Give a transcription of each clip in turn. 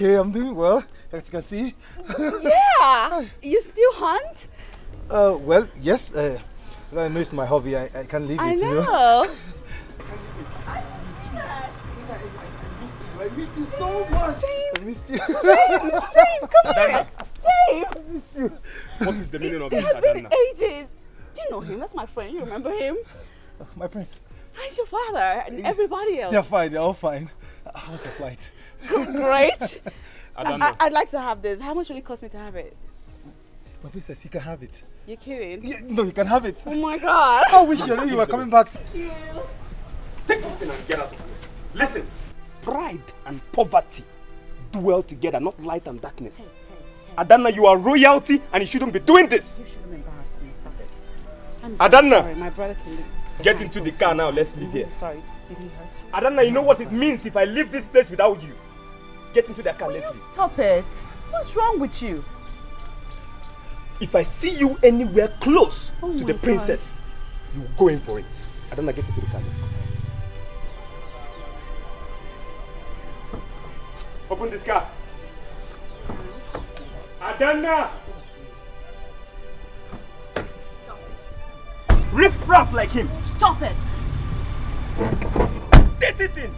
okay, I'm doing well, as you can see. Yeah. You still hunt? Uh, well, yes, uh, I know it's my hobby, I, I can't leave I it, you know. know. I missed you so much. I missed you. Same, same. Come here. Same. What is the meaning of It this, has been ages. You know him. That's my friend. You remember him? my prince. How's your father and everybody else? They're fine, they're all fine. Uh, How's your flight? Great. Adana. I, I'd like to have this. How much will it cost me to have it? My says you can have it. You're kidding? Yeah, no, you can have it. Oh my god. I wish you knew you were coming back. Take this thing and get out of here. Listen, pride and poverty dwell together, not light and darkness. Adana, you are royalty and you shouldn't be doing this. You shouldn't embarrass me. Stop it. I'm Adana. Sorry, my brother can leave. Get into the car now, let's leave mm, here. Sorry. Did he hurt you? Adana, you know what it means if I leave this place without you. Get into the car, leave. Stop it. What's wrong with you? If I see you anywhere close Oh to the princess, you go in for it. I don't get into the car. Open this car. Adana! Riff raff like him. Stop it. Get it in.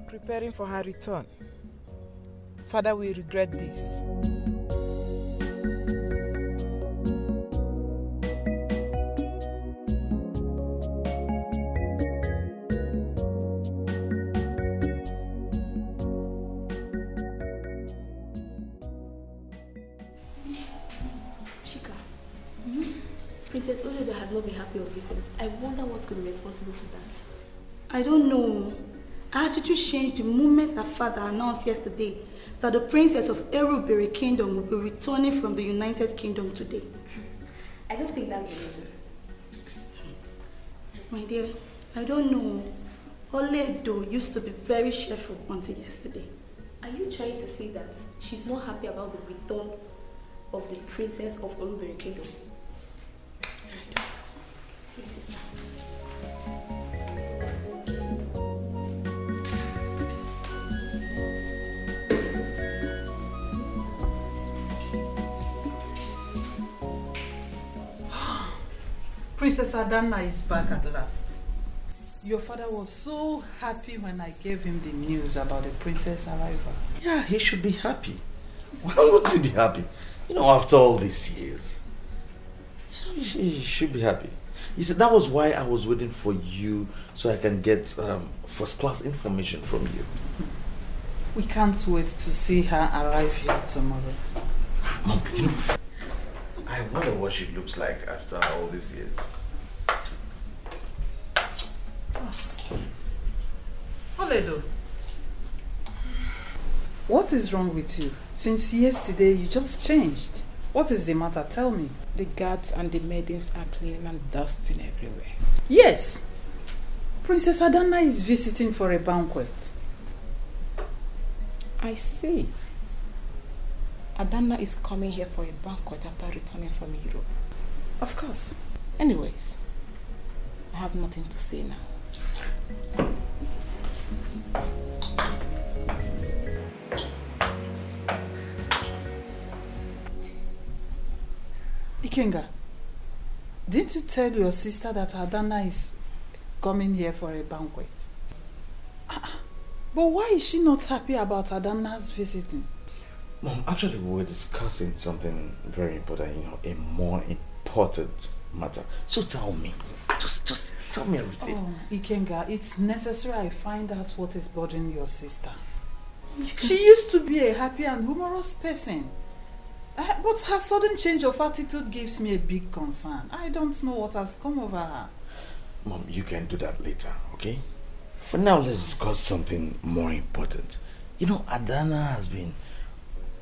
Are preparing for her return. Father we regret this. Chika, Princess hmm? Oledo has not been happy of recent. I wonder what could be responsible for that. I don't know. Her attitude changed the moment her father announced yesterday that the princess of Erubere Kingdom will be returning from the United Kingdom today. I don't think that's the reason. My dear, I don't know. Oledo used to be very cheerful until yesterday. Are you trying to say that she's not happy about the return of the princess of Olubere Kingdom? Hey, sister. Princess Adana is back at last. Your father was so happy when I gave him the news about the princess arrival. Yeah, he should be happy. Why would he be happy? You know, after all these years. He he should be happy. You see, that was why I was waiting for you so I can get um, first class information from you. We can't wait to see her arrive here tomorrow. Mom, you know, I wonder what she looks like after all these years. Oledo, what is wrong with you? Since yesterday you just changed. What is the matter? Tell me. The guards and the maidens are cleaning and dusting everywhere. Yes. Princess Adana is visiting for a banquet. I see. Adana is coming here for a banquet after returning from Europe. Of course. Anyways, I have nothing to say now. Ikenga, didn't you tell your sister that Adana is coming here for a banquet? Ah, But why is she not happy about Adana's visiting? Mom, actually, we were discussing something very important, you know, a more important matter. So tell me. Just, just tell me everything. Oh, Ikenga, it's necessary I find out what is bothering your sister. She used to be a happy and humorous person. Uh, but her sudden change of attitude gives me a big concern. I don't know what has come over her. Mom, you can do that later, okay? For now, let's discuss something more important. You know, Adana has been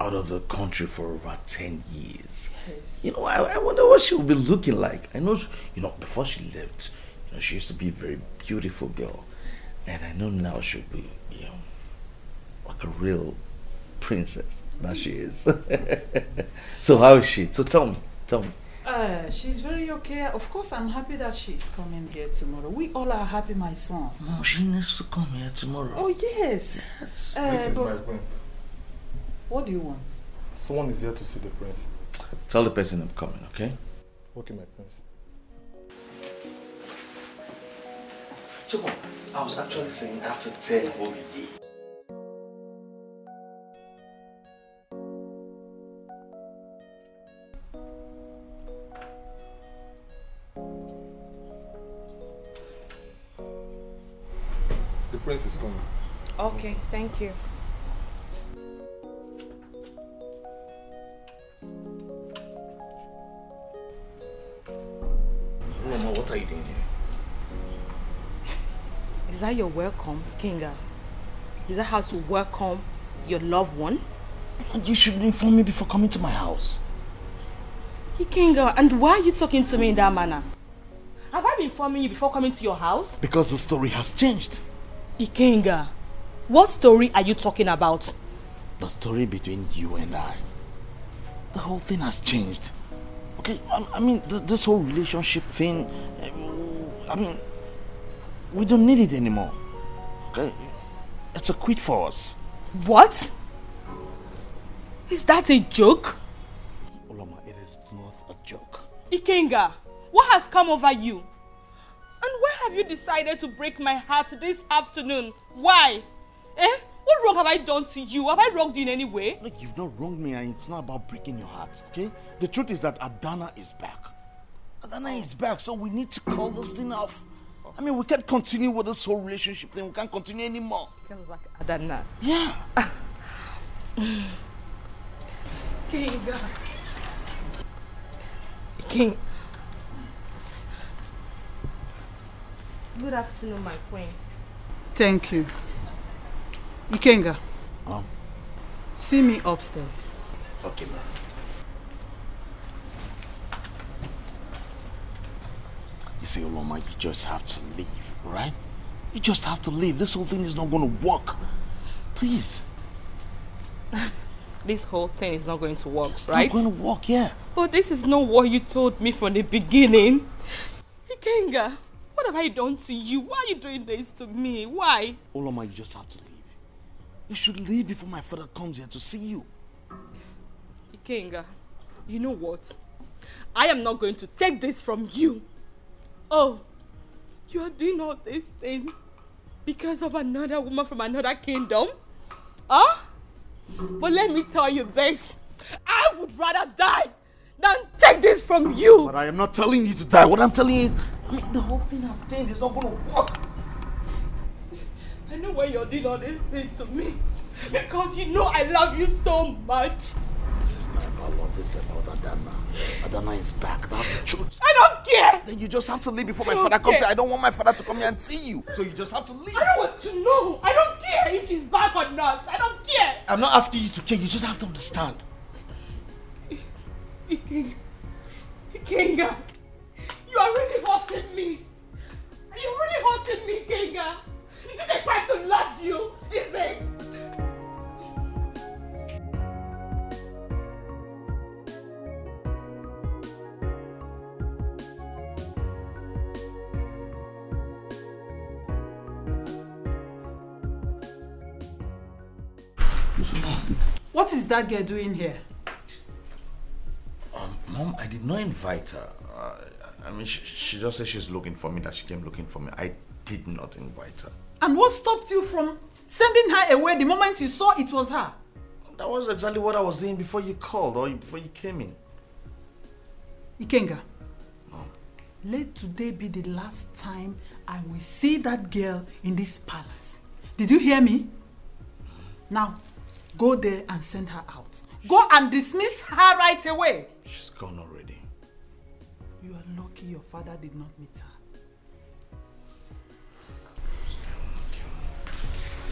out of the country for over 10 years. Yes. You know, I, I wonder what she will be looking like. I know, she- you know, before she left, you know, she used to be a very beautiful girl. And I know now she'll be, you know, like a real princess. Now she is. so how is she? So tell me, tell me. Uh, she's very okay. Of course, I'm happy that she's coming here tomorrow. We all are happy, my son. No, she needs to come here tomorrow. Oh, yes. Yes. Uh, Greetings, my but queen. What do you want? Someone is here to see the prince. Tell the person I'm coming, okay? Okay, my prince. So, I was actually saying after 10 whole years. The prince is coming. Okay, thank you. Mama, what are you doing here? Is that your welcome, Kinga? Is that how to welcome your loved one? You should inform me before coming to my house. Kinga, and why are you talking to me in that manner? Have I been informing you before coming to your house? Because the story has changed. Ikenga, what story are you talking about? The story between you and I. The whole thing has changed. Okay, I, I mean, th- this whole relationship thing, eh, I mean, we don't need it anymore. Okay? It's a quit for us. What? Is that a joke? Oloma, it is not a joke. Ikenga, what has come over you? And why have you decided to break my heart this afternoon? Why? Eh? What wrong have I done to you? Have I wronged you in any way? Look, you've not wronged me, and it's not about breaking your heart, okay? The truth is that Adana is back. Adana is back, so we need to call this thing off. I mean, we can't continue with this whole relationship thing. We can't continue anymore. Because of like Adana. Yeah. King. King. Good afternoon, my queen. Thank you. Ikenga. Um. See me upstairs. Okay, ma'am. You see, Oloma, you just have to leave, right? You just have to leave. This whole thing is not going to work. Please. This whole thing is not going to work, It's right? not going to work, yeah. But this is not what you told me from the beginning. Ikenga, what have I done to you? Why are you doing this to me? Why? Oloma, you just have to leave. You should leave before my father comes here to see you. Ikenga, you know what? I am not going to take this from you. Oh, you are doing all this thing because of another woman from another kingdom? Huh? But let me tell you this. I would rather die than take this from you. But I am not telling you to die. What I'm telling you is, I mean, the whole thing has changed. It's not going to work. I know why you're doing all this thing to me. Because you know I love you so much. This is not about love, this is about Adana. Adana is back. That's the truth. I don't care. Then you just have to leave before my I father comes here. I don't want my father to come here and see you. So you just have to leave. I don't want to know. I don't care if she's back or not. I don't care. I'm not asking you to care. You just have to understand. Ikenga, Ikenga, you are really hurting me. You're really hurting me, Ikenga. Is it a crime to love you? Is it? What is that girl doing here? Um, Mom, I did not invite her. Uh, I mean, she, she just said she's looking for me, that she came looking for me. I did not invite her. And what stopped you from sending her away the moment you saw it was her? That was exactly what I was doing before you called or before you came in. Ikenga, let today be the last time I will see that girl in this palace. Did you hear me? Now, go there and send her out. Go and dismiss her right away. She's gone already. You are lucky your father did not meet her.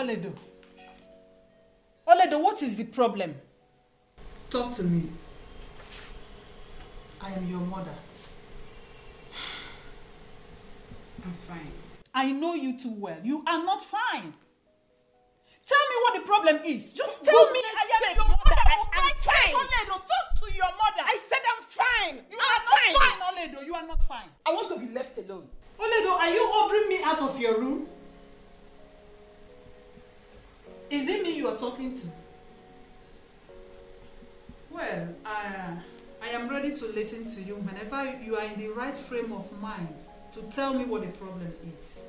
Oledo. Oledo, what is the problem? Talk to me. I am your mother. I'm fine. I know you too well. You are not fine. Tell me what the problem is. Just tell me I am sake, your mother, mother. I Christ's sake. fine. Oledo, talk to your mother. I said I'm fine. you I'm are not fine, Oledo. You are not fine. I want to be left alone. Oledo, are you ordering me out of your room? Is it me you are talking to? Well, uh, I am ready to listen to you whenever you are in the right frame of mind to tell me what the problem is.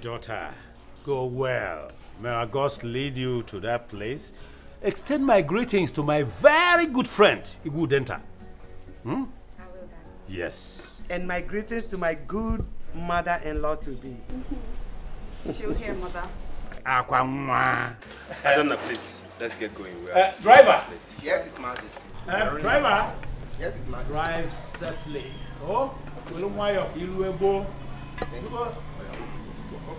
Daughter, go well. May August lead you to that place. Extend my greetings to my very good friend, Igudenta. Hmm? I will, Daddy. Yes. And my greetings to my good mother-in-law to be. She'll hear, mother. Aqua nwa. Adana, please, let's get going. We are Uh, driver. Yes, His Majesty. Uh, driver. Yes, His Majesty. Drive safely. Oh, welu nwayọ ka ilu egbo. She resembled me. She resembled me, not Don't you.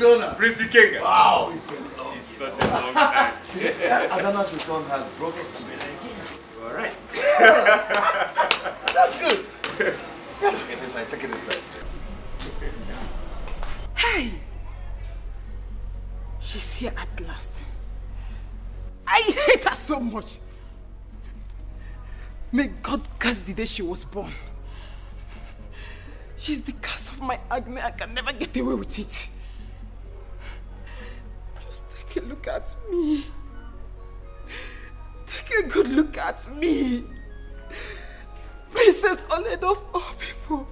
himself. Prince Ugona. Prince Ikenga. Wow, it's been long. It's such a long time. Adana's return has brought us together again. All right. That's good. Let's take it inside. Take it inside. Hey! She's here at last. I hate her so much. May God curse the day she was born. She's the curse of my agony. I can never get away with it. At me. Take a good look at me. Princess Oled of all people.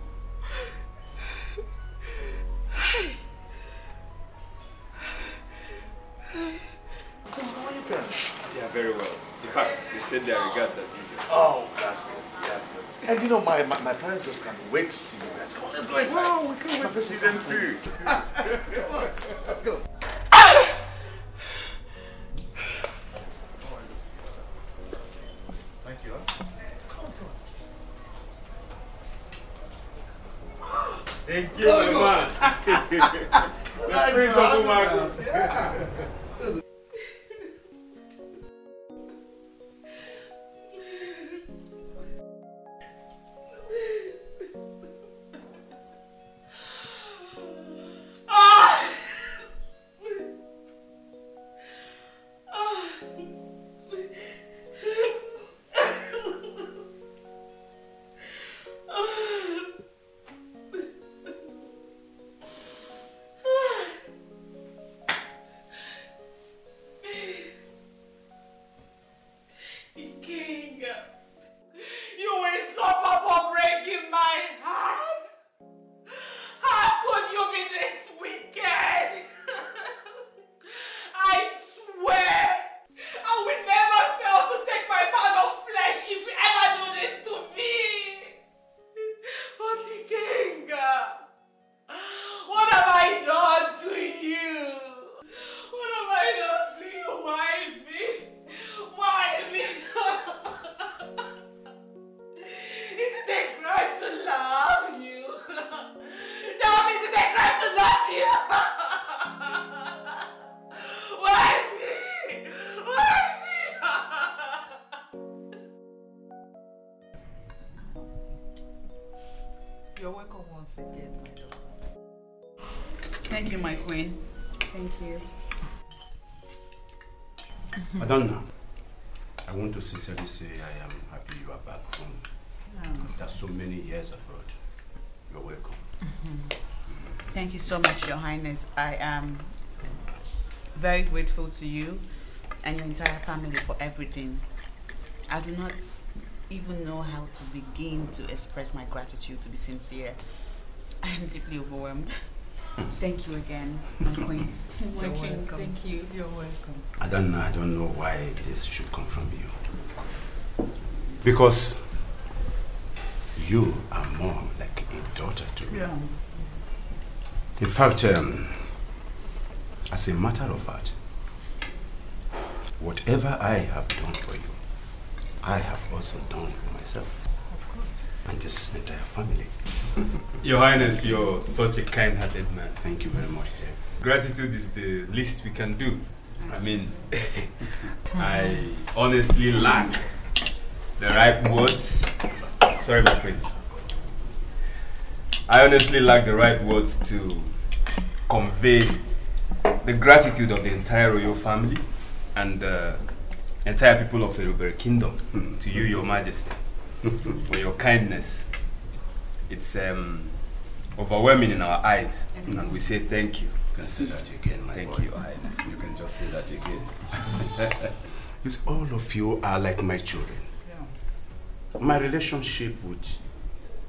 Hey. So how are you parents? Yeah, very well. In fact, they send their regards as usual. Oh, that's good. That's good. And you know, my, my, my parents just can't wait to see you guys. Come on, let's go inside. Wow, we can't wait to see them too. Come on, let's go. Ah! Thank you. Thank you, my man. the Nice prince to of you, Umagu. Thank you, my queen. Thank you. Adana, I want to sincerely say I am happy you are back home um, after so many years abroad. You're welcome. Mm-hmm. Thank you so much, Your Highness. I am very grateful to you and your entire family for everything. I do not even know how to begin to express my gratitude, to be sincere. I am deeply overwhelmed. Thank you again, my queen. My You're king, welcome. Thank you. You're welcome. Adana, I don't know why this should come from you. Because you are more like a daughter to me. Yeah. In fact, um, as a matter of fact, whatever I have done for you, I have also done for myself. And this entire family. Your Highness, you're such a kind-hearted man. Thank you very much, dear. Gratitude is the least we can do. I mean, I honestly lack the right words. Sorry, my prince. I honestly lack the right words to convey the gratitude of the entire royal family and the entire people of the Robert Kingdom to you, Your Majesty, for your kindness. It's um, overwhelming in our eyes, and we say thank you. You can say that again, my Thank boy. you, Your Highness. You can just say that again. Because all of you are like my children. My relationship with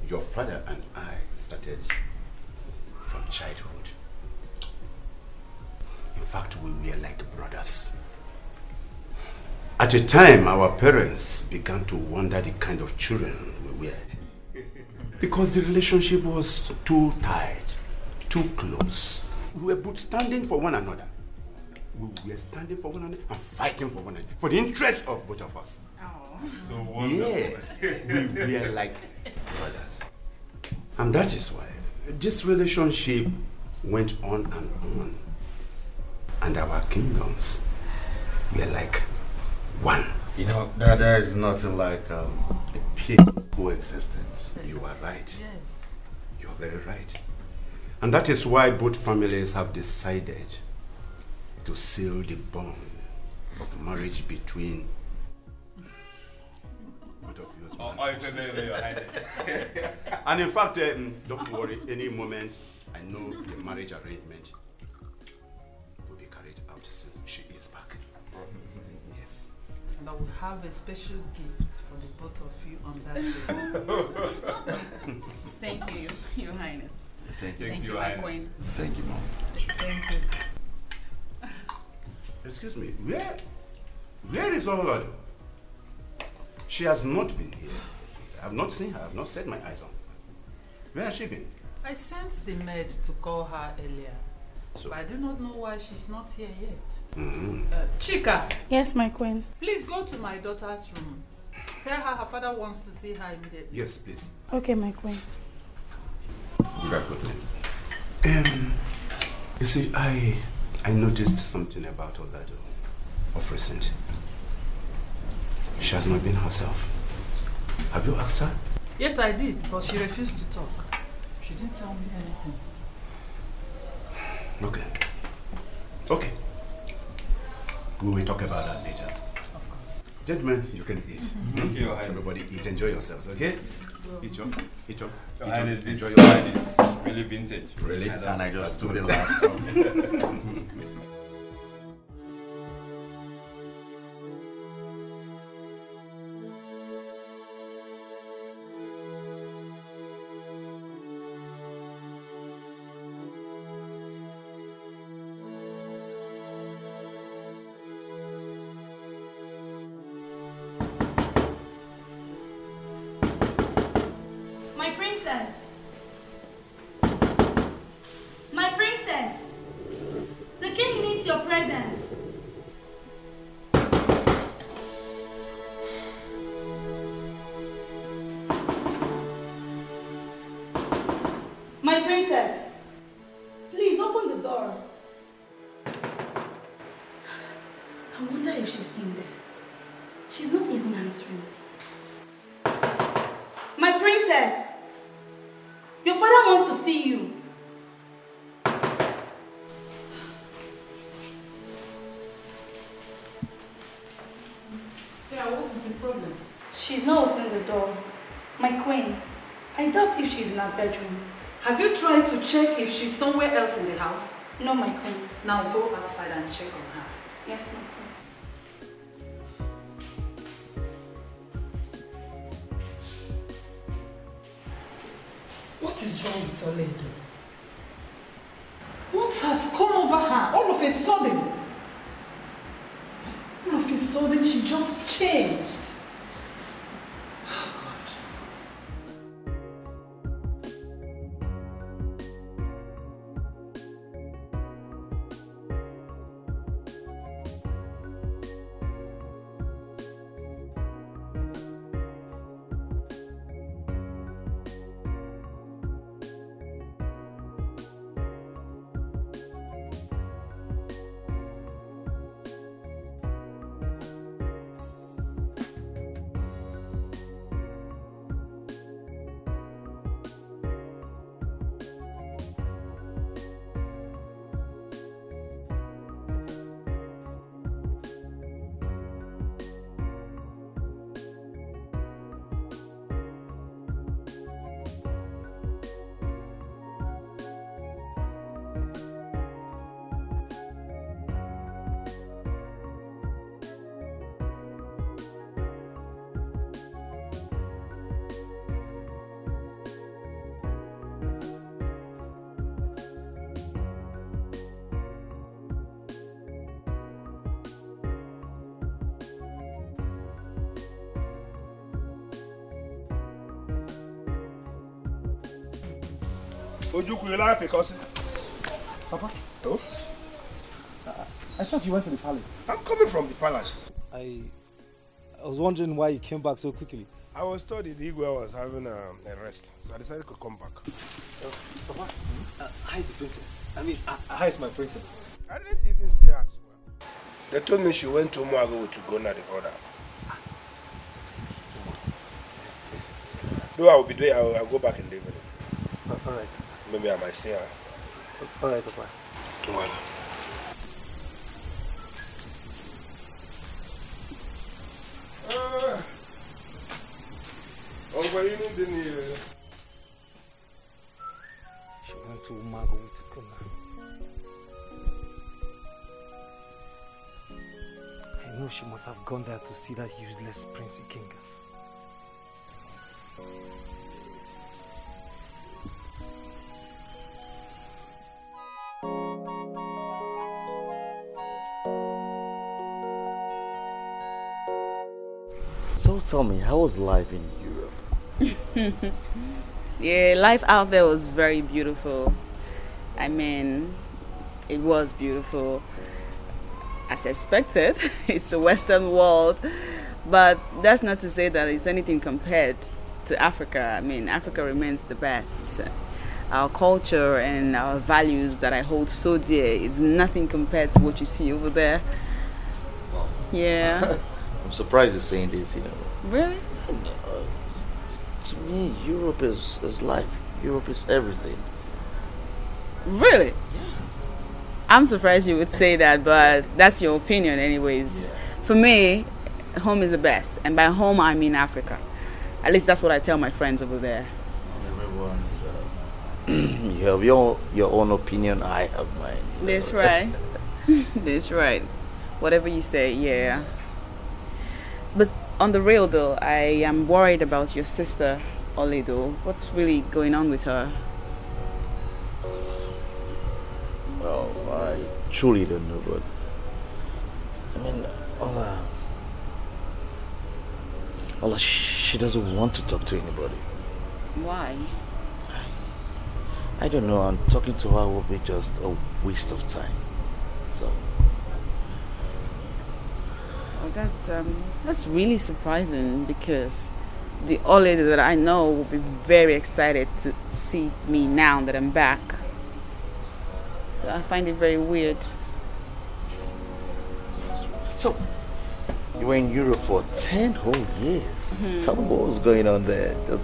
your father and I started from childhood. In fact, we were like brothers. At a time, our parents began to wonder the kind of children we were. Because the relationship was too tight, too close. We were both standing for one another. We were standing for one another and fighting for one another, for the interest of both of us. So wonderful. Yes, we were like brothers. And that is why this relationship went on and on. And our kingdoms were like one. You know, that there is nothing like um, a peaceful coexistence. You are right. Yes. You're very right. And that is why both families have decided to seal the bond of marriage between both of you. as Oh, one. oh, if you may, may, Your Highness. And in fact, um, don't worry, any moment I know the marriage arrangement I will have a special gift for the both of you on that day. Thank you, Your Highness. Thank you. Thank you, Your my Highness. queen. Thank you, Mom. Thank you. Excuse me, where, where is Olado? She has not been here. I have not seen her. I have not set my eyes on her. Where has she been? I sent the maid to call her earlier. So- but I do not know why she's not here yet. Mhm. Uh, Chika, Yes, my queen. please go to my daughter's room. Tell her her father wants to see her immediately. Yes, please. Okay, my queen. You got good name. Um, you see, I I noticed something about Olado of recent. She has not been herself. Have you asked her? Yes, I did, but she refused to talk. She didn't tell me anything. Okay. Okay. We will talk about that later. Of course. Gentlemen, you can eat. Mm-hmm. Hmm? Thank you, Your Highness. Everybody eat. Enjoy yourselves, okay? Eat up. Eat up. Your eat Highness, this Enjoy wine yourselves. is really vintage. Really? And I just took the That's last bedroom. Have you tried to check if she's somewhere else in the house? No, my queen. Now go outside and check on her. Yes, my Ojukwu, you like Pekosi? Papa? Oh? I thought you went to the palace. I'm coming from the palace. I I was wondering why you came back so quickly. I was told that Igwe was having um, a rest, so I decided to come back. Papa, uh, how is the princess? I mean, uh, how is my princess? I didn't even stay as well. They told me she went to Muago with Ugona, the brother. Though I will be doing, I will, I'll go back in the evening. all right. Maybe I might see her. All right, Papa. Well. Ah. Ọgbà inú dị n'ihe. She went to Umago with Kuna. I know she must have gone there to see that useless Prince Ikenga. Tell me, how was life in Europe? yeah, life out there was very beautiful. I mean, it was beautiful. As expected, it's the Western world, but that's not to say that it's anything compared to Africa. I mean, Africa remains the best. Our culture and our values that I hold so dear is nothing compared to what you see over there. Yeah. I'm surprised you're saying this, you know. Really? Uh, to me, Europe is, is life. Europe is everything. Really? Yeah. I'm surprised you would say that, but that's your opinion, anyways. Yeah. For me, home is the best, and by home I mean Africa. At least that's what I tell my friends over there. Uh, you have your your own opinion. I have mine. That's right. that's right. Whatever you say, yeah. But on the real though, I am worried about your sister, Oledo. What's really going on with her? Well, I truly don't know, but I mean, Ola, Ola, she doesn't want to talk to anybody. Why? I don't know. And talking to her would be just a waste of time. So Well, that's um, that's really surprising because the Oledo that I know will be very excited to see me now that I'm back. So I find it very weird. So, you were in Europe for 10 whole years. Mhm. Tell me what was going on there. Just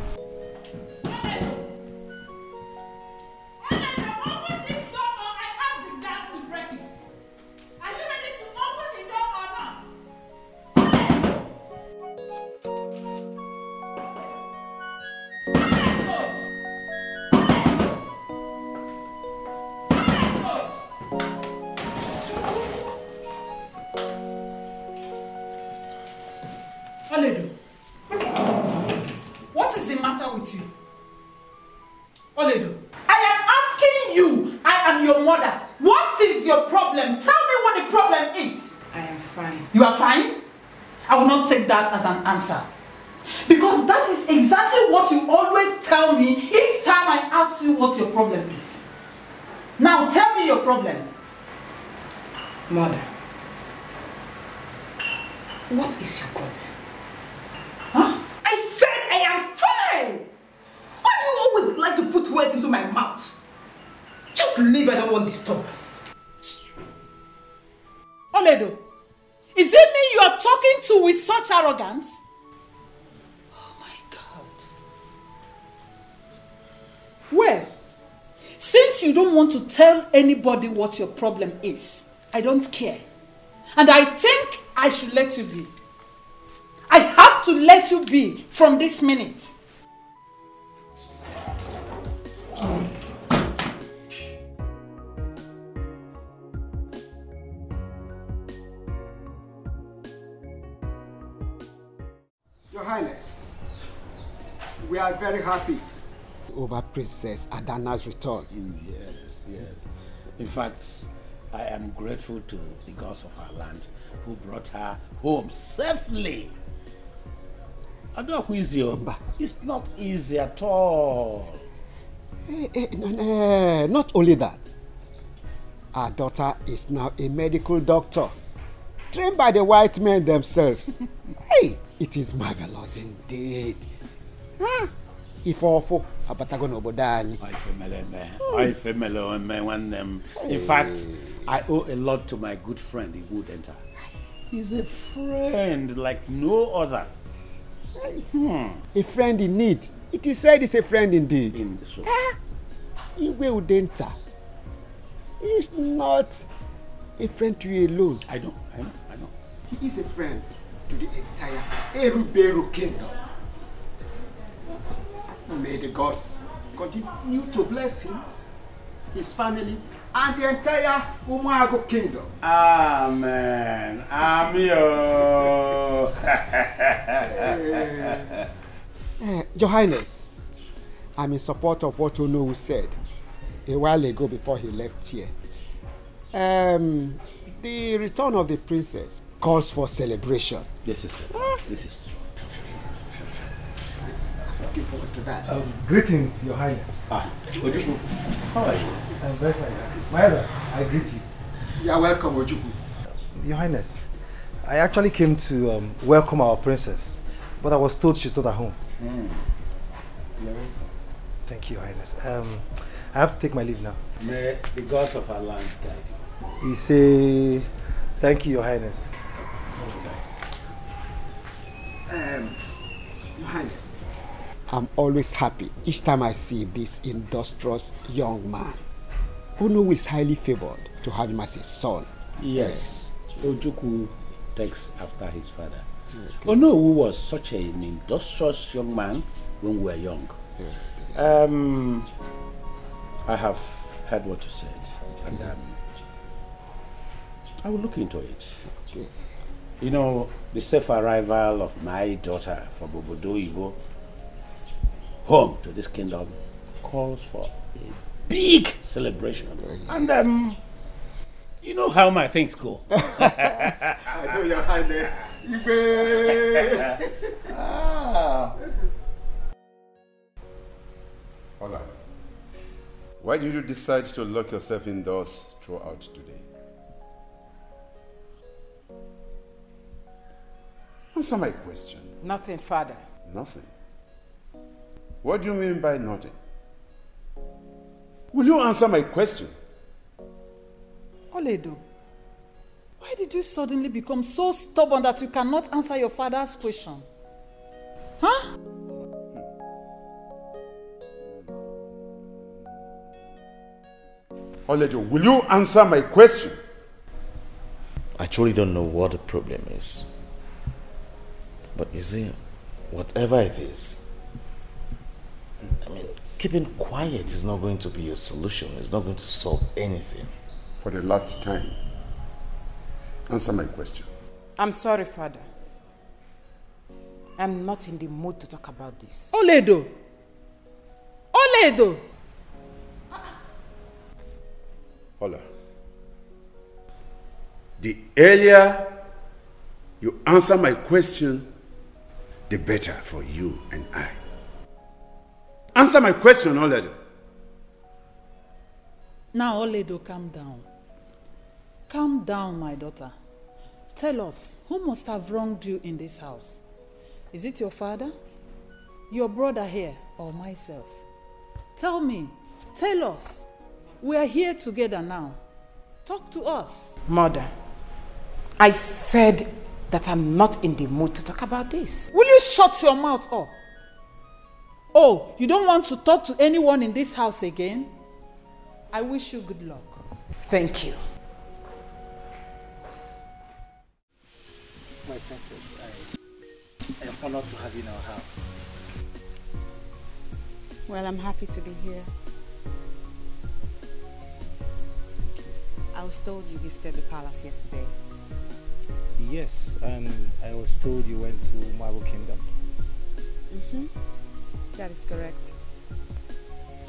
You are fine? I will not take that as an answer. Because that is exactly what you always tell me each time I ask you what your problem is. Now tell me your problem. Mother. What is your problem? Huh? I said I am fine! Why do you always like to put words into my mouth? Just leave, I don't want disturbance. Oledo, is it me you are talking to with such arrogance? Oh my God. Well, since you don't want to tell anybody what your problem is, I don't care. And I think I should let you be. I have to let you be from this minute. Highness, we are very happy over Princess Adana's return. Yes, yes. In fact, I am grateful to the gods of our land who brought her home safely. Adokwizio, it's not easy at all. Eh, eh, n- eh, not only that, our daughter is now a medical doctor, trained by the white men themselves. hey, it is marvelous indeed. Ah, Ifeọfụ abatago n'obodo anyị. Ifemeleme, Ifemeleme, nwanne m. In fact, I owe a lot to my good friend Igwudenta. He's a friend like no other. Hmm. A friend in need. It is said he's a friend indeed. In so. Ah, Igwe Udenta is not a friend to you alone. I know, I know. He is a friend to the entire Eruberu kingdom. May the gods continue to bless him, his family, and the entire Umuago kingdom. Amen. Amio. Eh, Your Highness, I'm in support of what Onowu said a while ago before he left here. Um, the return of the princess calls for celebration. This is this is true. Looking forward to that. Um, greetings, Your Highness. Ah, Ojuku, how are you? I'm very fine. My elder, I greet you. You are welcome, Ojuku. Your Highness, I actually came to um, welcome our princess, but I was told she's not at home. Mm. Thank you, Your Highness. Um, I have to take my leave now. May the gods of our land guide you. He say, thank you, Your Highness. Um, Your Highness, I'm always happy each time I see this industrious young man. Onowu is highly favored to have him as a son. Yes, Ojuku takes after his father. Onowu was such an industrious young man when we were young. Um, I have heard what you said, and um, I will look into it. You know, the safe arrival of my daughter from Obodo Ibo home to this kingdom calls for a big celebration. And um, you know how my things go. I know, Your Highness. ah. Ola, why did you decide to lock yourself indoors throughout today? Answer my question. Nothing, Father. Nothing. What do you mean by nothing? Will you answer my question? Oledo, why did you suddenly become so stubborn that you cannot answer your father's question? Huh? Oledo, will you answer my question? I truly don't know what the problem is. But you see, whatever it is, I mean, keeping quiet is not going to be your solution. It's not going to solve anything. For the last time, answer my question. I'm sorry, Father. I'm not in the mood to talk about this. Oledo! Oledo! Ola, the earlier you answer my question, the better for you and I. Answer my question, Oledo. Now, Oledo, calm down. Calm down, my daughter. Tell us, who must have wronged you in this house? Is it your father, your brother here, or myself? Tell me, tell us. We are here together now. Talk to us. Mother, I said that I'm not in the mood to talk about this. Will you shut your mouth up? Oh, you don't want to talk to anyone in this house again? I wish you good luck. Thank you. My princess, I, I am honored to have you in our house. Well, I'm happy to be here. I was told you visited the palace yesterday. Yes, and I was told you went to Marble Kingdom. Mm-hmm. That is correct.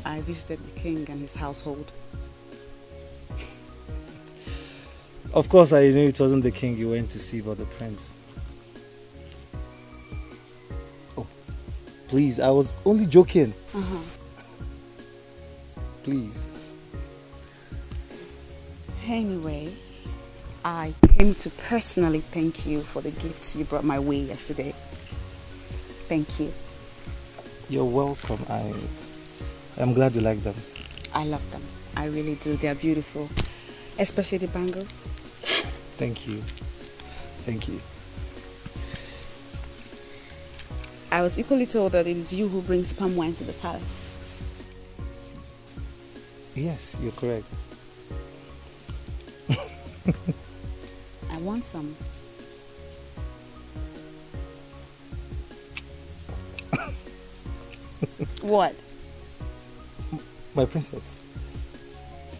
I visited the king and his household. Of course, I knew it wasn't the king you went to see, but the prince. Oh, please, I was only joking. Uh-huh. Please. Anyway, I came to personally thank you for the gifts you brought my way yesterday. Thank you. You're welcome. I I'm glad you like them. I love them. I really do. They are beautiful. Especially the bangle. Thank you. Thank you. I was equally told that it is you who brings palm wine to the palace. Yes, you're correct. I want some. what? My princess.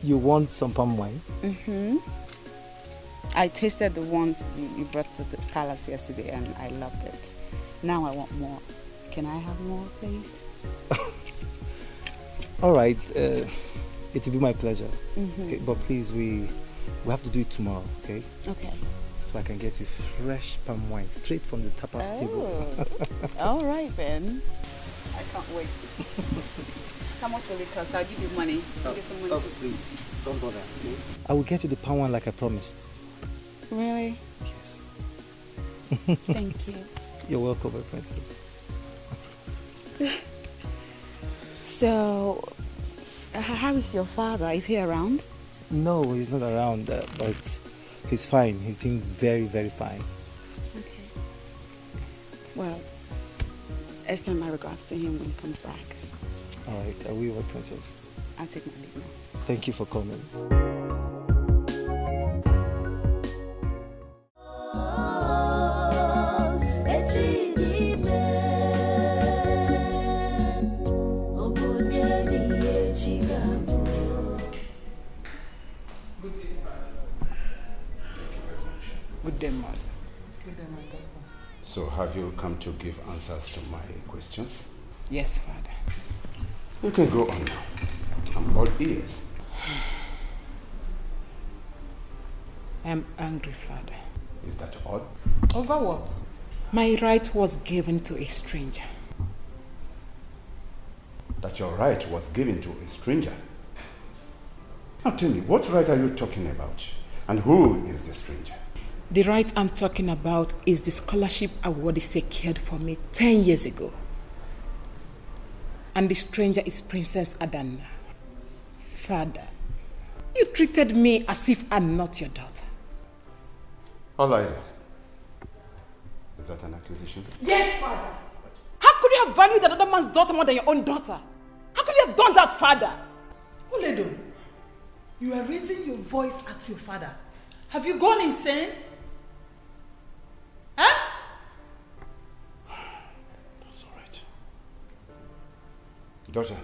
You want some palm wine? Mm-hmm. I tasted the ones you, brought to the palace yesterday and I loved it. Now I want more. Can I have more, please? All right. Uh, it will be my pleasure. Mhm. Okay, but please, we we have to do it tomorrow, okay? Okay. So I can get you fresh palm wine straight from the tapas oh. table. Oh. All right then. I can't wait. How much will it cost? I'll give you money. I'll oh, get some money. oh, please, don't bother. Okay? I will get you the palm wine like I promised. Really? Yes. Thank you. You're welcome, my princess. So, how is your father? Is he around? No, he's not around, uh, but he's fine. He's doing very, very fine. Okay. Well, extend my regards to him when he comes back. All right, I will, my princess. I'll take my leave now. Thank you for coming. Good day, mother. Good day, my. So have you come to give answers to my questions? Yes, father. You can go on now. I'm all ears. I'm angry, father. Is that all? Over what? My right was given to a stranger. That your right was given to a stranger? Now tell me, what right are you talking about? And who is the stranger? The right I'm talking about is the scholarship award secured for me 10 years ago. And the stranger is Princess Adana. Father, you treated me as if I'm not your daughter. Olaide. Is that an accusation? Yes, father. How could you have valued another man's daughter more than your own daughter? How could you have done that, father? Oledo, you are raising your voice at your father. Have you gone insane? Huh? That's all right. Daughter,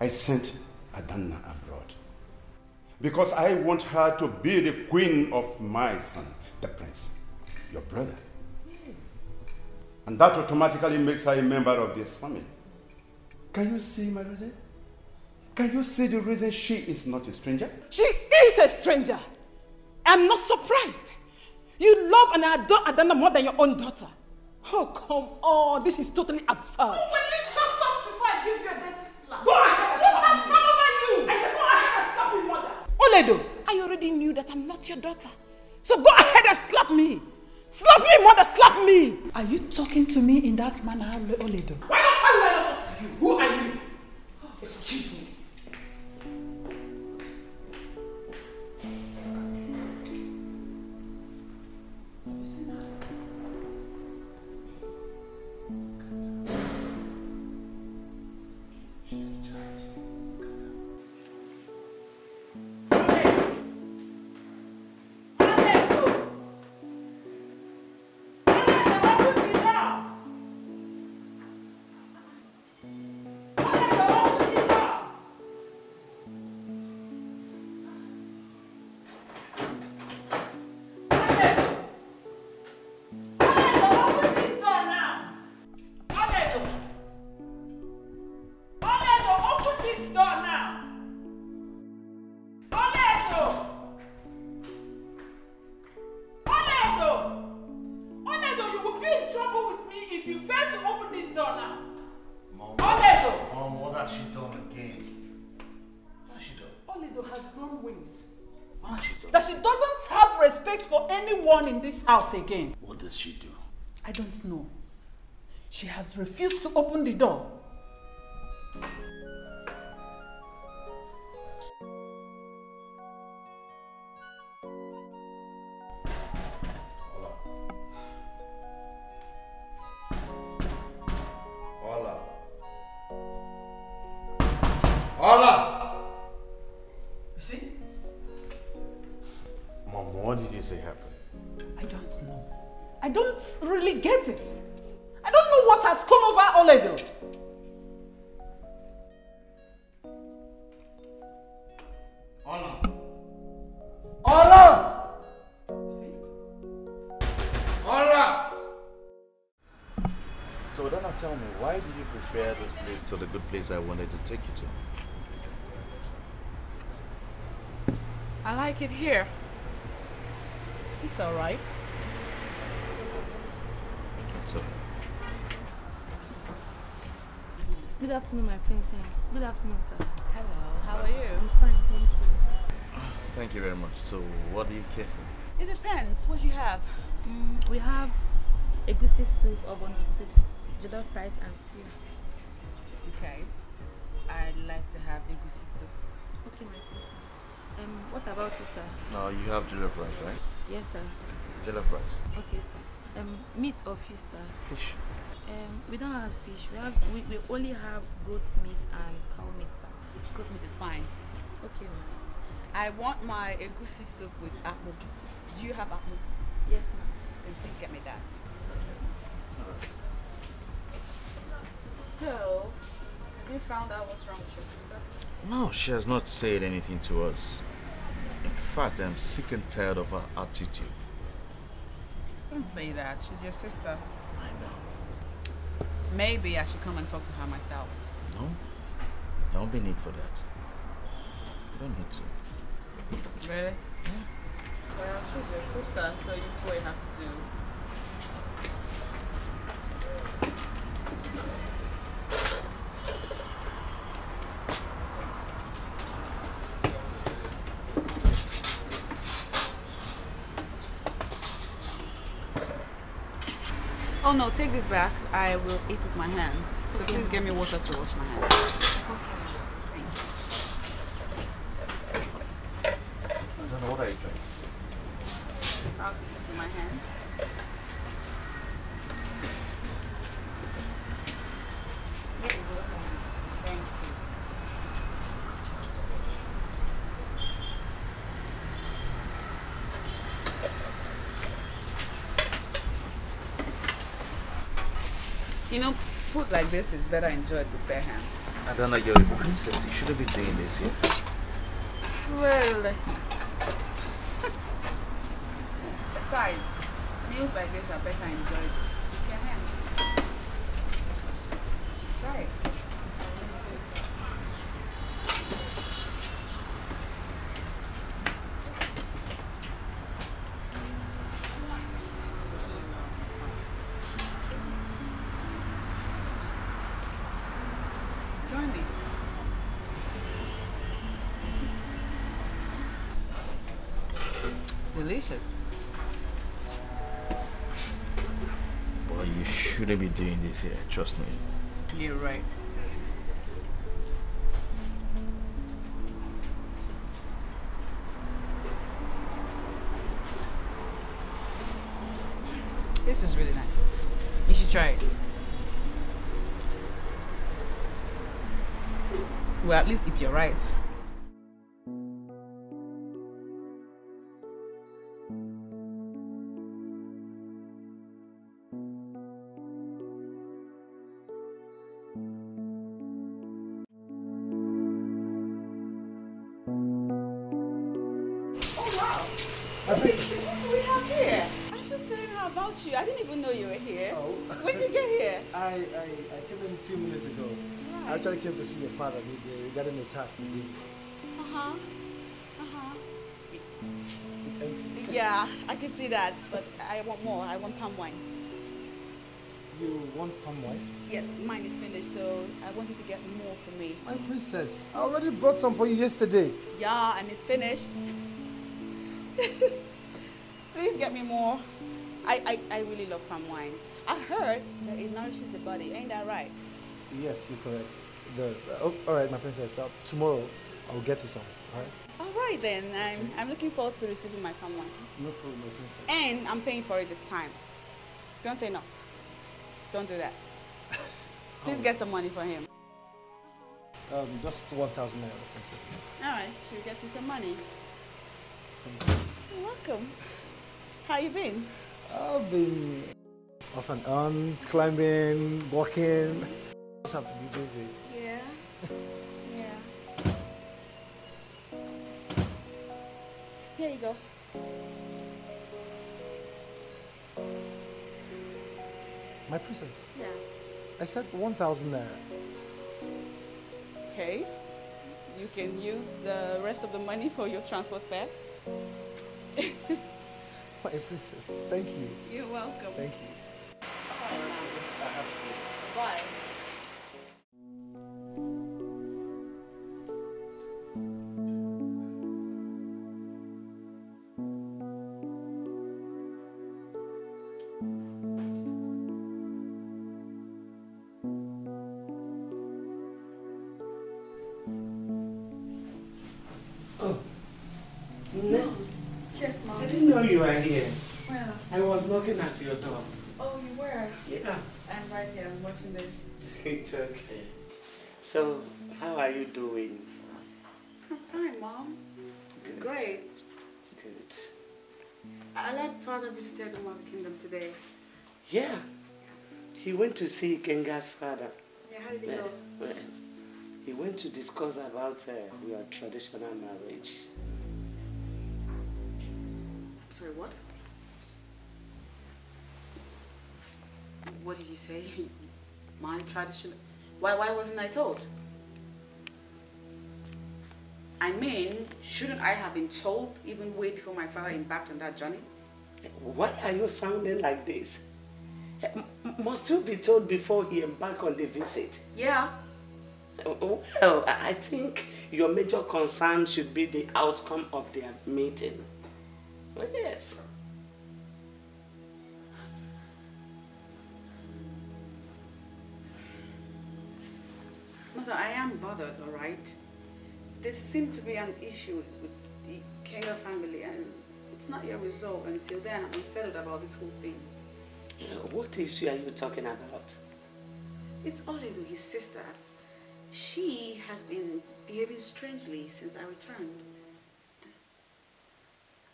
I sent Adana abroad because I want her to be the queen of my son, the prince, your brother. Yes. And that automatically makes her a member of this family. Can you see, my reason? Can you see the reason she is not a stranger? She is a stranger. I'm not surprised. You love and adore Adana more than your own daughter. Oh, come on. This is totally absurd. Will you shut up before I give you a dirty slap? Go ahead. What has come over you? I said, go ahead and slap me, mother. Oledo, I already knew that I'm not your daughter. So go ahead and slap me. Slap me, mother, slap me. Are you talking to me in that manner, Oledo? Why not, why do I not talk to you? Who are you? Mom, house again. What does she do? I don't know. She has refused to open the door. Place to the good place I wanted to take you to? I like it here. It's all right. So, Good afternoon, my princess. Good afternoon, sir. Hello, how are you? I'm fine, thank you. thank you very much. So, what do you care for? It depends. What do you have? Mm, we have egusi soup, ogbono soup, jollof rice, and stew. Okay. I'd like to have egusi soup. Okay, my princess. Um, what about you, sir? No, you have jollof rice, right? Yes, sir. Jollof rice. Okay, sir. Um, meat or fish, sir? Fish. Um, we don't have fish. We have we, we only have goat meat and cow meat, sir. Goat meat is fine. Okay, ma'am. I want my egusi soup with apple. Do you have apple? Yes, ma'am. Then please get me that. Okay. So, have you found out what's wrong with your sister? No, she has not said anything to us. In fact, I'm sick and tired of her attitude. Don't say that. She's your sister. I know. Maybe I should come and talk to her myself. No? There won't be need for that. You don't need to. Really? Yeah. Well, she's your sister, so you do what you have to do. No, take this back. I will eat with my hands. So please get me water to wash my hands. I don't know what are you doing. I'll speak with my hands. Here you go. Thank you. You know, food like this is better enjoyed with bare hands. I don't know, you're a princess. You shouldn't be doing this, yes? Well, besides, meals like this are better enjoyed Trust me. You're right. This is really nice. You should try it. Well, at least eat your rice. Yeah, I can see that, but I want more. I want palm wine. You want palm wine? Yes, mine is finished, so I want you to get more for me. My princess, I already brought some for you yesterday. Yeah, and it's finished. Please get me more. I, I, I really love palm wine. I heard that it nourishes the body. Ain't that right? Yes, you're correct. It does. Uh, oh, all right, my princess. Uh, tomorrow, I will get you some. All right? All right then. I'm, I'm looking forward to receiving my wine. No problem, my princess. And I'm paying for it this time. Don't say no. Don't do that. Please get some money for him. Um, just 1,000 naira, princess. All right, she'll get you some money. You're welcome. How you been? I've been off and on, climbing, walking. Just have to be busy. Here you go. My princess, Yeah. I said 1,000 naira. Okay. You can use the rest of the money for your transport fare. My princess, thank you. You're welcome. Thank you. Bye. Oh. Your door. Oh, you were? Yeah. I'm right here. I'm watching this. It's okay. So, how are you doing? I'm fine, Mom. Great. Good. I let Father visited the Mother Kingdom today. Yeah. He went to see Ikenga's father. Yeah, how did it Uh, go? well, he went to discuss about uh, your traditional marriage. I'm sorry, what? What did you say? My tradition. Why, why wasn't I told? I mean, shouldn't I have been told even way before my father embarked on that journey? Why are you sounding like this? Must you be told before he embarked on the visit? Yeah. Well, I I think your major concern should be the outcome of their meeting. Well, yes. Mother, I am bothered, all right? There seems to be an issue with the Kenga family and it's not yet resolved. Until then, I'm unsettled about this whole thing. Uh, What issue are you talking about? It's Oledo, his sister. She has been behaving strangely since I returned.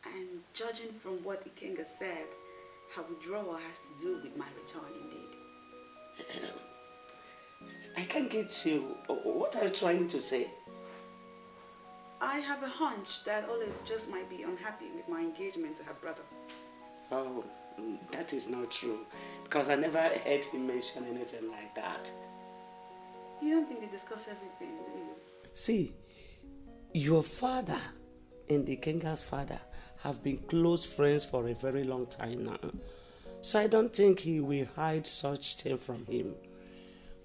And judging from what Ikenga said, her withdrawal has to do with my return indeed. I can't get you. What are you trying to say? I have a hunch that Oledo just might be unhappy with my engagement to her brother. Oh, that is not true. Because I never heard him mention anything like that. You don't think they discuss everything, do you? See, your father and the Kenga's father have been close friends for a very long time now. So I don't think he will hide such thing from him.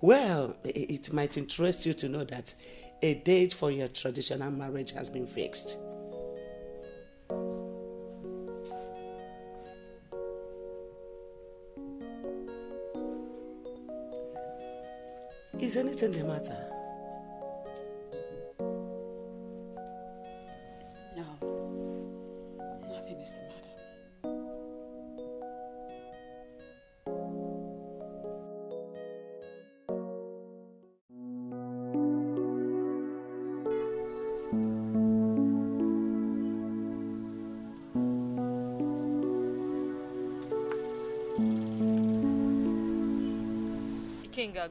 Well, it might interest you to know that a date for your traditional marriage has been fixed. Is anything the matter?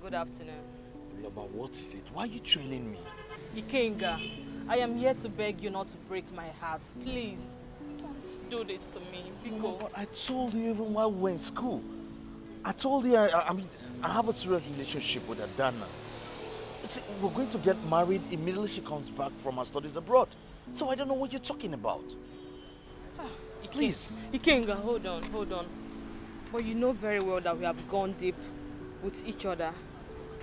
Good afternoon. Loba, what is it? Why are you trailing me? Ikenga, I am here to beg you not to break my heart. Please, don't do this to me. No, Biko. I told you even while we were in school. I told you I, I, I mean I have a serious relationship with Adana. See, we're going to get married immediately she comes back from her studies abroad. So I don't know what you're talking about. Ah, Please. Ikenga, hold on, hold on. But you know very well that we have gone deep with each other.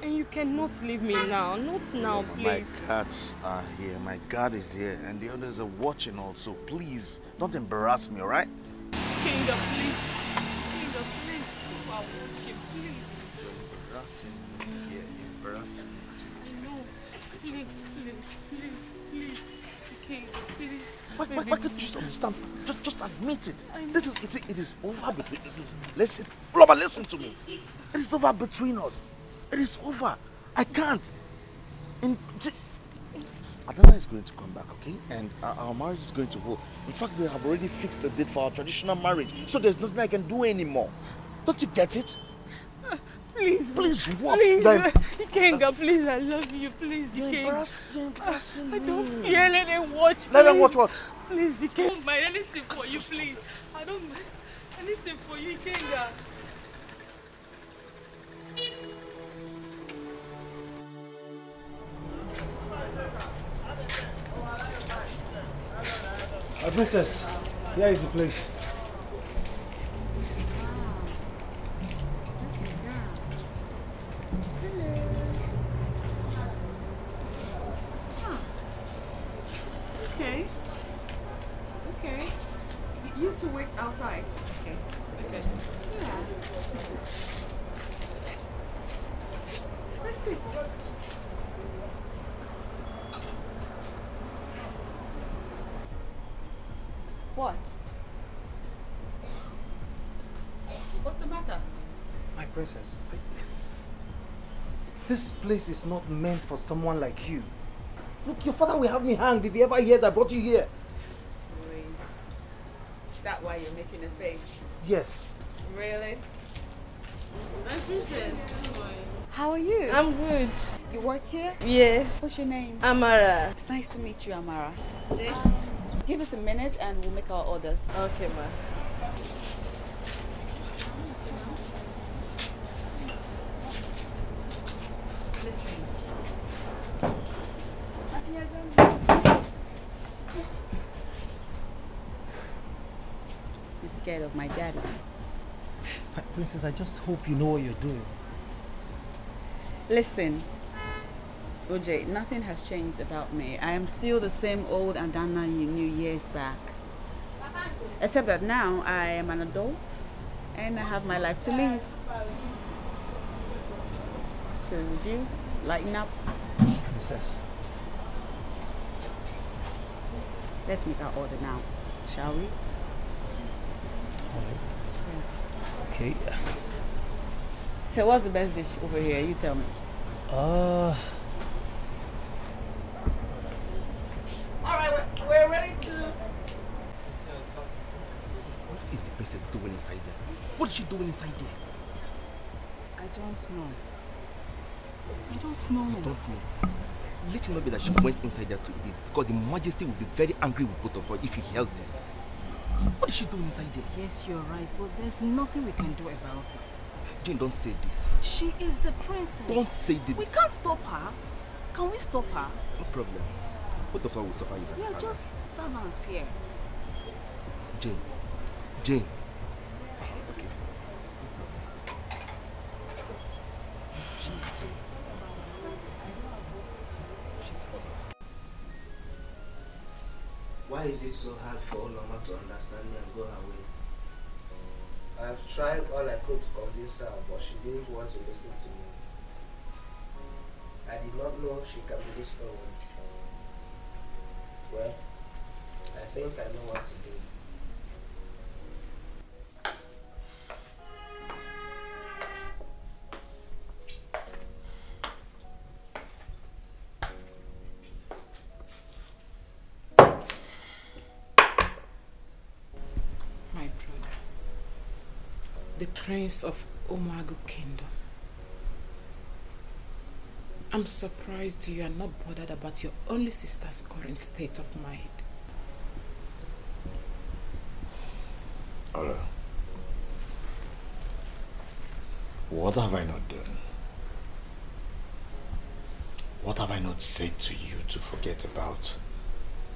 And you cannot leave me now. Not now, please. My cats are here. My God is here. And the others are watching also. Please, don't embarrass me, alright? Ikenga, please. Ikenga, please. Stop our worship, please. Embarrassing me here. Embarrassing me. No. Please, please, please, please. Ikenga, please. Why, why, why can't you just understand? Just, just admit it. This is, it, it is over between us. Listen, Loba, listen to me. It is over between us. It is over. I can't. In, Adana is going to come back, okay? And our, our marriage is going to hold. In fact, we have already fixed a date for our traditional marriage. So there's nothing I can do anymore. Don't you get it? Please. Please, what? Please. Then- Ikenga, please, I love you. Please, You're Ikenga. embarrass- you're embarrassing I don't me. care. Let them watch. Let them please. watch what? Please, Ikenga. I don't mind anything for you, please. I don't mind anything for you, Ikenga. Uh, princess, here is the place. Okay. Okay. You two wait outside. This place is not meant for someone like you. Look, your father will have me hanged if he ever hears I brought you here. Is that why you're making a face? Yes. Really? My princess. How are you? I'm good. You work here? Yes. What's your name? Amara. It's nice to meet you, Amara. Give us a minute and we'll make our orders. Okay, ma. Listen. You're scared of my daddy. Princess, I just hope you know what you're doing. Listen, OJ, nothing has changed about me. I am still the same old Adana you knew years back. Except that now I am an adult and I have my life to live. So would you lighten up? Princess. Let's make our order now, shall we? Okay. So what's the best dish over here? You tell me. Uh, All right, we're, we're ready to. What is the princess doing inside there? What is she doing inside there? I don't know. I don't know. I don't know. Let it not be that she went inside there to eat because the majesty will be very angry with both of us if he hears this. What is she doing inside there? Yes, you're right, but there's nothing we can do about it. Jane, don't say this. She is the princess. Don't say the- We can't stop her. Can we stop her? No problem. Both of us will suffer it. We are just servants here. Jane. Jane. She's eating. Why is it so hard for Oloma to understand me and go her way? Mm, I have tried all I could to convince her, but she didn't want to listen to me. I did not know she can be this stubborn. Well, I think I know what to do. The prince of Omagu Kingdom. I'm surprised you are not bothered about your only sister's current state of mind. Ola, what have I not done? What have I not said to you to forget about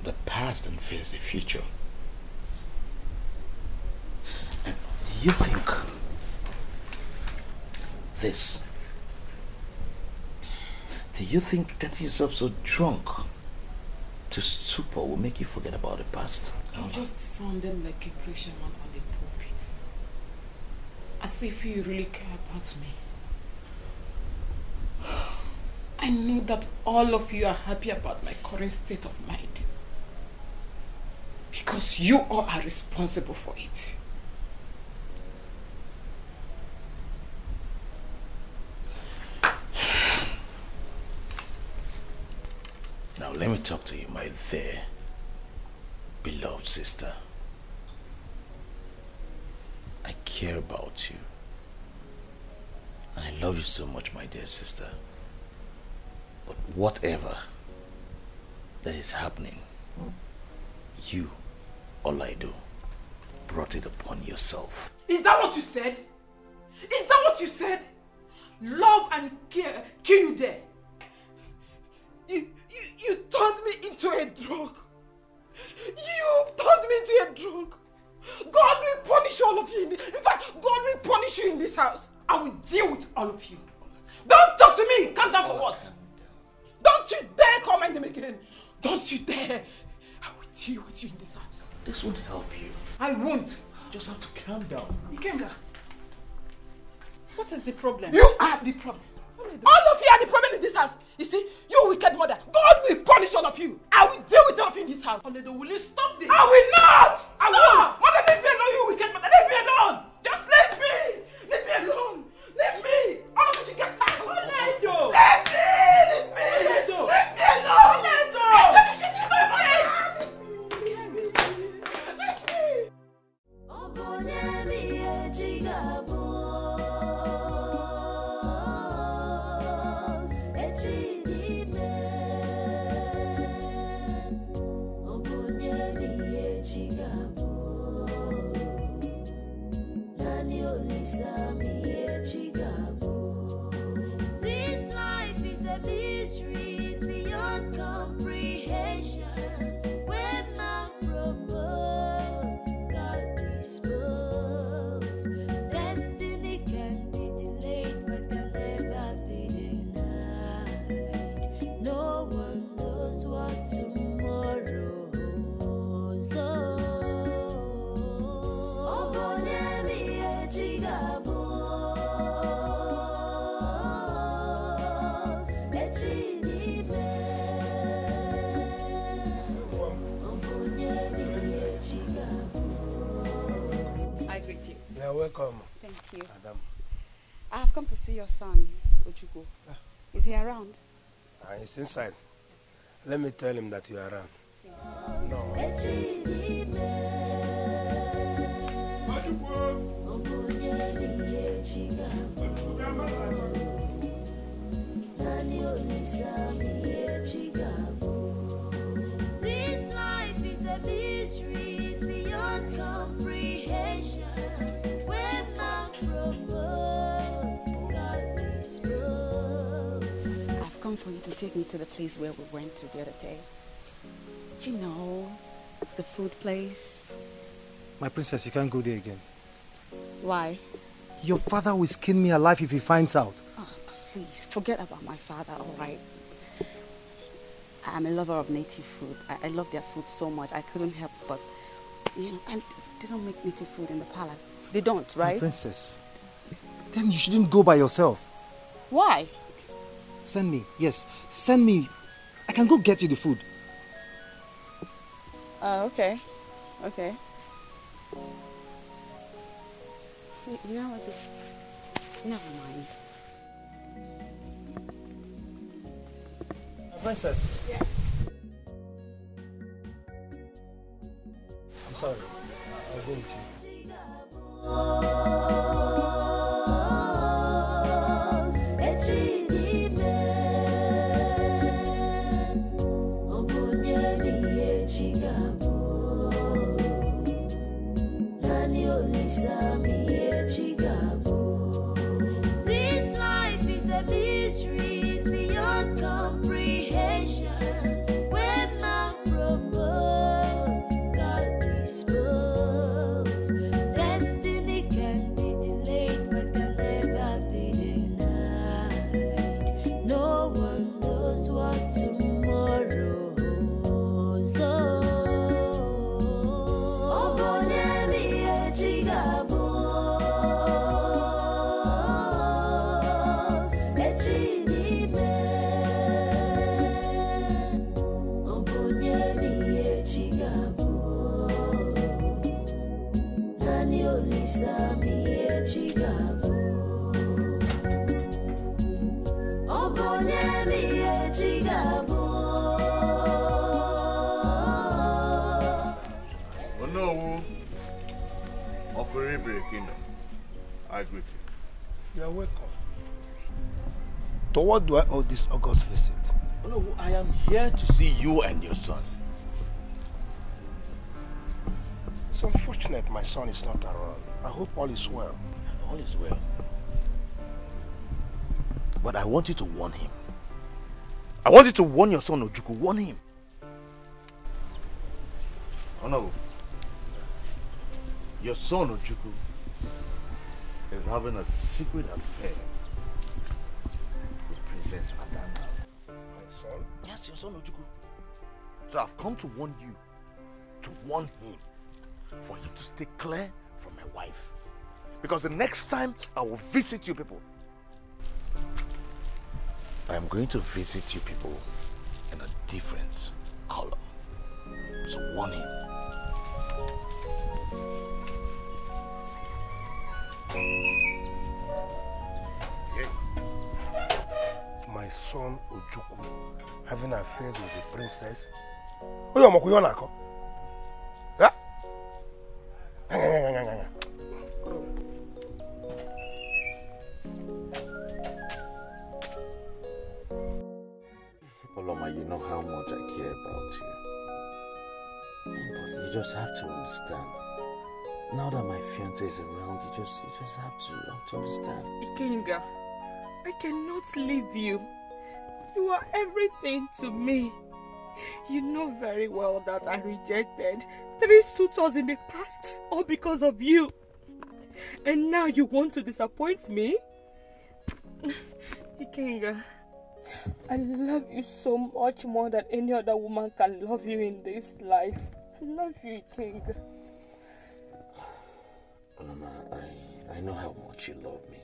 the past and face the future? And do you think this? Do you think getting yourself so drunk to stupor will make you forget about the past? You just sounded like a preacher man on a pulpit. As if you really care about me. I know that all of you are happy about my current state of mind. Because you all are responsible for it. Now let me talk to you, my dear, beloved sister. I care about you. I love you so much, my dear sister. But whatever that is happening, you, all I do, brought it upon yourself. Is that what you said? Is that what you said? Love and care kill you there. You, you, you turned me into a drug. You turned me into a drug. God will punish all of you. In, in fact, God will punish you in this house. I will deal with all of you. Don't talk to me. Calm down for what? Don't you dare call my name again. Don't you dare. I will deal with you in this house. This won't help you. I won't. You just have to calm down. Ikenga, what is the problem? You are the problem. All of you are the problem in this house. You see, you wicked mother. God will punish all of you. I will deal with all of you in this house. Oledo, will you stop this? I will not! I will! Mother, leave me alone, you wicked mother. Leave me alone! Just leave me! Leave me alone! Leave me! All of you should get out! Oledo! Leave me! Leave me! Oledo! Leave me alone! Oledo! I said you should leave my mother! This Thank you. Madam. I have come to see your son, Ojugo. Is he around? Ah, he's inside. Let me tell him that you are around. No. Obonyemi for you to take me to the place where we went to the other day. You know, the food place. My princess, you can't go there again. Why? Your father will skin me alive if he finds out. Oh, please, forget about my father, all right? I'm a lover of native food. I, I love their food so much. I couldn't help but, you know, and they don't make native food in the palace. They don't, right? My right? princess, then you shouldn't go by yourself. Why? Send me. Yes, send me. I can go get you the food. Uh, okay. Okay. You, you know what? Just never mind. Princess. Yes. I'm sorry. I'll go with you. This Onowu of Iribiri I greet you. You are welcome. To what do I owe this August visit? Onowu, I am here to see you and your son. It's unfortunate my son is not around. I hope all is well. All is well. But I want you to warn him. I want you to warn your son Ojuku. Warn him. Onowu, your son Ojuku is having a secret affair with Princess Adana. My son? Yes, your son Ojuku. So I've come to warn you, to warn him, for him to stay clear from my wife. Because the next time I will visit you people, I am going to visit you people in a different color. So warn him. My son Ojuku having an affair with the princess. Ọmọkwa ihe ọ you know how much I care about you. But you just have to understand. Now that my fiance is around, you just you just have to have to understand. Ikenga, I cannot leave you. You are everything to me. You know very well that I rejected three suitors in the past, all because of you. And now you want to disappoint me? Ikenga, I love you so much more than any other woman can love you in this life. I love you, Ikenga. Paloma, I, I know how much you love me.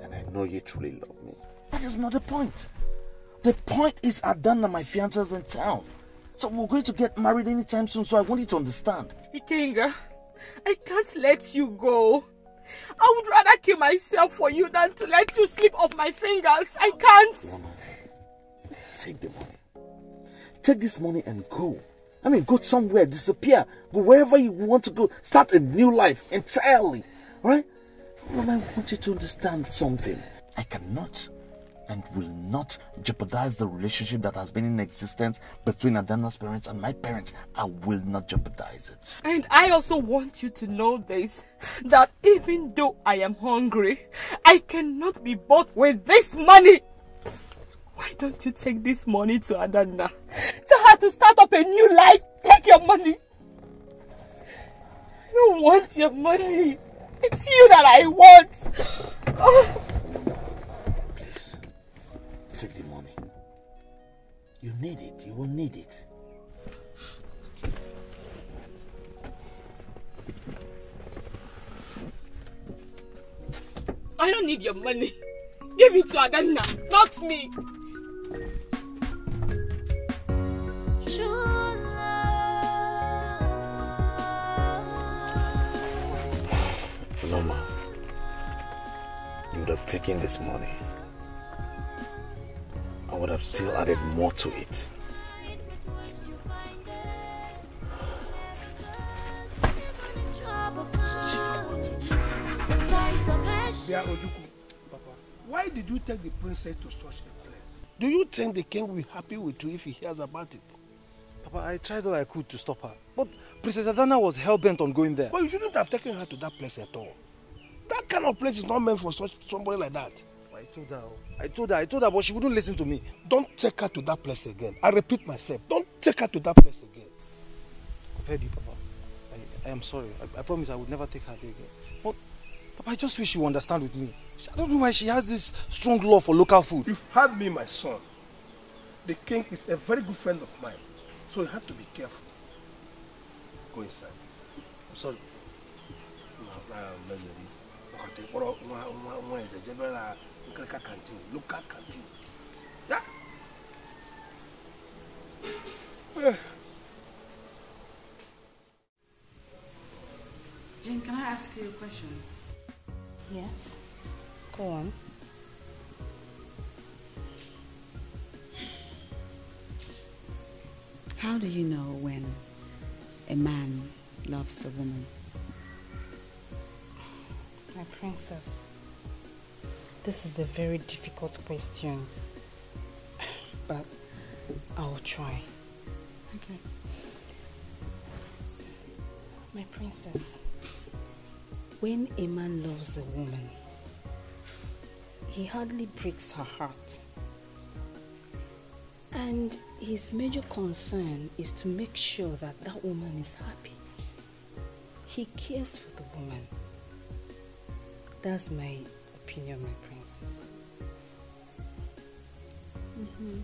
And I know you truly love me. That is not the point. The point is Adana, my fiance, is in town. So we're going to get married anytime soon, so I want you to understand. Ikenga, I can't let you go. I would rather kill myself for you than to let you slip off my fingers. I can't. Take the money. Take this money and go. I mean, go somewhere, disappear. Go wherever you want to go. Start a new life entirely. Alright? Well, I want you to understand something. I cannot and will not jeopardize the relationship that has been in existence between Adana's parents and my parents. I will not jeopardize it. And I also want you to know this that even though I am hungry, I cannot be bought with this money. Why don't you take this money to Adana? Tell her to start up a new life. Take your money. I don't want your money. It's you that I want. Oh. Take the money. You need it. You will need it. I don't need your money. Give it to Adana, not me. Loma, you would have taken this money. I would have still added more to it. Bia Ojuku, Papa, why did you take the princess to such a place? Do you think the king will be happy with you if he hears about it? Papa, I tried all I could to stop her. But Princess Adana was hell-bent on going there. But you shouldn't have taken her to that place at all. That kind of place is not meant for such somebody like that. I told her. Oh, I told her. I told her, but she wouldn't listen to me. Don't take her to that place again. I repeat myself. Don't take her to that place again. I've heard you, Papa. I, I am sorry. I, I promise I would never take her there again. But, Papa, I just wish you understand with me. I don't know why she has this strong love for local food. You've had me, my son. The king is a very good friend of mine. So you have to be careful. Go inside. I'm sorry. No, no, no, no. Okay, nkirika canteen local canteen ya Jane, can I ask you a question? Yes. Go on. How do you know when a man loves a woman? My princess, this is a very difficult question. But I'll try. Okay. My princess, when a man loves a woman, he hardly breaks her heart. And his major concern is to make sure that that woman is happy. He cares for the woman. That's my opinion, my princess. Mm-hmm.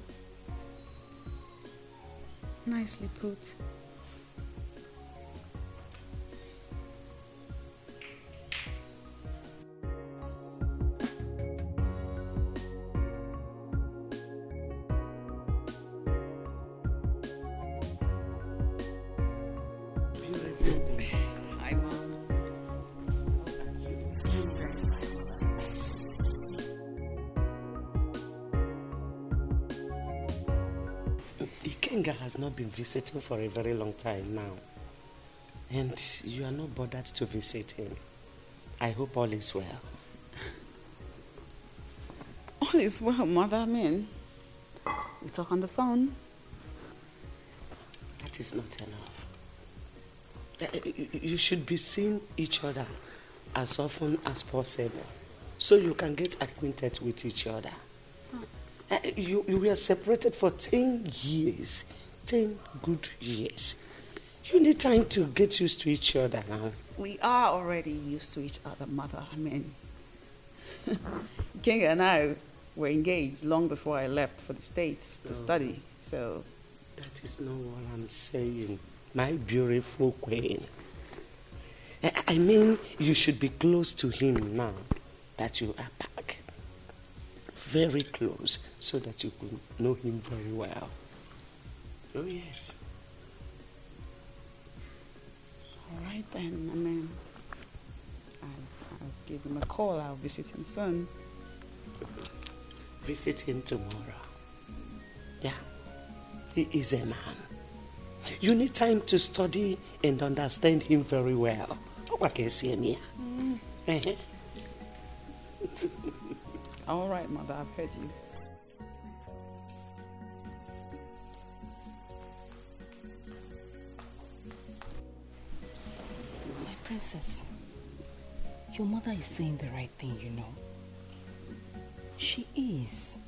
Nicely put. Ikenga has not been visiting for a very long time now. And you are not bothered to visit him. I hope all is well. All is well, mother. I mean, we talk on the phone. That is not enough. Uh, you- You should be seeing each other as often as possible so you can get acquainted with each other. Uh, You, you were separated for 10 years. 10 good years. You need time to get used to each other now. We are already used to each other, mother. I mean, King and I were engaged long before I left for the States to Oh. study. So, That is not what I'm saying, my beautiful queen. I I mean, you should be close to him now that you are back. Very close, so that you could know him very well. Oh, yes. all right then. I mean, I'll, I'll give him a call. I'll visit him soon. Visit him tomorrow. Yeah, he is a man. You need time to study and understand him very well. What can I say, Mia? Eh? All right, mother. I've heard you. My princess, your mother is saying the right thing, you know. She is.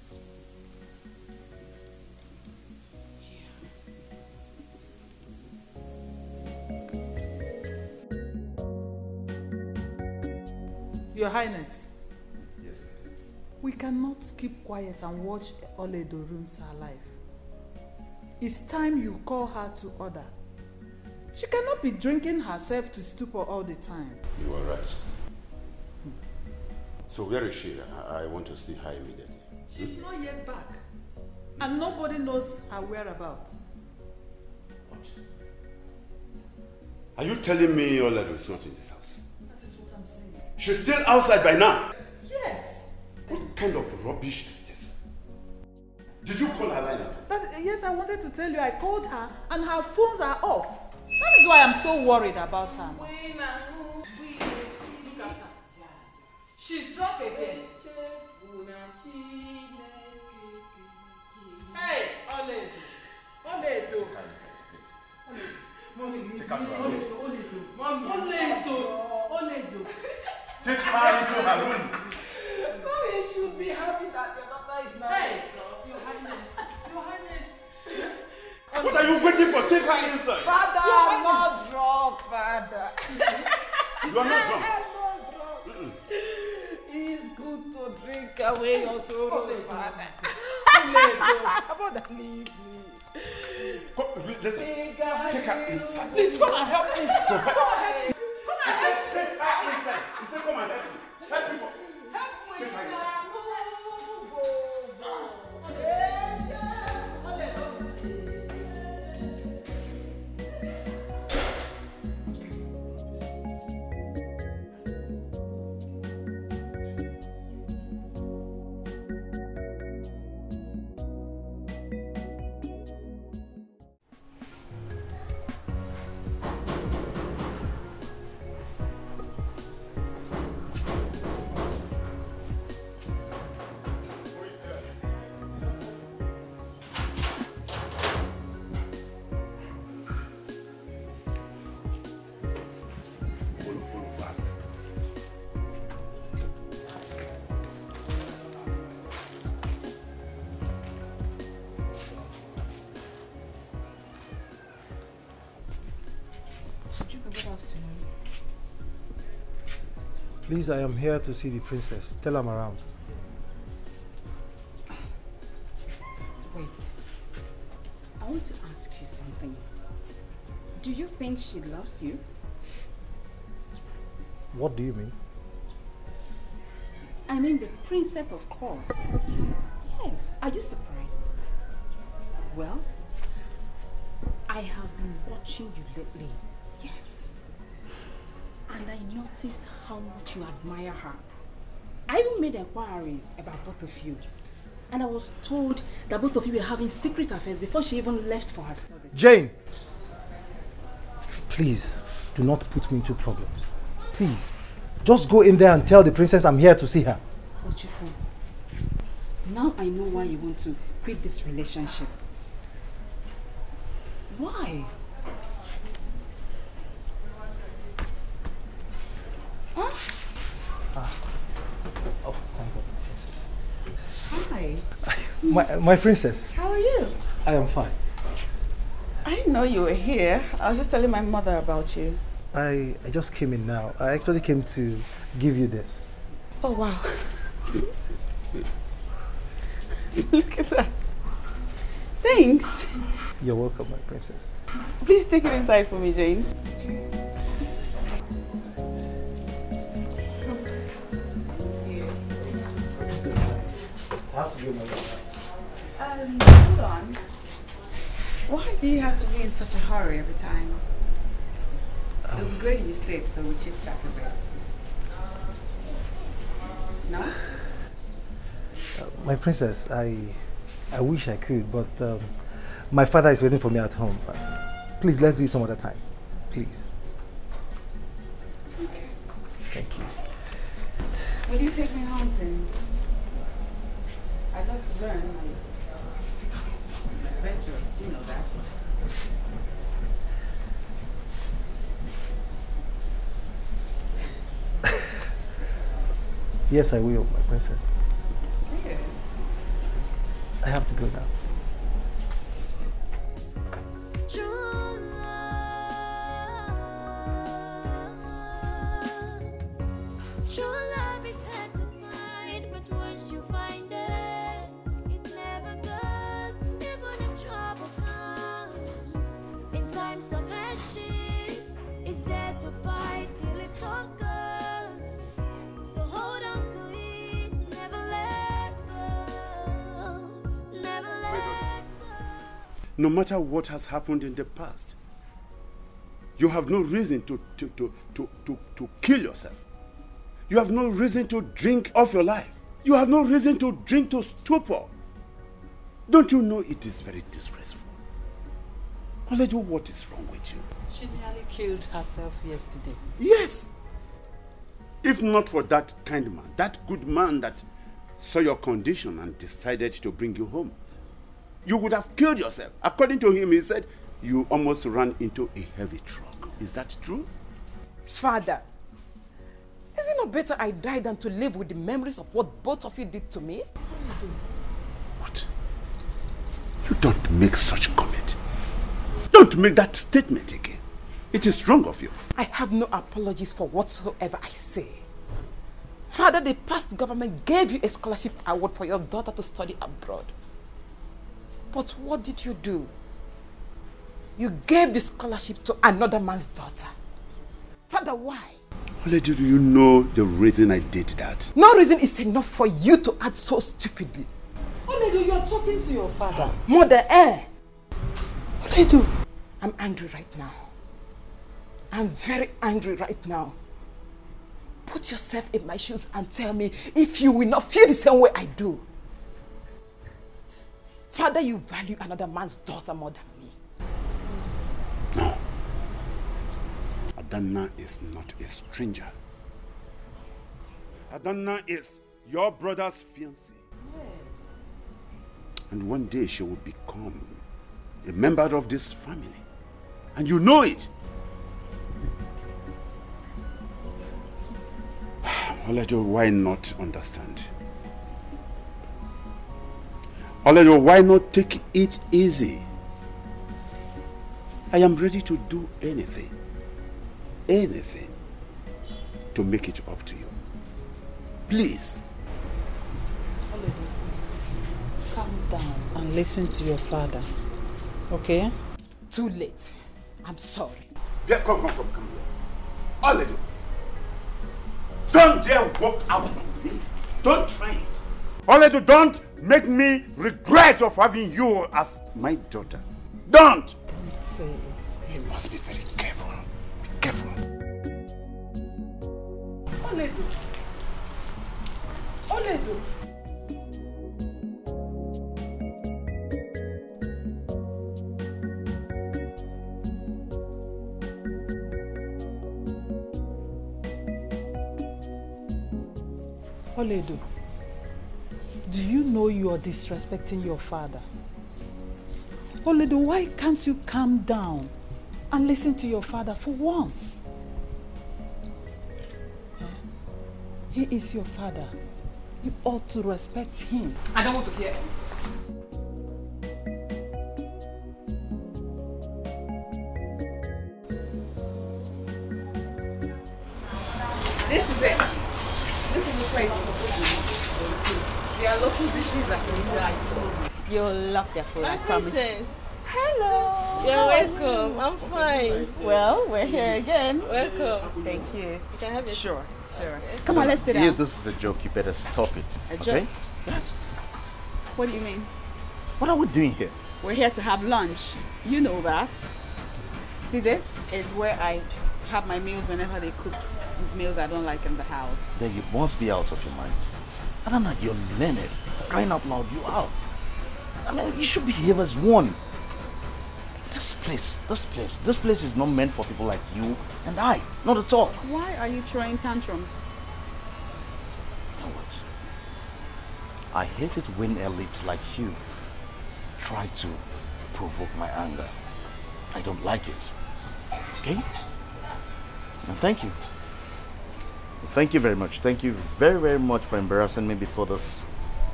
Your Highness, Yes. We cannot keep quiet and watch Oledo rooms her life. It's time you call her to order. She cannot be drinking herself to stupor all the time. You are right. So where is she? I, I want to see her immediately. She's not yet back. And nobody knows her whereabouts. What? Are you telling me Oledo is not in this house? That is what I'm saying. She's still outside by now. Yes. What kind of rubbish is this? Did you call her line up? That, yes, I wanted to tell you. I called her and her phones are off. That is why I'm so worried about her. Look at her. She's drunk again. Hey, Oledo. Oledo. Mommy, Take her to her room. Oledo. Mommy. Oledo. Oledo. Take her into her room. Mommy should be happy that your daughter is married. Hey, Your Highness. Your Highness. What are you waiting for? Take her inside. Father, I'm not drunk, Father. You are not drunk. drunk. It's good to drink away your sorrows, Father. Father, leave me. Come, listen. Take her inside. Please come and help me. Come and help me. I said take her inside. He said come and help me. Help people. Take Please, I am here to see the princess. Tell her I'm around. Wait. I want to ask you something. Do you think she loves you? What do you mean? I mean the princess, of course. Yes. Are you surprised? Well, I have been watching you lately. Yes. And I noticed how much you admire her. I even made inquiries about both of you. And I was told that both of you were having secret affairs before she even left for her studies. Jane! Please, do not put me into problems. Please, just go in there and tell the princess I'm here to see her. Ojufu, now I know why you want to quit this relationship. Why? Huh? Oh, thank God, princess. Hi. My, my princess, How are you? I am fine. I didn't know you were here. I was just telling my mother about you. I, I just came in now. I actually came to give you this. Oh, wow. Look at that. Thanks. You're welcome, my princess. Please take it inside for me, Jane. I have to do my. Um, hold on. Why do you have to be in such a hurry every time? it would be great if you sit so we chit chat a bit. No? Uh, my princess, I, I wish I could, but um, my father is waiting for me at home. Please, let's do it some other time. Please. Okay. Thank you. Will you take me home then? I'd like to learn my, my you know that. Yes, I will, my princess. Good. I have to go now. True love is hard No matter what has happened in the past, you have no reason to, to, to, to, to, to kill yourself. You have no reason to drink off your life. You have no reason to drink to stupor. Don't you know it is very disgraceful? I'll do what is wrong with you. She nearly killed herself yesterday. Yes. If not for that kind man, that good man that saw your condition and decided to bring you home, you would have killed yourself. According to him, he said you almost ran into a heavy truck. Is that true? Father, is it not better I die than to live with the memories of what both of you did to me? What? You don't make such comment. Don't make that statement again. It is wrong of you. I have no apologies for whatsoever I say. Father, the past government gave you a scholarship award for your daughter to study abroad. But what did you do? You gave the scholarship to another man's daughter. Father, why? Only do you know the reason I did that? No reason is enough for you to act so stupidly. Oledo, you're talking to your father. Mother, eh? Oledo. I'm angry right now. I'm very angry right now. Put yourself in my shoes and tell me if you will not feel the same way I do. Father, you value another man's daughter more than me. No. Adana is not a stranger. Adana is your brother's fiancée. And one day she will become a member of this family. And you know it. Oledo, why not understand? Oledo, why not take it easy? I am ready to do anything, anything to make it up to you. Please. Calm down and listen to your father. Okay? Too late. I'm sorry. Yeah, come, come, come, come here. Oledo. Don't dare walk out on me. Don't try it. Oledo, don't make me regret of having you as my daughter. Don't. Don't say it. You must be very careful. Be careful. Oledo. Oledo. Oledo, do you know you are disrespecting your father? Oledo, why can't you calm down and listen to your father for once? He is your father. You ought to respect him. I don't want to hear anything. This is it. This is. They are local dishes that you die for. You'll love their food, I My promise. princess. Hello. You're welcome. I'm fine. Well, we're here again. Welcome. Thank you. You can have your Sure, sure. Come on, let's sit If down. this is a joke, you better stop it. A okay? joke? Yes. What do you mean? What are we doing here? We're here to have lunch. You know that. See, this is where I have my meals whenever they cook meals I don't like in the house. Then you must be out of your mind. I don't know, you're learned. For crying out loud, you are. I mean, you should behave as one. This place, this place, this place is not meant for people like you and I. Not at all. Why are you throwing tantrums? Know what? I hate it when elites like you try to provoke my anger. I don't like it. Okay? And thank you. Thank you very much. Thank you very, very much for embarrassing me before those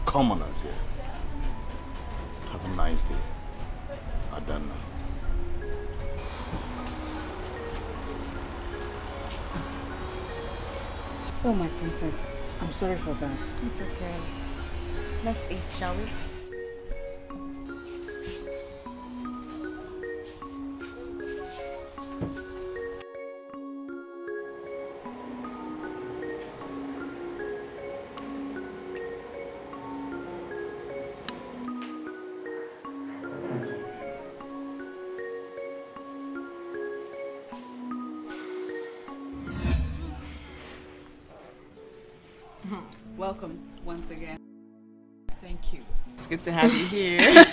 commoners here. Have a nice day. Adana. Oh, my princess. I'm sorry for that. It's okay. Let's eat, shall we? Good to have you here.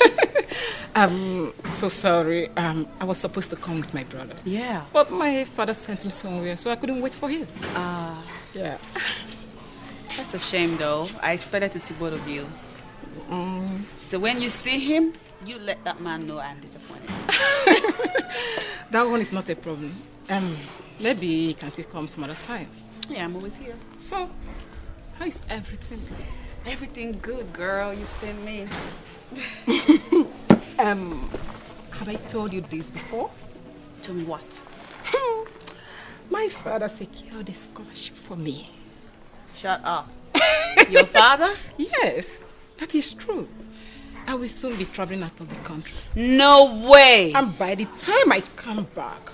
I'm so sorry. Um, I was supposed to come with my brother. Yeah. But my father sent me somewhere, so I couldn't wait for him. Ah. Yeah. That's a shame, though. I expected to see both of you. Mm. So when you see him, you let that man know I'm disappointed. That one is not a problem. Um, maybe he can still come some other time. Yeah, I'm always here. So, how is everything? Everything good, girl. You've seen me. Um, have I told you this before? Tell me what? My father secured a scholarship for me. Shut up. Your father? Yes, that is true. I will soon be traveling out of the country. No way! And by the time I come back,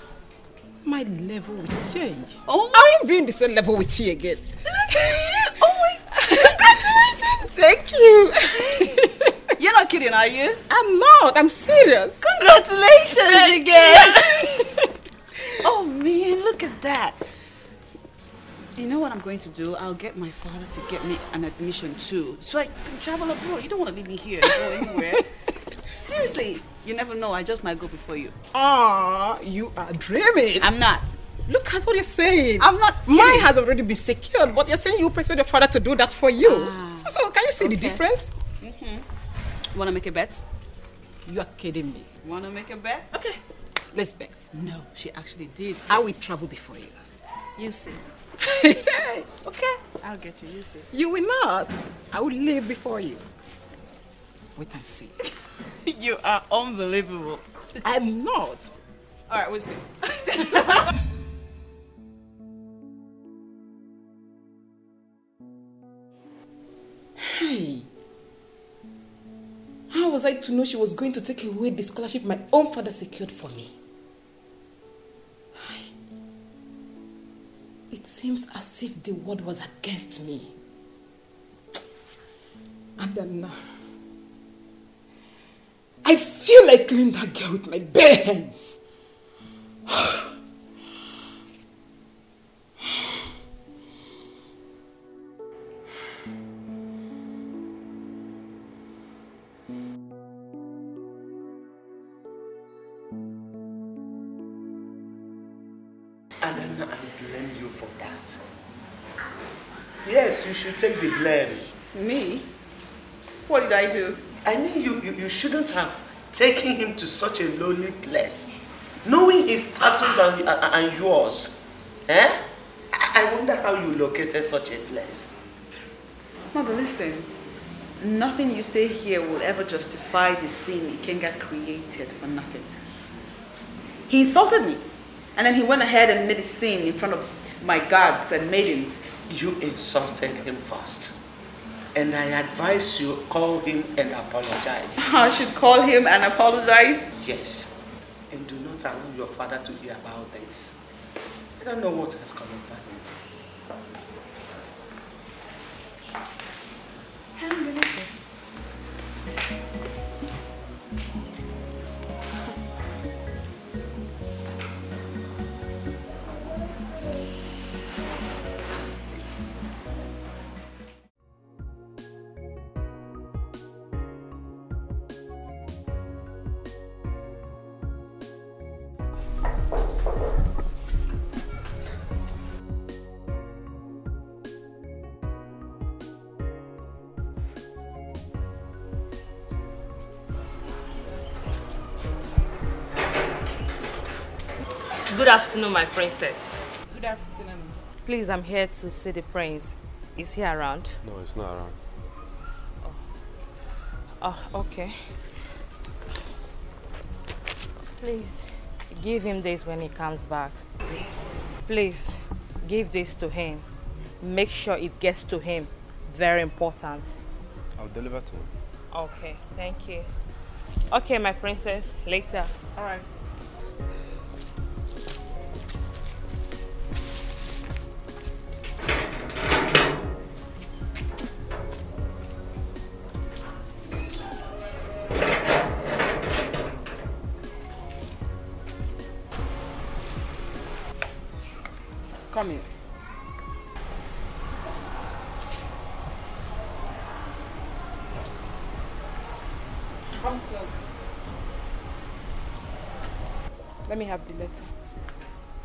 my level will change. Oh I won't be in the same level with you again. Oh my! Thank you. You're not kidding, are you? I'm not. I'm serious. Congratulations again! oh man, look at that. You know what I'm going to do? I'll get my father to get me an admission too, so I can travel abroad. You don't want to leave me here go anywhere. Seriously, you never know. I just might go before you. Ah, you are dreaming. I'm not. Look at what you're saying. I'm not. Mine has already been secured, but you're saying you persuade your father to do that for you. so can you see the difference? Mm-hmm. Want to make a bet? You are kidding me. Want to make a bet? Okay, let's bet. No, she actually did. I will travel before you. You see. okay. I'll get you. You see. You will not. I will leave before you. Wait and see. you are unbelievable. I'm not. All right, we'll see. Hey. How was I to know she was going to take away the scholarship my own father secured for me? Hey. It seems as if the world was against me. And then I feel like killing that girl with my bare hands. I blame you for that. Yes, you should take the blame. Me? What did I do? I mean, you, you, you shouldn't have taken him to such a lonely place. Knowing his status and, and, and yours. Eh? I I wonder how you located such a place. Mother, listen. Nothing you say here will ever justify the sin Ikenga created for nothing. He insulted me. And then he went ahead and made a scene in front of my gods and maidens. You insulted him first. And I advise you call him and apologize. I should call him and apologize. Yes. And do not allow your father to hear about this. I don't know what has come over him. Can't believe this. Afternoon, my princess. Good afternoon. Please, I'm here to see the prince. Is he around? No, he's not around. Oh, oh, okay. Please, give him this when he comes back. Please, give this to him. Make sure it gets to him. Very important. I'll deliver to him. Okay, thank you. Okay, my princess, later. All right.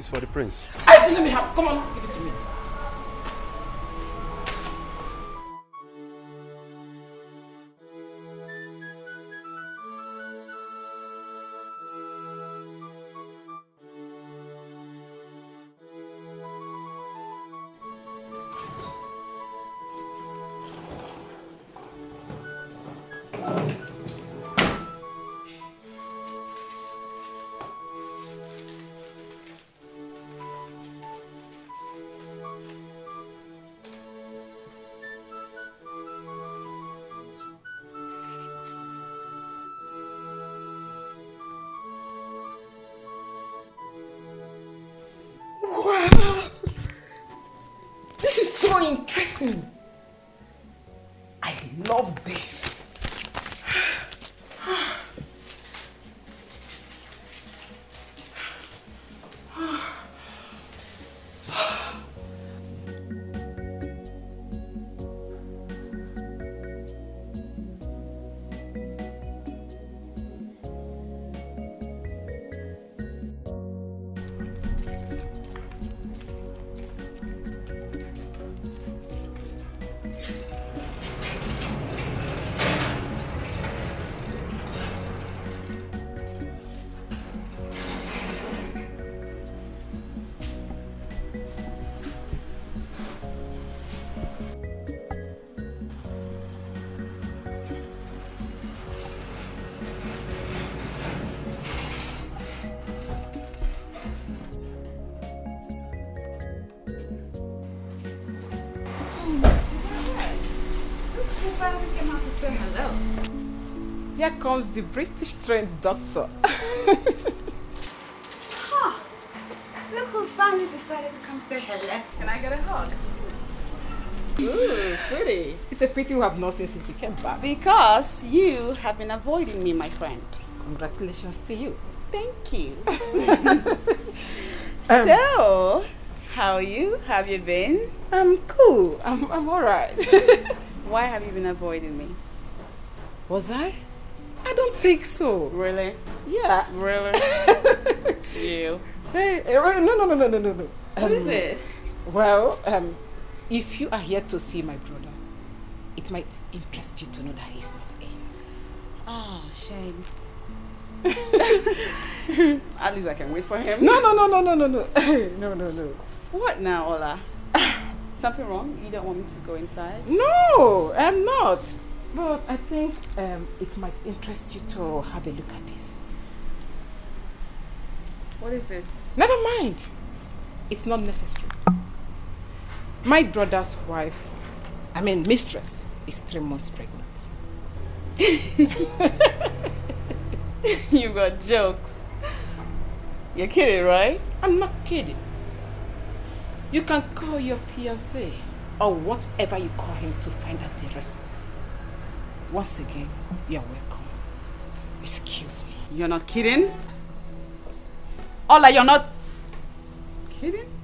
For the prince. I said let me have. Come on, give it to me. Here comes the British trained doctor. Huh. Look who finally decided to come say hello. Can I get a hug? Ooh, pretty. It's a pity you have not seen since you came back. Because you have been avoiding me, my friend. Congratulations to you. Thank you. Um, so, how are you? Have you been? I'm cool. I'm, I'm alright. Why have you been avoiding me? Was I? Think so. Really? Yeah. Really? you. Hey, eh, no, no, no, no, no, no, no. What is it? Well, um, if you are here to see my brother, it might interest you to know that he's not in. Oh, shame. At least I can wait for him. No, no, no, no, no, no, no, no, no, no. What now, Ola? Something wrong? You don't want me to go inside? No, I'm not. But I think um, it might interest you to have a look at this. What is this? Never mind. It's not necessary. My brother's wife, I mean mistress, is three months pregnant. you got jokes. You're kidding, right? I'm not kidding. You can call your fiancé or whatever you call him to find out the rest. Once again, you're welcome. Excuse me. You're not kidding? Ola, you're not kidding?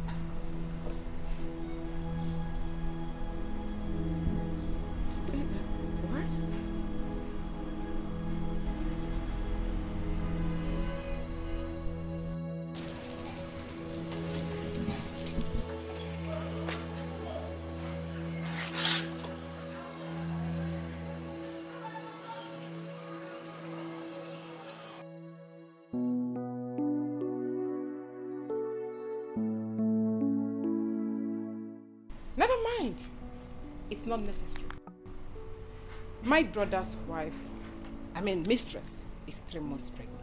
It's not necessary. My brother's wife, I mean mistress, is three months pregnant.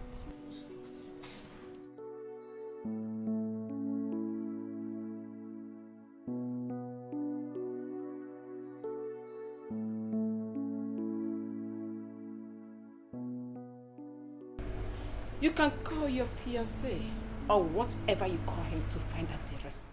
You can call your fiancé or whatever you call him to find out the rest.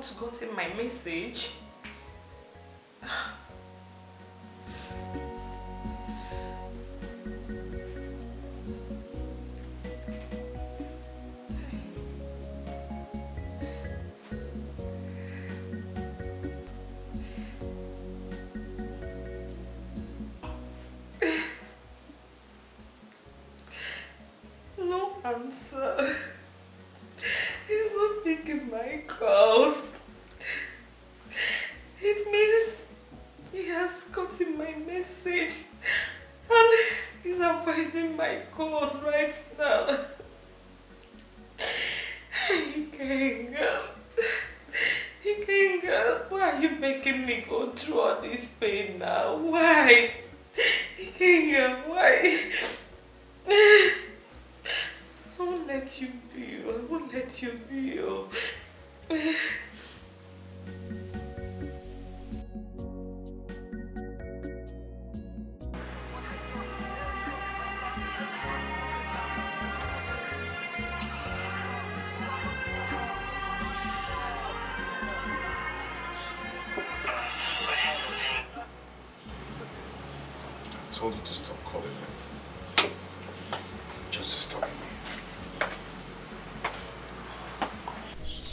He has not gotten my message?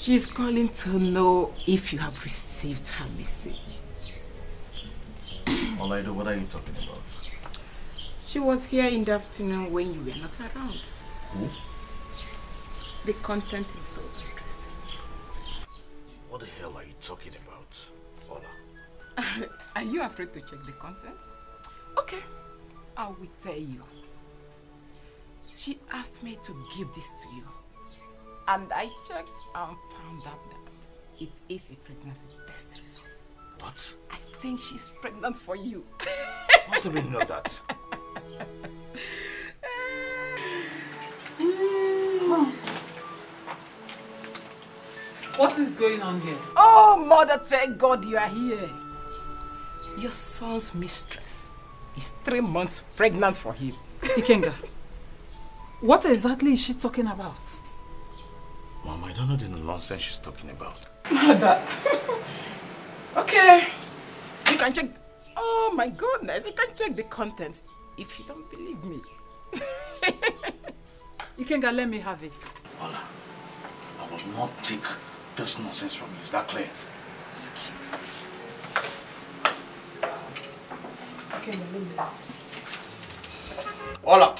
She's calling to know if you have received her message. Oledo, what are you talking about? She was here in the afternoon when you were not around. Who? The content is so interesting. What the hell are you talking about, Ola? Are you afraid to check the content? Okay, I will tell you. She asked me to give this to you. And I checked and found out that it is a pregnancy test result. What? I think she's pregnant for you. What's the meaning of that? What is going on here? Oh, mother, thank God you are here. Your son's mistress is three months pregnant for him. Ikenga, what exactly is she talking about? Mom, I don't know the nonsense she's talking about. Mother. okay. You can check. Oh my goodness. You can check the contents if you don't believe me. Ikenga, let me have it. Ola, I will not take this nonsense from you. Is that clear? Ikenga, let me have Ola!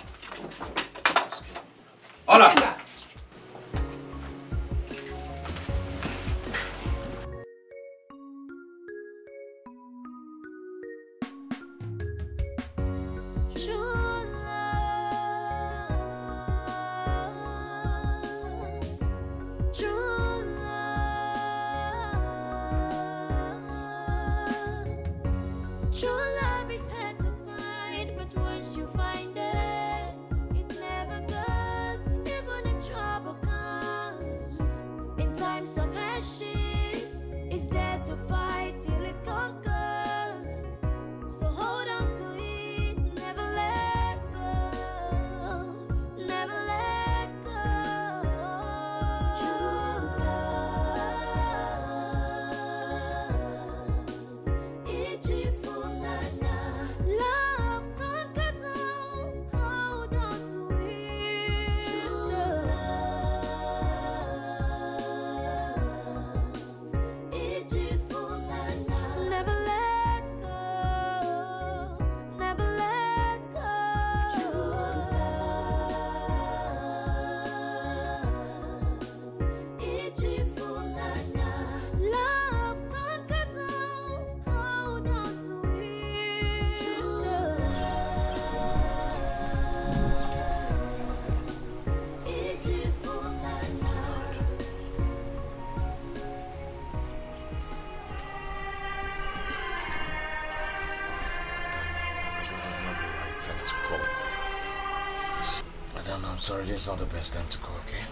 Sorry, this is not the best time to call, okay? Eh?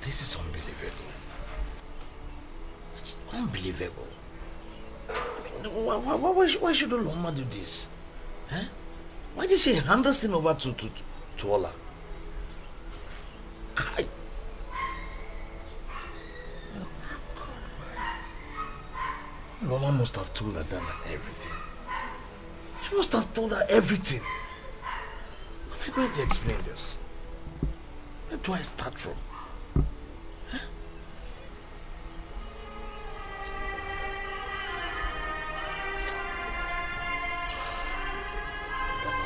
This is unbelievable. It's unbelievable. I mean, why, why, why, why should- Uloma do this? Huh? Why did she hand this thing over to, to, to, Ola? Kai. Lola must have told Adana everything. She must have told her everything. How am I going to explain this? Where do I start from? Huh?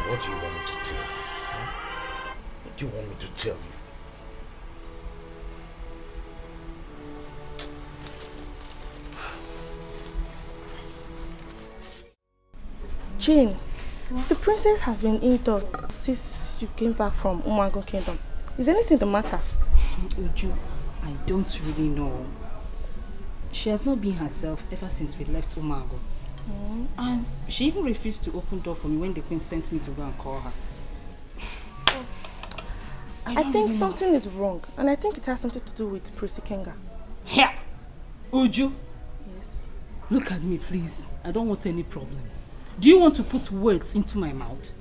What do you want me to tell you? What do you want me to tell you? Jane, the princess has been indoors since you came back from Umago Kingdom. Is anything the matter? Uju, I don't really know. She has not been herself ever since we left Umago. Mm. And she even refused to open door for me when the queen sent me to go and call her. I, don't think really know. something is wrong, and I think it has something to do with Prince Ikenga. Here! Uju! Yes. Look at me, please. I don't want any problem. Do you want to put words into my mouth?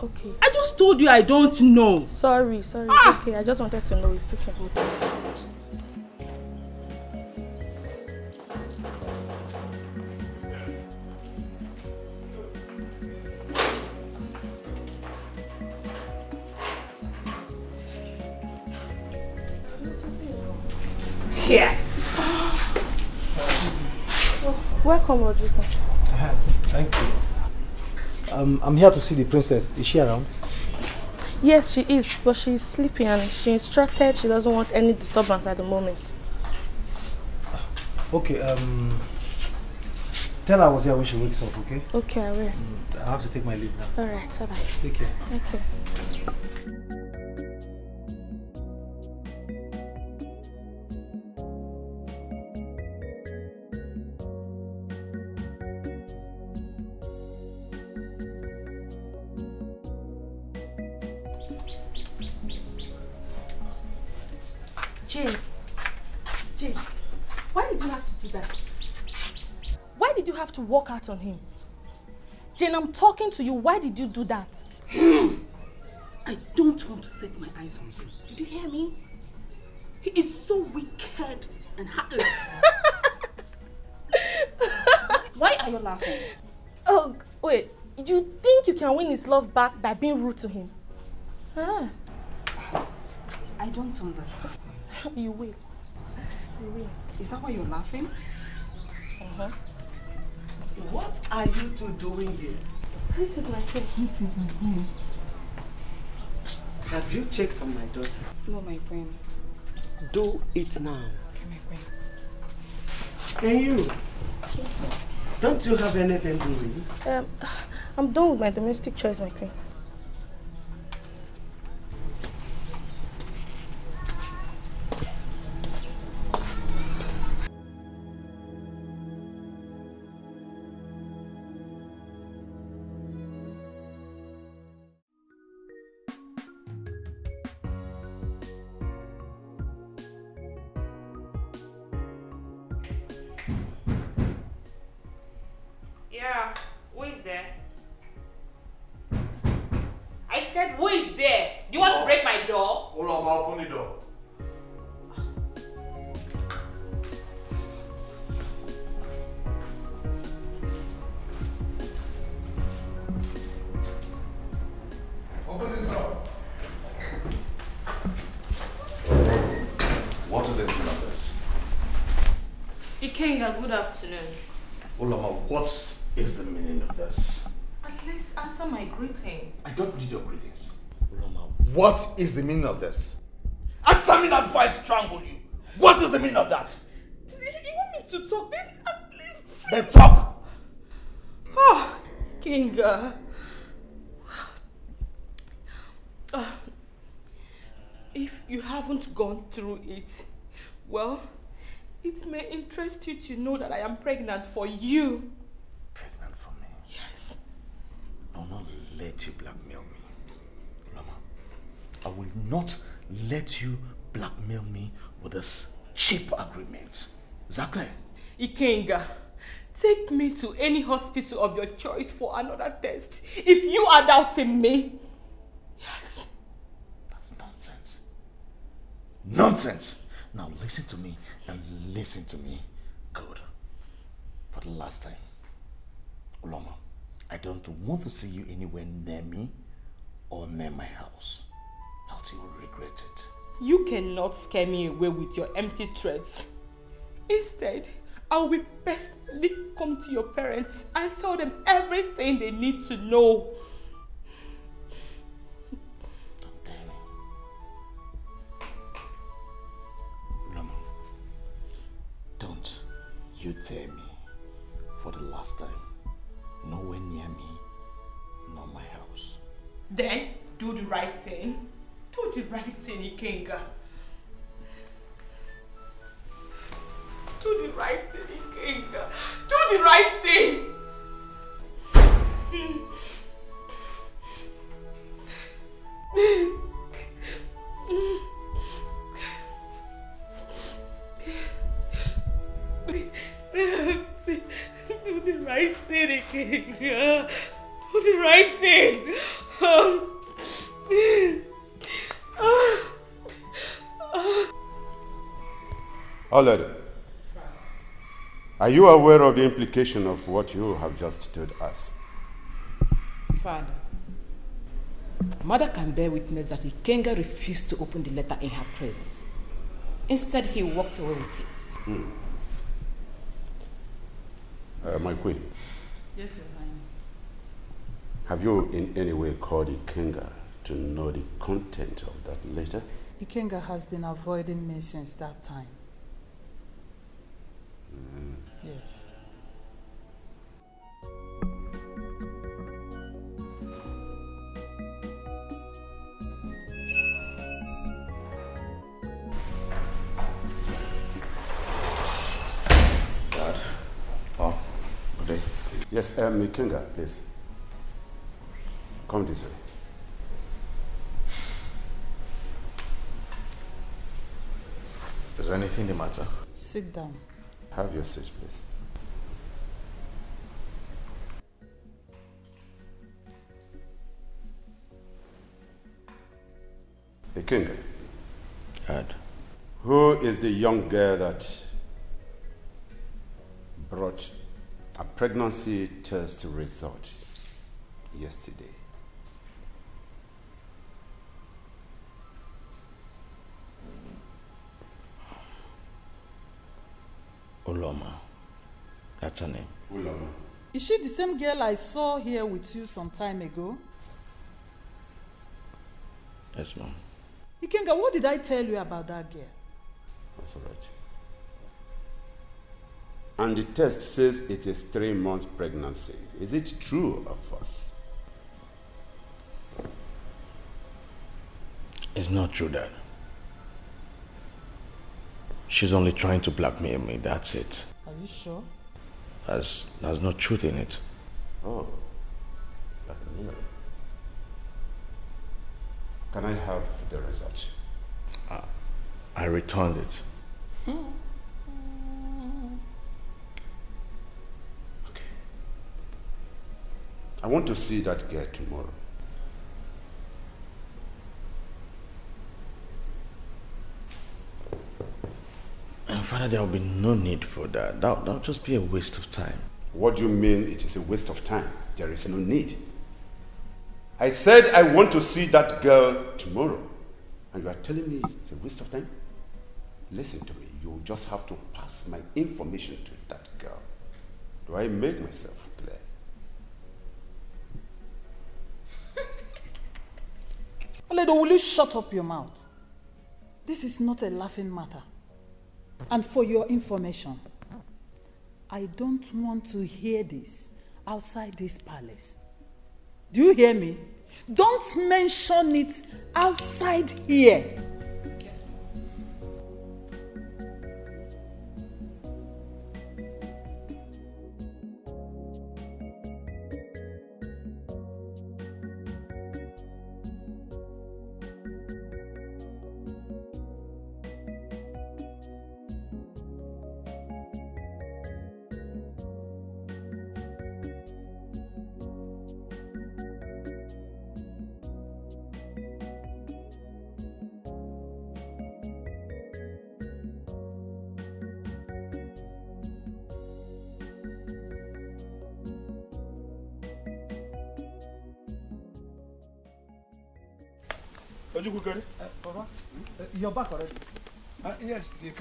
Okay. I just told you I don't know. Sorry, sorry, Ah! it's okay. I just wanted to know. It's okay. Here! Welcome, Rodrigo. Thank you. Um, I'm here to see the princess. Is she around? Yes, she is, but she's sleeping and she instructed she doesn't want any disturbance at the moment. Okay, um, tell her I was here when she wakes up, okay? Okay, I will. I have to take my leave now. Alright, bye bye. Take care. Okay. Jane. Jane, why did you have to do that? Why did you have to walk out on him? Jane, I'm talking to you. Why did you do that? I don't want to set my eyes on him. Did you hear me? He is so wicked and heartless. Why are you laughing? Oh, wait. You think you can win his love back by being rude to him? Ah. I don't understand. You will. You will. Is that why you're laughing? Uh-huh. What are you two doing here? It is my friend. It is my home. Have you checked on my daughter? No, my brain. Do it now. Okay, my brain. And you? Don't you have anything to doing? Um, I'm done with my domestic chores, my queen. Is the meaning of this? Answer me now before I strangle you. What is the meaning of that? You want me to talk? Then least. Then talk. Oh, Kinga. Uh, if you haven't gone through it, well, it may interest you to know that I am pregnant for you. Pregnant for me? Yes. I will not let you blackmail I will not let you blackmail me with this cheap agreement. Is that clear? Ikenga, take me to any hospital of your choice for another test. If you are doubting me, yes. That's nonsense. Nonsense! Now listen to me and listen to me. Good. For the last time. Uloma, I don't want to see you anywhere near me or near my house. You will regret it. You cannot scare me away with your empty threats. Instead, I will be personally come to your parents and tell them everything they need to know. Don't tell me. Uloma, don't you dare me for the last time. Nowhere near me, nor my house. Then, do the right thing. Do the right thing, Ikenga. Do the right thing, Ikenga. Do the right thing. Do the right thing, Ikenga. Do the right thing. Um, Oled, are you aware of the implication of what you have just told us? Father, Mother can bear witness that Ikenga refused to open the letter in her presence. Instead, he walked away with it. Hmm. Uh, my queen, Yes, Your Highness. have you in any way called Ikenga to know the content of that letter? Ikenga has been avoiding me since that time. Yes. Dad. Oh, okay. Yes, um, Ikenga, please. Come this way. Is anything the matter? Sit down. Have your seat, please. Ikenga. Dad. Who is the young girl that brought a pregnancy test result yesterday? Uloma. That's her name. Uloma. Is she the same girl I saw here with you some time ago? Yes, ma'am. Ikenga, what did I tell you about that girl? That's all right. And the test says it is three months pregnancy. Is it true or false? It's not true, Dad. She's only trying to blackmail me, that's it. Are you sure? There's, there's no truth in it. Oh, blackmail. Can I have the result? I returned it. Hmm. Okay. I want to see that girl tomorrow. Father, there will be no need for that. That that'll just be a waste of time. What do you mean it is a waste of time? There is no need. I said I want to see that girl tomorrow. And you are telling me it's a waste of time? Listen to me. You just have to pass my information to that girl. Do I make myself clear? Oledo, will you shut up your mouth? This is not a laughing matter. And for your information, I don't want to hear this outside this palace. Do you hear me? Don't mention it outside here.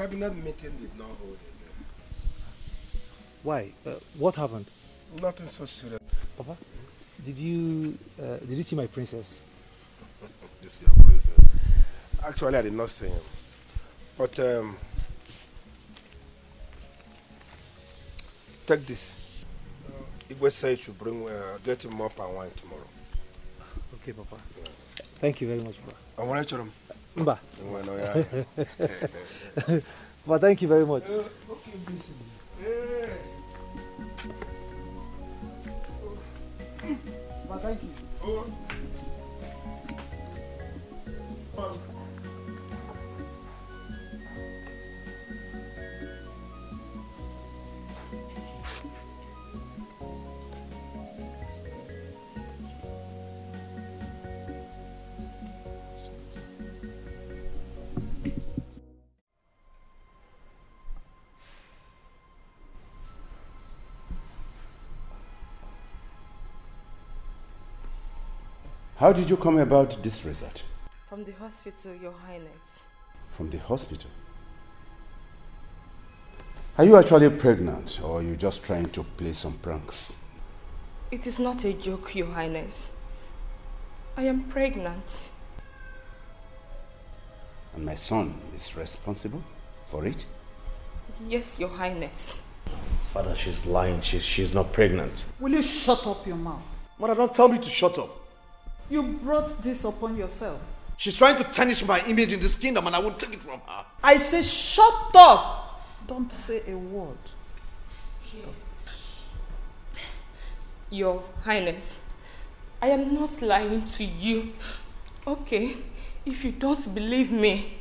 Cabinet meeting did not hold in Why? Uh, what happened? Nothing so serious. Papa, did you uh, did you see my princess? this is your princess. Actually, I did not see him. But, um, take this. Igwe said you should bring, uh, get him up and wine tomorrow. Okay, Papa. Thank you very much, Papa. I want to him. Mba. Well, no, yeah. Thank you very much. Papa, thank you. Oh. How did you come about this result? From the hospital, Your Highness. From the hospital? Are you actually pregnant or are you just trying to play some pranks? It is not a joke, Your Highness. I am pregnant. And my son is responsible for it? Yes, Your Highness. Father, she's lying. She's, she's not pregnant. Will you shut up your mouth? Mother, don't tell me to shut up. You brought this upon yourself. She's trying to tarnish my image in this kingdom and I won't take it from her. I say shut up! Don't say a word. Shut up. Your Highness, I am not lying to you. Okay, if you don't believe me,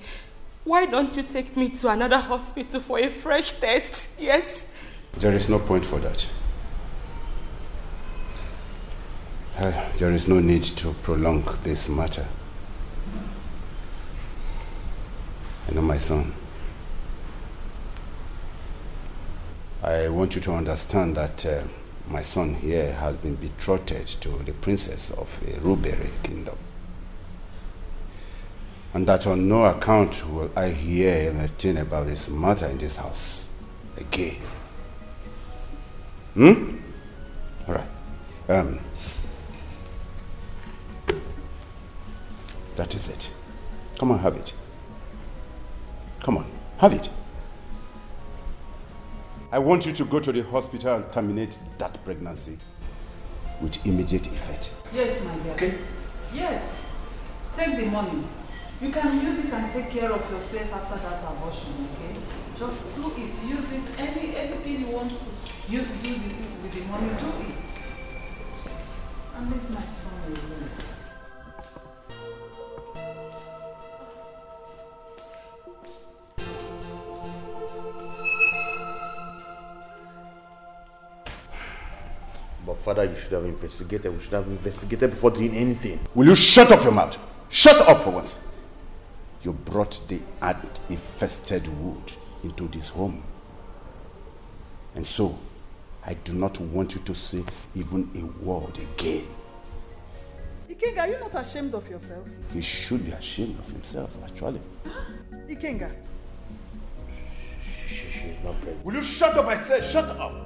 why don't you take me to another hospital for a fresh test? Yes? There is no point for that. Uh, there is no need to prolong this matter. I know my son. I want you to understand that uh, my son here has been betrothed to the princess of a Rubere kingdom. And that on no account will I hear anything about this matter in this house again. Hmm? All right. Um, that is it. Come on, have it. Come on, have it. I want you to go to the hospital and terminate that pregnancy with immediate effect. Yes, my dear. Okay. Yes. Take the money. You can use it and take care of yourself after that abortion, okay? Just do it. Use it. Any anything you want to you do with the money, do it. And leave my son alone. But father, you should have investigated. We should have investigated before doing anything. Will you shut up your mouth? Shut up for once. You brought the ant-infested wood into this home. And so, I do not want you to say even a word again. Ikenga, are you not ashamed of yourself? He should be ashamed of himself, actually. Ikenga. She's not pregnant. Will you shut up, I said, shut up!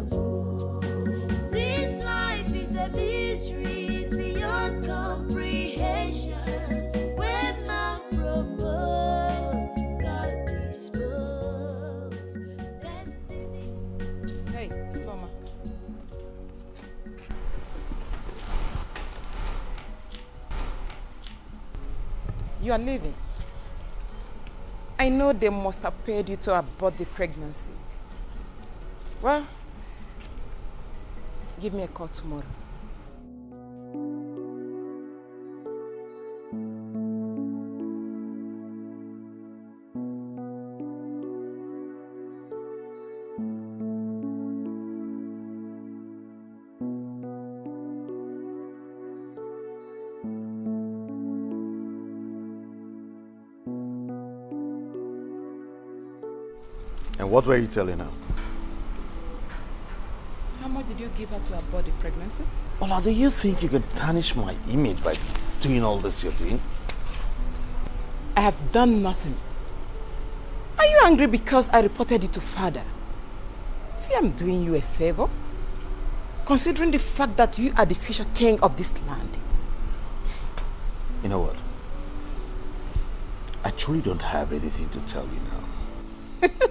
You are leaving. I know they must have paid you to abort the pregnancy. Well, give me a call tomorrow. What were you telling her? How much did you give her to abort the pregnancy? Ola, do you think you can tarnish my image by doing all this you're doing? I have done nothing. Are you angry because I reported it to father? See, I'm doing you a favor. Considering the fact that you are the future king of this land. You know what? I truly don't have anything to tell you now.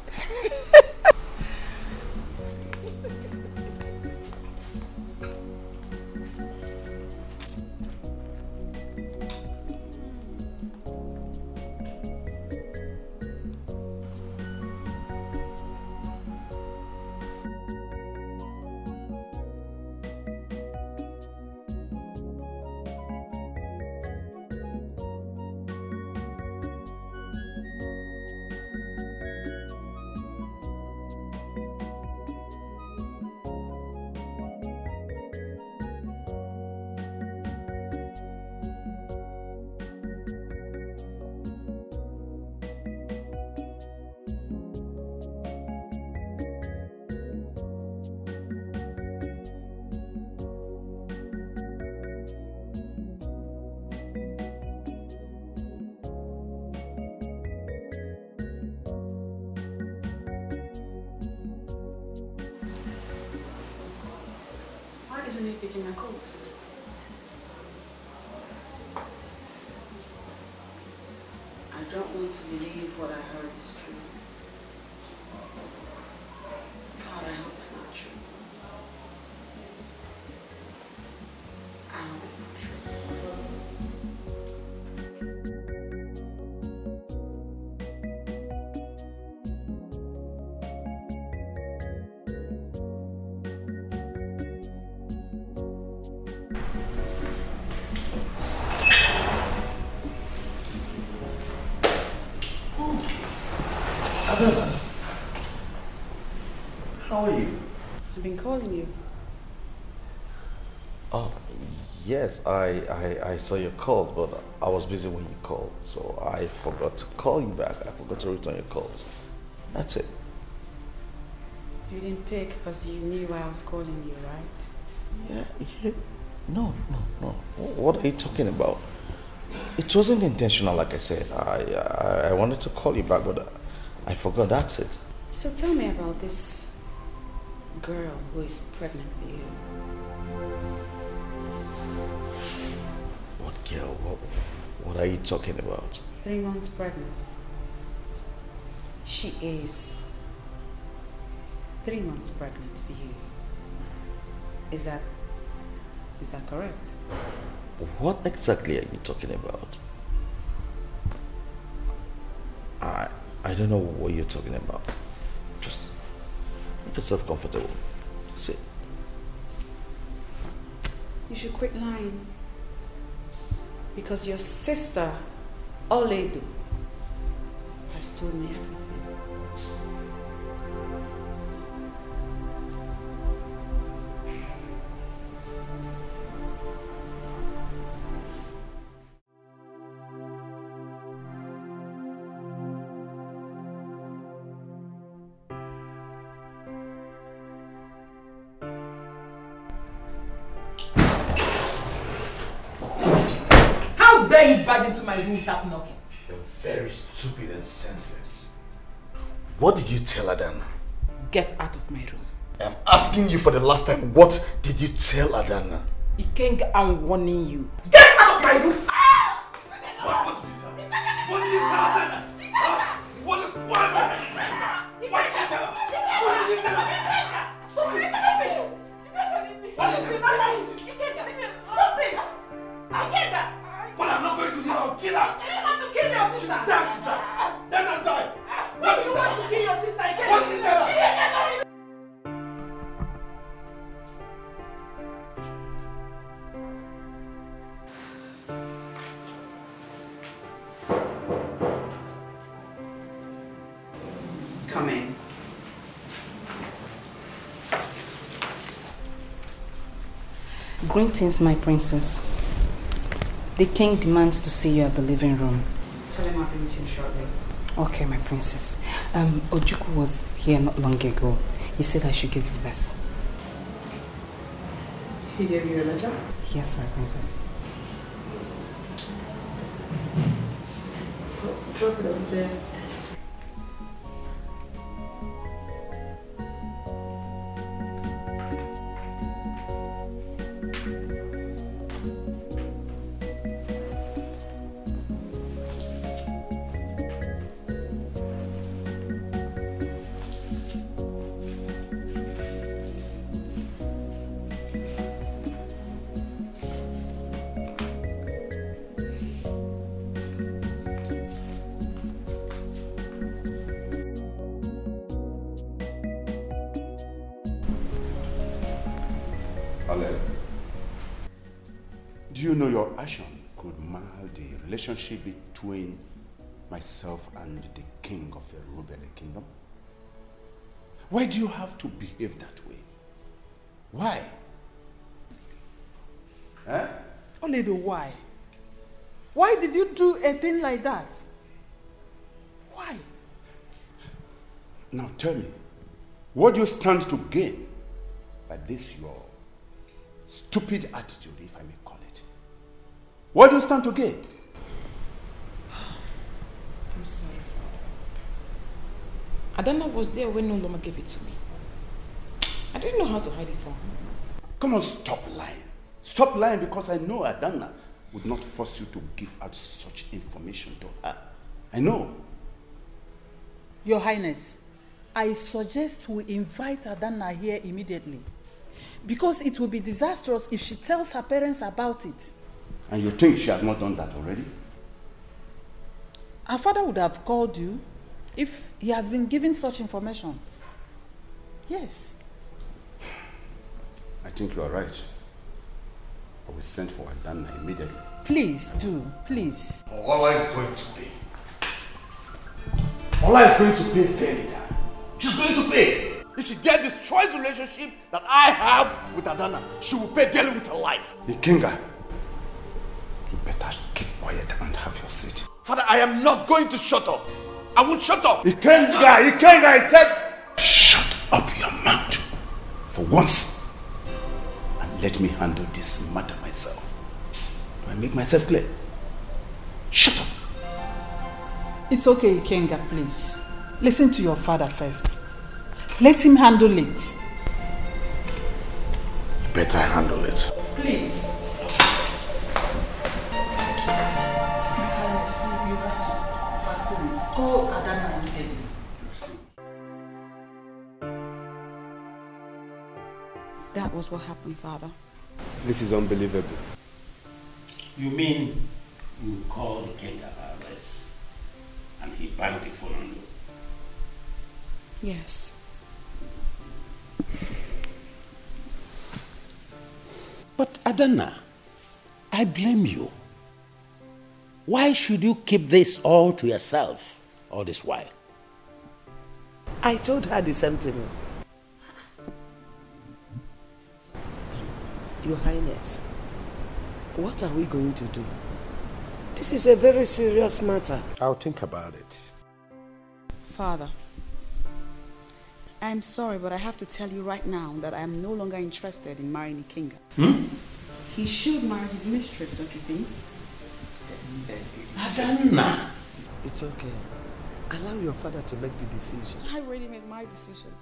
yes, I, I, I saw your call, but I was busy when you called, so I forgot to call you back. I forgot to return your calls. That's it. You didn't pick because you knew why I was calling you, right? Yeah, yeah. No, no, no. What are you talking about? It wasn't intentional, like I said. I, I, I wanted to call you back, but I forgot. That's it. So tell me about this girl who is pregnant for you. Girl? What, what are you talking about? Three months pregnant. She is three months pregnant for you. Is that is that correct? What exactly are you talking about? I I don't know what you're talking about. Just make yourself comfortable. Sit. You should quit lying. Because your sister, Oledo, has told me everything. Dare into my room without knocking? You're very stupid and senseless. What did you tell Adana? Get out of my room. I'm asking you for the last time, what did you tell Adana? Ikenga, I'm warning you. Get out of my room! Ah! What, did you tell her? What did you tell Adana? Huh? What is what? What Greetings, my princess. The king demands to see you at the living room. Tell him I've be with you shortly. Okay, my princess. Um, Ojuku was here not long ago. He said I should give you this. He gave you a letter? Yes, my princess. Drop it over there. Relationship between myself and the king of the Rubele kingdom? Why do you have to behave that way? Why? Eh? Oledo, why? Why did you do a thing like that? Why? Now tell me, what do you stand to gain by this your stupid attitude, if I may call it? What do you stand to gain? I'm sorry, Father. Adana was there when Uloma gave it to me. I didn't know how to hide it from her. Come on, stop lying. Stop lying because I know Adana would not force you to give out such information to her. I know. Your Highness, I suggest we invite Adana here immediately. Because it will be disastrous if she tells her parents about it. And you think she has not done that already? Her father would have called you if he has been given such information. Yes. I think you are right. I will send for Adana immediately. Please do, please. Oh, Ola is going to pay. Ola is going to pay Derrida. She's going to pay. If she dare destroy the relationship that I have with Adana, she will pay dearly with her life. Ikenga, you better keep quiet and have your seat. Father, I am not going to shut up. I won't shut up. Ikenga, Ikenga, I said, shut up your mouth for once and let me handle this matter myself. Do I make myself clear? Shut up. It's okay, Ikenga, please. Listen to your father first. Let him handle it. Better handle it. Please. Fasten it. Call Adana immediately. That was what happened, Father. This is unbelievable. You mean you called Kenga arrest and he banged the phone on you? Yes. But Adana, I blame you. Why should you keep this all to yourself all this while? I told her the same thing. Your Highness, what are we going to do? This is a very serious matter. I'll think about it. Father, I'm sorry, but I have to tell you right now that I am no longer interested in marrying Ikenga. Hmm? He should marry his mistress, don't you think? Adana! It's okay. Allow your father to make the decision. I already made my decision.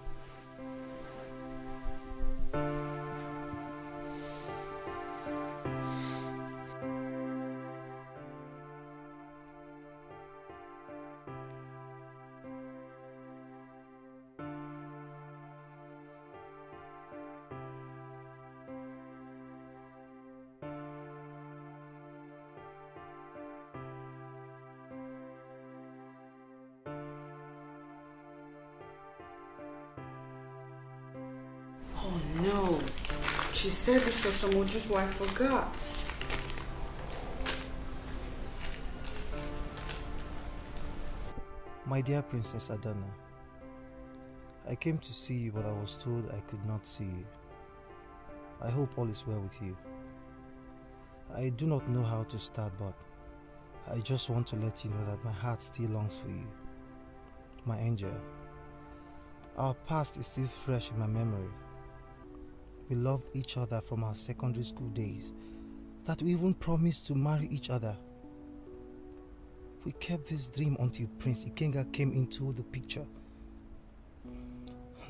She said this was from Ojuku. I forgot. My dear Princess Adana, I came to see you, but I was told I could not see you. I hope all is well with you. I do not know how to start, but I just want to let you know that my heart still longs for you. My angel. Our past is still fresh in my memory. We loved each other from our secondary school days, that we even promised to marry each other. We kept this dream until Prince Ikenga came into the picture.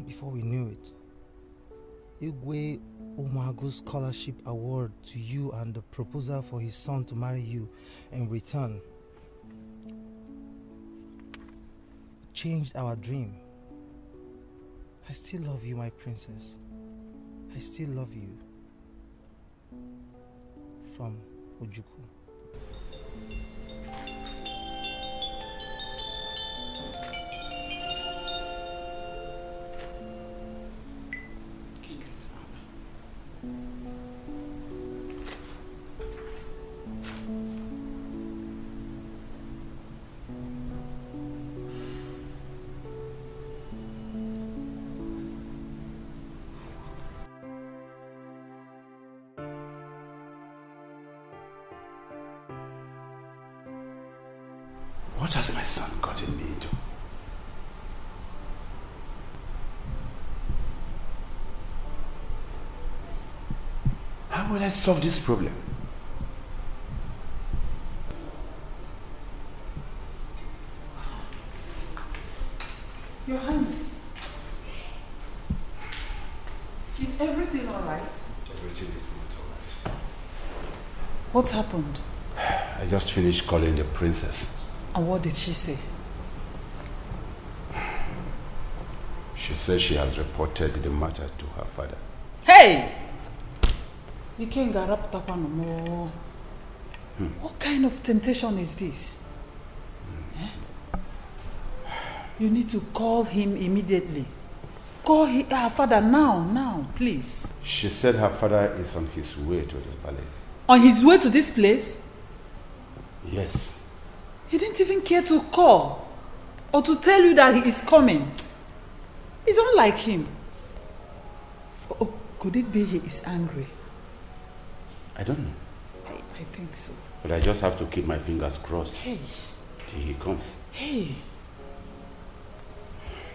Before we knew it, Igwe Umuago's scholarship award to you and the proposal for his son to marry you in return changed our dream. I still love you, my princess. I still love you. From Ojuku. How will I solve this problem? Your Highness. Is everything alright? Everything is not alright. What happened? I just finished calling the princess. And what did she say? She says she has reported the matter to her father. Hey! You can't get up no more. What kind of temptation is this? Eh? You need to call him immediately. Call hi- her father now, now, please. She said her father is on his way to the palace. On his way to this place, Yes. he didn't even care to call or to tell you that he is coming. It's unlike him. Oh, could it be he is angry? I don't know. I, I think so. But I just have to keep my fingers crossed Hey, till he comes. hey,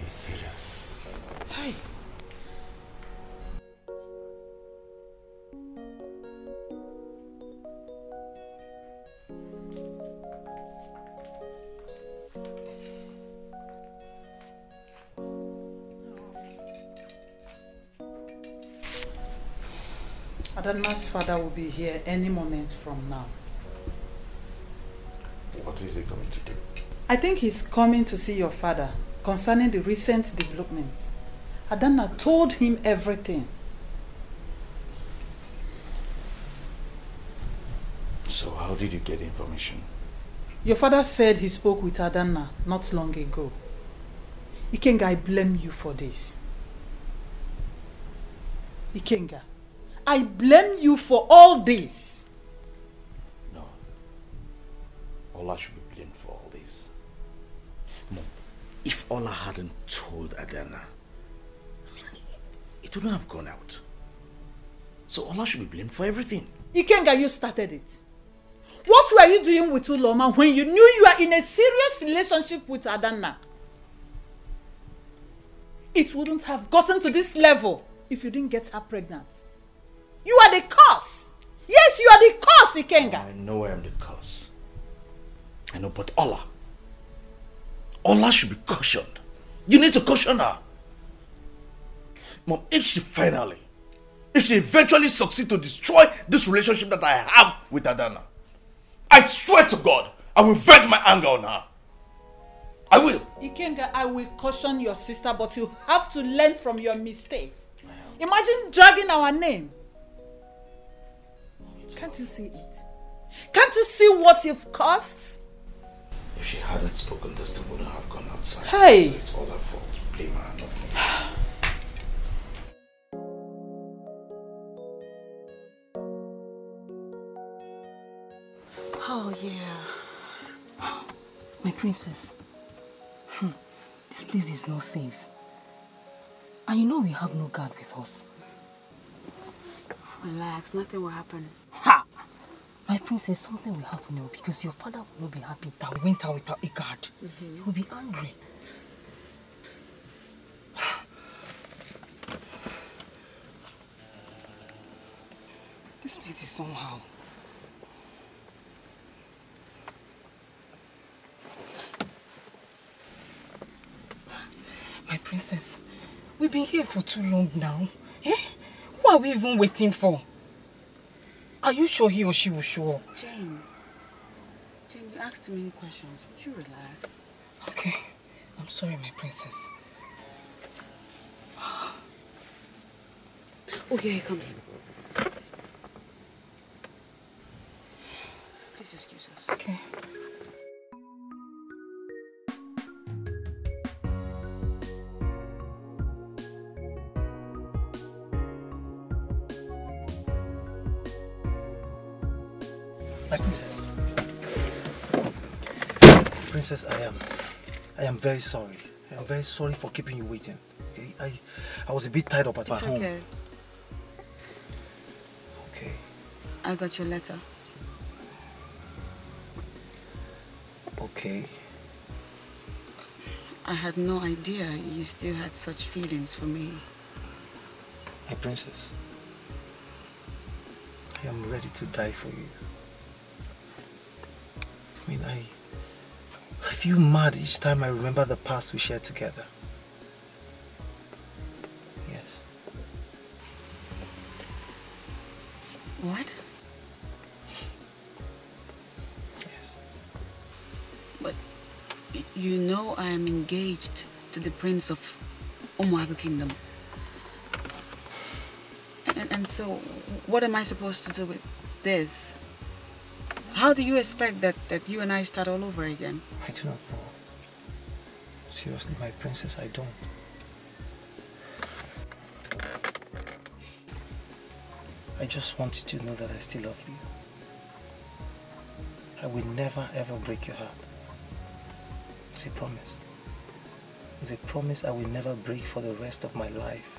He's serious. hey. Adana's father will be here any moment from now. What is he going to do? I think he's coming to see your father concerning the recent development. Adana told him everything. So how did you get information? Your father said he spoke with Adana not long ago. Ikenga, I blame you for this. Ikenga, I blame you for all this. Ola should be blamed for all this. Mom, if Ola hadn't told Adana, I mean, it wouldn't have gone out. So Ola should be blamed for everything. Ikenga, you started it. What were you doing with Uloma when you knew you were in a serious relationship with Adana? It wouldn't have gotten to this level if you didn't get her pregnant. You are the cause. Yes, you are the cause, Ikenga. I know I am the cause. I know, but Ola. Ola should be cautioned. You need to caution her. Mom, if she finally, if she eventually succeeds to destroy this relationship that I have with Adana, I swear to God, I will vent my anger on her. I will. Ikenga, I will caution your sister, but you have to learn from your mistake. Imagine dragging our name. Can't you see it? Can't you see what you've caused? If she hadn't spoken, this thing wouldn't have gone outside. Hey! So it's all her fault. Blame her, not me. Oh, yeah. My princess. Hmm. This place is not safe. And you know we have no guard with us. Relax, nothing will happen. My princess, something will happen now because your father will not be happy that we went out without a guard. He will be angry. This place is somehow. My princess, we've been here for too long now. Eh? What are we even waiting for? Are you sure he or she will show up? Jane. Jane, you asked too many questions. Would you relax? Okay. I'm sorry, my princess. Oh, here he comes. Please excuse us. Princess, I am. I am very sorry. I am very sorry for keeping you waiting. Okay, I, I was a bit tied up at It's my home. okay. Okay. I got your letter. Okay. I had no idea you still had such feelings for me. My princess. I am ready to die for you. Feel mad each time I remember the past we shared together. Yes. What? Yes. But you know I am engaged to the prince of Umuago Kingdom. And, and so, what am I supposed to do with this? How do you expect that, that you and I start all over again? I do not know. Seriously, my princess, I don't. I just want you to know that I still love you. I will never ever break your heart. It's a promise. It's a promise I will never break for the rest of my life.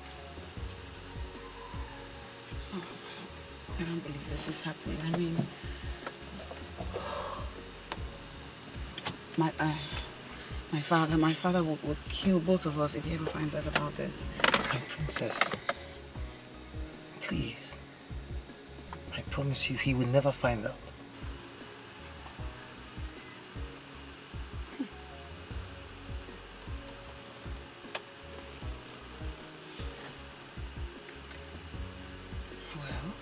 Oh, I don't believe this is happening. I mean, my uh, my father, my father would, would kill both of us if he ever finds out about this. My princess, please. I promise you he will never find out. Well,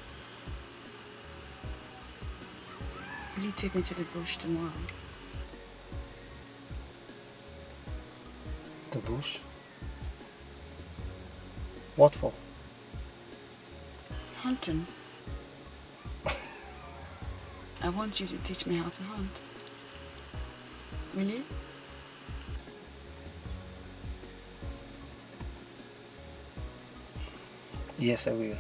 will you take me to the bush tomorrow? What for? Hunting. I want you to teach me how to hunt. Will you? Yes, I will.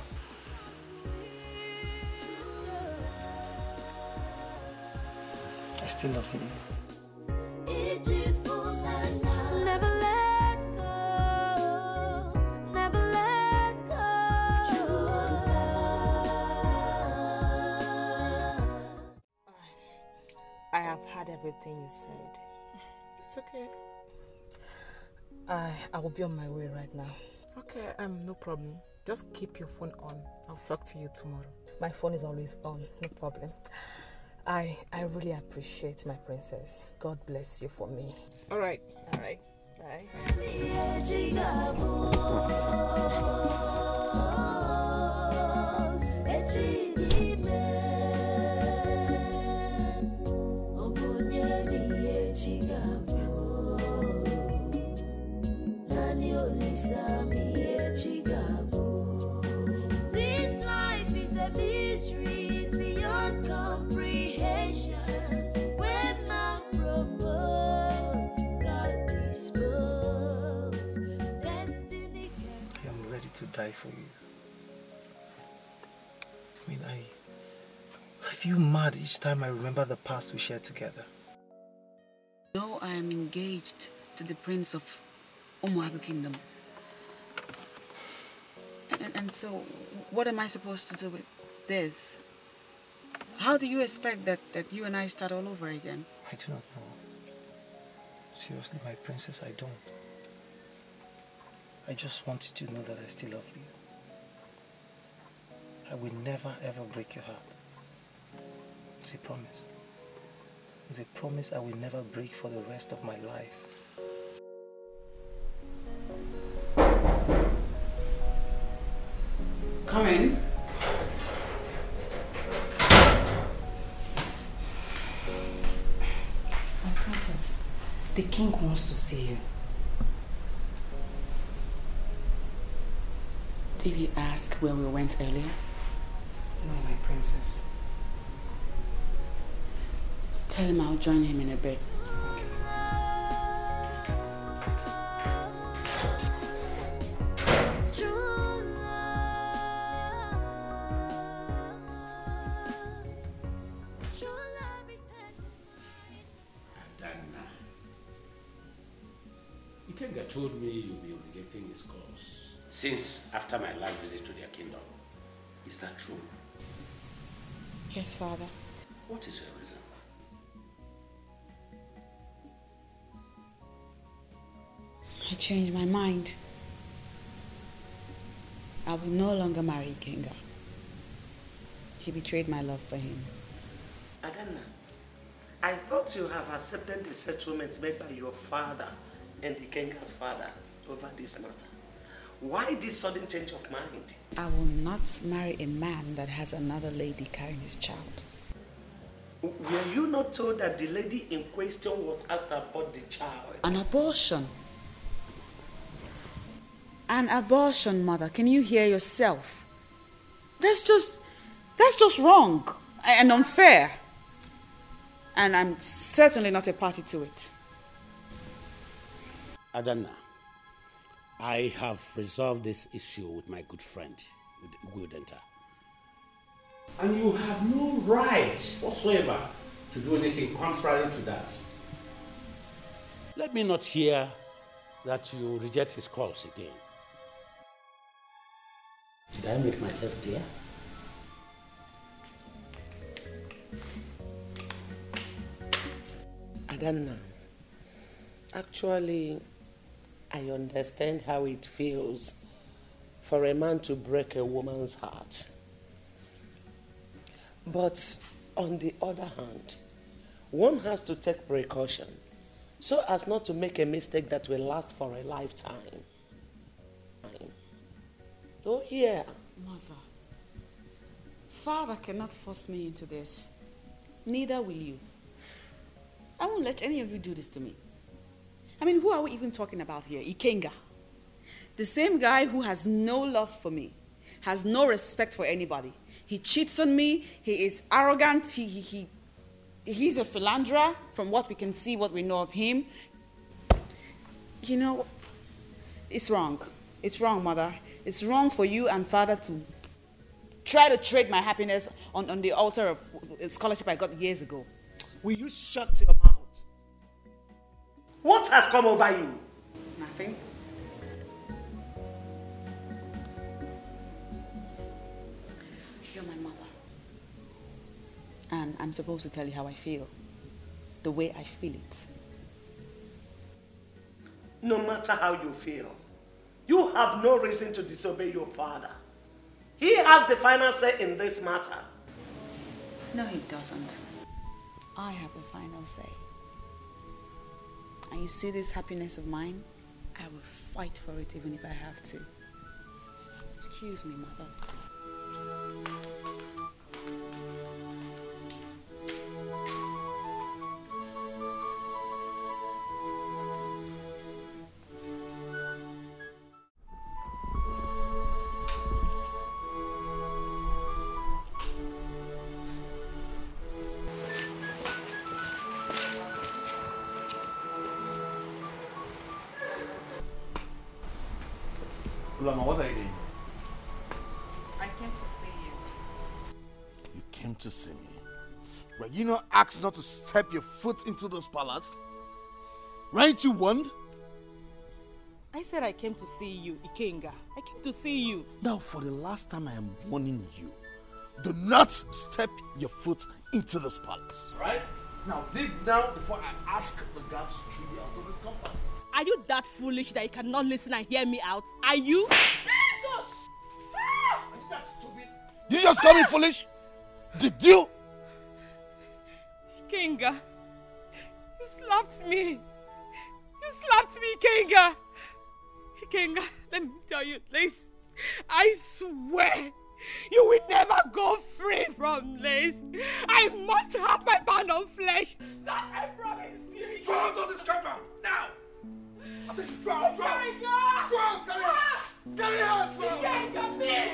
I still love you. Everything you said. It's okay. I I will be on my way right now. Okay, um, no problem. Just keep your phone on. I'll talk to you tomorrow. My phone is always on, no problem. I I really appreciate my princess. God bless you for me. All right. All right. Bye. Die for you. I mean, I, I feel mad each time I remember the past we shared together. No, I am engaged to the prince of Umuago Kingdom. And, and so, what am I supposed to do with this? How do you expect that, that you and I start all over again? I do not know. Seriously, my princess, I don't. I just want you to know that I still love you. I will never ever break your heart. It's a promise. It's a promise I will never break for the rest of my life. Come in. My princess, the king wants to see you. Did he ask where we went earlier? No, my princess. Tell him I'll join him in a bit. Is that true? Yes, father. What is your reason? I changed my mind. I will no longer marry Kenga. He betrayed my love for him. Adana, I thought you have accepted the settlement made by your father and the Kenga's father over this matter. Why this sudden change of mind? I will not marry a man that has another lady carrying his child. Were you not told that the lady in question was asked about the child? An abortion. An abortion, mother. Can you hear yourself? That's just that's just wrong and unfair. And I'm certainly not a party to it. Adana, I have resolved this issue with my good friend, Igwe Udenta. And you have no right whatsoever to do anything contrary to that. Let me not hear that you reject his calls again. Did I make myself clear? Adana, actually, I understand how it feels for a man to break a woman's heart. But on the other hand, one has to take precaution so as not to make a mistake that will last for a lifetime. Oh, yeah. Mother, father cannot force me into this. Neither will you. I won't let any of you do this to me. I mean, who are we even talking about here? Ikenga. The same guy who has no love for me, has no respect for anybody. He cheats on me, he is arrogant, he, he, he, he's a philanderer from what we can see, what we know of him. You know, it's wrong. It's wrong, mother. It's wrong for you and father to try to trade my happiness on, on the altar of scholarship I got years ago. Will you shut your mouth? What has come over you? Nothing. You're my mother. And I'm supposed to tell you how I feel. The way I feel it. No matter how you feel, you have no reason to disobey your father. He has the final say in this matter. No, he doesn't. I have the final say. And you see this happiness of mine? I will fight for it even if I have to. Excuse me, mother. Uloma, what are you? I came to see you. You came to see me. Were you not asked not to step your foot into this palace? Weren't you warned? I said I came to see you, Ikenga. I came to see you. Now, for the last time, I am warning you. do not step your foot into this palace. Right? Now leave now before I ask the guards to throw you out of this compound. Are you that foolish that you cannot listen and hear me out? Are you? You just call me foolish? Did you? Kenga, you slapped me. You slapped me, Kenga. Kenga, let me tell you this. I swear you will never go free from this. I must have my pound of flesh. That I promise you. Throw out of this compound now. I said you out. Kenga! Throw out, carry out. Carry out, throw You can't come in.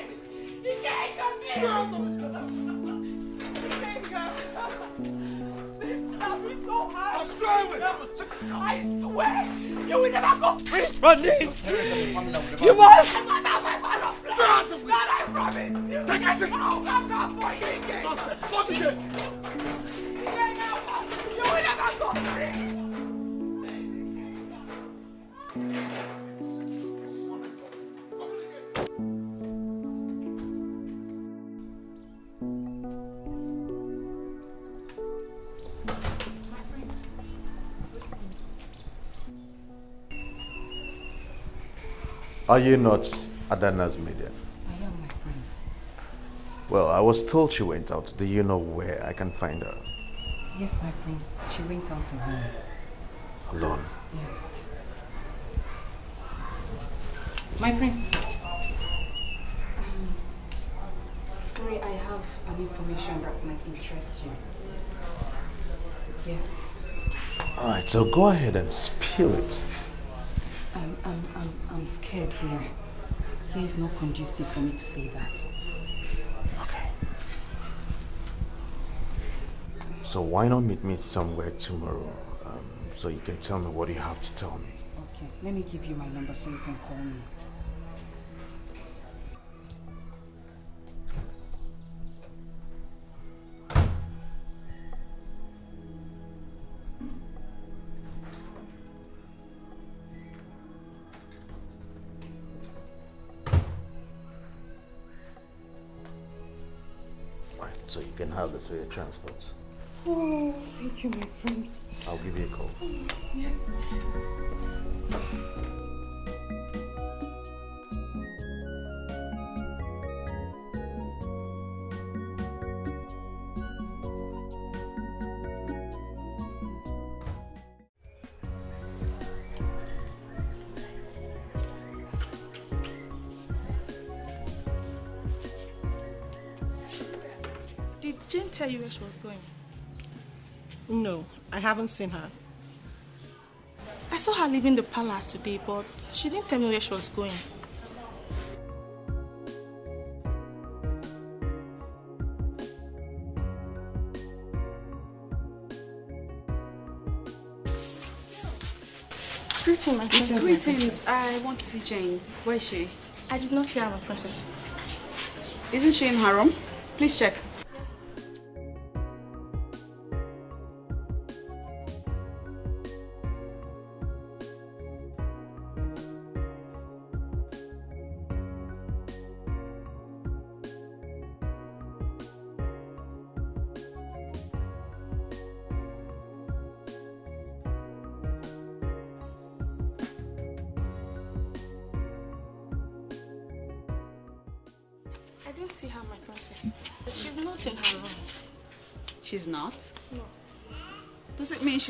You can't come in. Throw out of this compound. This slap is so. I'll show you. I swear you will never go free this. You must have my pound of flesh. That I promise you. Take it. I'll come back for you. What is it? You will never go free. Are you not Adana's maiden? I am my prince. Well, I was told she went out. Do you know where I can find her? Yes, my prince. She went out to home. Alone. Yes. My prince. Um, sorry, I have an information that might interest you. Yes. All right, so go ahead and spill it. I'm, I'm, I'm, I'm scared here. Here is not conducive for me to say that. Okay. So why not meet me somewhere tomorrow um, so you can tell me what you have to tell me? Okay, let me give you my number so you can call me. Have this for your transport. Oh, thank you, my prince. I'll give you a call. Yes. Tell you where she was going? No, I haven't seen her. I saw her leaving the palace today, but she didn't tell me where she was going. Greeting, my princess. Greetings. I want to see Jane. Where is she? I did not see her, my princess. Isn't she in her room? Please check.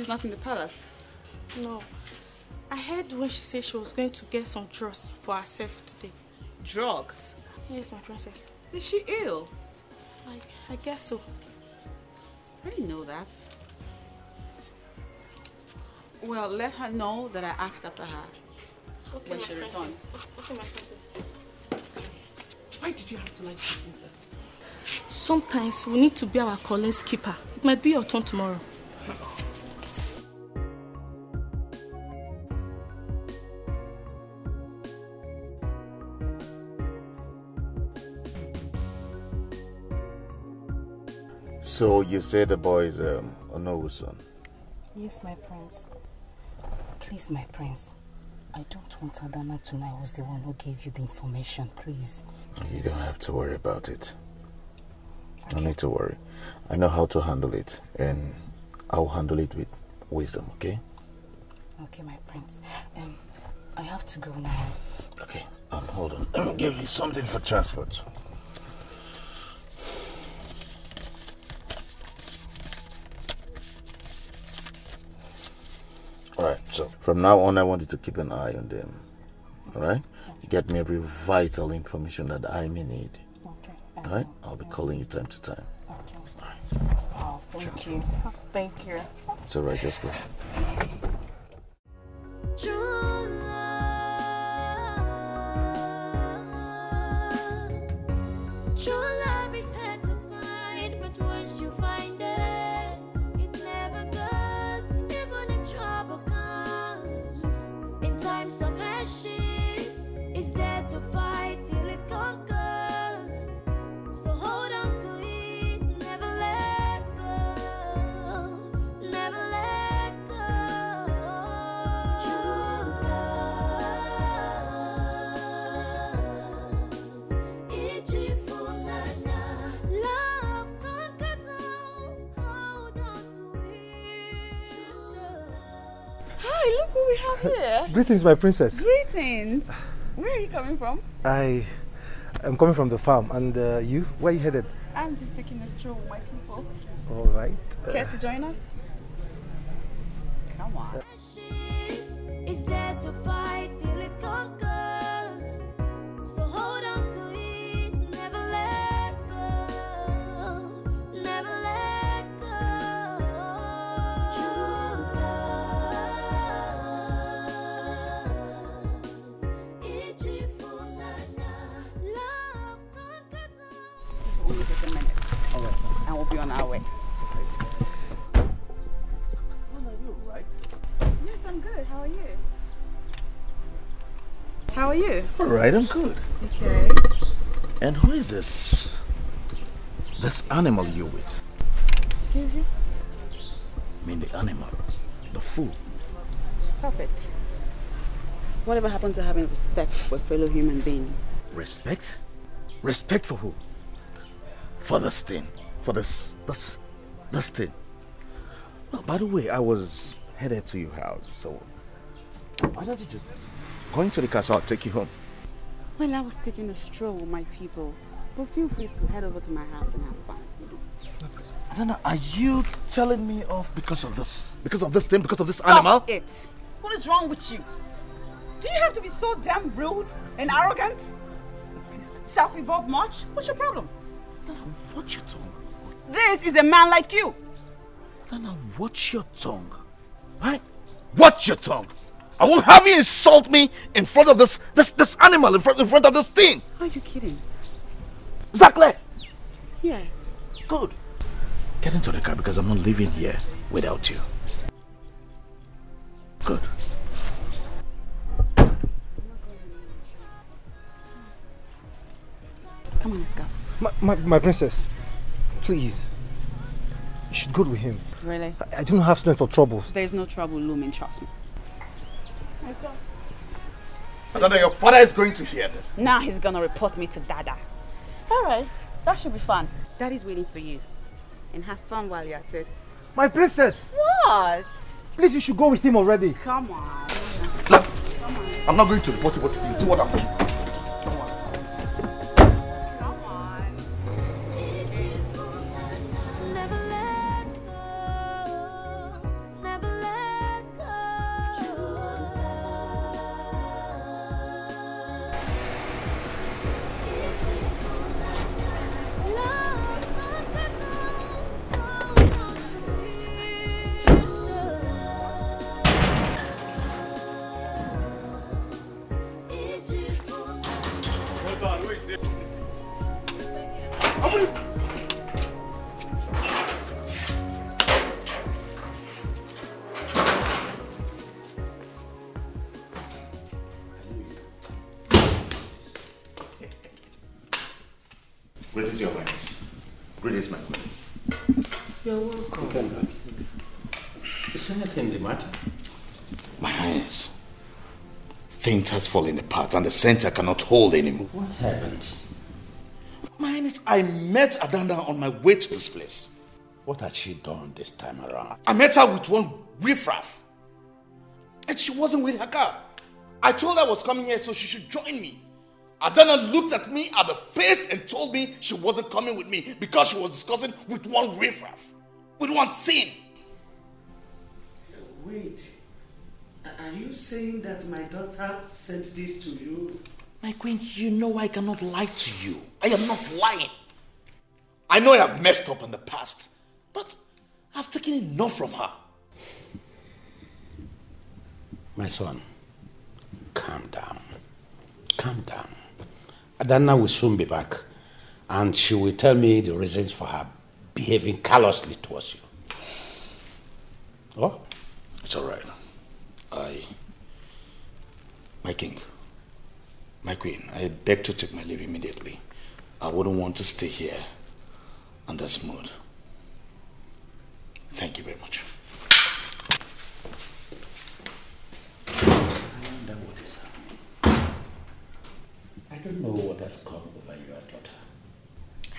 She's not in the palace? No. I heard when she said she was going to get some drugs for herself today. Drugs? Yes, my princess. Is she ill? I, I guess so. I didn't know that. Well, let her know that I asked after her Okay, when my she princess. returns. Okay, my princess. Why did you have to lie to the princess? Sometimes we need to be our calling's keeper. It might be your turn tomorrow. So you say the boy is um, Onowu's son? Yes, my prince. Please, my prince. I don't want Adana to know I was the one who gave you the information, please. You don't have to worry about it. No need to worry. I know how to handle it, and I'll handle it with wisdom, okay? Okay, my prince. Um, I have to go now. Okay, um, hold on. Let me give you something for transport. Alright, so from now on, I want you to keep an eye on them. Alright? You get me every vital information that I may need. Okay. Alright? I'll be calling you time to time. Oh, thank you. Thank you. It's alright, just go. True look who we have here. Greetings, my princess. Greetings. Where are you coming from? I am coming from the farm, and uh, you? Where are you headed? I'm just taking a stroll with my people. All right. Uh, Care to join us? Come on. Is be on our way. Yes, I'm good. How are you? How are you? Alright, I'm good. Okay. And who is this? This animal you're with? Excuse you? I mean, the animal, the fool. Stop it. Whatever happened to having respect for a fellow human being? Respect? Respect for who? For this thing. For this, this, this thing. Oh, by the way, I was headed to your house, so why don't you just go into the castle? I'll take you home. Well, I was taking a stroll with my people. But feel free to head over to my house and have fun. I don't know. Are you telling me off because of this? Because of this thing? Because of this Stop animal? it! What is wrong with you? Do you have to be so damn rude and arrogant? Self-evolved much? What's your problem? Watch your tongue. This is a man like you. Nana, watch your tongue. Right? Watch your tongue. I won't have you insult me in front of this this this animal, in front in front of this thing. Are you kidding? Exactly. Yes. Good. Get into the car because I'm not leaving here without you. Good. Come on, let's go. My, my, my princess, please. You should go with him. Really? I, I don't have strength for troubles. There's no trouble looming, trust me. Nana, your father is going to hear this. Now he's gonna report me to Dada. Alright, that should be fun. Daddy's waiting for you. And have fun while you're at it. My princess! What? Please, you should go with him already. Come on. come on I'm not going to report you, but you see what I'm doing. Has fallen apart and the center cannot hold anymore. What happened? My find it, I met Adana on my way to this place. What had she done this time around? I met her with one riffraff. And she wasn't with her car. I told her I was coming here so she should join me. Adana looked at me at the face and told me she wasn't coming with me because she was discussing with one riffraff, with one thing. Wait. Are you saying that my daughter sent this to you? My queen, you know I cannot lie to you. I am not lying. I know I have messed up in the past, but I've taken enough from her. My son, calm down. Calm down. Adana will soon be back, and she will tell me the reasons for her behaving callously towards you. Oh? It's all right. I. My king. My queen, I beg to take my leave immediately. I wouldn't want to stay here on this mood. Thank you very much. I wonder what is happening. I don't know what has come over your daughter.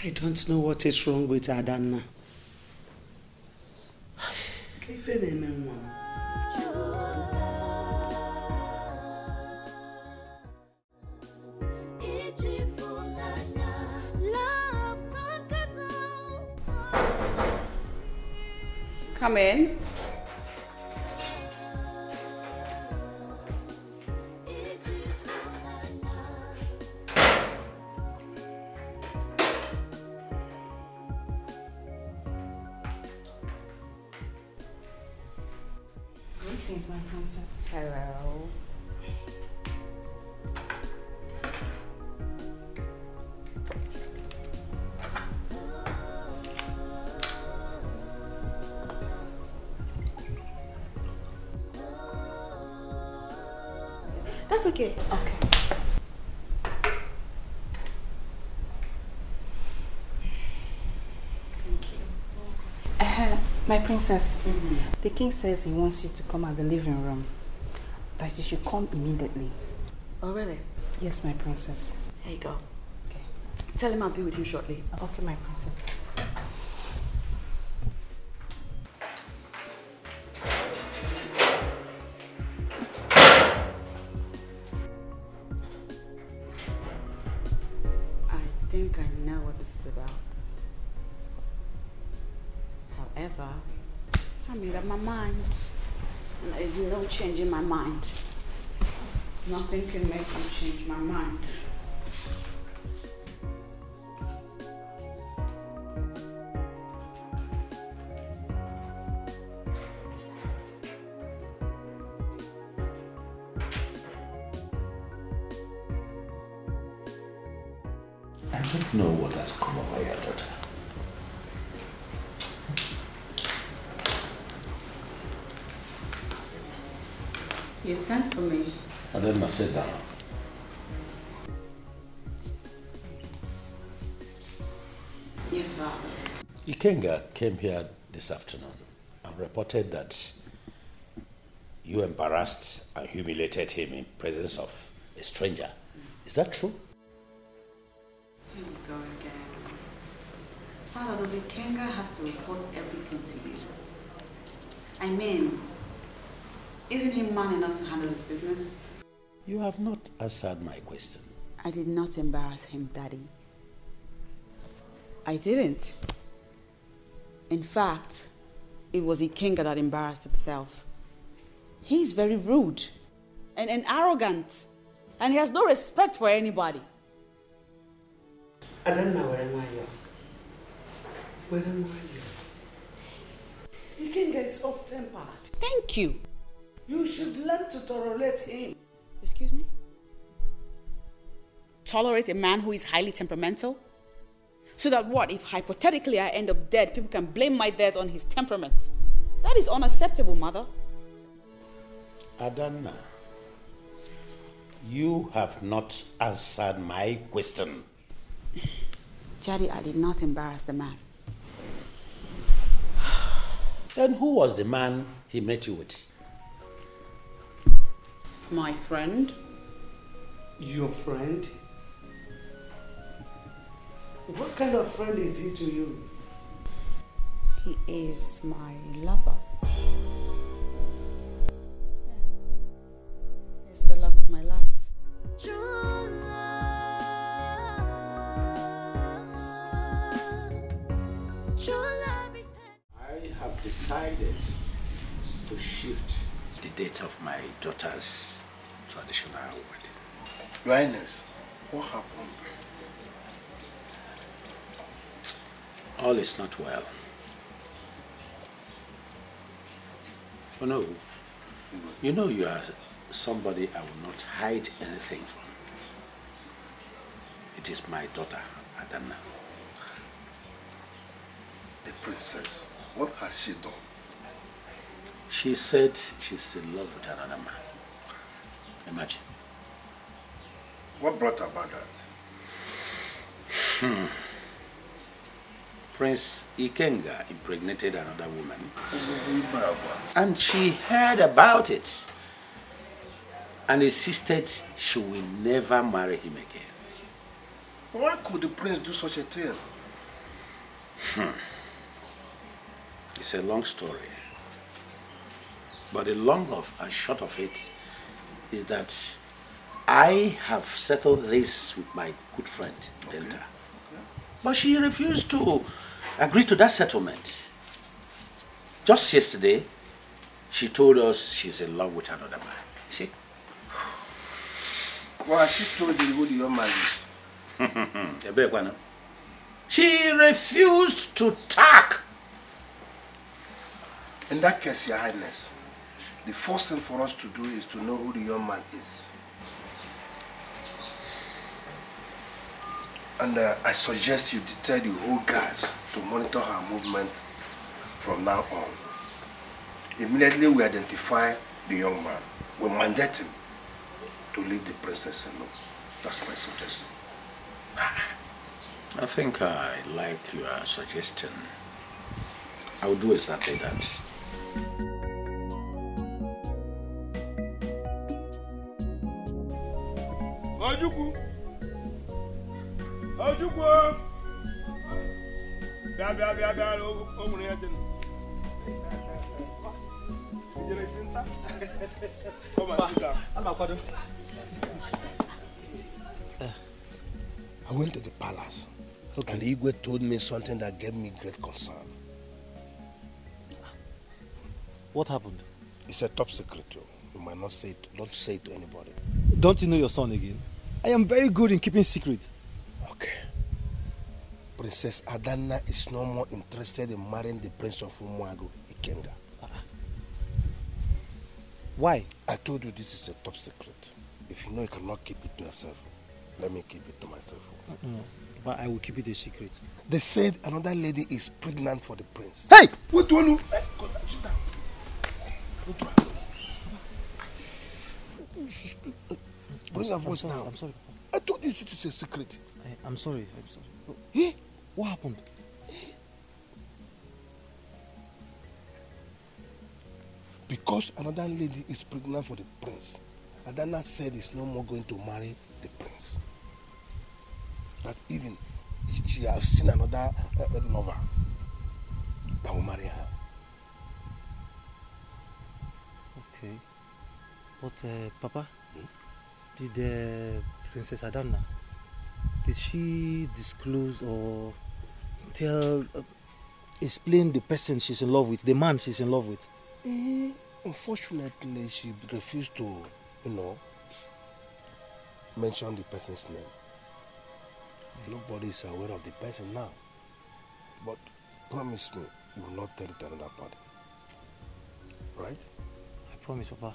I don't know what is wrong with Adana. Come in. Princess, mm-hmm. the king says he wants you to come at the living room. That you should come immediately. Oh, really? Yes, my princess. Here you go. Okay. Tell him I'll be with you shortly. Okay, my princess. Made up my mind. And There's no changing my mind. Nothing can make me change my mind. Ikenga came here this afternoon and reported that you embarrassed and humiliated him in presence of a stranger. Is that true? Here we go again. Father, does Ikenga have to report everything to you? I mean, isn't he man enough to handle his business? You have not answered my question. I did not embarrass him, Daddy. I didn't. In fact, it was Ikenga that embarrassed himself. He's very rude and, and arrogant, and he has no respect for anybody. Adana were nwayọọ. Were nwayọọ. Ikenga is hot-tempered. Thank you. You should learn to tolerate him. Excuse me? Tolerate a man who is highly temperamental? So that what, if hypothetically I end up dead, people can blame my death on his temperament? That is unacceptable, mother. Adana, you have not answered my question. Daddy, I did not embarrass the man. Then who was the man he met you with? My friend? Your friend? What kind of friend is he to you? He is my lover. Yeah. He's the love of my life. I have decided to shift the date of my daughter's traditional wedding. Your Highness, what happened? All is not well. Oh no, you know you are somebody I will not hide anything from. It is my daughter, Adana. The princess, what has she done? She said she's in love with another man. Imagine. What brought about that? Hmm. Prince Ikenga impregnated another woman. And she heard about it and insisted she will never marry him again. Why could the prince do such a thing? Hmm. It's a long story. But the long of and short of it is that I have settled this with my good friend, Delta. But she refused to agree to that settlement. Just yesterday, she told us she's in love with another man. You see? Well, she told you who the young man is? She refused to talk. In that case, Your Highness, the first thing for us to do is to know who the young man is. And uh, I suggest you detail the whole guards to monitor her movement from now on. Immediately we identify the young man. We mandate him to leave the princess alone. That's my suggestion. I think I like your suggestion. I'll do exactly that. Ojukwu! Ojukwu! Bịa bịa bịa bịa o o nwere ya dị. I jere isi nta? Come and sit down. I went to the palace and Igwe told me something that gave me great concern. What happened? It's a top secret, too. You might not say it. Don't say it to anybody. Don't you know your son again? I am very good in keeping secrets. Princess Adana is no more interested in marrying the Prince of Umuago, Ikenga. Why? I told you this is a top secret. If you know you cannot keep it to yourself, let me keep it to myself. No, but I will keep it a secret. They said another lady is pregnant for the prince. Hey! Wait, Wanu! Hey, go down, sit down. Go down. Bring your voice sorry, down. I'm sorry. I told you it is a secret. I, I'm sorry. I'm sorry. Oh, What happened? because another lady is pregnant for the prince, Adana said he's no more going to marry the prince. That even she- has seen another uh, uh, lover that will marry her. Okay. But, uh, Papa, did uh, Princess Adana, did she disclose or tell, uh, explain the person she's in love with, the man she's in love with? Eh, unfortunately, she refused to, you know, mention the person's name. Nobody is aware of the person now. But promise me you will not tell it to another party. Right? I promise, Papa.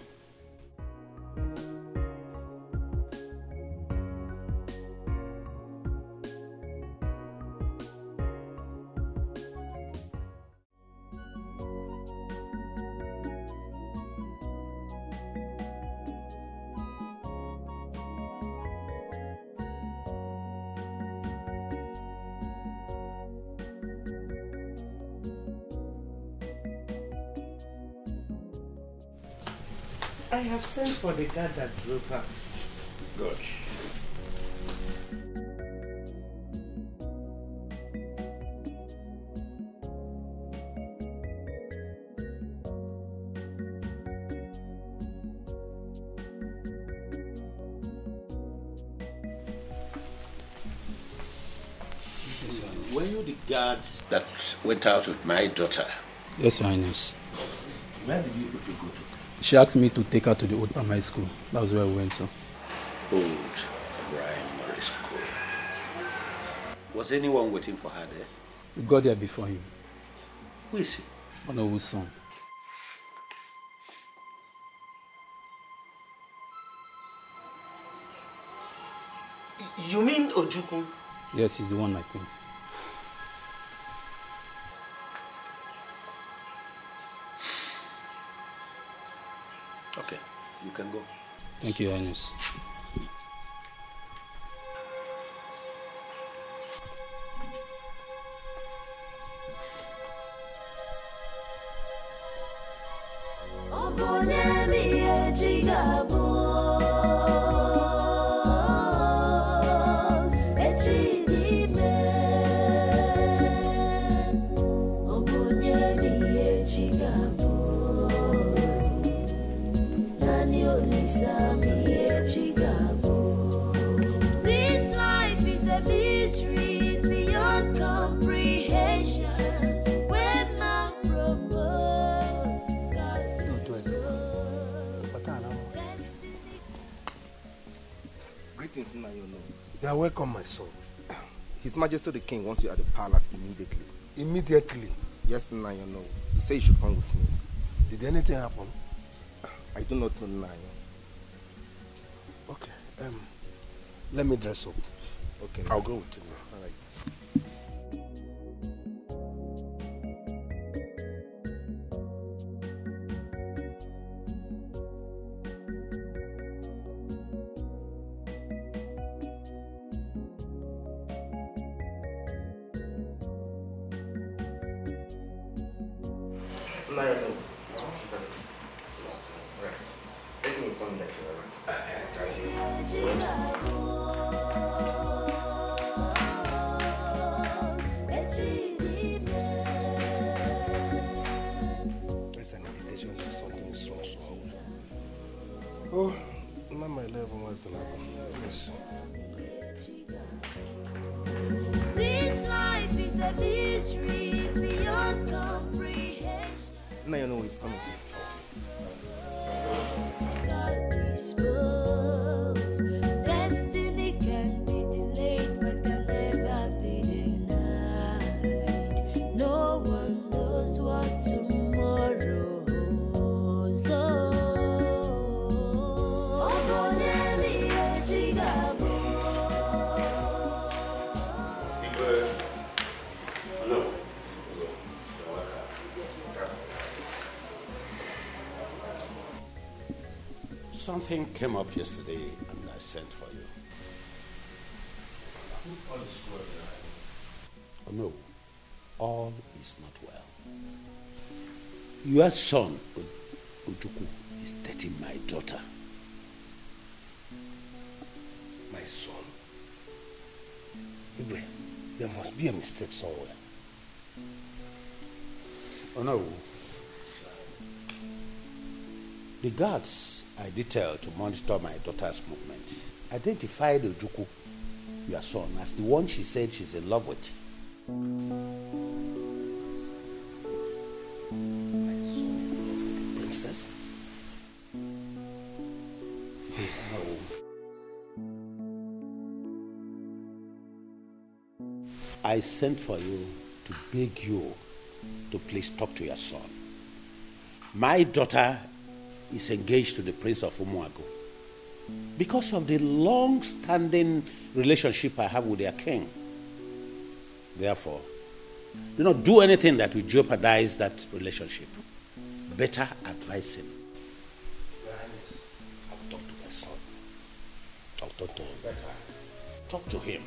I have sent for the guard that drove her. Good. Were you the guards that went out with my daughter? Yes, Highness. Where did you go to? She asked me to take her to the old primary school. That was where we went to. Old primary school. Was anyone waiting for her there? We got there before him. Who is he? Honorable's son. You mean Ojukwu? Yes, he's the one, my queen. You can go. Thank you, Your Highness. You are welcome, my son. His Majesty the King wants you at the palace immediately. Immediately? Yes, Nayono. He said you should come with me. Did anything happen? I do not know, Nayo. Okay. Um, let me dress up. Okay. I'll go with you. All right. Something came up yesterday and I sent for you. Oh, no, all is not well. Your son, Ojukwu, is dating my daughter. My son. Igwe, there must be a mistake somewhere. Oh no. The guards I detailed to monitor my daughter's movement identified Ojukwu, your son, as the one she said she's in love with. Princess? I sent for you to beg you to please talk to your son. My daughter is engaged to the Prince of Umuago because of the long standing relationship I have with their king. Therefore, do not do anything that will jeopardize that relationship. Better advise him. I'll talk to my son. I'll talk to him. Talk to him,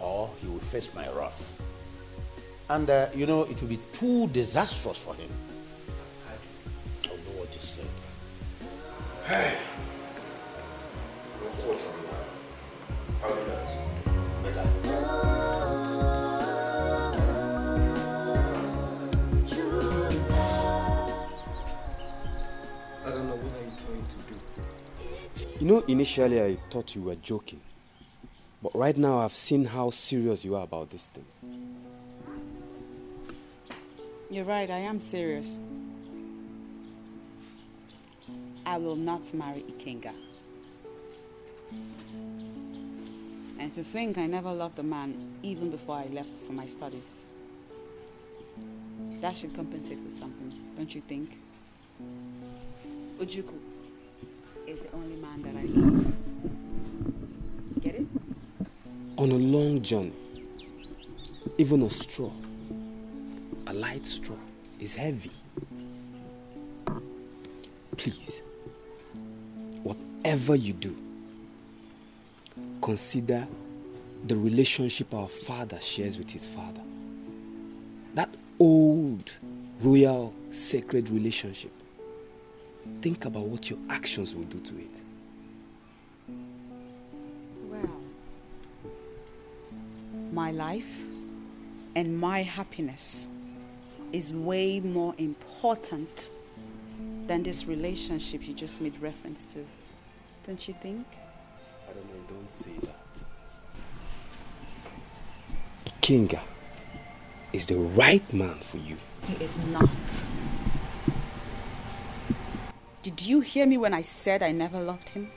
or he will face my wrath. And uh, you know, it will be too disastrous for him. You trying to do. You know, initially I thought you were joking. But right now, I've seen how serious you are about this thing. You're right, I am serious. I will not marry Ikenga. And you think I never loved a man even before I left for my studies, that should compensate for something, don't you think? Ojukwu is the only man that I love. Get it? On a long journey, even a straw, a light straw, is heavy. Please, whatever you do, consider the relationship our father shares with his father. That old, royal, sacred relationship. Think about what your actions will do to it. Well, my life and my happiness is way more important than this relationship you just made reference to. Don't you think? I don't know, don't say that. Kinga is the right man for you. He is not. Did you hear me when I said I never loved him?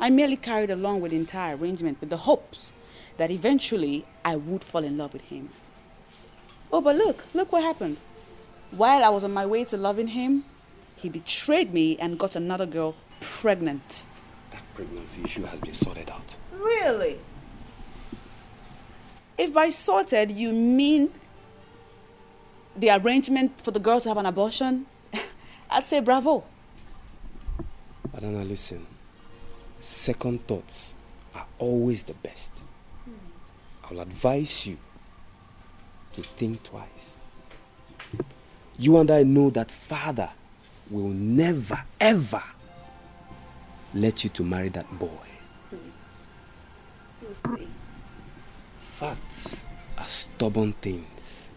I merely carried along with the entire arrangement with the hopes that eventually I would fall in love with him. Oh, but look, look what happened. While I was on my way to loving him, he betrayed me and got another girl pregnant. That pregnancy issue has been sorted out. Really? If by sorted you mean the arrangement for the girl to have an abortion, I'd say bravo. Adana, listen. Second thoughts are always the best. I'll advise you to think twice. You and I know that father will never, ever let you to marry that boy. We'll. Facts are stubborn things.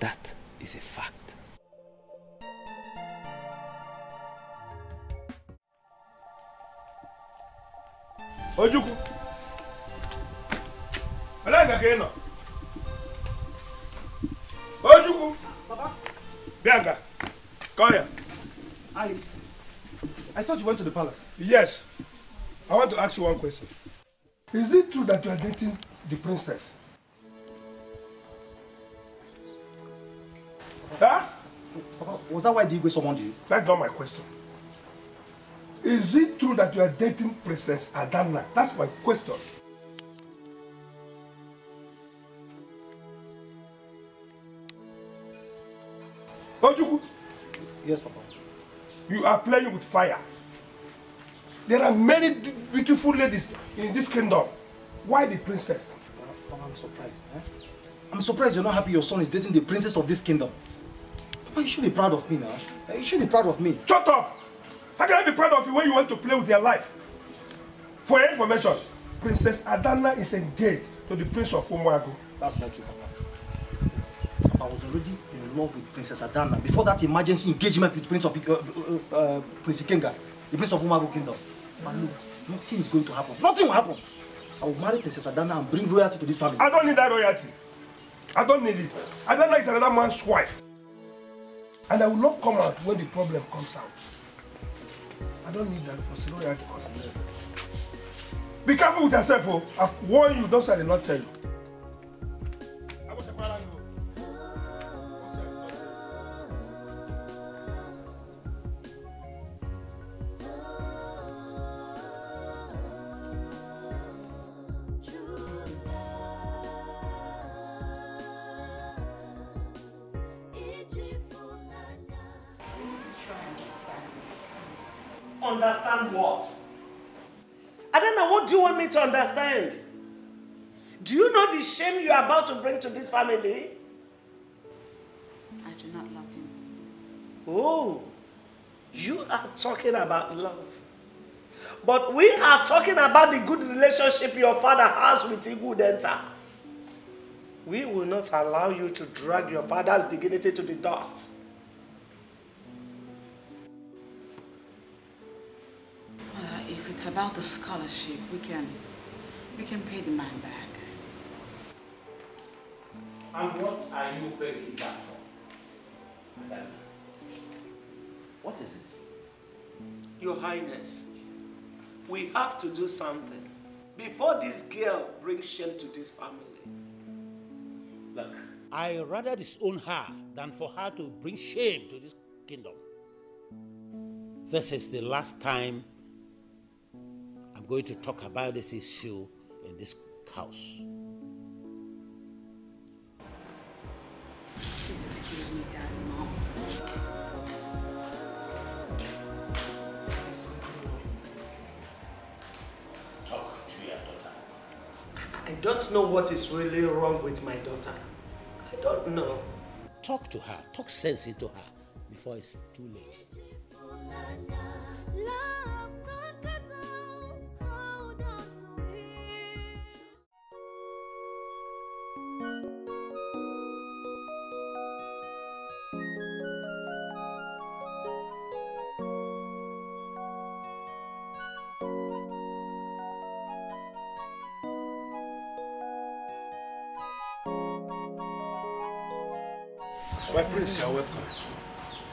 That is a fact. Ojukwu. Olee nga ka ị nọ? Ojukwu. Bịa nga. Come here. I, I thought you went to the palace. Yes. I want to ask you one question. Is it true that you are dating the princess? Huh? Papa, was that why the Igwe summoned you? That's not my question. Is it true that you are dating Princess Adana? That's my question. Ojuku, Yes, Papa. You are playing with fire. There are many beautiful ladies in this kingdom. Why the princess? Papa, I'm surprised. Eh? I'm surprised you're not happy your son is dating the princess of this kingdom. Papa, you should be proud of me now. Eh, You should be proud of me. Shut up! How can I be proud of you when you want to play with your life? For your information, Princess Adana is engaged to the Prince of Umuago. That's not true, Papa. Papa, was already love with Princess Adana before that emergency engagement with Prince of uh, uh, uh, Prince Ikenga, the Prince of Umago Kingdom. But no, nothing is going to happen. Nothing will happen. I will marry Princess Adana and bring royalty to this family. I don't need that royalty. I don't need it. Adana is another man's wife. And I will not come out when the problem comes out. I don't need that because royalty comes in Be careful with yourself, oh. I've warned you, those I did not tell you. Understand what? I don't know. What do you want me to understand? Do you know the shame you are about to bring to this family? I do not love him. Oh, you are talking about love. But we are talking about the good relationship your father has with Igwe Udenta. We will not allow you to drag your father's dignity to the dust. It's about the scholarship. We can, we can pay the man back. And what are you paying it back for? Madam, what is it? Your Highness, we have to do something before this girl brings shame to this family. Look, I rather disown her than for her to bring shame to this kingdom. This is the last time I'm going to talk about this issue in this house. Please excuse me, Dad, Mom. Talk to your daughter. I don't know what is really wrong with my daughter. I don't know. Talk to her. Talk sense into her before it's too late. My prince, you are welcome.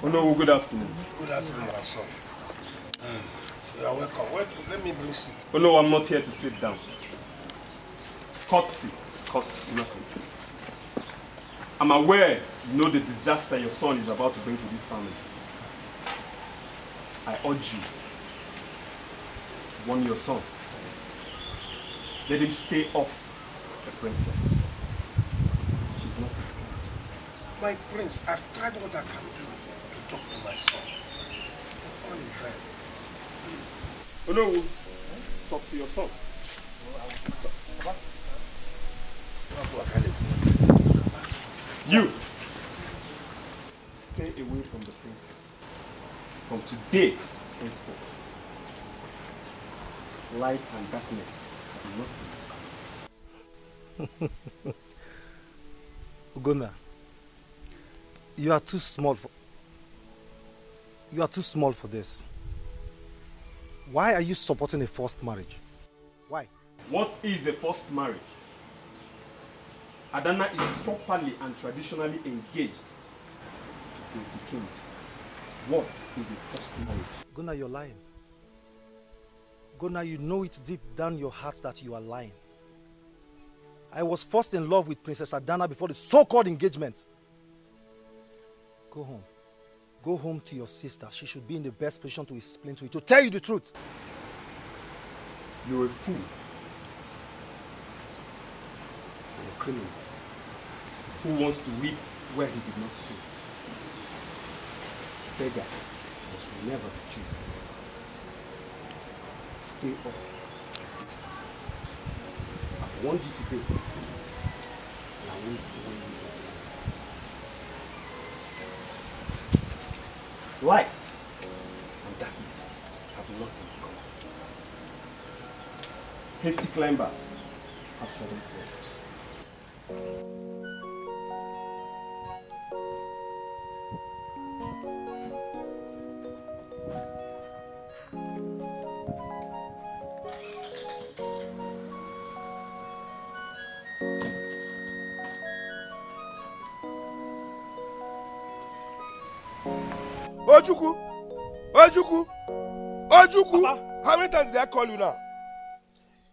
Oh no, good afternoon. Good afternoon, my son. Um, you are welcome. Wait, let me bring seat. Oh no, I'm not here to sit down. Courtesy costs nothing. I'm aware you know the disaster your son is about to bring to this family. I urge you, warn your son. Let him stay off the princess. She's not his class. My prince, I've tried what I can do to talk to my son. All in vain. Please. Oh no, talk to your son. You stay away from the princess. From today henceforth. Light and darkness are nothing. Ugonna, you are too small for you are too small for this. Why are you supporting a forced marriage? Why? What is a forced marriage? Adana is properly and traditionally engaged to Prince King. What is a forced marriage? Gona, you're lying. Gona, you know it deep down your heart that you are lying. I was first in love with Princess Adana before the so-called engagement. Go home. Go home to your sister. She should be in the best position to explain to you, to tell you the truth. You're a fool. You're a criminal who wants to reap where he did not sow. Beggars must never be choosers. Stay off your sister. I want you today, and I Light and darkness have nothing in common. Hasty climbers have sudden falls. Ojukwu! Ojukwu! Ojukwu! How many times did I call you now?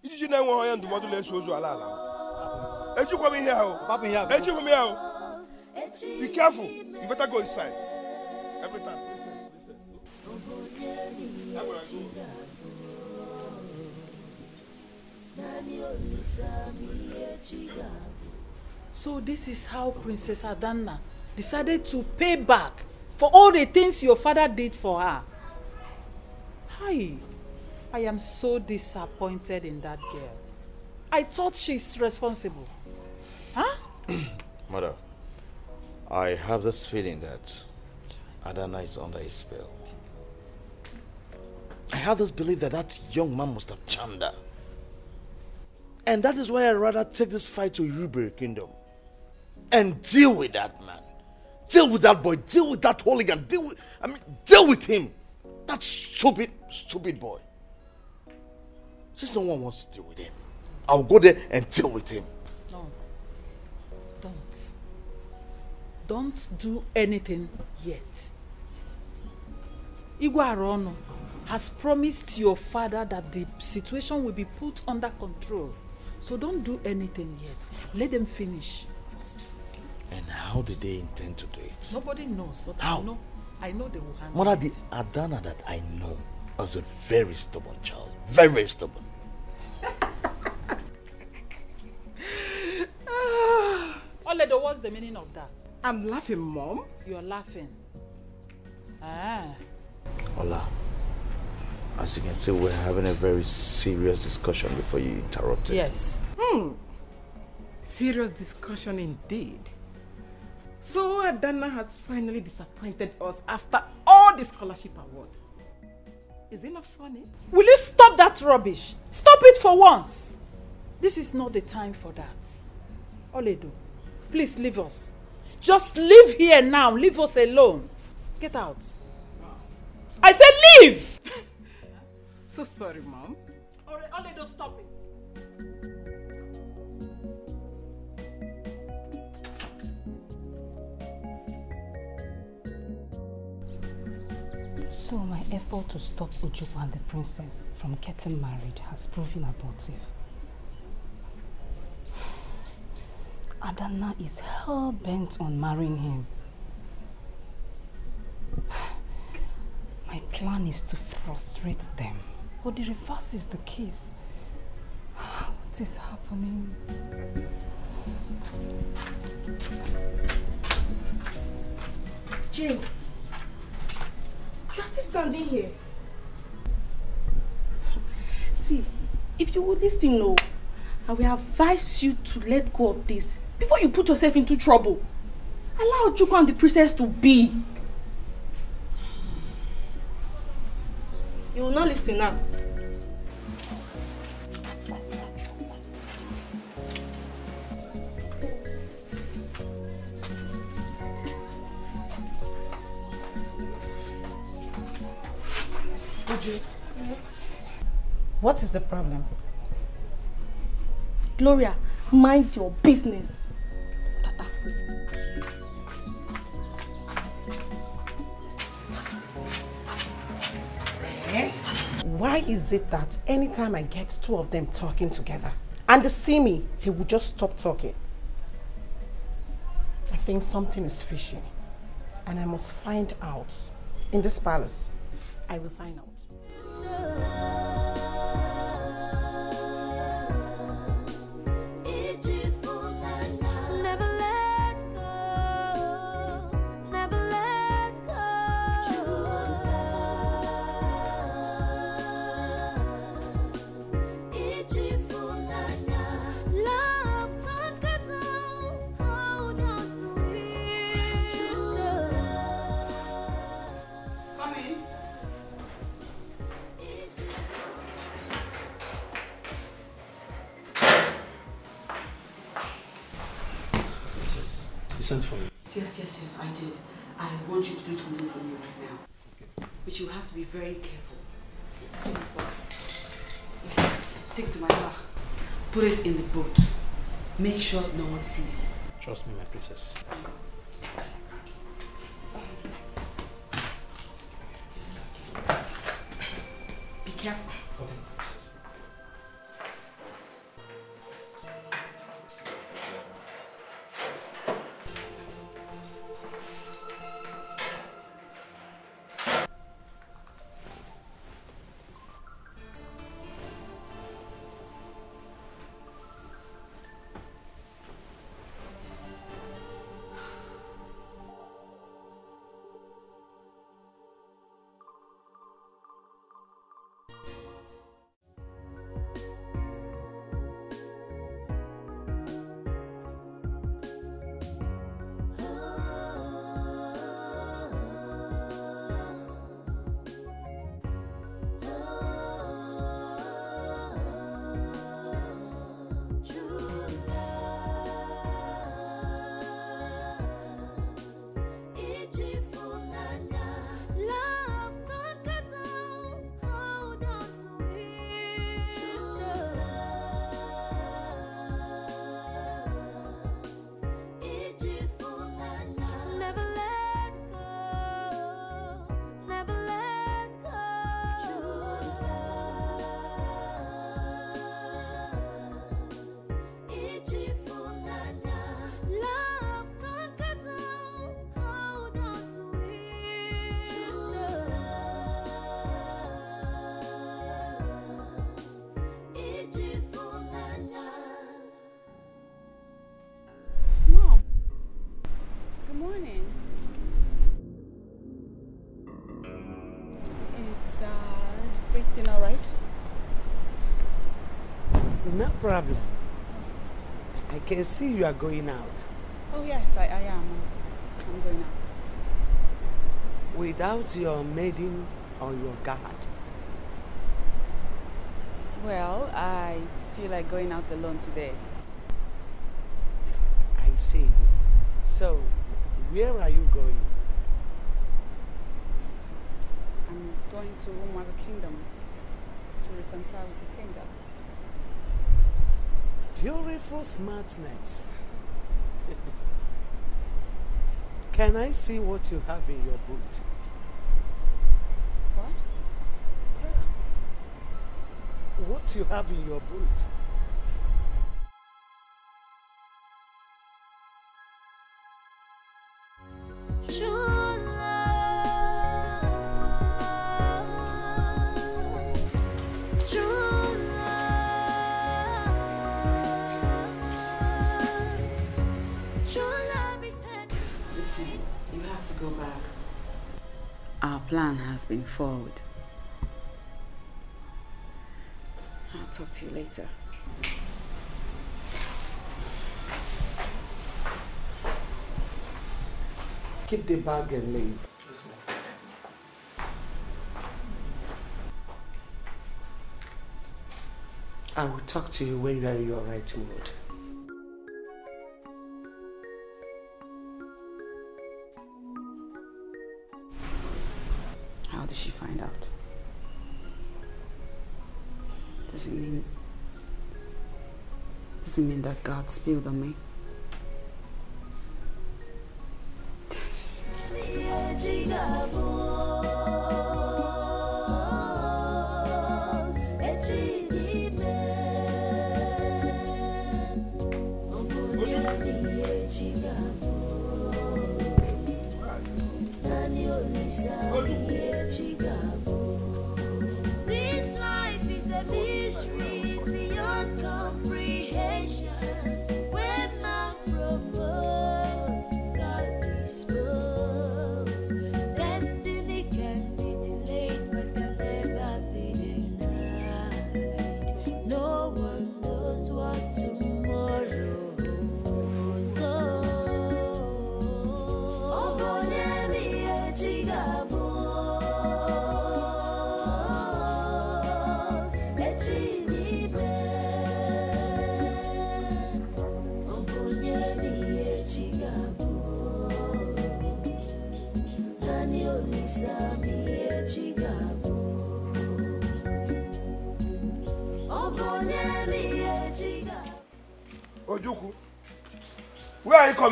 Ijiji na-enweghị onye ndụmọdụ na-eso ozu ala ala. Ejikwa m ihe ahụ. Ejikwa m ihe ahụ. Be careful. You better go inside. Every time. So this is how Princess Adana decided to pay back for all the things your father did for her. Hi, I am so disappointed in that girl. I thought she's responsible. Huh? Mother, I have this feeling that Adana is under a spell. I have this belief that that young man must have charmed her. And that is why I'd rather take this fight to Uber Kingdom and deal with that man. Deal with that boy. Deal with that hooligan. Deal with, I mean, deal with him. That stupid, stupid boy. Since no one wants to deal with him, I'll go there and deal with him. No. Don't. Don't do anything yet. Igwe Arono has promised your father that the situation will be put under control. So don't do anything yet. Let them finish first. And how did they intend to do it? Nobody knows, but How? I know I know they will handle Mother, it. the Adana that I know was a very stubborn child. Very, very stubborn. Oledo, what's the meaning of that? I'm laughing, Mom. You're laughing. Ah. Ola, as you can see, we're having a very serious discussion before you interrupted. Yes. Hmm. Serious discussion indeed. So Adana has finally disappointed us after all the scholarship award. Is it not funny? Will you stop that rubbish? Stop it for once. This is not the time for that. Oledo, please leave us. Just leave here now. Leave us alone. Get out. I said leave! So sorry, Mom. Ole- Oledo, stop it. So my effort to stop Ojukwu and the princess from getting married has proven abortive. Adana is hell-bent on marrying him. My plan is to frustrate them, but the reverse is the case. What is happening? Jane, you are still standing here. See, if you would listen, no, I will advise you to let go of this before you put yourself into trouble. Allow Juko and the princess to be. You will not listen now. Uju, what is the problem? Gloria, mind your business. Eh? Why is it that anytime I get two of them talking together and they see me, they will just stop talking? I think something is fishy and I must find out. In this palace, I will find out. Never want you to do something for me right now. But you have to be very careful. Take this box. Take it to my car. Put it in the boat. Make sure no one sees you. Trust me, my princess. Be careful. Problem. I can see you are going out. Oh, yes, I, I am. I'm going out. Without your maiden or your guard. Well, I feel like going out alone today. I see. So, where are you going? I'm going to Umuago Kingdom to reconcile with the kingdom. Beautiful smartness. Can I see what you have in your boot? What? Yeah. What you have in your boot? Plan forward. I'll talk to you later. Keep the bag and leave. Yes, ma'am. I will talk to you when you are in your right mood. That God spilled on me?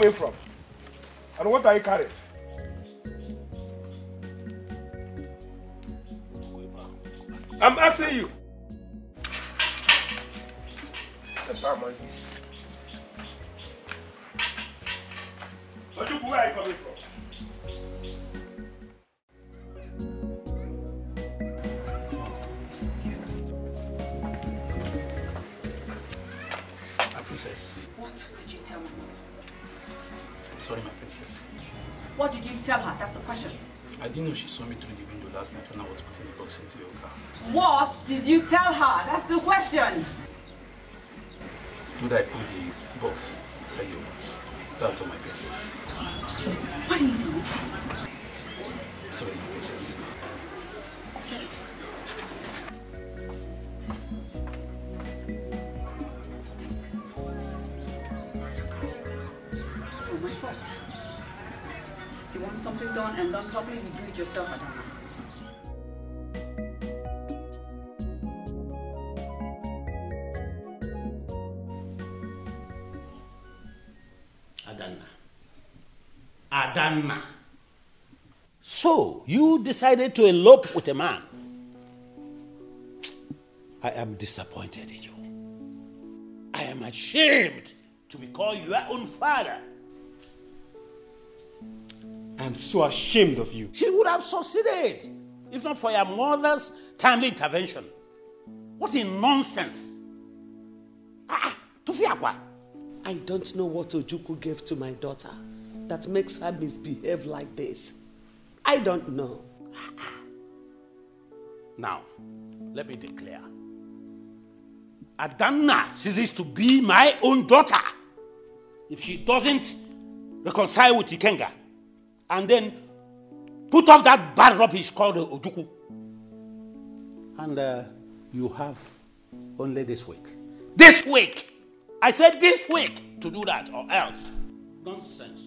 Coming from? And what are you carrying? You tell her? That's the question. Did I put the box inside your boot? That's all, my princess. What are you doing? Sorry, my princess. It's all my fault. You want something done and done properly, you do it yourself, Adana. Adanna. So, you decided to elope with a man. I am disappointed in you. I am ashamed to be called your own father. I'm so ashamed of you. She would have succeeded if not for your mother's timely intervention. What a nonsense. Ah, Tufiakwa. I don't know what Ojukwu gave to my daughter that makes her misbehave like this. I don't know. Now, let me declare. Adanna ceases to be my own daughter if she doesn't reconcile with Ikenga and then put off that bad rubbish called uh, Ojukwu. And uh, you have only this week. This week! I said this week to do that or else. Nonsense.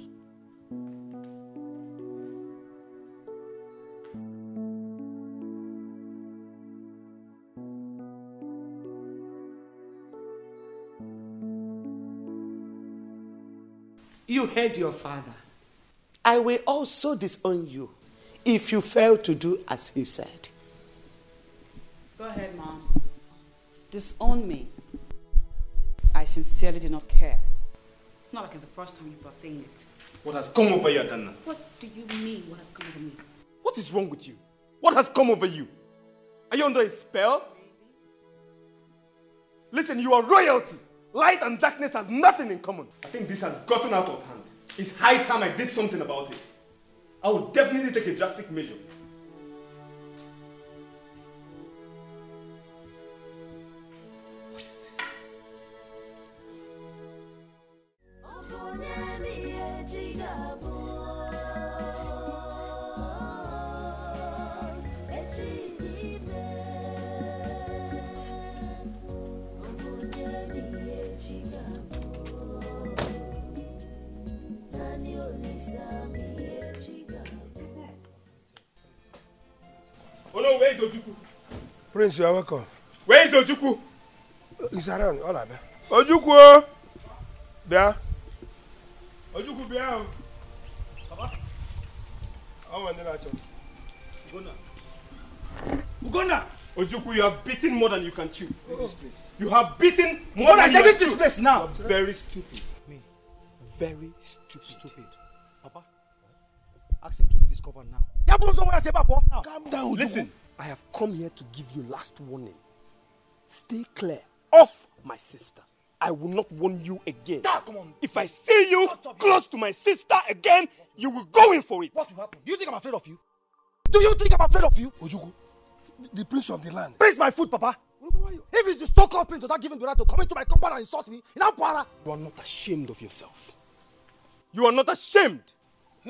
You heard your father. I will also disown you if you fail to do as he said. Go ahead, Mom. Disown me. I sincerely do not care. It's not like it's the first time you are saying it. What has come over you, Adanna? What do you mean, what has come over me? What is wrong with you? What has come over you? Are you under a spell? Listen, you are royalty. Light and darkness has nothing in common. I think this has gotten out of hand. It's high time I did something about it. I will definitely take a drastic measure. Prince, you are welcome. Where is Ojukwu? He's around. All right. Ojukwu o! Bịa. Ojukwu bịa o. Papa. Ọ nwere ndị na-achọ. Ugonna. Ugonna! Ojuku, you have beaten more than you can chew. Leave this oh. place. You have beaten more Ugonna, than I you said can leave this chew. place now. You are very stupid. Me? Very stupid. Stupid. Papa, ask him to leave this compound now. Ya bụrụ nsọ nwere asị ebe abụọ. Now. Calm down, Ojukwu. Listen, I have come here to give you last warning. Stay clear of my sister. I will not warn you again. come on. If I see you close to my sister again, you will go in for it. What will happen? Do you think I'm afraid of you? Do you think I'm afraid of you? Ojukwu, the, the prince of the land. Prince my foot, Papa. If it's the so-called prince without giving the right to come into my compound and insult me, in Ampara. You are not ashamed of yourself. You are not ashamed.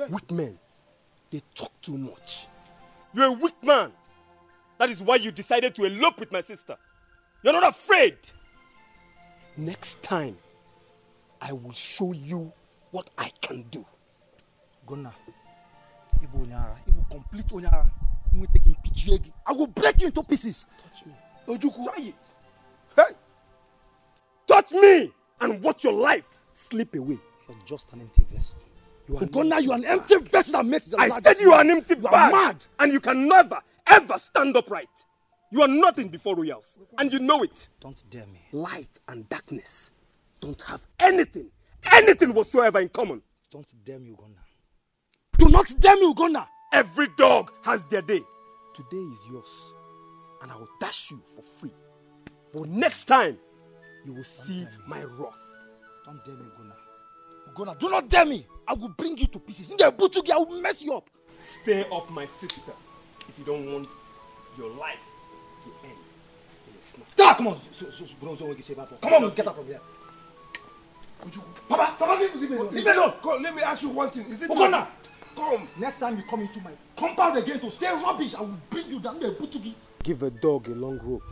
Weak men, they talk too much. You're a weak man. That is why you decided to elope with my sister. You're not afraid. Next time, I will show you what I can do. Gonna, Ibu Onyara, Ibu complete Onyara. I'm going to take him PGA. I will break you into pieces. Touch me. Ojukwu. Try it. Hey! Touch me and watch your life slip away. You're just an empty vessel. You are Ugonna, you are an empty vessel that makes the I said you are an empty You are bag. mad. And you can never, ever stand upright. You are nothing before royals. And you know it. Don't dare me. Light and darkness don't have anything, anything whatsoever in common. Don't dare me, Ugonna. Do not dare me, Ugonna. Every dog has their day. Today is yours. And I will dash you for free. But next time, you will see my wrath. Don't dare me, Ugonna. Ugonna, do not dare me. I will bring you to pieces. In the butugi, I will mess you up. Stay off my sister if you don't want your life to end in a snap. Ah, come on. So, so, so, bro, so we can say, Papa. Come on, get up from here. Papa, Papa, leave, leave me alone. Leave me alone. Come, let me ask you one thing. Is it Ugonna, Come. next time you come into my compound again to say rubbish, I will bring you down there, butugi. Give a dog a long rope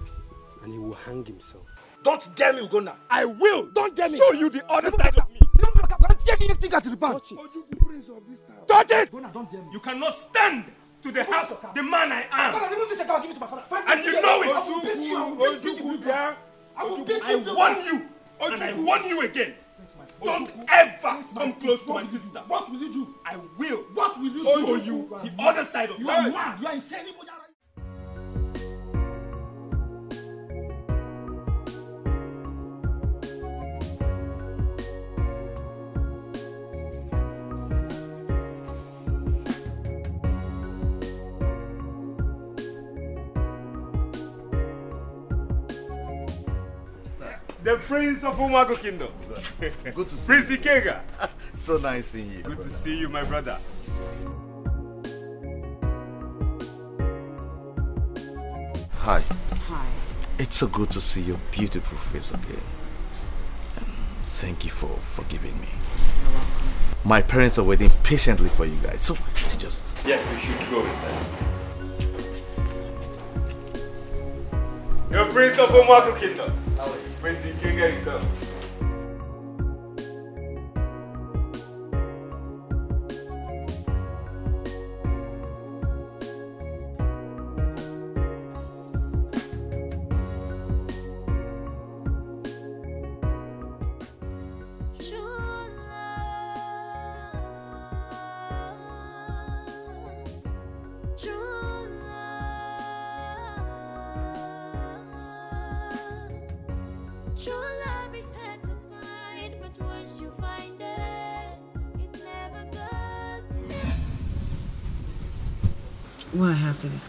and he will hang himself. Don't dare me, Ugonna. I will Don't dare me. show you the other side of. Take anything at the back. Touch it. Ojukwu, prince of this town. Touch it! Don't dare. You cannot stand to the house, of the man I am. remove this account, give it to my father. Five And you know it. I will beat you. I will beat you. I will you. warn you, and I warn you again. Don't ever come close to my sister. What will you do? I will What will you show do? you the other side of You me. are mad. You are insane. The Prince of Umuago Kingdom. Good to see Prince you. Ikenga. So nice seeing you. Good to see you, my brother. Hi. Hi. It's so good to see your beautiful face again. And thank you for forgiving me. My parents are waiting patiently for you guys, so to just Yes, we should go inside. Your Prince of Omaku Kingdom. Prince Ikenga himself. True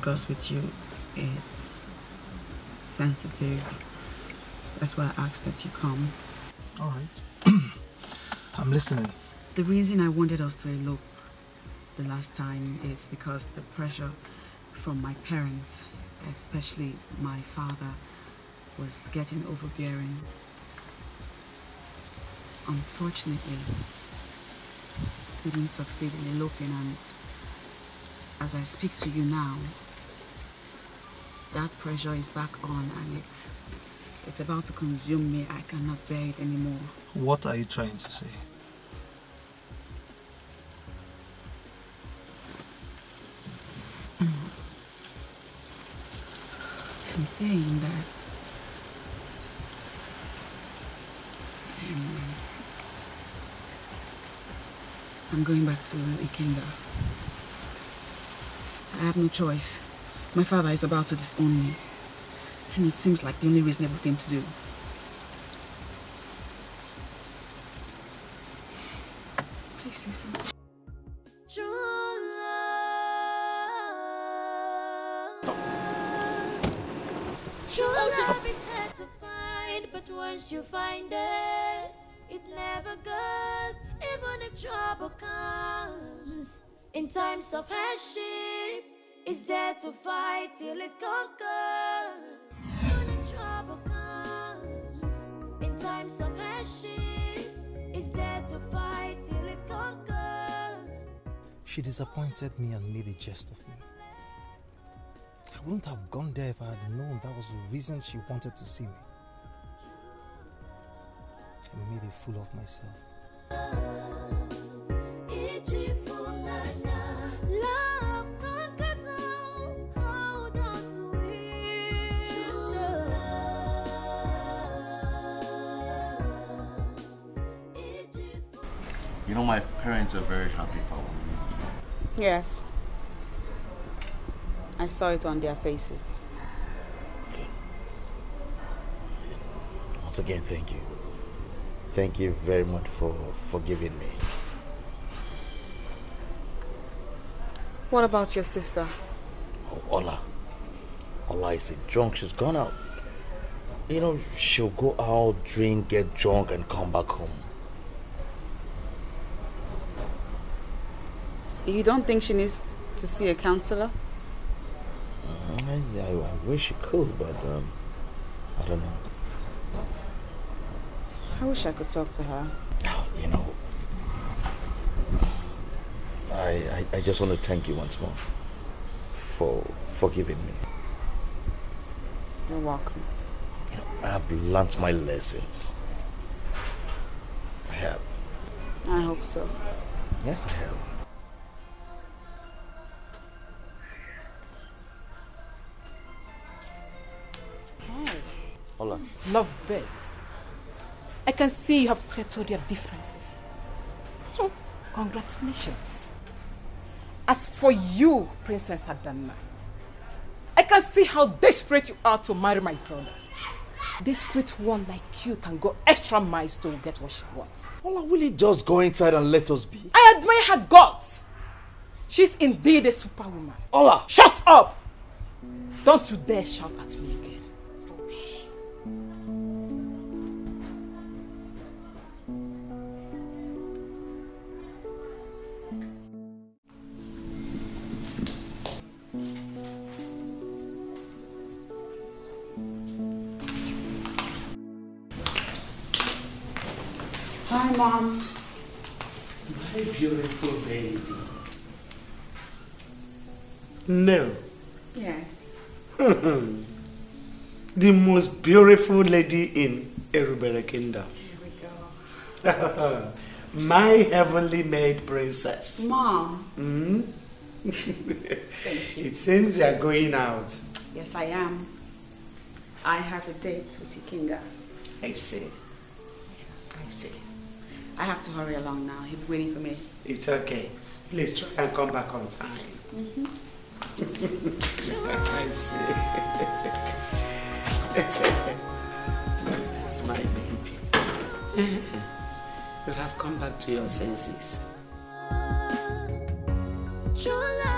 discuss with you is sensitive. That's why I asked that you come. All right. I'm listening. The reason I wanted us to elope the last time is because the pressure from my parents, especially my father, was getting overbearing. Unfortunately, we didn't succeed in eloping and as I speak to you now, that pressure is back on and it's it's about to consume me. I cannot bear it anymore. What are you trying to say? I'm saying that um, I'm going back to Ikenga. I have no choice. My father is about to disown me. And it seems like the only reasonable thing to do. Please say something. But once you find it, it never goes. Even if trouble comes, in times of hardship, it's there to fight till it conquers. Even if trouble comes, in times of hardship, it's there to fight till it conquers. She disappointed me and made a jest of me. I wouldn't have gone there if I had known that was the reason she wanted to see me. I made a fool of myself. Parents are very happy for me. Yes. I saw it on their faces. Once again, thank you. Thank you very much for forgiving me. What about your sister? Oh, Ola. Ola is a drunk. She's gone out. You know, she'll go out, drink, get drunk, and come back home. You don't think she needs to see a counselor? I, I, I wish she could, but um, I don't know. I wish I could talk to her. You know, I, I, I just want to thank you once more for forgiving me. You're welcome. I have learnt my lessons. I have. I hope so. Yes, I have. Love birds. I can see you have settled your differences. Hmm, Congratulations. As for you, Princess Adana, I can see how desperate you are to marry my brother. Desperate one like you can go extra miles to get what she wants. Ola, will you just go inside and let us be? I admire her guts. She's indeed a superwoman. Ola! Shut up! Don't you dare shout at me again. Mom. My beautiful baby. No. Yes. the most beautiful lady in Erubere Kingdom. Here we go. My heavenly made princess. Mom. Hmm? Thank you. It seems you are going out. Yes, I am. I have a date with Ikenga. I see. I see. I have to hurry along now. He'll be waiting for me. It's okay. Please try and come back on time. Mm-hmm. I see. That's my baby. You have come back to your senses. True love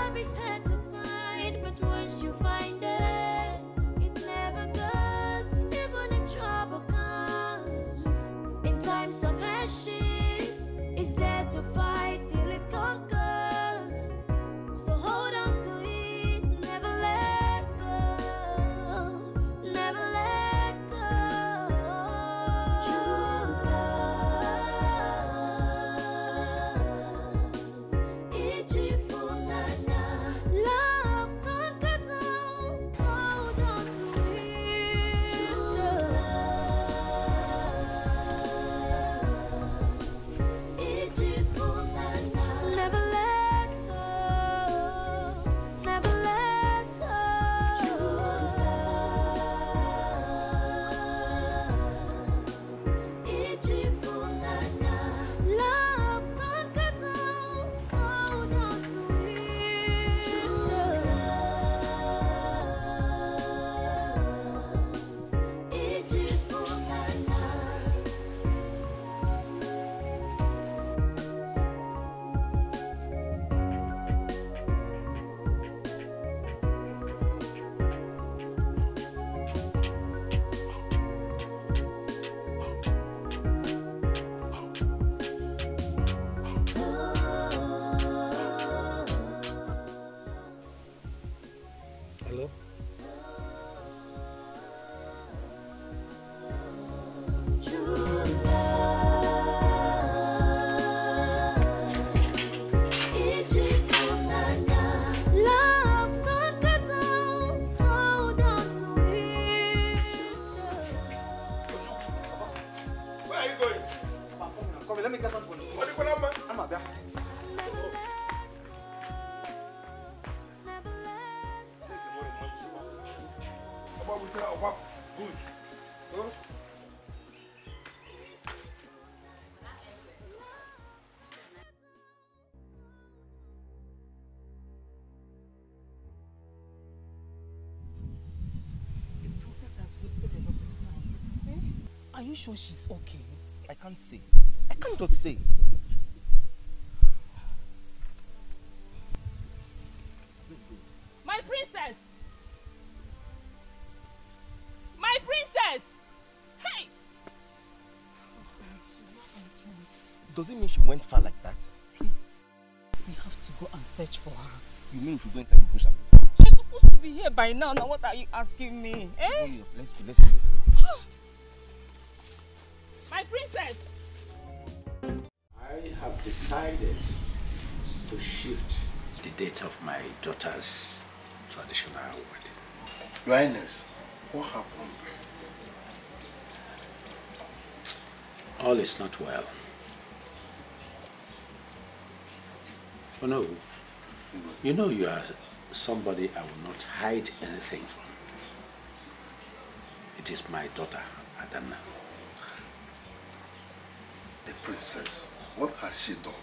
you sure she's okay? I can't say. I can't just say. My princess! My princess! Hey! Does it mean she went far like that? Please, we have to go and search for her. You mean we should go inside the bush and look for her? She's supposed to be here by now. Now what are you asking me? Eh? Let's go, let's go, let's go. My princess! I have decided to shift the date of my daughter's traditional wedding. Your Highness, what happened? All is not well. Oh no, you know you are somebody I will not hide anything from. It is my daughter, Adana. Princess, what has she done?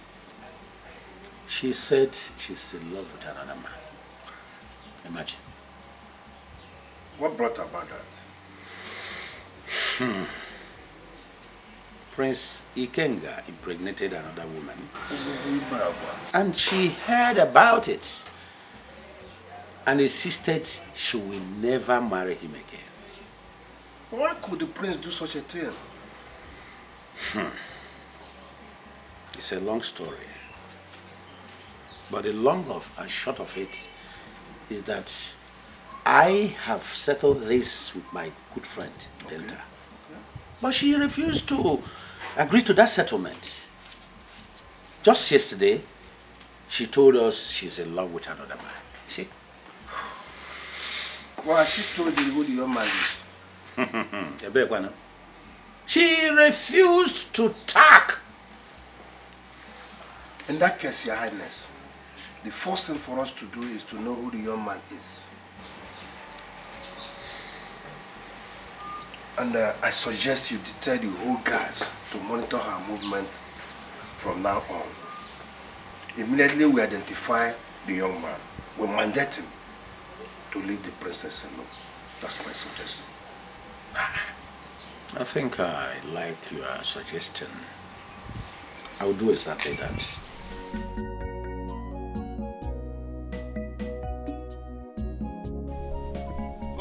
She said she's in love with another man. Imagine. What brought about that? Hmm. Prince Ikenga impregnated another woman. And she heard about it and insisted she will never marry him again. Why could the prince do such a thing? Hmm. It's a long story. But the long of and short of it is that I have settled this with my good friend, Denta. But she refused to agree to that settlement. Just yesterday, she told us she's in love with another man. See? Well, she told you who the young man is. She refused to talk. In that case, Your Highness, the first thing for us to do is to know who the young man is. And uh, I suggest you detail the whole guards to monitor her movement from now on. Immediately we identify the young man. We mandate him to leave the princess alone. That's my suggestion. I think I like your suggestion. I will do exactly that.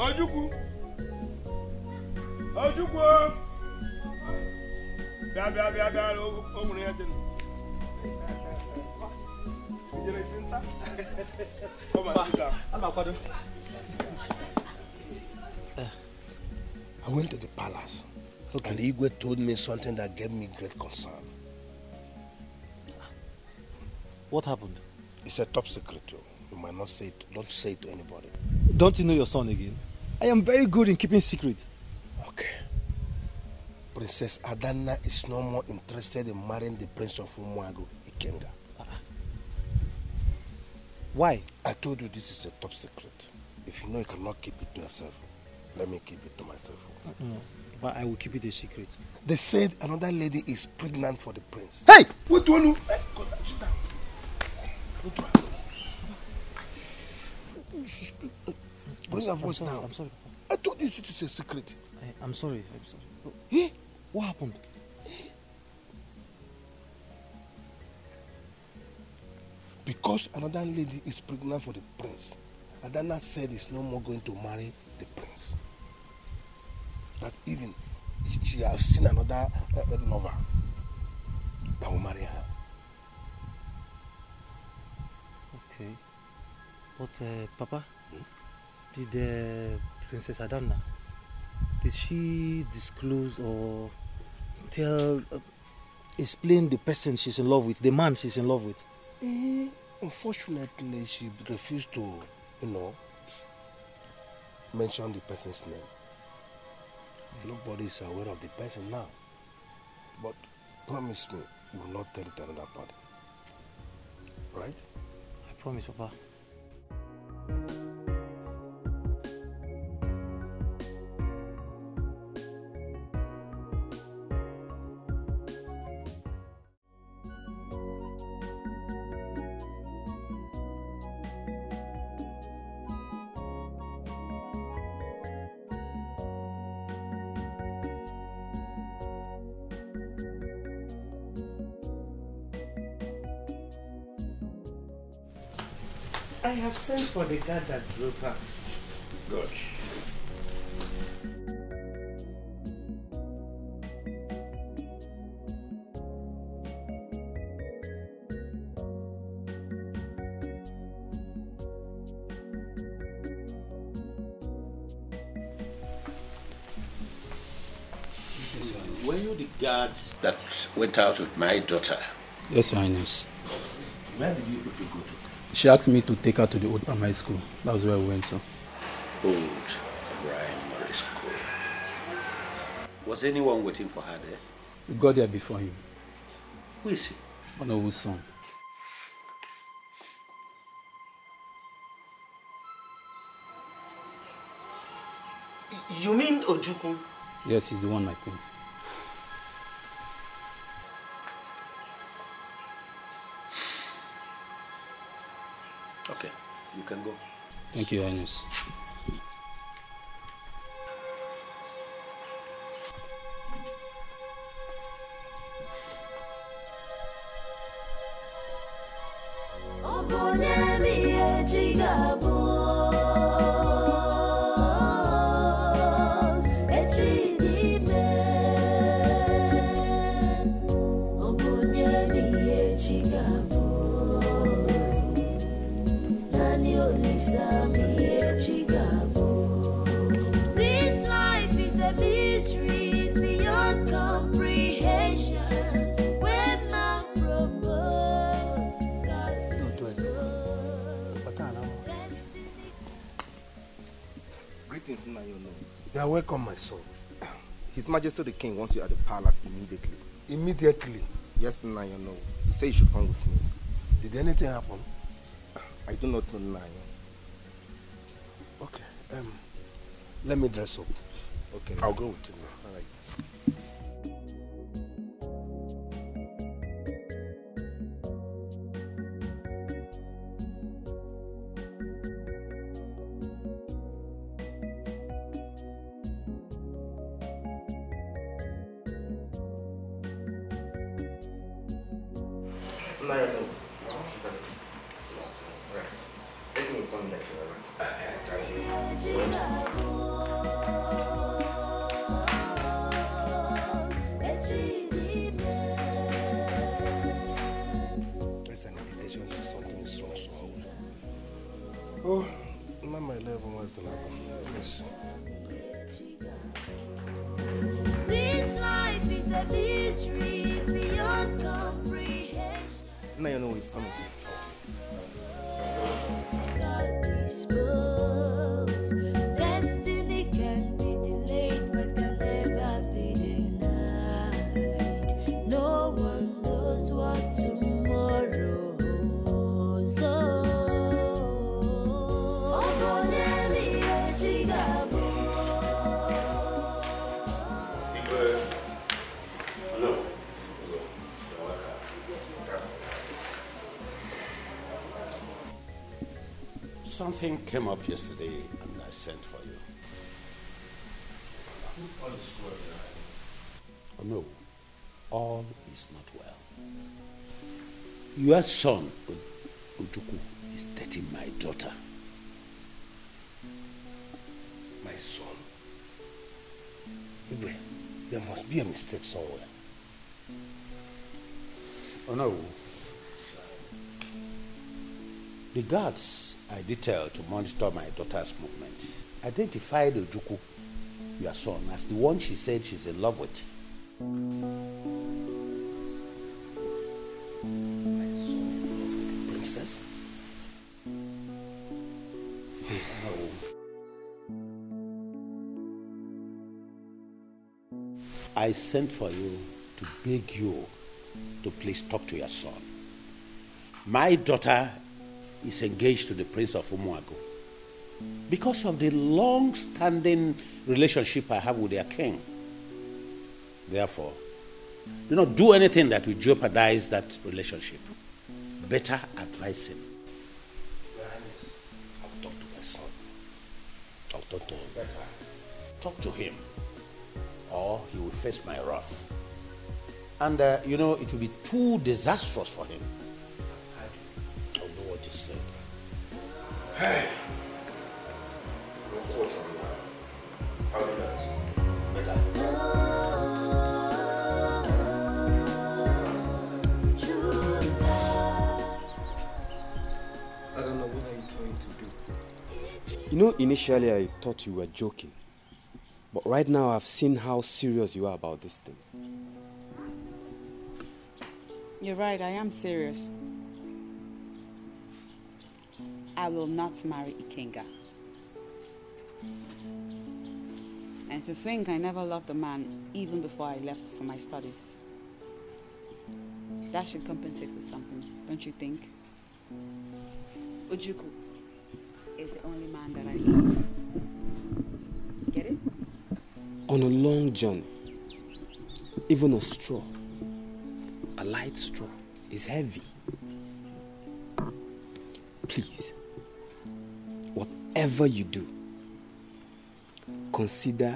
Ojukwu! Ojukwu! Bịa bịa bịa bịa o nwere ihe dị Ijere isi nta? Come and sit down. I went to the palace and Igwe told me something that gave me great concern. What happened? It's a top secret. You might not say it. Don't say it to anybody. Don't you know your son again? I am very good in keeping secrets. Okay. Princess Adana is no more interested in marrying the Prince of Umuago, Ikenga. Why? I told you this is a top secret. If you know you cannot keep it to yourself, let me keep it to myself. No, but I will keep it a secret. They said another lady is pregnant for the prince. Hey! Wait, Olu. Hey, go down, sit down. Bring your voice sorry, down. I'm sorry. I told you it is a secret. I, I'm sorry. I'm sorry. Eh? What happened? Because another lady is pregnant for the prince, Adana said he's no more going to marry the prince. That even she has seen another uh, uh, lover that will marry her. But, uh, Papa, did uh, Princess Adana, did she disclose or tell, uh, explain the person she's in love with, the man she's in love with? Eh, unfortunately, she refused to, you know, mention the person's name. Nobody is aware of the person now. But promise me you will not tell it to another party. Right? I promise, Papa you I have sent for the guard that drove her. Good. Were you the guard that went out with my daughter? Yes, Your Highness. Where did you people go to? She asked me to take her to the old primary school. That was where we went to. Old primary school. Was anyone waiting for her there? We got there before him. Who is he? Honorable's son. You mean Ojukwu? Yes, he's the one, my queen. You can go. Thank you, Your Highness. His Majesty the King wants you at the palace immediately. Immediately? Yes, Nayono. He said you should come with me. Did anything happen? I do not know, Nayo. Okay, um, let me dress up. Okay. I'll go with you. Something came up yesterday and I sent for you. Oh, no, all is not well. Your son, Ojukwu, is dating my daughter. My son. Igwe, there must be a mistake somewhere. Oh no. The guards I detailed to monitor my daughter's movement identified Ojukwu, your son, as the one she said she's in love with. Princess? I sent for you to beg you to please talk to your son. My daughter is engaged to the Prince of Umuago because of the long standing relationship I have with their king. Therefore, do not do anything that will jeopardize that relationship. Better advise him. I'll talk to my son. I'll talk to him. Better. Talk to him, or he will face my wrath. And uh, you know, it will be too disastrous for him. Hey. Report on that. How do that? I don't know what are you trying to do. You know, initially I thought you were joking. But right now I've seen how serious you are about this thing. You're right, I am serious. I will not marry Ikenga. And you think I never loved a man even before I left for my studies, that should compensate for something, don't you think? Ojukwu is the only man that I love. Get it? On a long journey, even a straw, a light straw, is heavy. Please, whatever you do, consider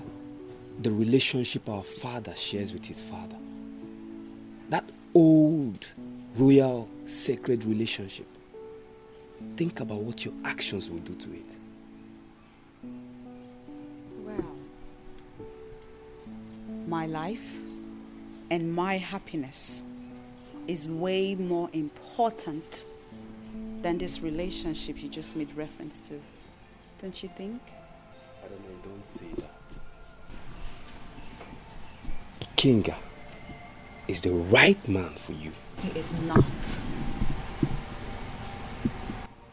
the relationship our father shares with his father. That old, royal, sacred relationship. Think about what your actions will do to it. Well, my life and my happiness is way more important than this relationship you just made reference to. Don't you think? I don't know, don't say that. Kinga is the right man for you. He is not.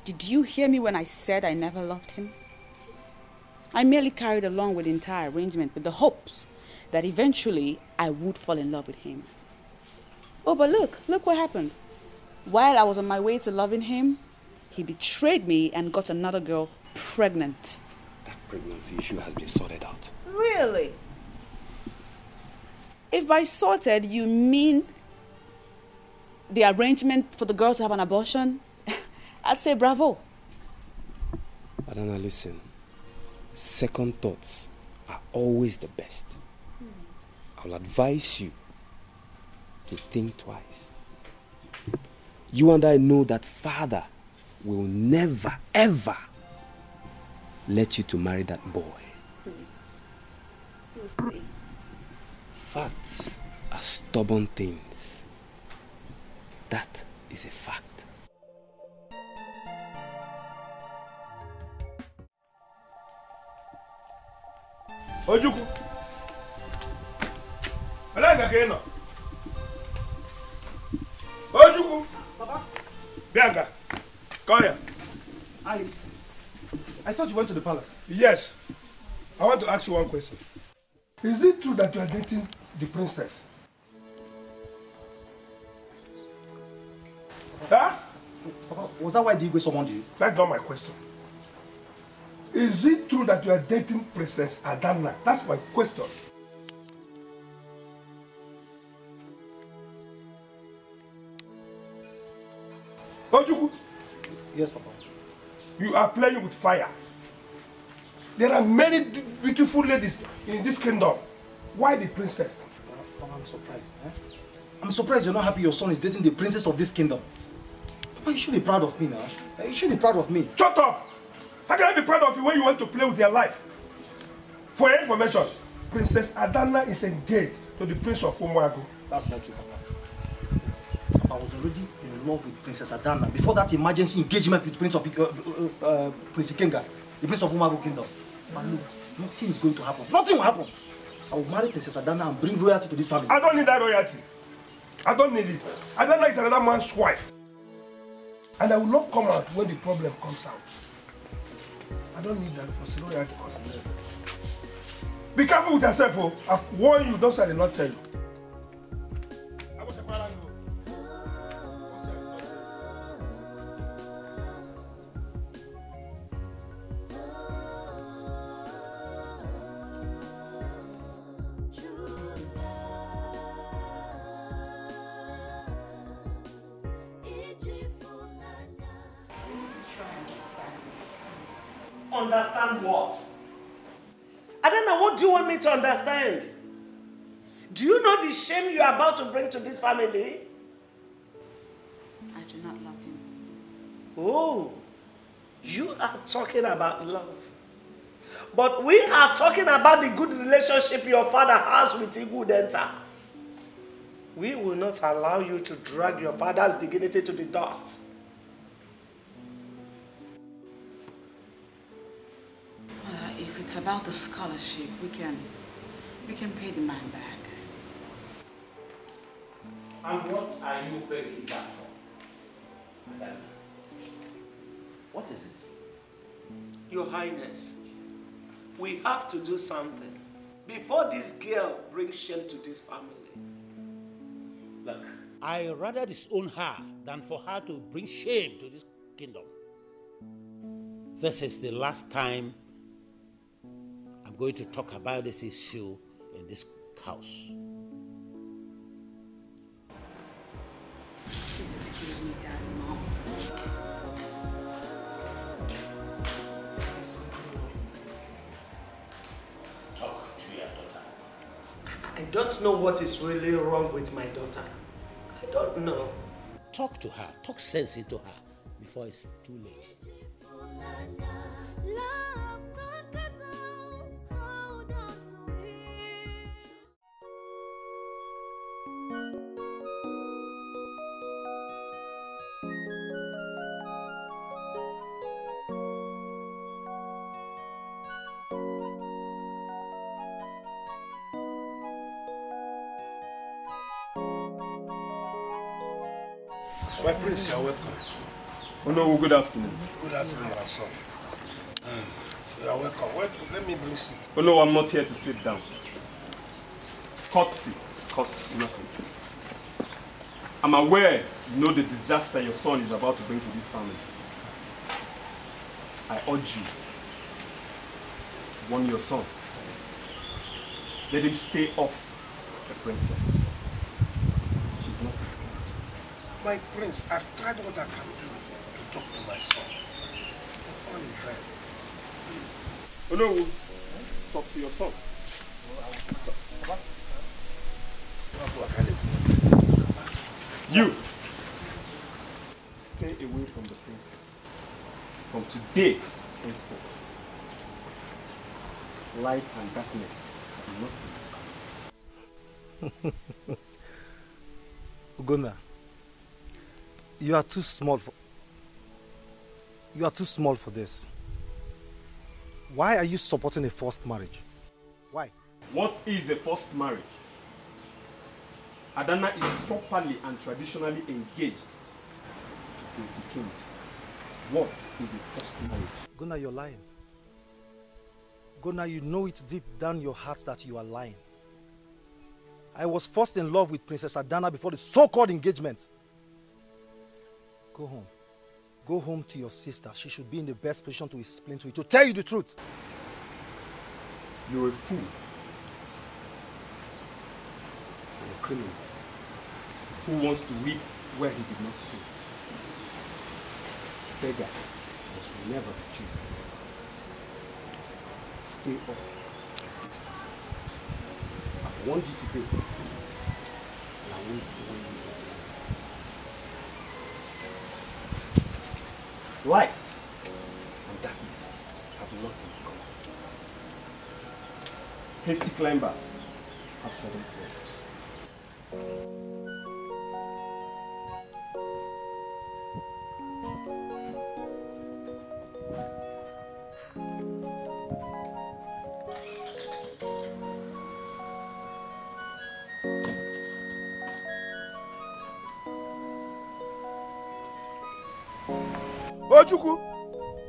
Did you hear me when I said I never loved him? I merely carried along with the entire arrangement with the hopes that eventually I would fall in love with him. Oh, but look, look what happened. While I was on my way to loving him, he betrayed me and got another girl pregnant. That pregnancy issue has been sorted out. Really? If by sorted you mean the arrangement for the girl to have an abortion, I'd say bravo. Adana, listen. Second thoughts are always the best. Hmm. I'll advise you to think twice. You and I know that father will never, ever let you to marry that boy. We'll see. Facts are stubborn things. That is a fact. Ojukwu. Olee nga ka ị nọ? Ojukwu. Bịa nga. Come here. I, I thought you went to the palace. Yes. I want to ask you one question. Is it true that you are dating the princess? Huh? Papa, was that why the Igwe summoned you? That's not my question. Is it true that you are dating Princess Adana? That's my question. Ojukwu, Yes, Papa. You are playing with fire. There are many beautiful ladies in this kingdom. Why the princess? Papa, I'm surprised. Eh? I'm surprised you're not happy your son is dating the princess of this kingdom. Papa, you should be proud of me now. Eh, You should be proud of me. Shut up! How can I be proud of you when you want to play with your life? For your information, Princess Adana is engaged to the Prince of Umuago. That's not true, Papa. Papa, I was already love with Princess Adana before that emergency engagement with Prince of uh, uh, uh, Prince Ikenga, the Prince of Umago Kingdom. But look, nothing is going to happen. Nothing will happen. I will marry Princess Adana and bring royalty to this family. I don't need that royalty. I don't need it. Adana is another man's wife. And I will not come out when the problem comes out. I don't need that because royalty costs. Be careful with yourself, oh. I've warned you, those I did not tell you. Understand what? I don't know. What I don't know what do you want me to understand? Do you know the shame you are about to bring to this family? I do not love him. Oh, you are talking about love. But we are talking about the good relationship your father has with Igwe Udenta. We will not allow you to drag your father's dignity to the dust. It's about the scholarship, we can, we can pay the man back. And what are you begging back for? Madam? What is it? Your Highness, we have to do something before this girl brings shame to this family. Look, I rather disown her than for her to bring shame to this kingdom. This is the last time I'm going to talk about this issue in this house. Please excuse me, Dad Mom. Talk to your daughter. I don't know what is really wrong with my daughter. I don't know. Talk to her. Talk sense into her before it's too late. Prince, you are welcome. No, good afternoon. Good afternoon, my son. Um, You are welcome. Wait, let me bring seat. Oh no, I'm not here to sit down. Courtesy costs nothing. I'm aware you know the disaster your son is about to bring to this family. I urge you, warn your son. Let him stay off the princess. She's not his class. My prince, I've tried what I can do to talk to my son. But all in vain. Please. Oh no, talk to your son. You stay away from the princess. From today henceforth. Light and darkness are nothing. Ugonna, you are too small for you are too small for this. Why are you supporting a forced marriage? Why? What is a forced marriage? Adana is properly and traditionally engaged to Prince King. What is a forced marriage? Gona, you're lying. Gona, you know it deep down your heart that you are lying. I was first in love with Princess Adana before the so-called engagement. Go home. Go home to your sister. She should be in the best position to explain to you, to tell you the truth. You're a fool. You're a criminal who wants to reap where he did not sow. Beggars must never be choosers. Stay off my sister. I've warned you today, and I won't warn you Light and darkness have nothing in common. Hasty climbers have sudden falls. Ojuku!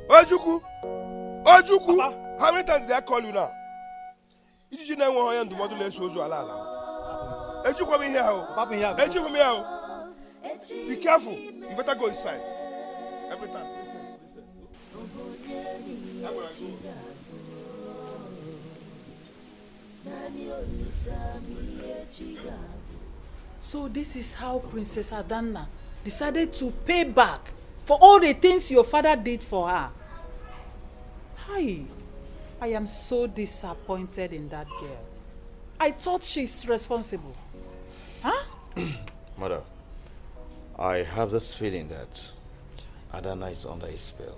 Ojuku! Ojuku! How many times did I call you now? Ijiji na enwe onye ndụmọdụ na-eso ozu ala ala. Ejikwa m ihe ahụ. Ejikwa m ihe ahụ. Be careful. You better go inside. Every time. So this is how Princess Adana decided to pay back for all the things your father did for her. Hi, I am so disappointed in that girl. I thought she's responsible. Huh? Mother, I have this feeling that Adana is under a spell.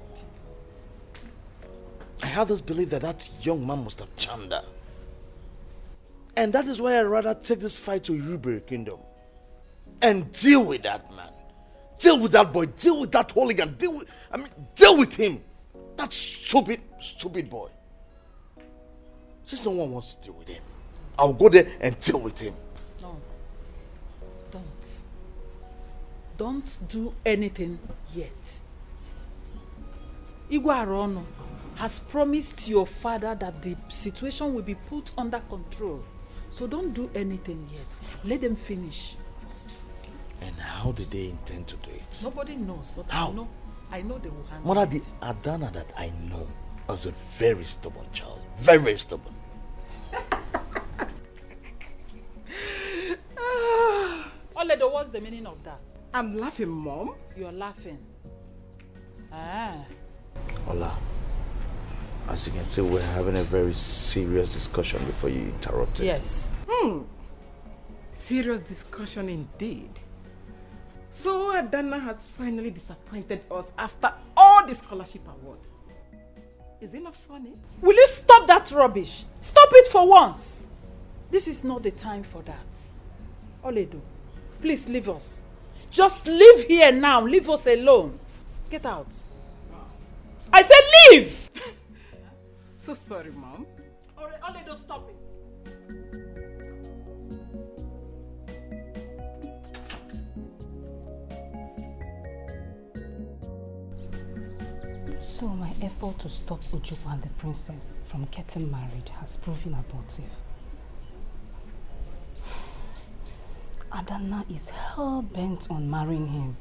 I have this belief that that young man must have charmed her. And that is why I'd rather take this fight to Uber Kingdom and deal with that man. Deal with that boy. Deal with that hooligan. Deal with, I mean, deal with him. That stupid, stupid boy. Since no one wants to deal with him, I'll go there and deal with him. No. Don't. Don't do anything yet. Igwe Arono has promised your father that the situation will be put under control. So don't do anything yet. Let them finish first. And how did they intend to do it? Nobody knows, but How? I know I know they will handle Mother, it. the Adana that I know is a very stubborn child. Very, very stubborn. Oledo, what's the meaning of that? I'm laughing, Mom. You're laughing. Ah. Ola, as you can see, we're having a very serious discussion before you interrupt it. Yes. Hmm. Serious discussion indeed. So Adana has finally disappointed us after all the scholarship award. Is it not funny? Will you stop that rubbish? Stop it for once. This is not the time for that. Oledo, please leave us. Just leave here now. Leave us alone. Get out. I said leave! So sorry, Mom. Ole- Oledo, stop it. So my effort to stop Ojukwu and the princess from getting married has proven abortive. Adana is hell-bent on marrying him.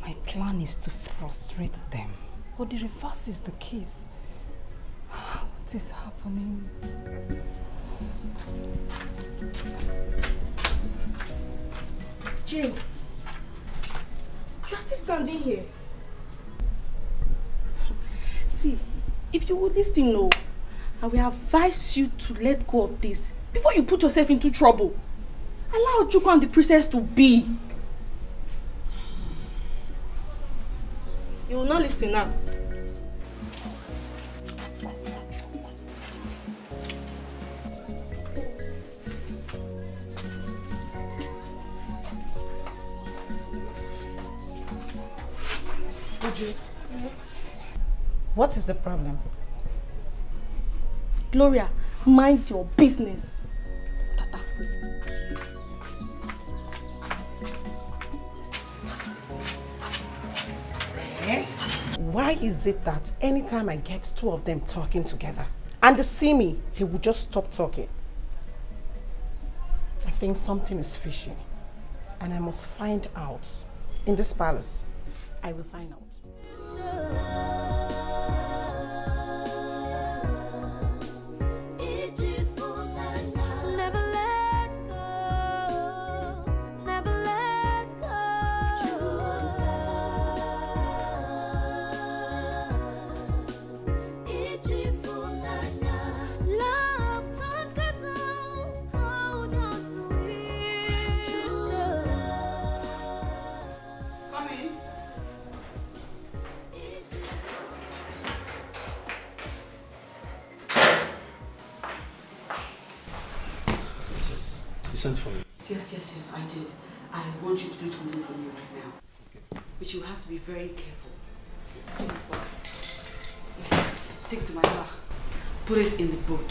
My plan is to frustrate them, but the reverse is the case. What is happening? Jane, you are still standing here. See, if you would listen, no, I will advise you to let go of this before you put yourself into trouble. Allow Juko and the princess to be. You will not listen now. Uju, what is the problem? Gloria, mind your business. Tatafo. Eh? Why is it that anytime I get two of them talking together and they see me, they will just stop talking? I think something is fishy and I must find out. In this palace, I will find out. Never want you to do something for me right now. But you have to be very careful. Take this box. Take it to my car. Put it in the boat.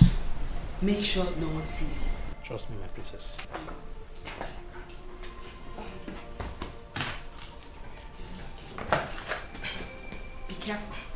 Make sure no one sees you. Trust me, my princess. Be careful.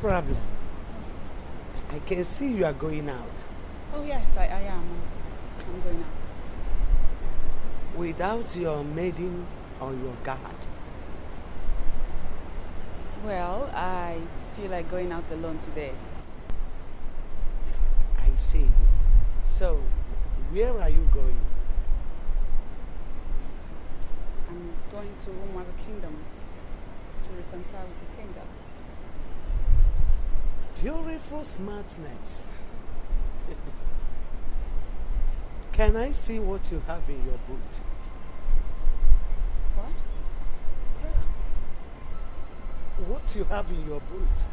Problem. I can see you are going out. Oh yes, I, I am. I'm going out. Without your maiden or your guard. Well, I feel like going out alone today. I see. So, where are you going? I'm going to Umuago Kingdom to reconcile with the king beautiful smartness. Can I see what you have in your boot? What? Yeah. What you have in your boot?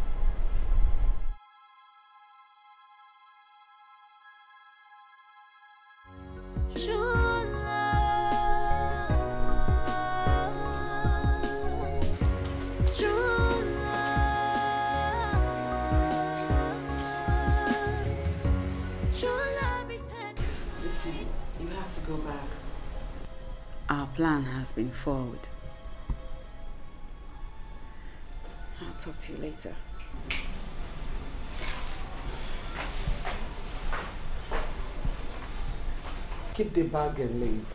Forward. I'll talk to you later. Keep the bag and leave.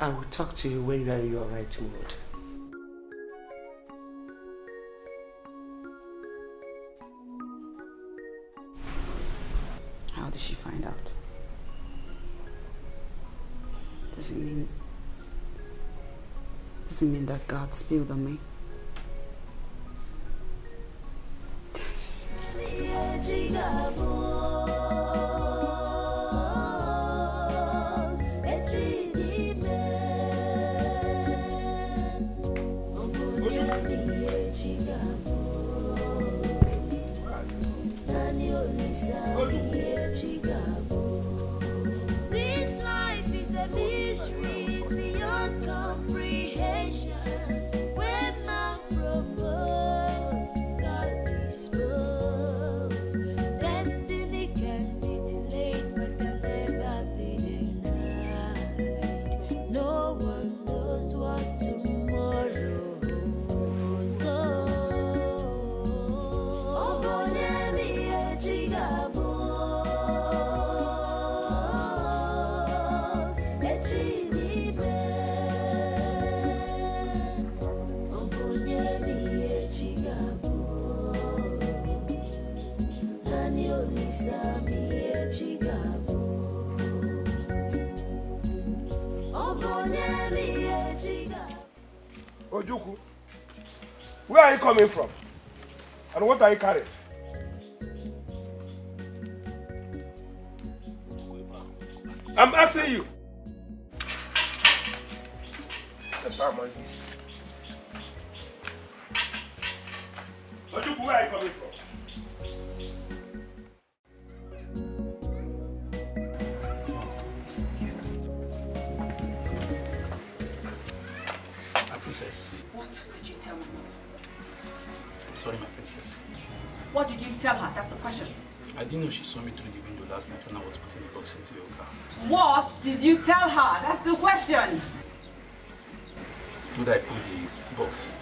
I will talk to you when you are in your right mood. That God spilled on me? And what tell her? That's the question. Did I put the box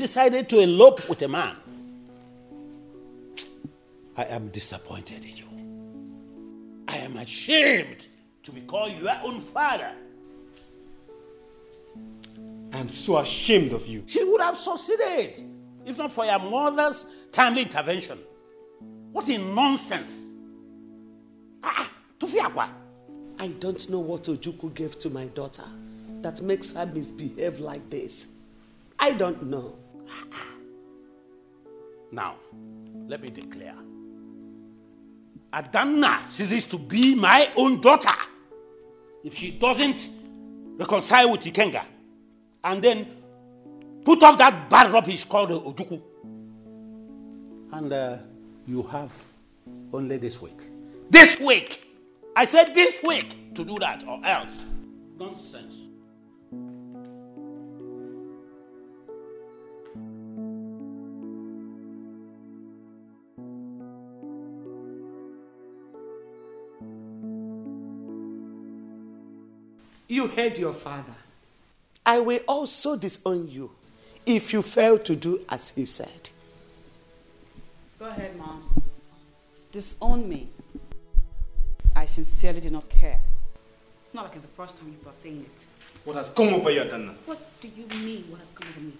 decided to elope with a man. I am disappointed in you. I am ashamed to be called your own father. I'm so ashamed of you. She would have succeeded if not for your mother's timely intervention. What a nonsense. Ah, Tufiakwa. I don't know what Ojukwu gave to my daughter that makes her misbehave like this. I don't know. Now, let me declare. Adana ceases to be my own daughter if she doesn't reconcile with Ikenga and then put off that bad rubbish called Ojukwu. And uh, you have only this week. This week! I said this week to do that or else. Nonsense. You heard your father. I will also disown you if you fail to do as he said. Go ahead, Mom. disown me. I sincerely do not care. It's not like it's the first time you are saying it. What has come over you, Adana? What do you mean, what has come over me?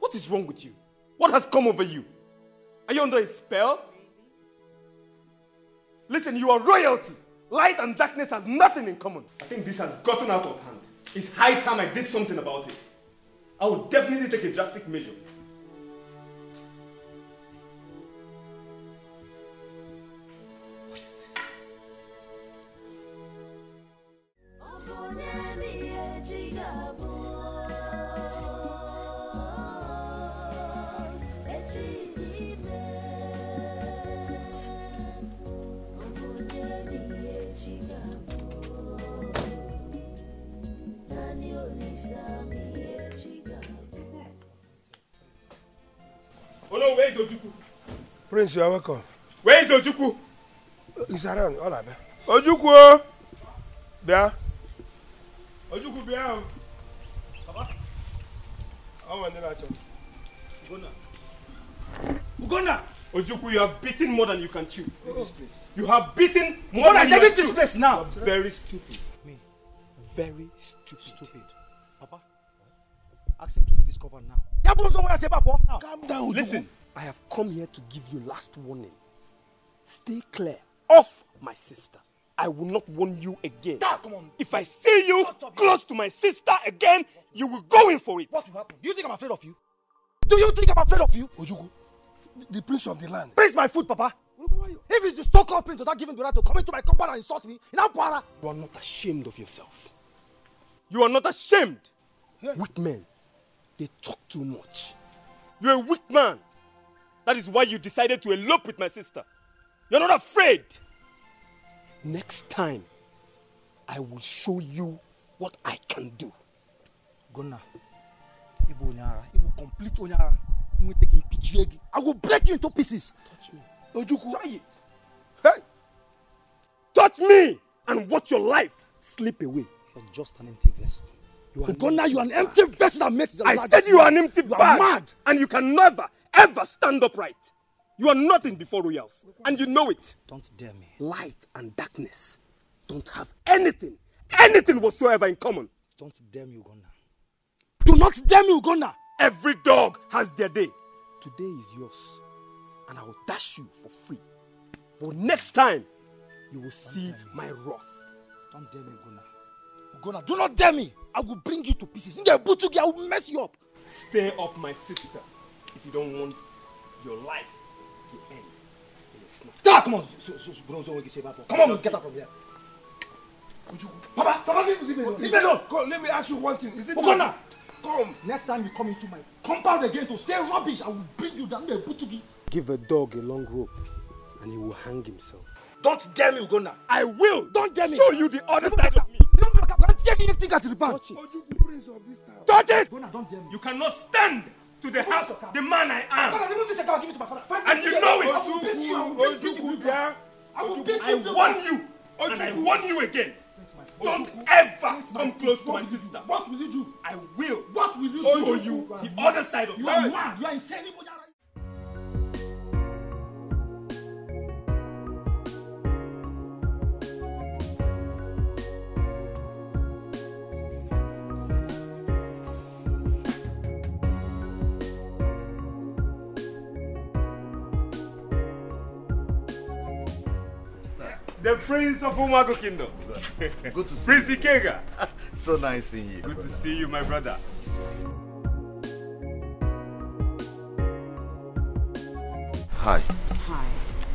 What is wrong with you? What has come over you? Are you under a spell? Listen, you are royalty. Light and darkness has nothing in common. I think this has gotten out of hand. It's high time I did something about it. I will definitely take a drastic measure. Prince, you are welcome. Where is Ojukwu? He's around. All right, Ojukwu o. Bịa. Ojukwu bịa. Papa. Ọ nwa ndị na-achọ. Ugonna. Ugonna! Ojukwu, you have beaten more than you can chew. Leave this place. You have beaten more Ugonna, than I you said can leave this place now. Very stupid. Me? Very stupid. Stupid. Papa, ask him to leave this compound now. Ya bụ ụzọ nwere ebe abụọ. Now. Calm down, Listen, I have come here to give you last warning. Stay clear of my sister. I will not warn you again. Ah, come on. If I see you close to my sister again, you will go in for it. What will happen? Do you think I'm afraid of you? Do you think I'm afraid of you? Ojukwu, the prince of the land. Prince my food, Papa. If it's the so-called prince without giving the right to come into my compound and insult me, in Ampara. You are not ashamed of yourself. You are not ashamed. Weak men, they talk too much. You're a weak man. That is why you decided to elope with my sister. You're not afraid. Next time, I will show you what I can do. Gonna, Ibu Onyara, Ibu complete Onyara. I'm take him PGA. I will break you into pieces. Touch me. Ojukwu. Try it. Hey! Touch me and watch your life slip away. You're just an empty vessel. You are Ugonna, you are an empty vessel that makes the I said you are an empty You bag. mad. And you can never, ever stand upright. You are nothing before royals. And you know it. Don't dare me. Light and darkness don't have anything, anything whatsoever in common. Don't dare me, Ugonna. Do not dare me, Ugonna. Every dog has their day. Today is yours. And I will dash you for free. But next time, you will see my wrath. Don't dare me, Ugonna. Ugonna, do not dare me. I will bring you to pieces. Inge Butugi, I will mess you up. Stay off my sister if you don't want your life to end in a snap. Stop! Come on. So, so, so, bro, so we can say about- Come on, get up from here. Papa, Papa, leave, me alone. Leave me alone. Come, let me ask you one thing. Is it Ugonna, Come. next time you come into my compound again to say rubbish, I will bring you down there, Butugi. Give a dog a long rope and he will hang himself. Don't dare me, Ugonna. I will. Don't dare me. Show you the other side of me. Don't look up. I'm taking anything at the bank. Touch it. Ojukwu, prince of this town. Touch it! Ugonna, don't dare me. You cannot stand to the house, the man I am. Ugonna, remove this account. I'll give it to my father. Five And minutes you later, know it. I will beat you. I will beat you. Ojukwu, bịa. I will beat I you. warn you, and I warn you again. Don't ever come close to my sister. What will you do? I will What will you show do? you are the mad. other side of You me. are mad. You are insane. The Prince of Umuago Kingdom. Good to see Prince you. Ikenga. So nice seeing you. Good to see you, my brother. Hi. Hi.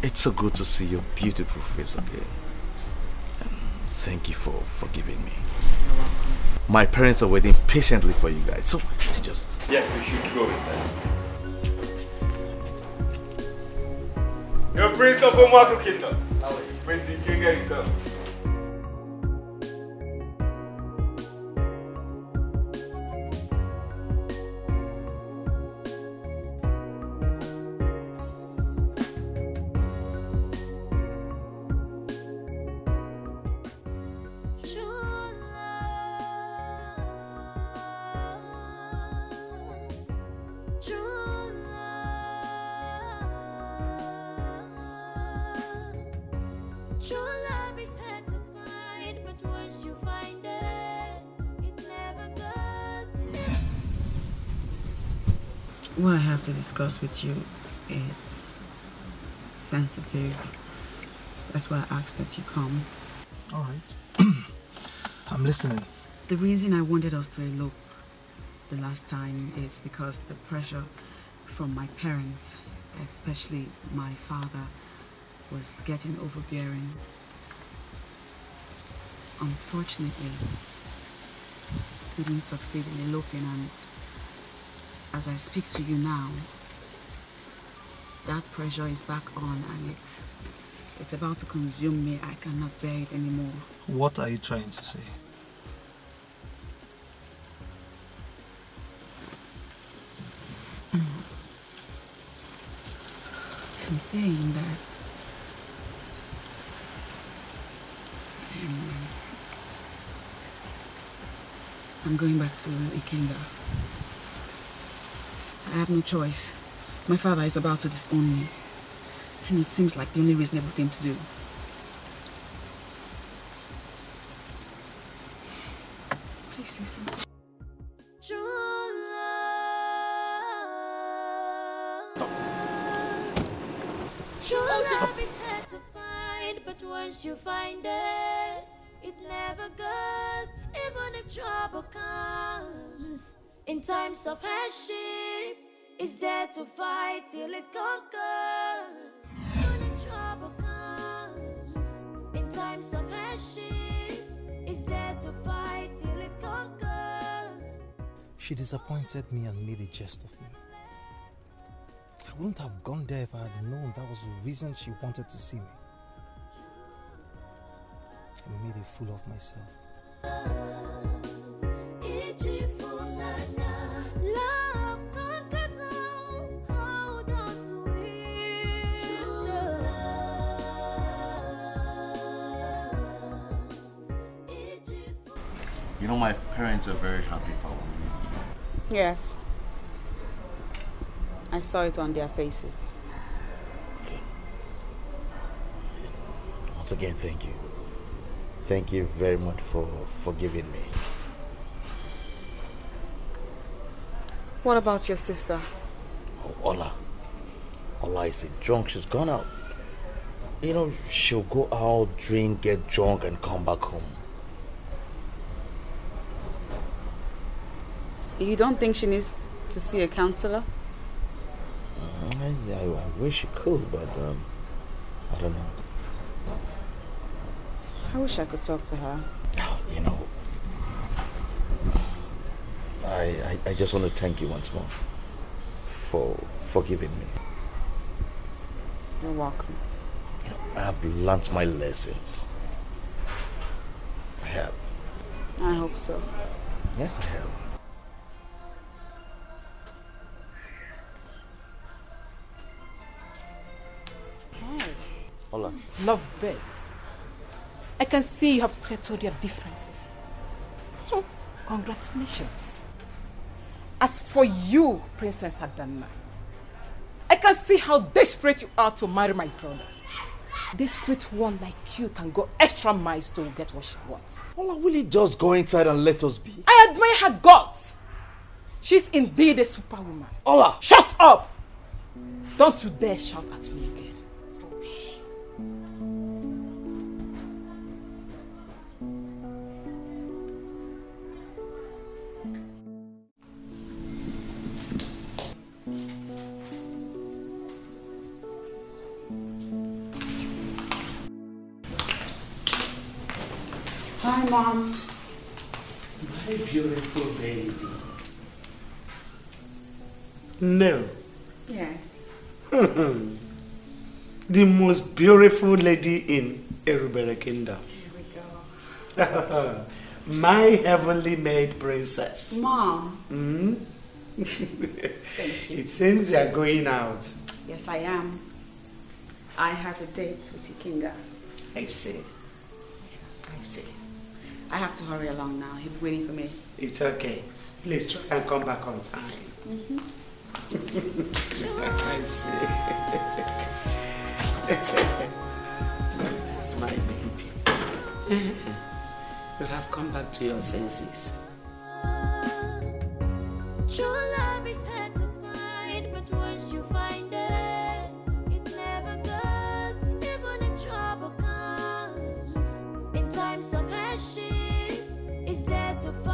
It's so good to see your beautiful face again. And thank you for forgiving me. My parents are waiting patiently for you guys. So why just Yes, we should go inside. The Prince of Umuago Kingdom. Ikenga himself. True love. What I have to discuss with you is sensitive. That's why I asked that you come. All right. I'm listening. The reason I wanted us to elope the last time is because the pressure from my parents, especially my father, was getting overbearing. Unfortunately, we didn't succeed in eloping and as I speak to you now, that pressure is back on and it's it's about to consume me. I cannot bear it anymore. What are you trying to say? I'm saying that um, I'm going back to Ikenga. I have no choice. My father is about to disown me. And it seems like the only reasonable thing to do. Please say something. But once you find it, it never goes, even if trouble comes. In times of hardship, to fight till it conquers. When trouble comes, in times of hardship, there to fight till it conquers. She disappointed me and made a jest of me. I wouldn't have gone there if I had known that was the reason she wanted to see me. I made a fool of myself. Know, my parents are very happy for me. Yes. I saw it on their faces. Once again, thank you. Thank you very much for forgiving me. What about your sister? Oh, Ola. Ola is a drunk. She's gone out. You know, she'll go out, drink, get drunk, and come back home. You don't think she needs to see a counselor? I, I, I wish she could, but um, I don't know. I wish I could talk to her. You know, I, I, I just want to thank you once more for forgiving me. You're welcome. I have learnt my lessons. I have. I hope so. Yes, I have. Love birds. I can see you have settled your differences. Congratulations. As for you, Princess Adana, I can see how desperate you are to marry my brother. Desperate one like you can go extra miles to get what she wants. Ola, will you just go inside and let us be? I admire her guts. She's indeed a superwoman. Ola! Shut up! Don't you dare shout at me again. Hi, Mom. My beautiful baby. No. Yes. the most beautiful lady in Erubere Kingdom. Here we go. My heavenly made princess. Mom. Hmm? Thank you. It seems you are going out. Yes, I am. I have a date with Ikenga. I see. I see. I have to hurry along now. He'll be waiting for me. It's okay. Please try and come back on time. Mm-hmm. I see. That's my baby. You have come back to your senses. True love is there to fight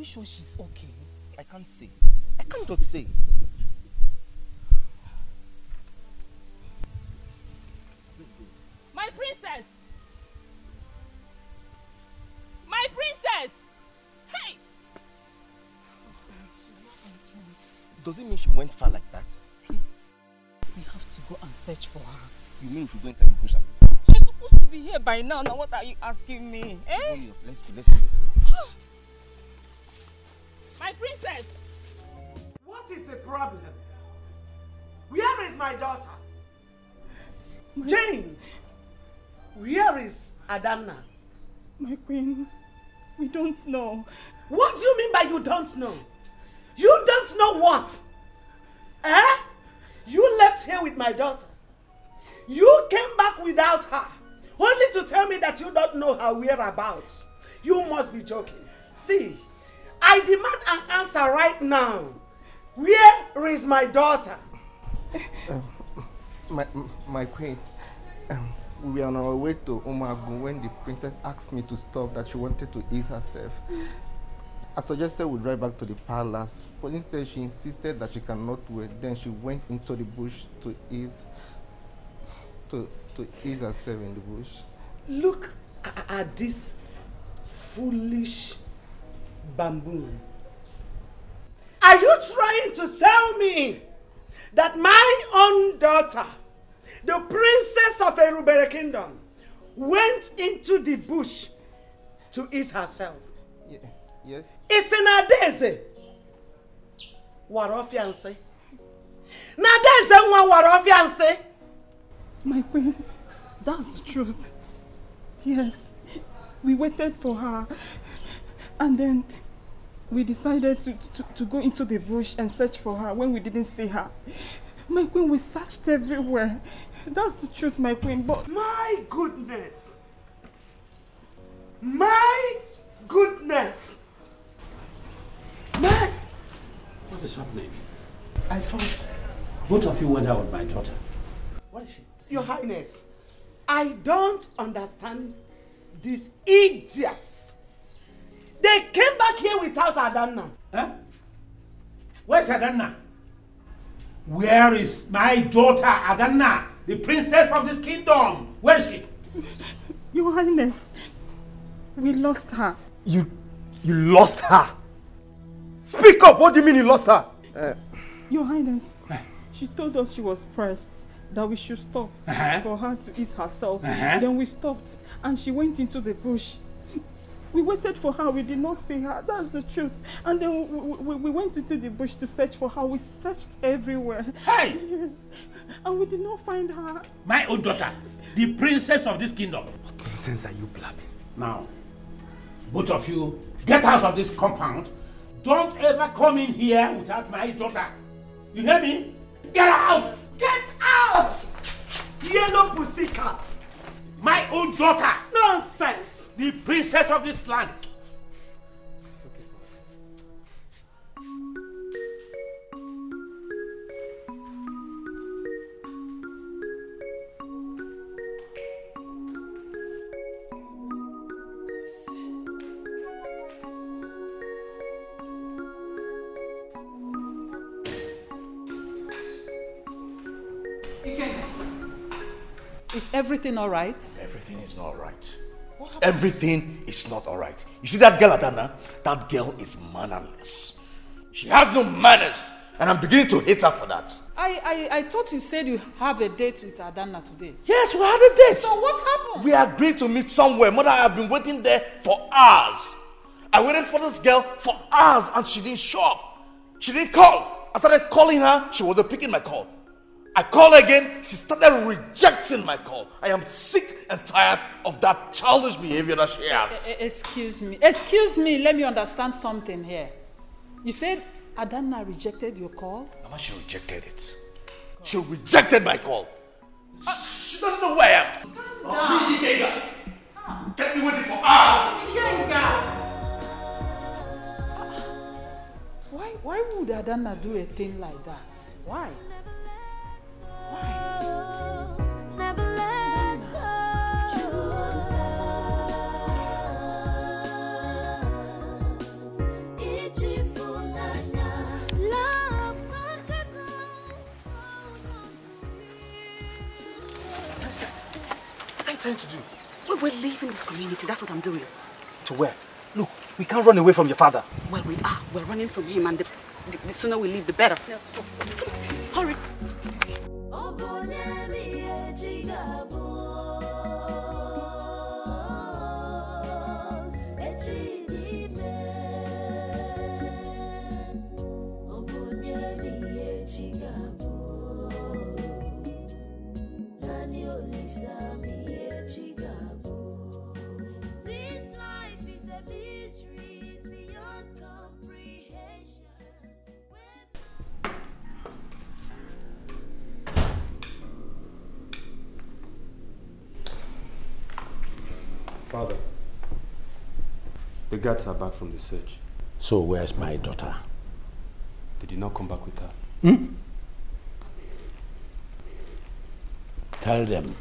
you sure she's okay? I can't say. I can't say. My princess! My princess! Hey! Does it mean she went far like that? Please. We have to go and search for her. You mean we should go inside the bush and look for her? She's supposed to be here by now. Now what are you asking me? Eh? Let's go, let's go, let's go. My princess! What is the problem? Where is my daughter? Jane! Where is Adana? My queen, we don't know. What do you mean by you don't know? You don't know what? Eh? You left here with my daughter. You came back without her, only to tell me that you don't know her whereabouts. You must be joking. See, I demand an answer right now. Where is my daughter? Um, my, my queen, um, we were on our way to Umuago when the princess asked me to stop that she wanted to ease herself. I suggested we drive back to the palace, but instead she insisted that she cannot wait. Then she went into the bush to ease to, to ease herself in the bush. Look at this foolish bamboo. Are you trying to tell me that my own daughter, the princess of Erubere Kingdom, went into the bush to ease herself? Yes? It's in Adeze. Waro fiancé. Na Adeze nwa waro fiancé. My queen, that's the truth. Yes, we waited for her and then we decided to, to, to go into the bush and search for her when we didn't see her. My queen, we searched everywhere. That's the truth, my queen, but... My goodness. My goodness. My... What is happening? I thought both of you went out with my daughter. What is she? Your Highness, I don't understand these idiots. They came back here without Adana. Huh? Where's Adanna? Where is my daughter Adanna, the princess of this kingdom? Where is she? Your Highness, we lost her. You, you lost her. Speak up. What do you mean you lost her? Uh, Your Highness, she told us she was pressed, that we should stop Uh-huh. for her to ease herself. Uh-huh. Then we stopped and she went into the bush. We waited for her, we did not see her, that's the truth. And then we, we, we went into the bush to search for her. We searched everywhere. Hey! Yes. And we did not find her. My own daughter, the princess of this kingdom. What nonsense are you blabbing? Now, both of you, get out of this compound. Don't ever come in here without my daughter. You hear me? Get out! Get out! Yellow pussycat. My own daughter. Nonsense. The princess of this land. Is everything all right? Everything is not right. Everything is not all right. You see that girl, Adana? That girl is mannerless. She has no manners, and I'm beginning to hate her for that. I, I, I thought you said you have a date with Adana today. Yes, we had a date. So what's happened? We agreed to meet somewhere. Mother, I have been waiting there for hours. I waited for this girl for hours, and she didn't show up. She didn't call. I started calling her. She wasn't picking my call. I call again. She started rejecting my call. I am sick and tired of that childish behavior that she has. Excuse me. Excuse me. Let me understand something here. You said Adana rejected your call? Mama, she rejected it. She rejected my call. Ah, she doesn't know who I am. Oh, me, Ikenga. Kept me waiting for hours. Ah, why, why would Adana do a thing like that? Why? That's what I'm doing. To where? Look, we can't run away from your father. Well, we are. We're running from him, and the, the, the sooner we leave, the better. Let's go. Let's go. Hurry. This the guards are back from the search. So where's my daughter? They did not come back with her. Hmm? Tell them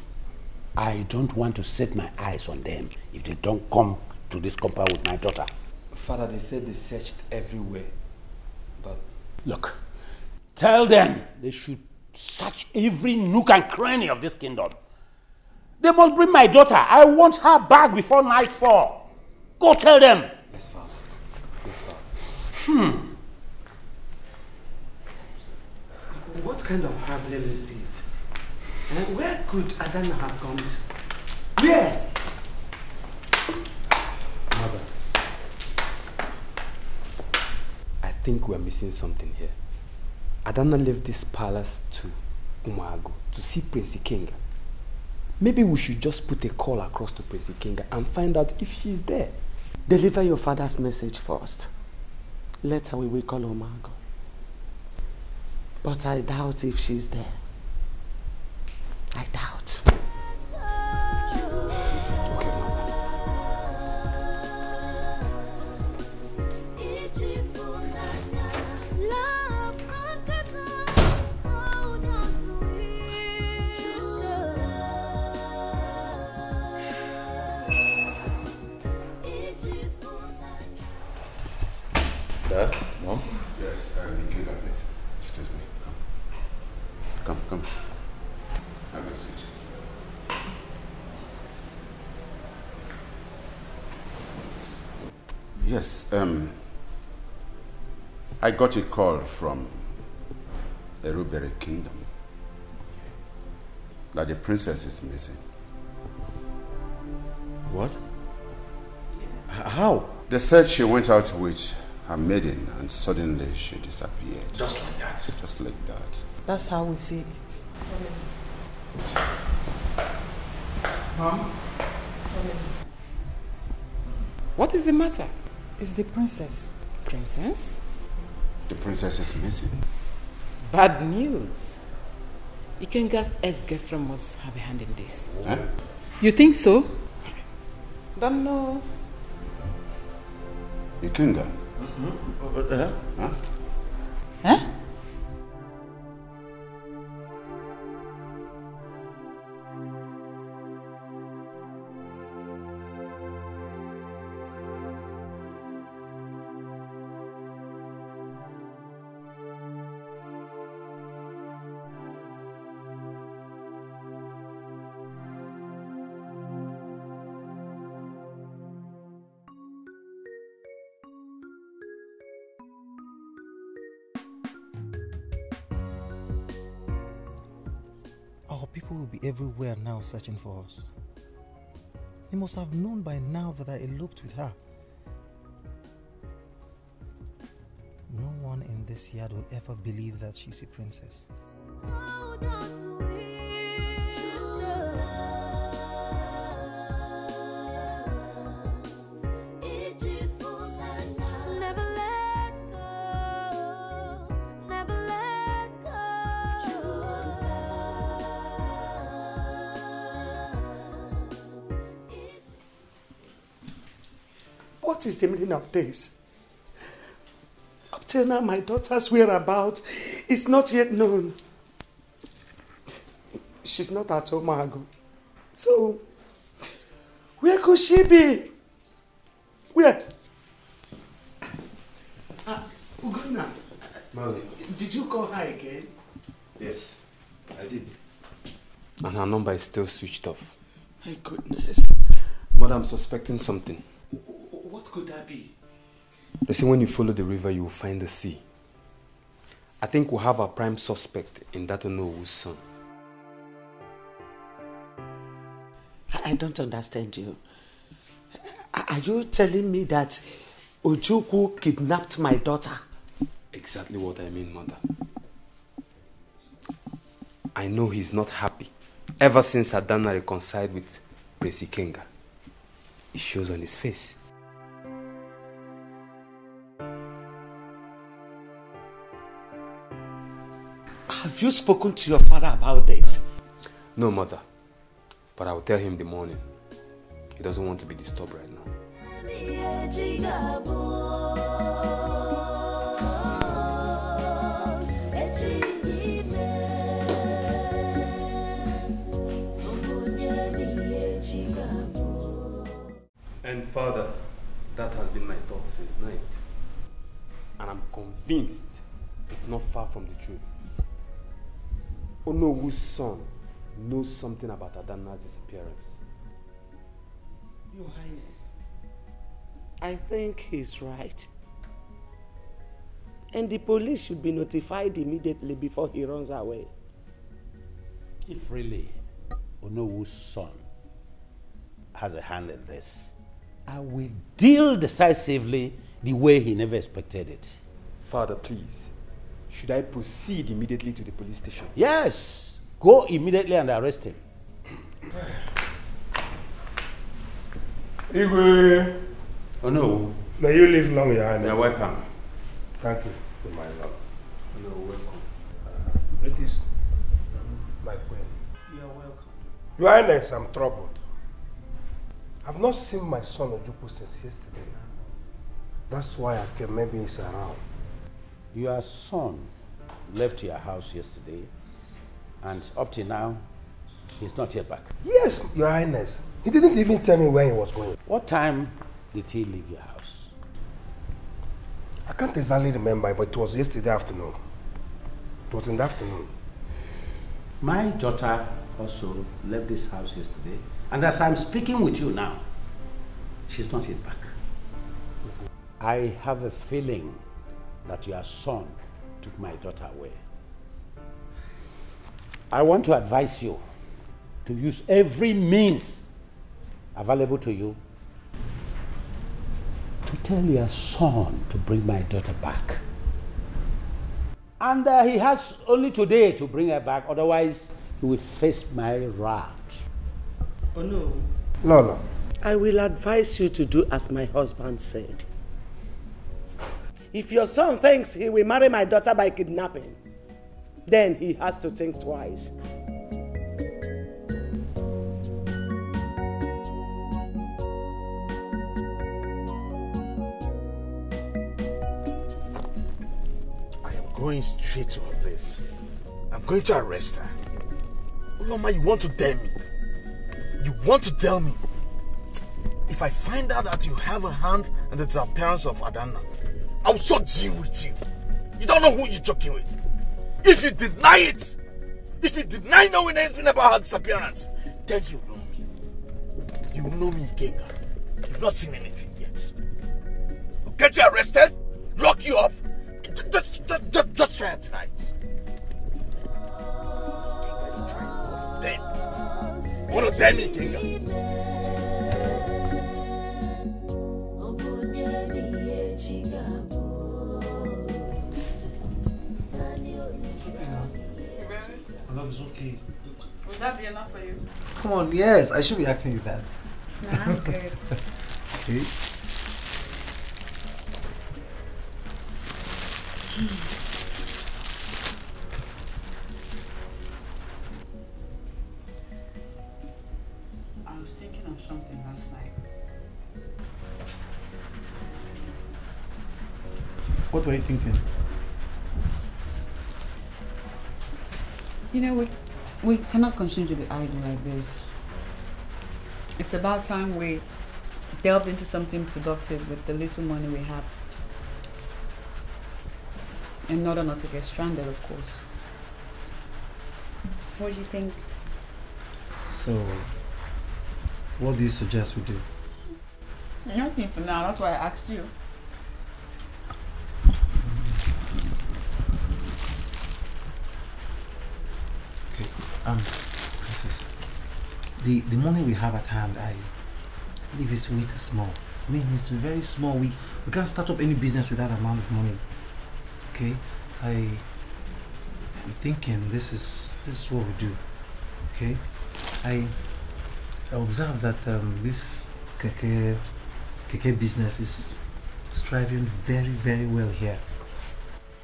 I don't want to set my eyes on them if they don't come to this compound with my daughter. Father, they said they searched everywhere, but Look, tell them they should search every nook and cranny of this kingdom. They must bring my daughter. I want her back before nightfall. Go tell them. yes, Father. Yes, Father. Hmm. What kind of problem is this? Eh, where could Adana have gone to? Where? Mother, I think we're missing something here. Adana left this palace to Umuago to see Prince Ikenga. Maybe we should just put a call across to Prince Ikenga and find out if she's there. Deliver your father's message first. Later we will call Umuago. But I doubt if she's there. I doubt. Um, I got a call from Erubere kingdom. That the princess is missing. What? How? They said she went out with her maiden and suddenly she disappeared. Just like that? Just like that. That's how we see it. Mom? What is the matter? Is the princess? Princess? The princess is missing. Bad news. Ikenga's ex-girlfriend must have a hand in this. Huh? You think so? Don't know. Ikenga? Uh, Huh? Huh? Everywhere now searching for us. They must have known by now that I eloped with her. No one in this yard will ever believe that she's a princess. Is the meaning of this? Up till now, my daughter's whereabouts is not yet known. She's not at Umuago. So, where could she be? Where? Ah, Ugonna, Mali. did you call her again? Yes, I did. And her number is still switched off. My goodness. Mother, I'm suspecting something. What could that be? They say when you follow the river, you will find the sea. I think we'll have a prime suspect in that Onowu's son. I don't understand you. Are you telling me that Ojukwu kidnapped my daughter? Exactly what I mean, mother. I know he's not happy. Ever since Adana reconciled with Prince Ikenga, it shows on his face. Have you spoken to your father about this? No, mother. But I will tell him the morning. He doesn't want to be disturbed right now. And father, that has been my thought since night. And I'm convinced it's not far from the truth. Onowu's son knows something about Adana's disappearance. Your Highness, I think he's right. And the police should be notified immediately before he runs away. If really Onowu's son has a hand in this, I will deal decisively the way he never expected it. Father, please. Should I proceed immediately to the police station? Yes, go immediately and arrest him. Igwe. Oh no. May you live long, Your Highness. You're welcome. Thank you, for my love. You're welcome. Uh, it is my queen. You're welcome. Your Highness, I'm troubled. I've not seen my son Ojukwu since yesterday. That's why I came. Maybe he's around. Your son left your house yesterday, and up till now, he's not yet back. Yes, Your Highness. He didn't even tell me where he was going. What time did he leave your house? I can't exactly remember, but it was yesterday afternoon. It was in the afternoon. My daughter also left this house yesterday, and as I'm speaking with you now, she's not yet back. I have a feeling that your son took my daughter away. I want to advise you to use every means available to you to tell your son to bring my daughter back. And uh, he has only today to bring her back, otherwise, he will face my wrath. Oh no. Lola. I will advise you to do as my husband said. If your son thinks he will marry my daughter by kidnapping, then he has to think twice. I am going straight to her place. I'm going to arrest her. Uloma, you want to tell me? You want to tell me? If I find out that you have a hand in the disappearance of Adana, I will so deal with you. You don't know who you're talking with. If you deny it, if you deny knowing anything about her disappearance, then you know me. You know me, Genga. You've not seen anything yet. I'll get you arrested, lock you up. Just, just, just, just try it tonight. Genga, you trying to damn me. You want to Genga? Love is okay. Would that be enough for you? Come on, yes, I should be asking you that. Nah, I'm good. okay. I was thinking of something last night. What were you thinking? You know, we, we cannot continue to be idle like this. It's about time we delved into something productive with the little money we have. In order not to get stranded, of course. What do you think? So, what do you suggest we do? Nothing for now, that's why I asked you. Okay, um, Princess, the the money we have at hand, I believe it's way too small. I mean, it's very small. We we can't start up any business with that amount of money. Okay, I am thinking this is this is what we do. Okay, I I observe that um, this keke keke business is striving very very well here.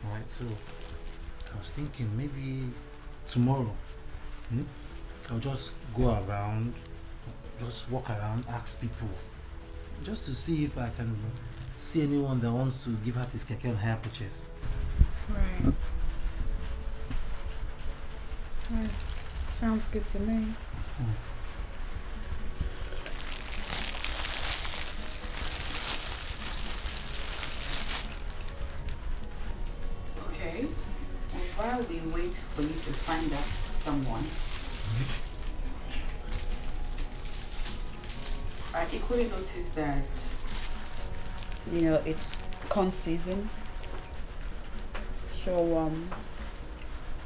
Alright, so I was thinking maybe tomorrow hmm, I'll just go around, just walk around, ask people, just to see if I can see anyone that wants to give her this keke on hire purchase. Right. Right. Sounds good to me. Okay. And while we wait for you to find out someone, I equally noticed that, you know, it's corn season. So, um,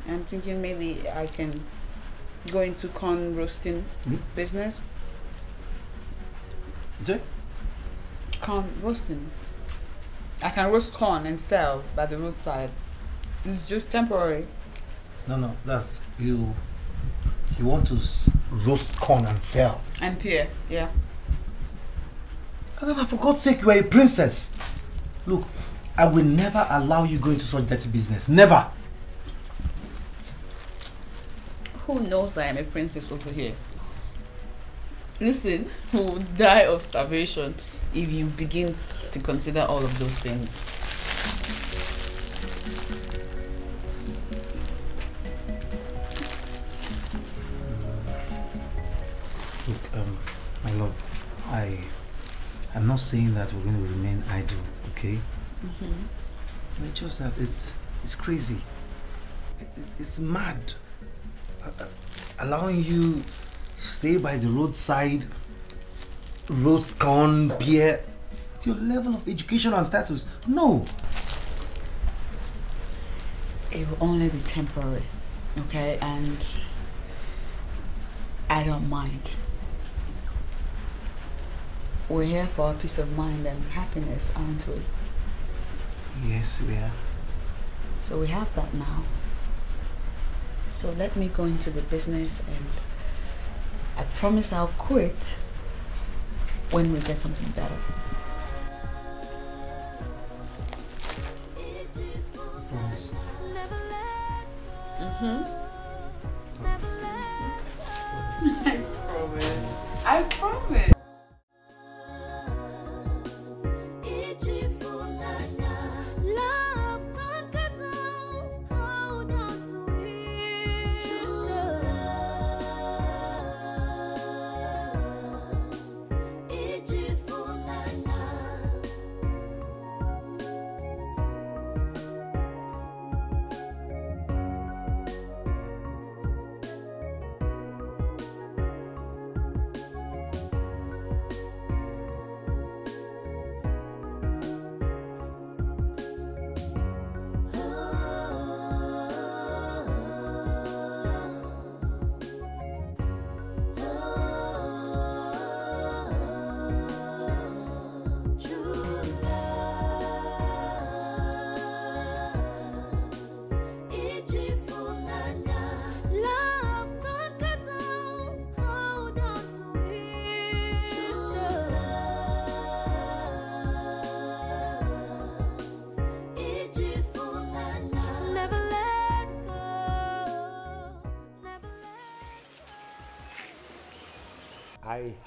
I'm thinking maybe I can go into corn roasting Hmm? business. Is it? Corn roasting. I can roast corn and sell by the roadside. It's just temporary. No, no, that's you. You want to roast corn and sell. And pear, yeah. Adana, for God's sake, you are a princess. Look, I will never allow you go into such dirty business. Never. Who knows I am a princess over here? Listen, who will die of starvation if you begin to consider all of those things. I, I'm not saying that we're going to remain idle, okay? Mm-hmm. It's just that it's, it's crazy. It's, it's mad. Uh, uh, allowing you stay by the roadside, roast corn, beer, at your level of education and status. No. It will only be temporary. Okay, and I don't mind. We're here for a peace of mind and happiness, aren't we? Yes, we are. So we have that now. So let me go into the business and I promise I'll quit when we get something better. Promise. Mm-hmm. I promise. I promise.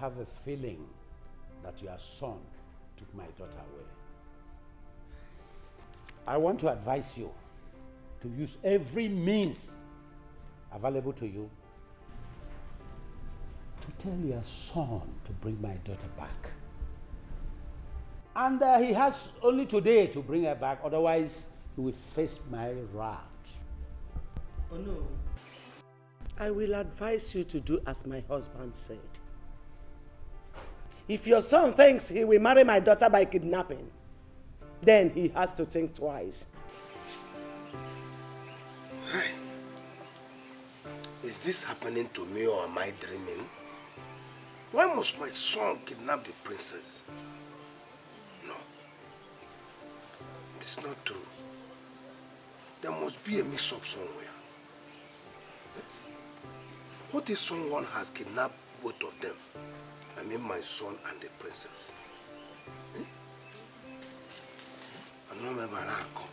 Have a feeling that your son took my daughter away. I want to advise you to use every means available to you to tell your son to bring my daughter back. And uh, he has only today to bring her back, otherwise, he will face my wrath. Oh no. I will advise you to do as my husband said. If your son thinks he will marry my daughter by kidnapping, then he has to think twice. Is this happening to me or am I dreaming? Why must my son kidnap the princess? No. It's not true. There must be a mix-up somewhere. What if someone has kidnapped both of them? I mean my son and the princess. Eh? I don't remember Rako.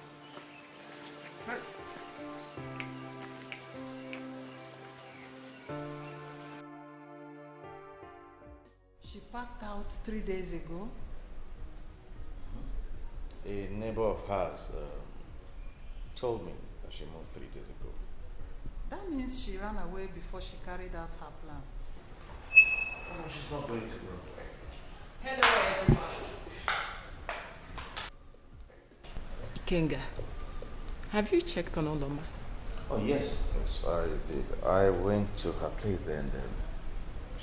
She packed out three days ago. A neighbor of hers um, told me that she moved three days ago. That means she ran away before she carried out her plans. Oh, she's not going to run away. Hello, everyone. Kenga, have you checked on Uloma? Oh, yes, yes, I did. I went to her place and um,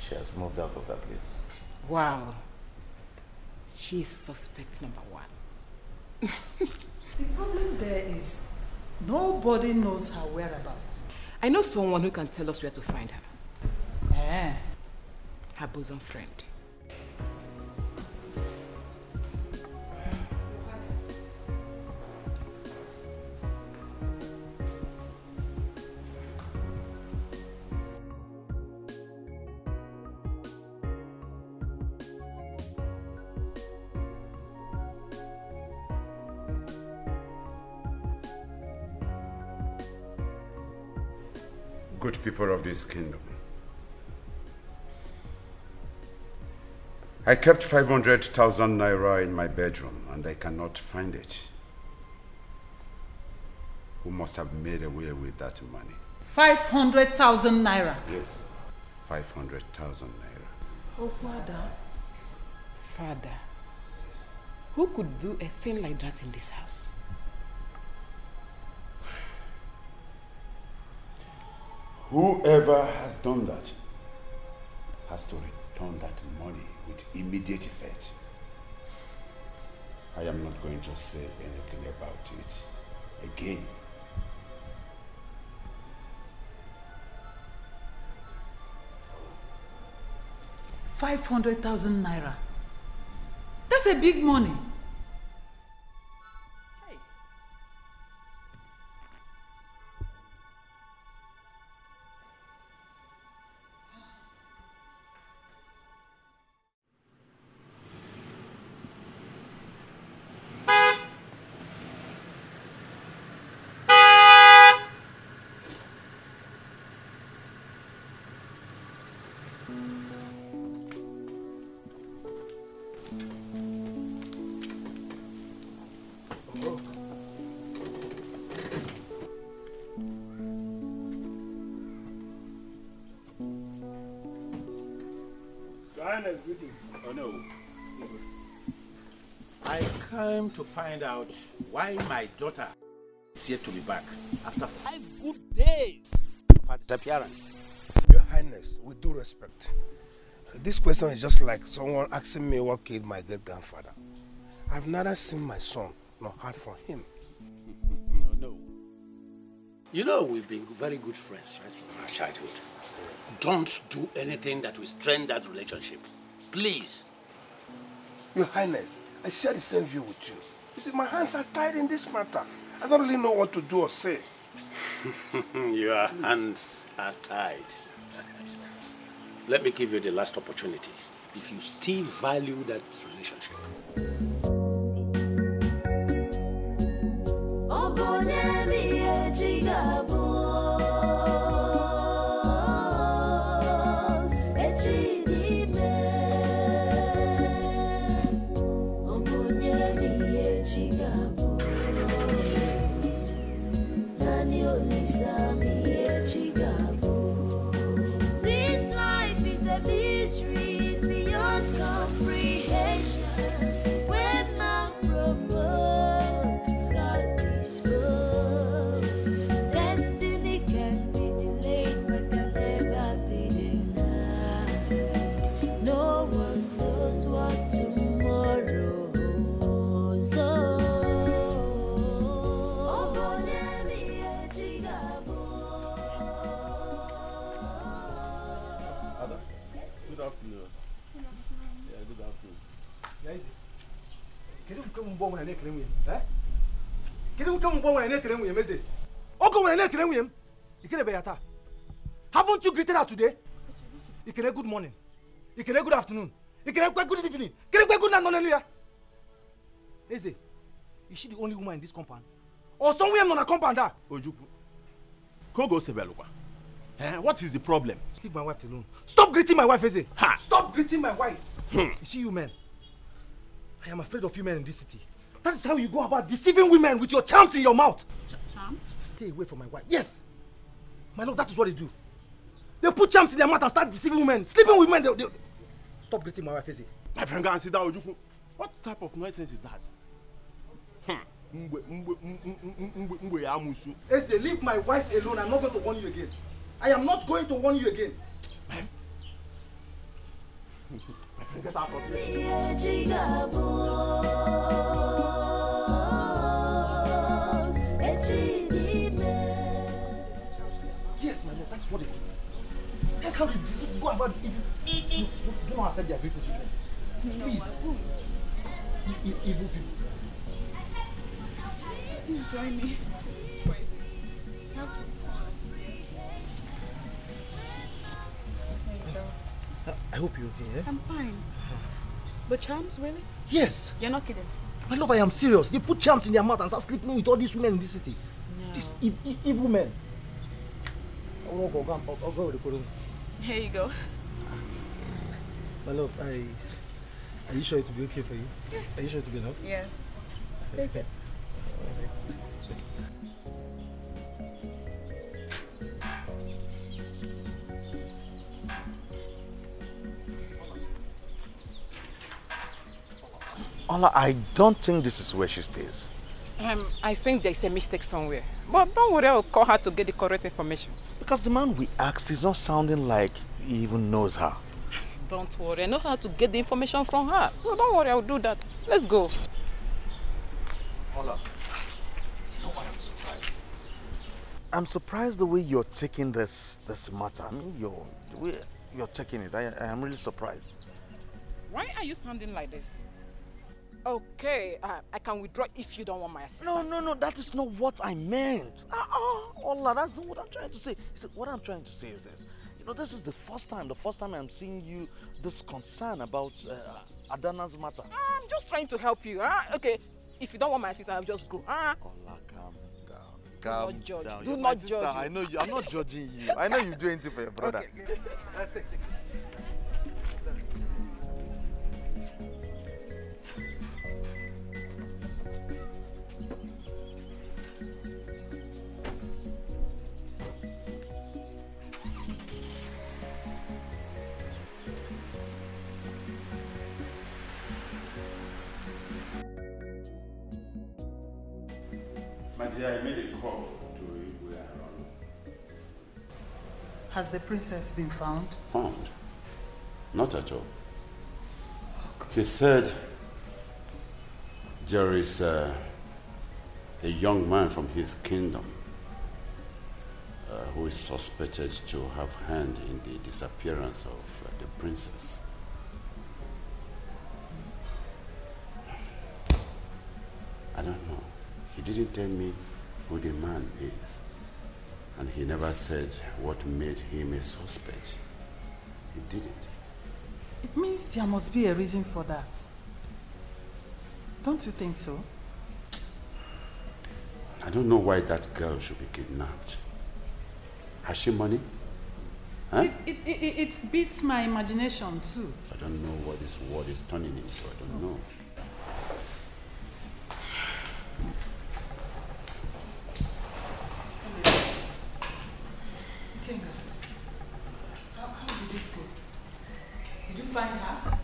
she has moved out of that place. Wow. She's suspect number one. The problem there is nobody knows her whereabouts. I know someone who can tell us where to find her. Eh. Her bosom friend. Good people of this kingdom. I kept 500,000 naira in my bedroom and I cannot find it. Who must have made away with that money? 500,000 naira. Yes. 500,000 naira. Oh, Father. Father, who could do a thing like that in this house? Whoever has done that has to return that money with immediate effect. I am not going to say anything about it again. Five hundred thousand naira. That's a big money. Your greetings. Oh no. I came to find out why my daughter is yet to be back after five good days of her disappearance. Your Highness, with due respect, this question is just like someone asking me what killed my great grandfather. I've neither seen my son nor heard from him. Oh no. You know, we've been very good friends right from our childhood. Don't do anything that will strain that relationship. Please. Your Highness, I share the same view with you. You see, my hands are tied in this matter. I don't really know what to do or say. Your hands are tied. Let me give you the last opportunity. If you still value that relationship. Mbụ nwere na-ekele nwunye m? Eh? Kedu nke mbụ nwere na-ekele nwunye m eze? Oge nwere na-ekele nwunye m? Ikelebe ya taa. Haven't you greeted her today? Ikele good morning. Ikele good afternoon. Ikele kwe good evening. Ikele kwe good night n'ọnụ ya. Eze, is she the only woman in this compound? Or somewhere nọ na compound a? Ojukwu, Kogo Sebelukwa. Eh, what is the problem? Leave my wife alone. Stop greeting my wife, Eze. Stop greeting my wife. You see you men. I am afraid of you men in this city. That is how you go about deceiving women with your charms in your mouth. Charms? Stay away from my wife. Yes. My lord, that is what they do. They put charms in their mouth and start deceiving women. Sleeping with women. They, they... Stop greeting my wife, Eze. My friend, go and sit down, Ojukwu. What type of nonsense is that? Hmm. Eze, leave my wife alone. I'm not going to warn you again. I am not going to warn you again. My friend, get out of here. Yes, my lord, that's what they do. That's how they deceive. Go about it. You, you, you do not accept their greetings, you men. Please. E- e- evil people. Please join me. I, I hope you're okay, eh? I'm fine. But charms, really? Yes. You're not kidding. My love, I am serious. They put charms in their mouth and start sleeping with all these women in this city. These e- e- evil men. I will go, I'll, I'll go with the room. Here you go. My love, I. Are you sure it will be okay for you? Yes. Are you sure it will be enough? Yes. Take it. Ola, I don't think this is where she stays. Um, I think there's a mistake somewhere. But don't worry, I'll call her to get the correct information. Because the man we asked is not sounding like he even knows her. Don't worry, I know how to get the information from her. So don't worry, I'll do that. Let's go. Ola. I'm surprised the way you're taking this this matter. I mean, you're the way you're taking it. I, I am really surprised. Why are you sounding like this? Okay, uh, I can withdraw if you don't want my assistance. No, no, no, that is not what I meant. Uh-uh, Ola, that's not what I'm trying to say. See, what I'm trying to say is this. You know, this is the first time, the first time I'm seeing you this concern about uh, Adana's matter. I'm just trying to help you. Huh? Okay, if you don't want my assistance, I'll just go. Huh? Ola, calm down. Calm not judge. down. Do You're not my sister. judge you. I know you. I'm not judging you. I know you do anything for your brother. Okay. Uh, take, take. Dear, I made a call to Igwe Aaron. Has the princess been found? Found? Not at all. He said there is uh, a young man from his kingdom uh, who is suspected to have hand in the disappearance of uh, the princess. I don't know. He didn't tell me who the man is. And he never said what made him a suspect. He didn't. It means there must be a reason for that. Don't you think so? I don't know why that girl should be kidnapped. Has she money? Huh? It, it, it, it beats my imagination too. I don't know what this world is turning into. I don't know. Ikenga, how, how did it go? Did you find her?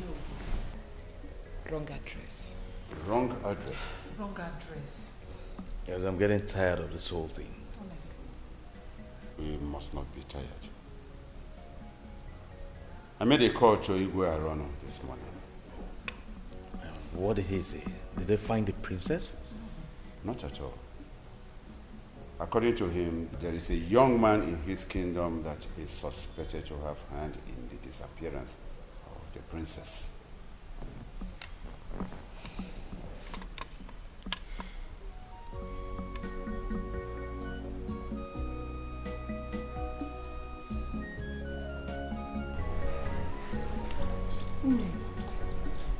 No. Wrong address. Wrong address. Wrong address. Yes, I'm getting tired of this whole thing. Honestly. We must not be tired. I made a call to Igwe Arono this morning. What did he say? Did they find the princess? Not at all. According to him, there is a young man in his kingdom that is suspected to have hand in the disappearance of the princess.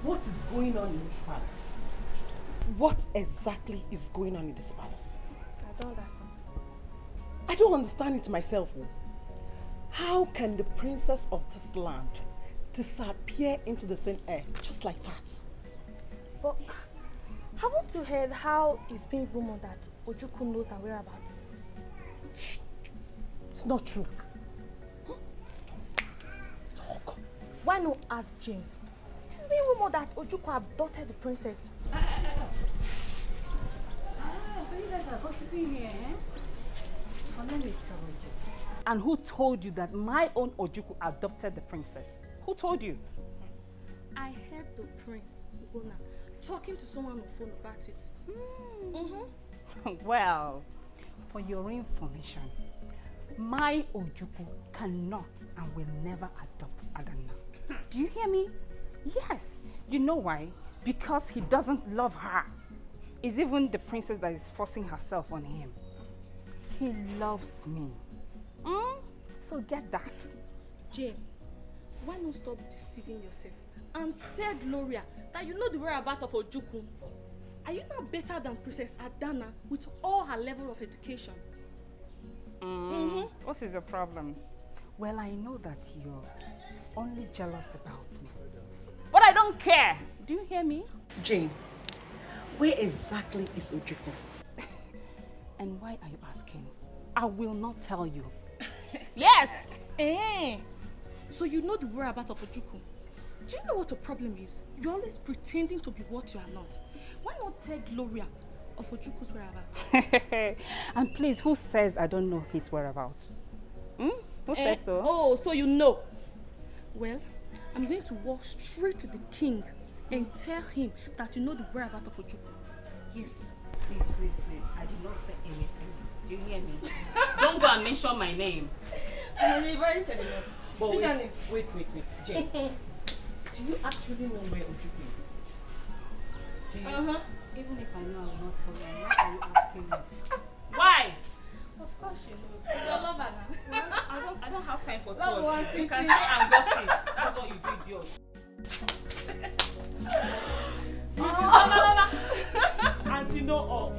What is going on in this palace? What exactly is going on in this palace? I don't understand. I don't understand it myself. Oh. How can the princess of this land disappear into the thin air just like that? But haven't you heard how it's being rumored that Ojukwu knows her whereabouts? It's not true. Why not ask Jane? It is being rumored that Ojukwu abducted the princess. Ah, so you guys are gossiping here, eh? Well, let me tell you. And who told you that my own Ojukwu adopted the princess? Who told you? I heard the prince, Ugona, talking to someone on the phone about it. Mm-hmm. well, for your information, my Ojukwu cannot and will never adopt Adana. Do you hear me? Yes. You know why? Because he doesn't love her. It's even the princess that is forcing herself on him. He loves me. Mm? So get that. Jane, why not stop deceiving yourself and tell Gloria that you know the whereabouts of Ojukwu? Are you not better than Princess Adana with all her level of education? Mm. What is your problem? Well, I know that you're only jealous about me. But I don't care. Do you hear me? Jane, where exactly is Ojukwu? And why are you asking? I will not tell you. yes! Eh? So you know the whereabouts of Ojukwu? Do you know what the problem is? You're always pretending to be what you are not. Why not tell Gloria of Ojukwu's whereabouts? and please, who says I don't know his whereabouts? Hmm? Who Eh? said so? Oh, so you know. Well, I'm going to walk straight to the king and tell him that you know the whereabouts of Ojukwu. Yes. Please, please, please. I did not say anything. Do you hear me? don't go and mention my name. I'm very said enough. But Which wait, one is- wait, wait, wait. Jane. Do you actually know where Ojuku is? Do you? Uh-huh. Even if I know, I will not tell you. Why are you asking me? Why? Of course she knows. You're a lover now. I don't, I don't have time for talk. You can stay and gossip. That's what you do, idiot. Auntie, know all.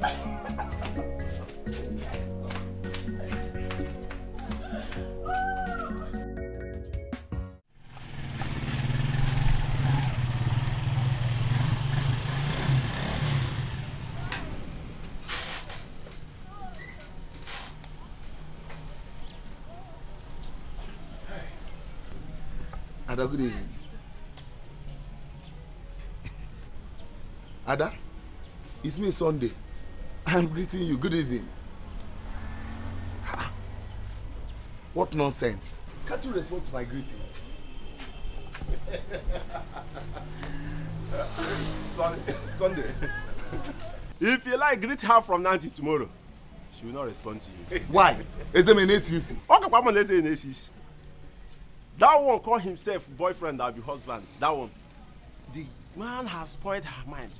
Ada, good evening. Ada, it's me Sunday. I'm greeting you. Good evening. Ha! What nonsense. Can't you respond to my greetings? Sorry, Sunday. if you like, greet her from now till tomorrow. She will not respond to you. Why? Is there an ACC? Okay, come on, let's say an ACC. That one call himself boyfriend, that be husband. That one. The man has spoiled her mind.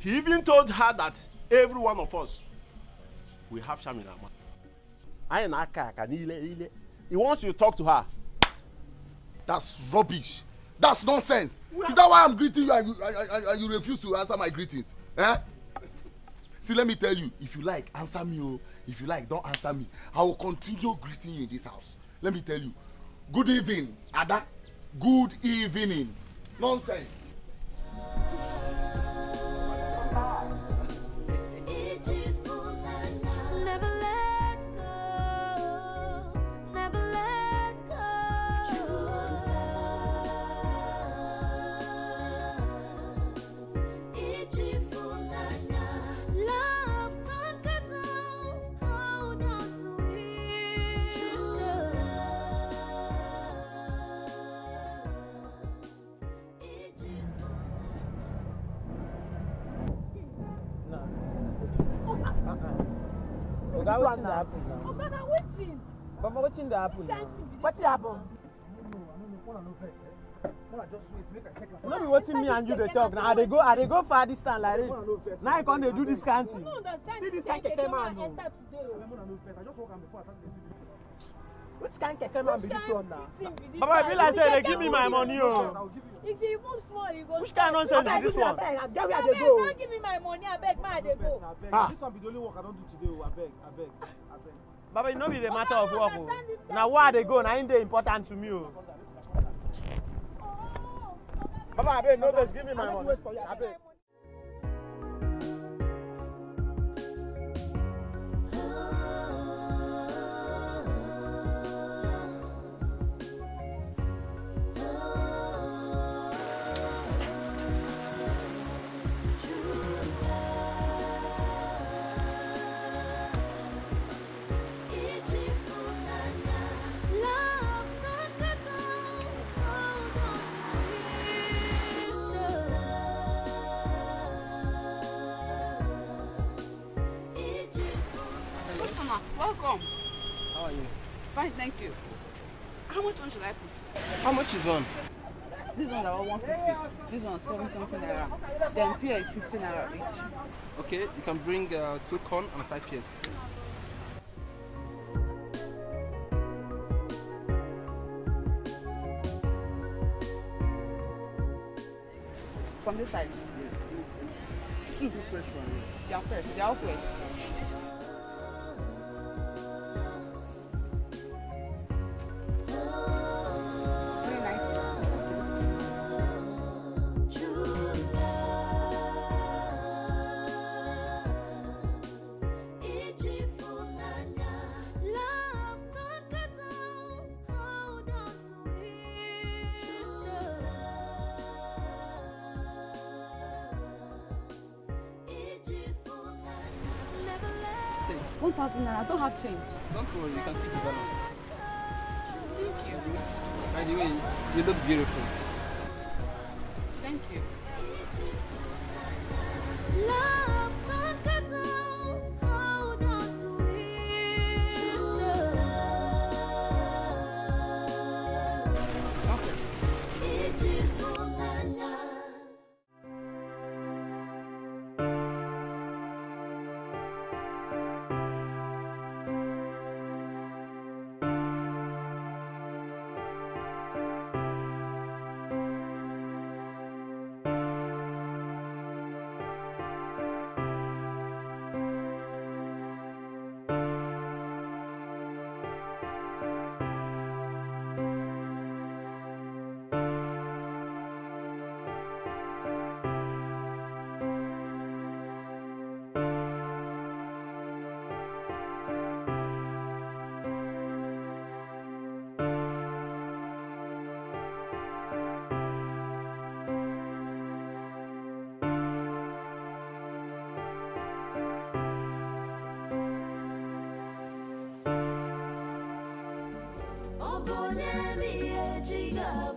He even told her that every one of us will have shame in our mind. I ain't aka aka niile niile. He wants you to talk to her. That's rubbish. That's nonsense. Is that why I'm greeting you and you, and- and- and you refuse to answer my greetings? Eh? See, let me tell you, if you like, answer me. Oh. If you like, don't answer me. I will continue greeting you in this house. Let me tell you. Good evening, Ada. Good evening. Nonsense. Baba wetin dey happen now. wetin happen. no be wetin me and you dey talk na i dey go i dey go far distance like this now you come dey do this kind thing. see this kind keke man o. which kind keke man be this one na. Baba, e be like say you dey give me my money o. if you move small you go Which kind nonsense be this one? abeg Get where I dey go. don't give me my money abeg make i dey go. Ah. This one be the only work I don't do today. oh, Abeg, abeg, abeg. Baba e no be the matter of work o na where i dey go na im dey important to me o. baba abeg no vex give me my money. abeg. Love Fine, thank you. How much one should I put? How much is one? This one about 150. This one 7 something naira. Then pear is 15 naira each. Okay, you can bring uh, two corn and five pears. From this side. Two fresh one. They are fresh. They are fresh. Change. Don't worry, you can keep the This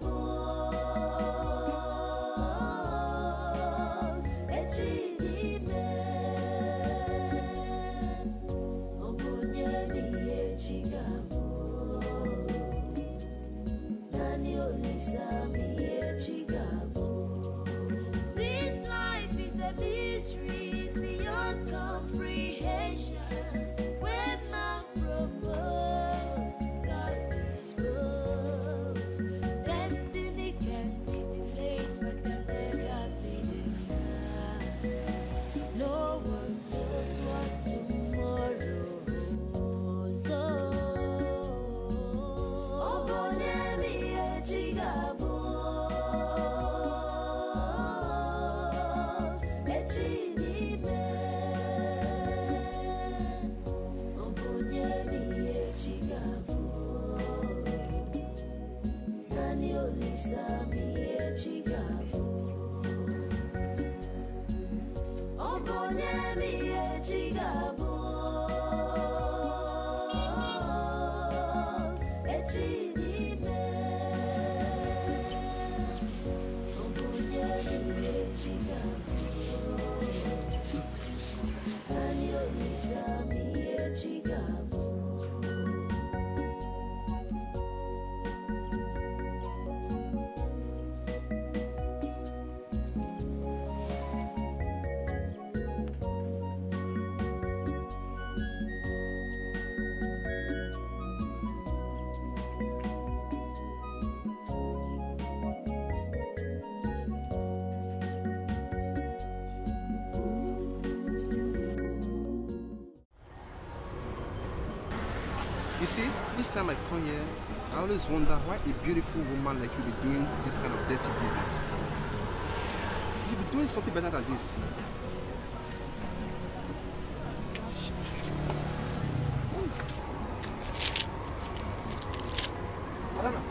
You see, each time I come here, I always wonder why a beautiful woman like you be doing this kind of dirty business. You be doing something better than this. Adana,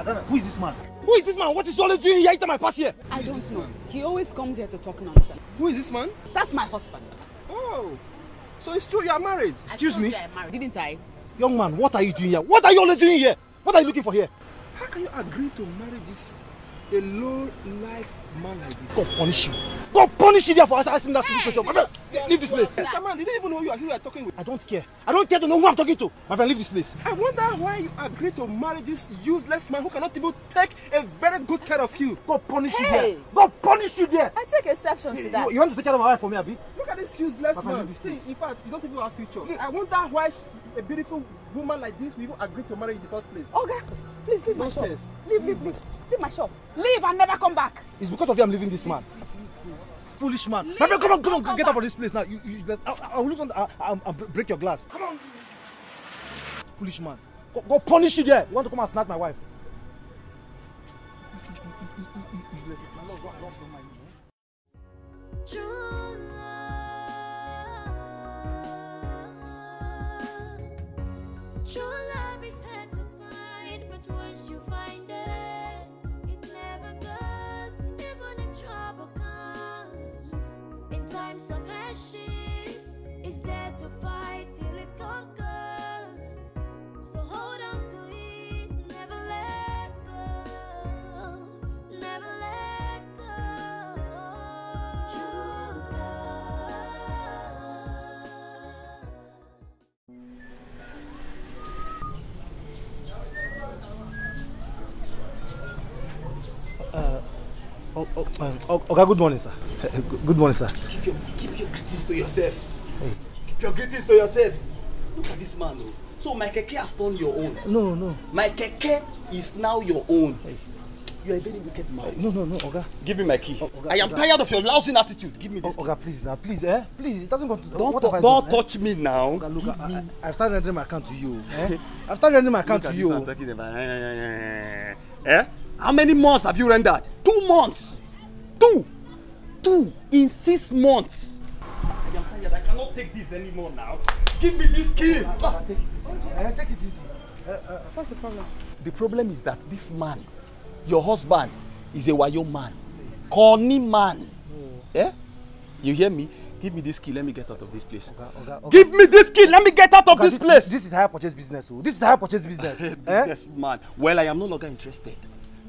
Adana, who is this man? Who is this man? What is he always doing here? Every time I pass here. I don't know. He always comes here to talk nonsense. Who is this man? That's my husband. Oh, so it's true you are married? Excuse me? I married, didn't I? Young man, what are you doing here? What are you always doing here? What are you looking for here? How can you agree to marry this a low life man like this? God punish you. God punish you there for asking that stupid question. My friend, leave this place. Mr. Man, they didn't even know you are who you are talking with. I don't care. I don't care to know who I'm talking to. My friend, leave this place. I wonder why you agreed to marry this useless man who cannot even take a very good care of you. God punish you Hey! there. God punish you there. I take exceptions to that. You, you want to take care of my wife for me, Abi? Look at this useless My man. See, this in fact, you don't even have future. I wonder why a beautiful woman like this will even agree to marry in the first place. Okay, please leave my shop. Leave, leave, leave. Leave my shop. Leave and never come back. It's because of you I'm leaving this man. Foolish man. My friend, come on, come on, get out of this place now. You, you, I, I will lose on, I, I, I'll break your glass. Come on. Foolish man. Go, go punish you there. You want to come and snatch my wife? True love. True oh, oh, um, oh, okay, good morning, sir. Good- Good morning, sir. Keep your, keep your greetings to yourself. Keep your greetings to yourself. Look at this man. Oh. So my keke has turned your own. No, no. My keke is now your own. You are a very wicked man. No, no, no, Oga. Give me my key. Oga, I am Oga. tired of your lousy attitude. Give me this. Oh, Oga, please, now, please, eh? Please, it doesn't go to... Don't, what I don't done, eh? touch me now. Oga, look, I, I, I started rendering my account to you, eh? I started rendering my account Look to you. one talking about. Eh? How many months have you rendered? Two months. Two. Two in six months. I am tired. I cannot take this anymore now. Give me this key. Ah. Take it easy. Eh, take it easy. Uh, uh, What's the problem? The problem is that this man, your husband, is a wayo man, corny man. Eh? You hear me? Give me this key. Let me get out of this place. Oga, Oga. Give me this key. Let me get out of Oga, this place. This is higher purchase business. Oh. This is higher purchase business. eh? Man. Well, I am no longer interested.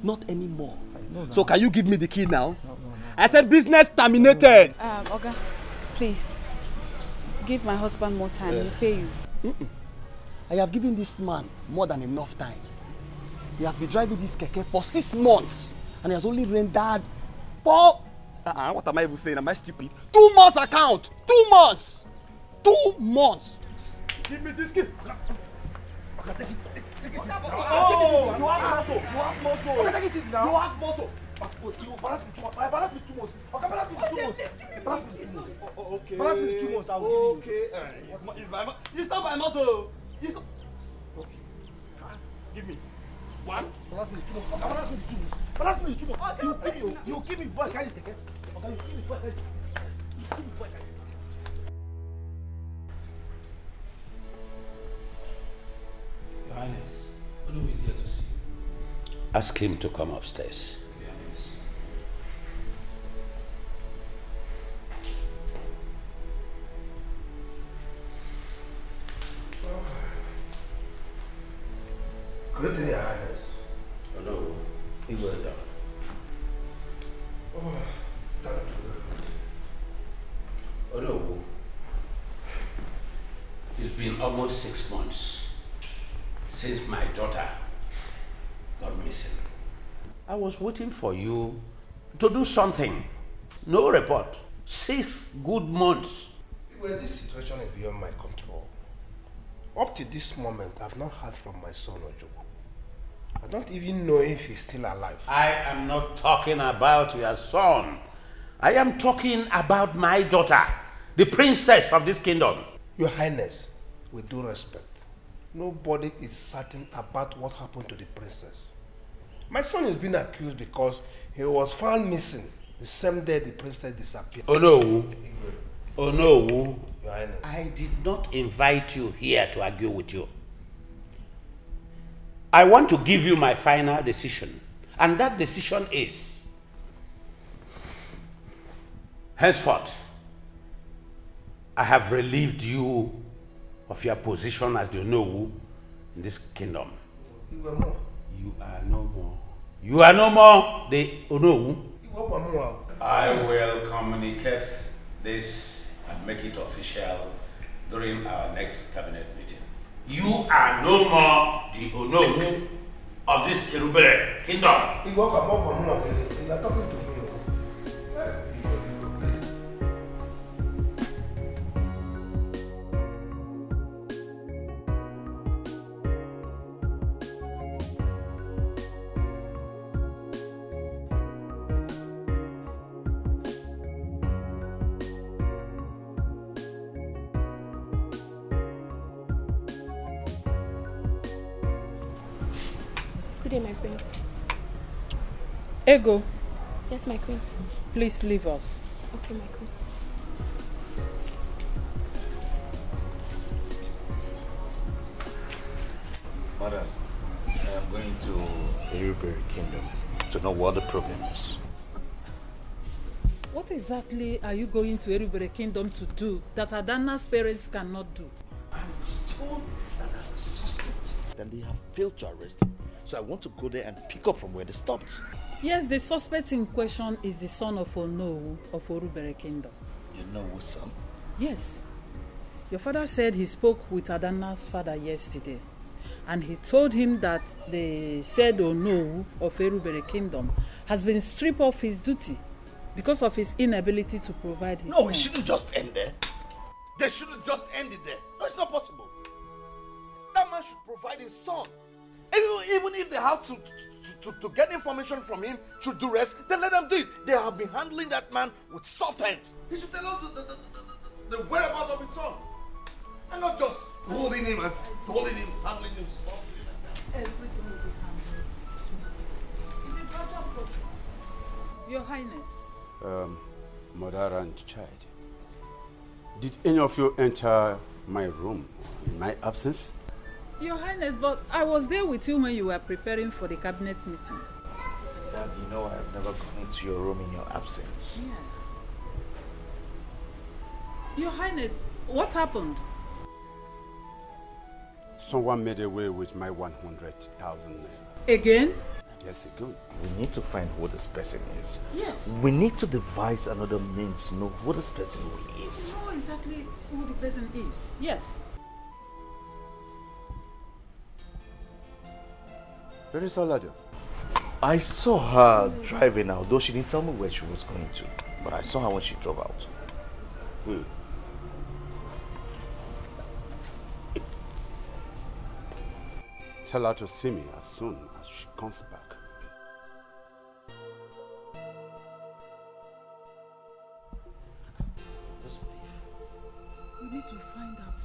Not anymore. know. So can you give me the key now? I said business terminated. Um, Oga, please. Give my husband more time. He'll pay you. Mm-mm. I have given this man more than enough time. He has been driving this keke for six months and he has only rendered four. Uh-uh, what am I even saying? Am I stupid? Two months account. Two months. Two months. Give me this key. Okay, take it. It. Oh, you have muscle. You have muscle. Okay, take it easy now. You have muscle. Oh, You balance me two months. Balance me two months. Okay, balance me two months. Balance me two months. Okay. Balance me two months. I will give you. Okay. Uh, it's, my- it's not my muscle. It's. Okay. Ah, Give me. One. Balance me two months. Okay, balance me two months. Balance me two months. You give me. You give me before I carry ticket. Okay, you give me before I carry. You give me before. Your Highness, Olu is here to see you. Ask him to come upstairs. Okay, Your Highness. Greeting, Your Highness. Hello. He will down. Oh, thank you. Hello. It's been almost six months since my daughter got missing. I was waiting for you to do something. No report. Six good months. Well, this situation is beyond my control. Up to this moment, I've not heard from my son Ojukwu. I don't even know if he's still alive. I am not talking about your son. I am talking about my daughter, the princess of this kingdom. Your Highness, with due respect, nobody is certain about what happened to the princess. My son is being accused because he was found missing the same day the princess disappeared. Oh no. Oh no. Your Highness. I did not invite you here to argue with you. I want to give you my final decision. And that decision is henceforth, I have relieved you of your position as the Onowu in this kingdom. You were more. You are no more. You are no more the Onowu. I will communicate this and make it official during our next cabinet meeting. You are no more the Onowu of this Erubere kingdom. You are talking to me. Ego, Yes, my queen. please leave us. Okay, my queen. Madam, I am going to Eruberi Kingdom to know what the problem is. What exactly are you going to Erubere Kingdom to do that Adana's parents cannot do? I was told that I was suspect. Then they have failed to arrest him. So I want to go there and pick up from where they stopped. Yes, the suspect in question is the son of Onowu of Orubere Kingdom. You know what's son? Yes. Your father said he spoke with Adana's father yesterday. And he told him that the said Onowu of Erubere Kingdom has been stripped of his duty because of his inability to provide his No, son. it shouldn't just end there. They shouldn't just end it there. No, it's not possible. That man should provide his son. Even, even if they have to, to, to, to get information from him through duress, then let them do it. They have been handling that man with soft hands. He should tell us the, the, the, the, the whereabouts of his son. And not just holding him and holding him, handling him softly like that. Everything will be handled soon. It's a gradual process. Your Highness, Um, mother and child, did any of you enter my room in my absence? Your Highness, but I was there with you when you were preparing for the cabinet meeting. Dad, you know I've never gone into your room in your absence. Your Highness, what happened? Someone made away with my 100,000 naira. Again? Yes, again. We need to find who this person is. Yes. We need to devise another means to know who this person really is. Know exactly who the person is. Yes. Where is Oledo? I saw her driving out, though she didn't tell me where she was going to. But I saw her when she drove out. Hmm. Tell her to see me as soon as she comes back. We need to find out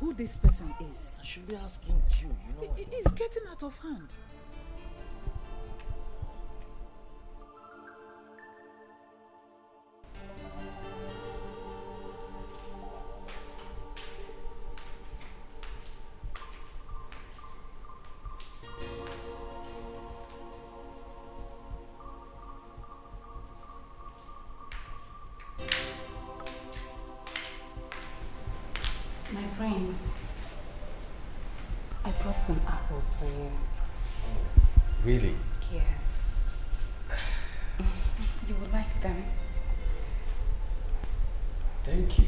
who this person is. I should be asking you, you know. It- It's getting out of hand. My friends, I brought some apples for you. Really? Yes. You will like them. Thank you.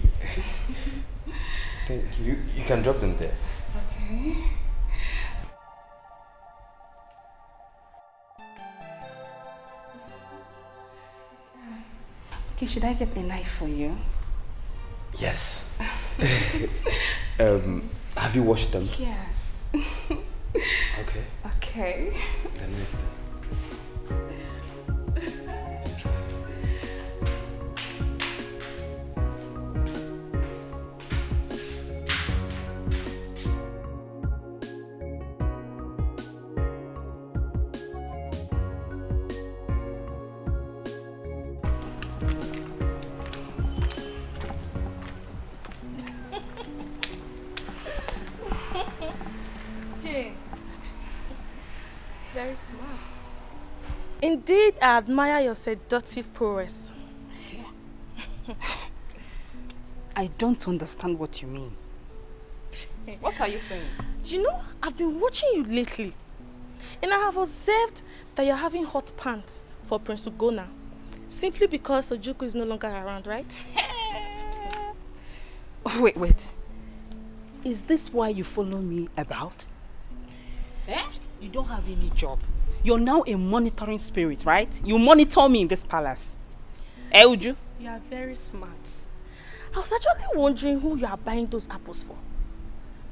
Thank you. You can drop them there. Okay. Okay, should I get a knife for you? Yes. um, have you washed them? Yes. Okay. Okay. Then leave Indeed, I admire your seductive prowess. I don't understand what you mean. What are you saying? You know, I've been watching you lately, and I have observed that you're having hot pants for Prince Ugona, simply because Ojukwu is no longer around, right? Oh, wait, wait. Is this why you follow me about? Eh? You don't have any job. You're now a monitoring spirit, right? You monitor me in this palace. Eh, Uju? You are very smart. I was actually wondering who you are buying those apples for.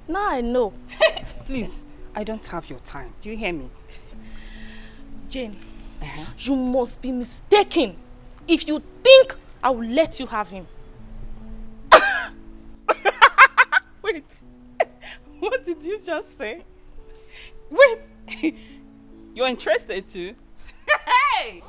Now I know. Please, I don't have your time. Do you hear me? Jane, you must be mistaken if you think I will let you have him. Wait. What did you just say? Wait. You're interested too? Hey!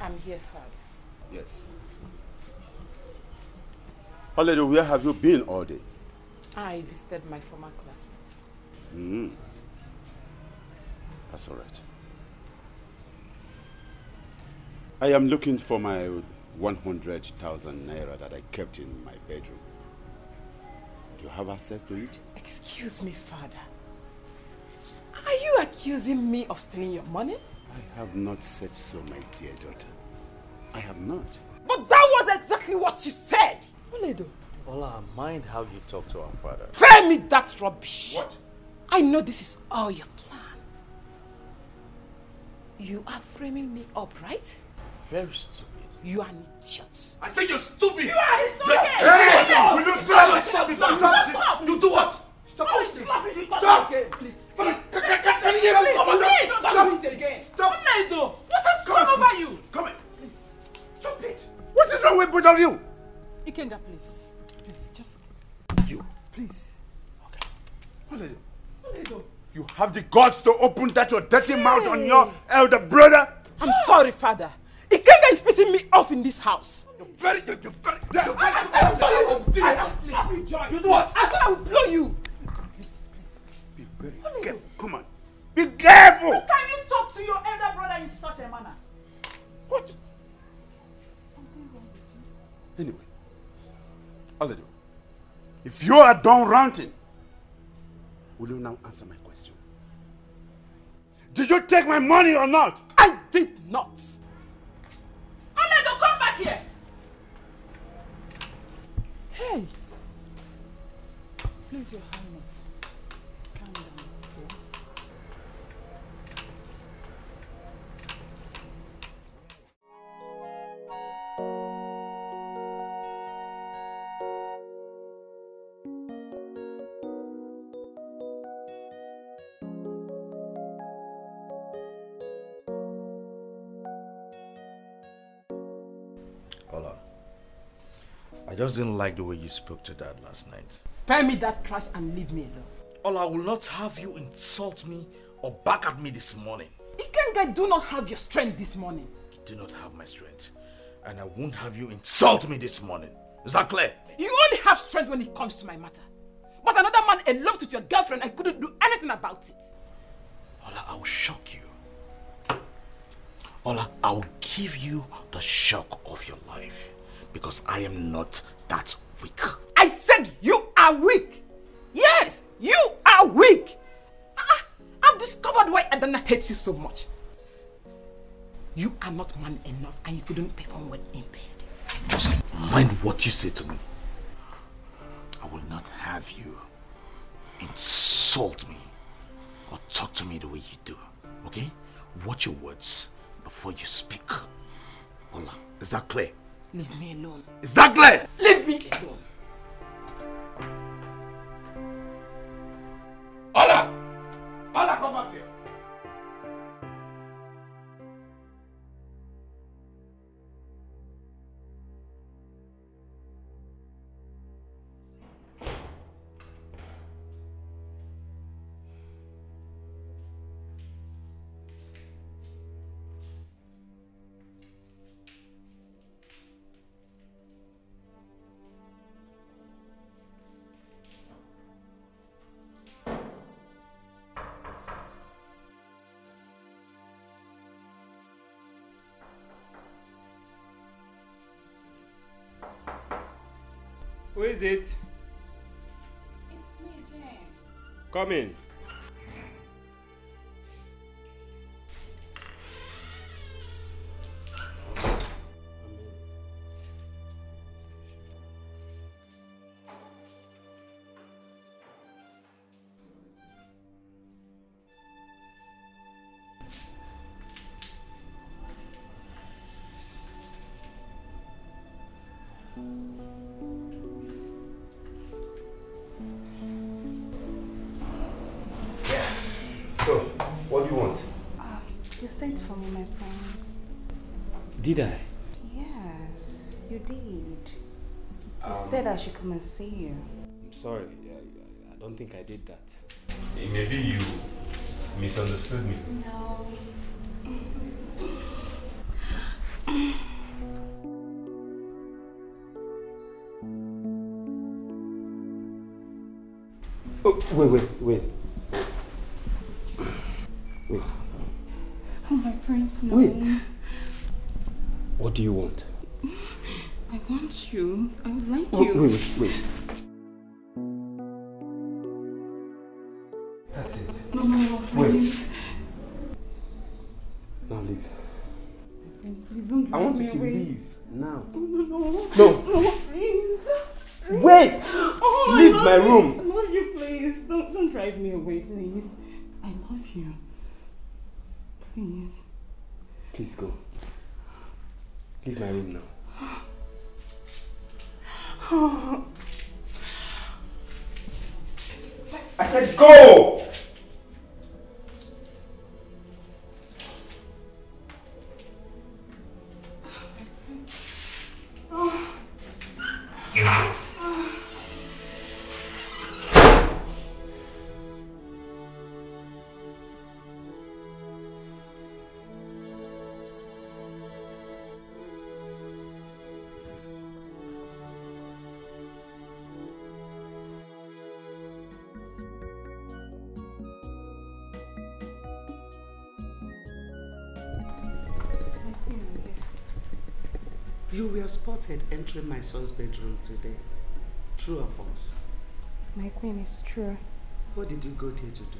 I'm here, Father. Yes. Oledo, where have you been all day? I visited my former classmate. Hmm. That's all right. I am looking for my 100,000 naira that I kept in my bedroom. Do you have access to it? Excuse me, Father. Are you accusing me of stealing your money? I have not said so, my dear daughter. I have not. But that was exactly what you said. Oledo, Ola, mind how you talk to our father. spare me that rubbish. What? I know this is all your plan. You are framing me up, right? Very stupid. You are an idiot. I say you're stupid. You are a Hey, stop. will you Stop. stop? Stop. Stop. Stop. this. Stop. You do what? Stop. Stop. it. Stop. Stop. Again, please. Can, can, can, can you hear me? Stop. Please, Stop. Stop it again. Stop. Oledo, what has come over you? Come here. Stop it. Stop it! What is wrong with both of you? Ikenga, please. Please, just. You. Please. Oledo, Oledo. You have the guts to open that your dirty mouth on your elder brother? I'm sorry, Father. Ikenga is pissing me off in this house. You're very, you're, you're very, you're very. I will slap you, Joy. You do what? I said I will blow you. Be very careful. Come on. Be careful. How can you talk to your elder brother in such a manner? What? Anyway, Oledo, if you are done ranting, will you now answer my question? Did you take my money or not? I did not. Oledo, come back here. Hey. Please, Your Highness. Just didn't like the way you spoke to Dad last night. Spare me that trash and leave me alone. Ola, I will not have you insult me or back at me this morning. Ikenga do not have your strength this morning. You do not have my strength. And I won't have you insult me this morning. Is that clear? You only have strength when it comes to my matter. But another man eloped with your girlfriend, I couldn't do anything about it. Ola, I will shock you. Ola, I will give you the shock of your life. Because I am not that weak. I said you are weak. Yes, you are weak. Ah, I've discovered why Adana hates you so much. You are not man enough and you couldn't perform well in bed. Just mind what you say to me. I will not have you insult me or talk to me the way you do. Okay? Watch your words before you speak. Ola, is that clear? Leave me alone. Is that clear? Leave me alone. Ola! Ola, come back here. Who is it? It's me, Jane. Come in. Did I? Yes, you did. You Um, said I should come and see you. I'm sorry. I, I- I don't think I did that. Maybe you misunderstood me. No. Oh, wait, wait, wait. Wait. Would like you. wait, wait, wait. That's it. No, no, no, Wait. please. Now leave. Please, please don't I want you to away. leave now. No, no, no. No. No, please. Wait! Oh, Leave my you. room. I love you, please. Don't, don't drive me away, please. I love you. Please. Please go. Leave my room now. I said go! Entering my son's bedroom today. True or false? My queen is true. What did you go there to do?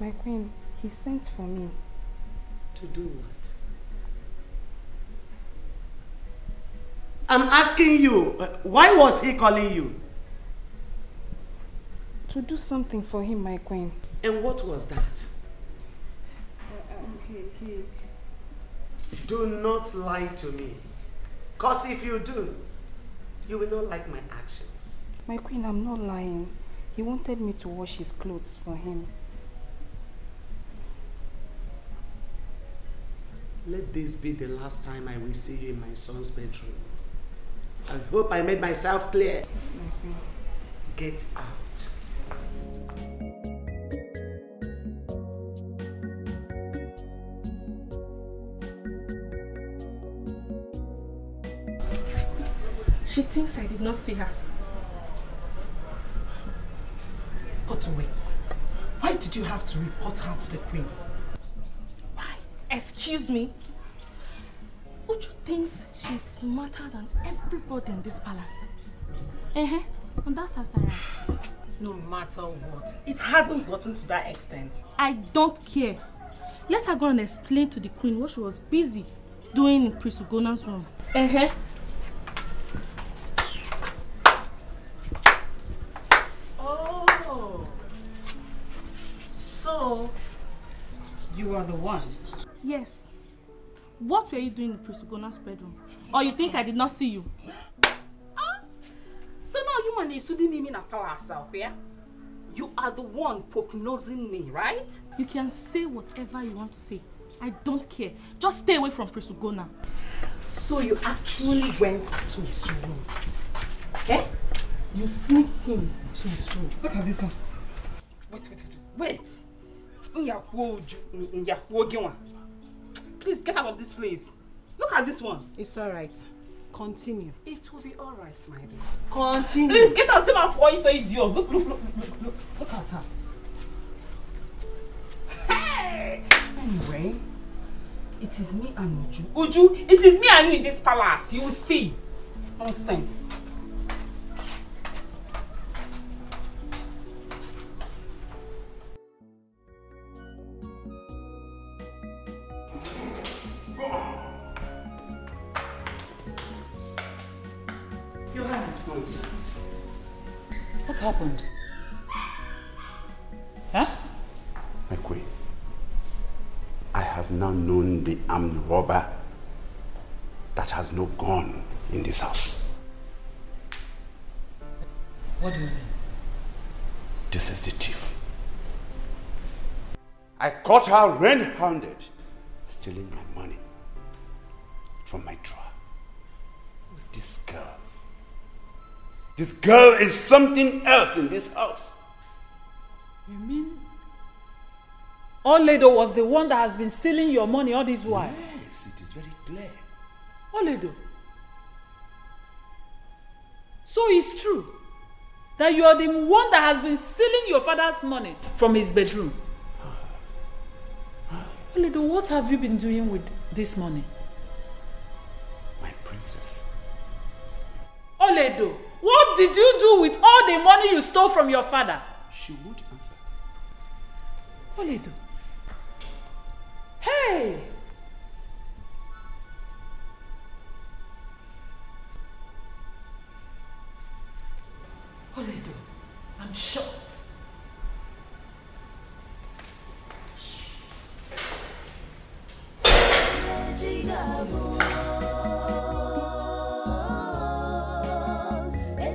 My queen, he sent for me. To do what? I'm asking you, uh, why was he calling you? To do something for him, my queen. And what was that? he, he, Do not lie to me. Because if you do, you will not like my actions. My queen, I'm not lying. He wanted me to wash his clothes for him. Let this be the last time I will see you in my son's bedroom. I hope I made myself clear. Yes, my queen. Get out. She thinks I did not see her. But wait, why did you have to report her to the queen? Why? Excuse me? Uju thinks she's smarter than everybody in this palace. Uh-huh. And that's her right. No matter what, it hasn't gotten to that extent. I don't care. Let her go and explain to the queen what she was busy doing in Prince Ugona's room. Uh-huh. So, you are the one. Yes. What were you doing in Prince Ugona's bedroom? Or you think I did not see you? So now you want to student me in a palace out here? You are the one prognosing me, right? You can say whatever you want to say. I don't care. Just stay away from Prince Ugona. So you actually went to his room. Eh? You sneaked in to his room. Look at this one. Wait, wait, wait, wait. Please get out of this place. Look at this one. It's alright. Continue. It will be alright, my dear. Continue. Please get us out for you, so idiot. Look, look, look, look, look, look at her. Hey! Anyway, it is me and Uju. Uju, it is me and you in this palace. You will see. Nonsense. You What happened? Huh? My queen, I have now known the armed robber that has no gun in this house. What do you mean? This is the thief. I caught her red-handed, stealing my money from my drawer. This girl. This girl is something else in this house. You mean Oledo was the one that has been stealing your money all this while? Yes, it is very clear. Oledo. So it's true that you are the one that has been stealing your father's money from his bedroom. Oledo, what have you been doing with this money? My princess. Oledo, what did you do with all the money you stole from your father? She won't answer. Oledo. Hey! Oledo, I'm shocked.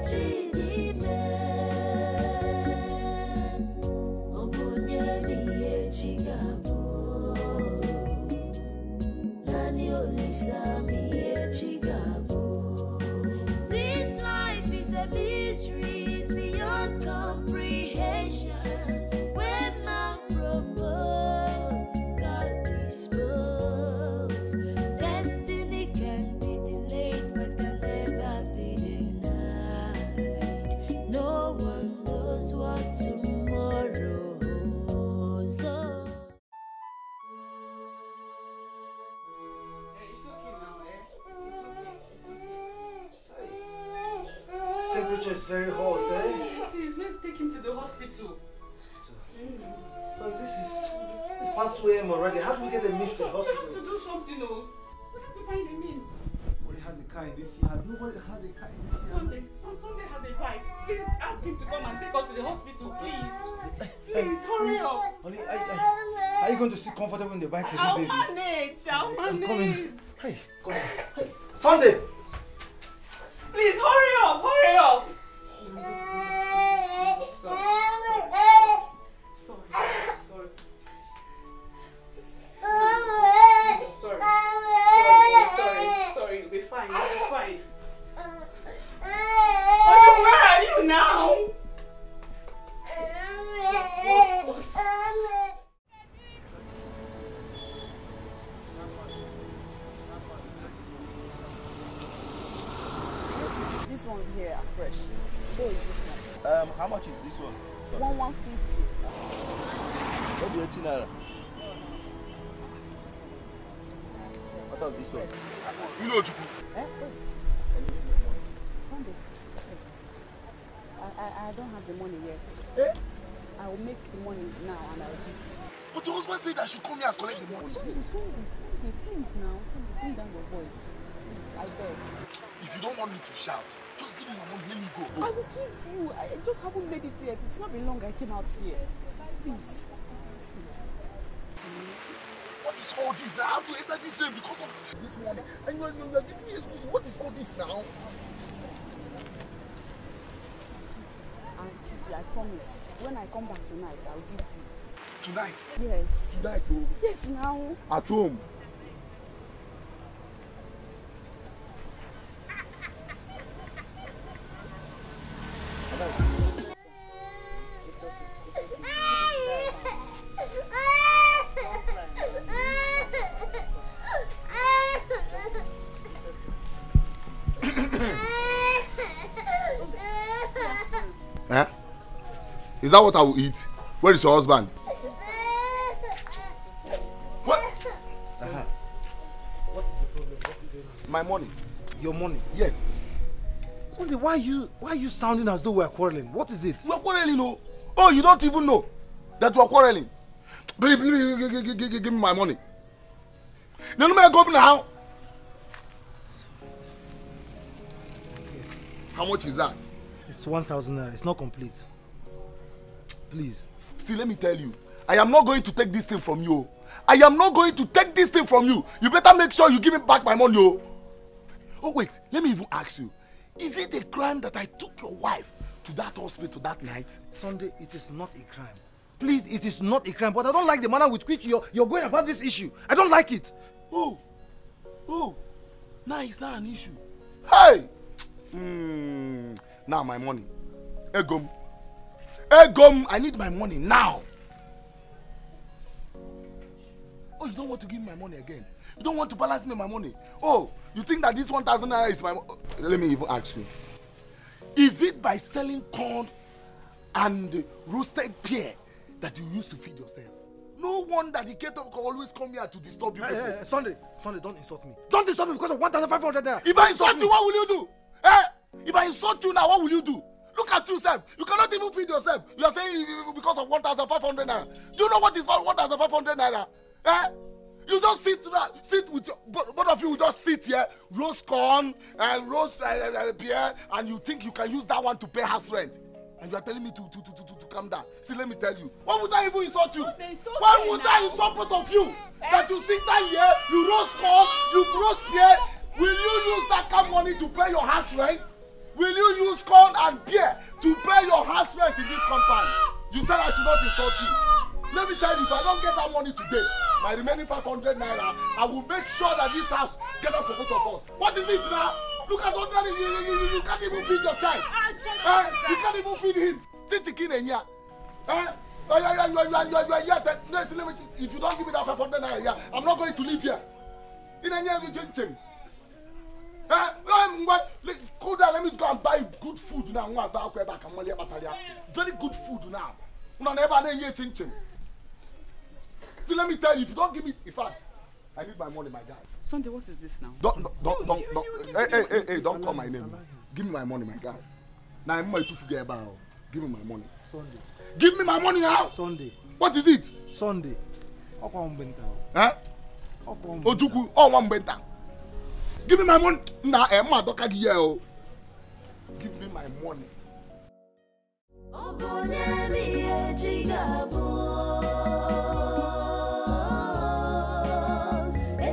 This hospital. But this is it's past 2 a.m. already. How do we get the means to the We have to do something, oh. We have to find the means. Nobody has a car in this yard. Nobody has a car in this yard. Sunday, some Sunday has a bike. Please ask him to come and take us to the hospital, please. Please, hurry up. Honey, I, I, are you going to sit comfortable in the bike with I'll baby? manage. I'll manage. I'm coming. Hey, come on. Hey, Sunday! Please, hurry up, hurry up. Sorry, sorry, sorry. Sorry, sorry, sorry, sorry. You'll be fine. You'll fine. Where are you now? This one's here are fresh. So is this one. Um, how much is this one? One one fifty. What do you think naira? What of this one? You know Chukwu. Eh? Sunday. I, I, I don't have the money yet. Eh? I will make the money now and I'll give you. But your husband said I should come here and collect the money. Sunday, Sunday, Sunday, please now. Bring down your voice. Please, I beg. If you don't want me to shout, just give me my money, let me go. I will give you. I just haven't made it yet. It's not been long I came out here. Please. Please. What is all this? I have to enter this room because of this money. And you are, you are giving me excuse. What is all this now? I'll give you. I promise. When I come back tonight, I'll give you. Tonight? Yes. Tonight, oh. Yes, now. At home. Eh? Is that what I will eat? Where is your husband? What? Uh-huh. What is the problem? What is going on? My money. Your money? Yes. Sunday, why are you why are you sounding as though we're quarreling? What is it? We're quarreling, no. Oh, you don't even know that we're quarreling. Give, give, give, give, give me my money. No, no, go now. How much is that? It's 1,000 naira. It's not complete. Please. See, let me tell you. I am not going to take this thing from you. I am not going to take this thing from you. You better make sure you give me back my money. Oh, oh wait. Let me even ask you. Is it a crime that I took your wife to that hospital that night? Sunday, it is not a crime. Please, it is not a crime. But I don't like the manner with which you're, you're going about this issue. I don't like it. Oh, oh, now it's not an issue. Hey! Mm, now my money. Egom. Egom, I need my money now. Oh, you don't want to give me my money again? You don't want to balance me my money? Oh, you think that this 1,000 naira is my... mo- Let me even ask you. Is it by selling corn and roasted pear that you used to feed yourself? No wonder the cater can always come here to disturb you. Hey, people. hey, hey, Sunday, Sunday, don't insult me. Don't insult me because of 1,500 naira. If I insult you, what will you do? Eh? If I insult you now, what will you do? Look at yourself. You cannot even feed yourself. You are saying you- because of 1,500 naira. Do you know what is 1,500 naira? Eh? You just sit sit with your, both, of you will just sit here, roast corn and roast uh, uh, beer, and you think you can use that one to pay house rent. And you are telling me to, to, to, to, to, calm down. See, let me tell you. Why would I even insult you? Why would I insult both of you? That you sit down here, you roast corn, you roast beer. Will you use that kind of money to pay your house rent? Will you use corn and beer to pay your house rent in this compound? You said I should not insult you. Let me tell you, if I don't get that money today, my remaining 500 naira, I will make sure that this house get up for both of us. What is it now? Look at ordinary, you, you, you, you can't even feed your child. Eh? You can't even feed him. See chicken in here. Eh? Oh, yeah, yeah, you are, you are here. That- Listen, let me, if you don't give me that 500 naira here, I'm not going to live here. In a. Eh? Um, what? Let- Cool down, let me go and buy good food now. I'm going to buy back and money back Very good food now. Una never dey hear chin chin. See, let me tell you, if you don't give me, in fact, I need my money, my guy. Sunday, what is this now? Don't, don't, don't, don't, don't hey, hey, hey, hey, don't call my name. Give me my money, my guy. na mma etufu gị ebe ahụ give me my money Sunday. give me my money now Sunday. what is it Sunday. Ọkwa mgbe nta. eh ojukwu ọnwa mgbe nta give me my money na ẹ mma adọka gị ya o give me my money ọ bụ m ihe chi ga-abụ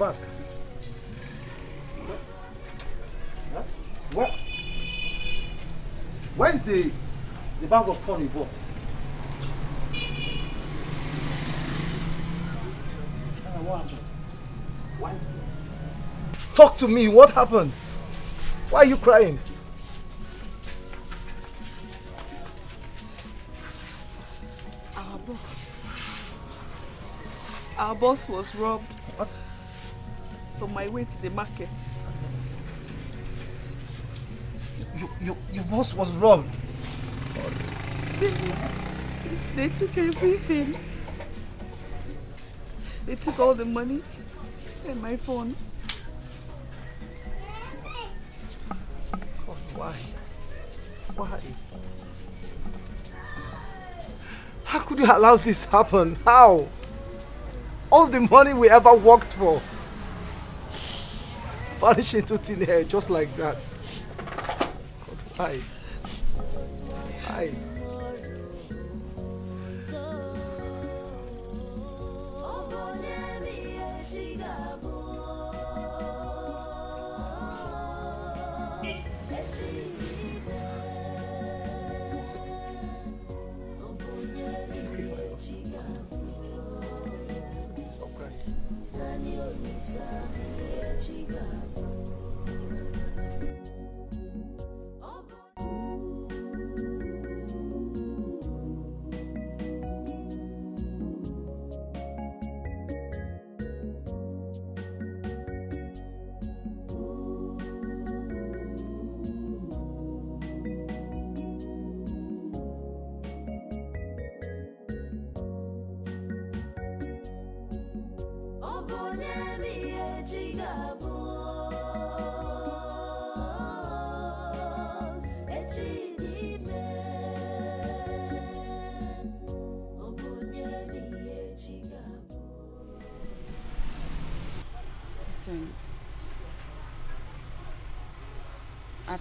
back. What? What? Where is the the bag of corn you bought? Dana, what happened? Why? Talk to me. What happened? Why are you crying? Our boss. Our boss was robbed. What? On my way to the market. You, you, your boss was robbed. They, they took everything. They took all the money and my phone. God, why? Why? How could you allow this happen? How? All the money we ever worked for vanish into thin air just like that. Why?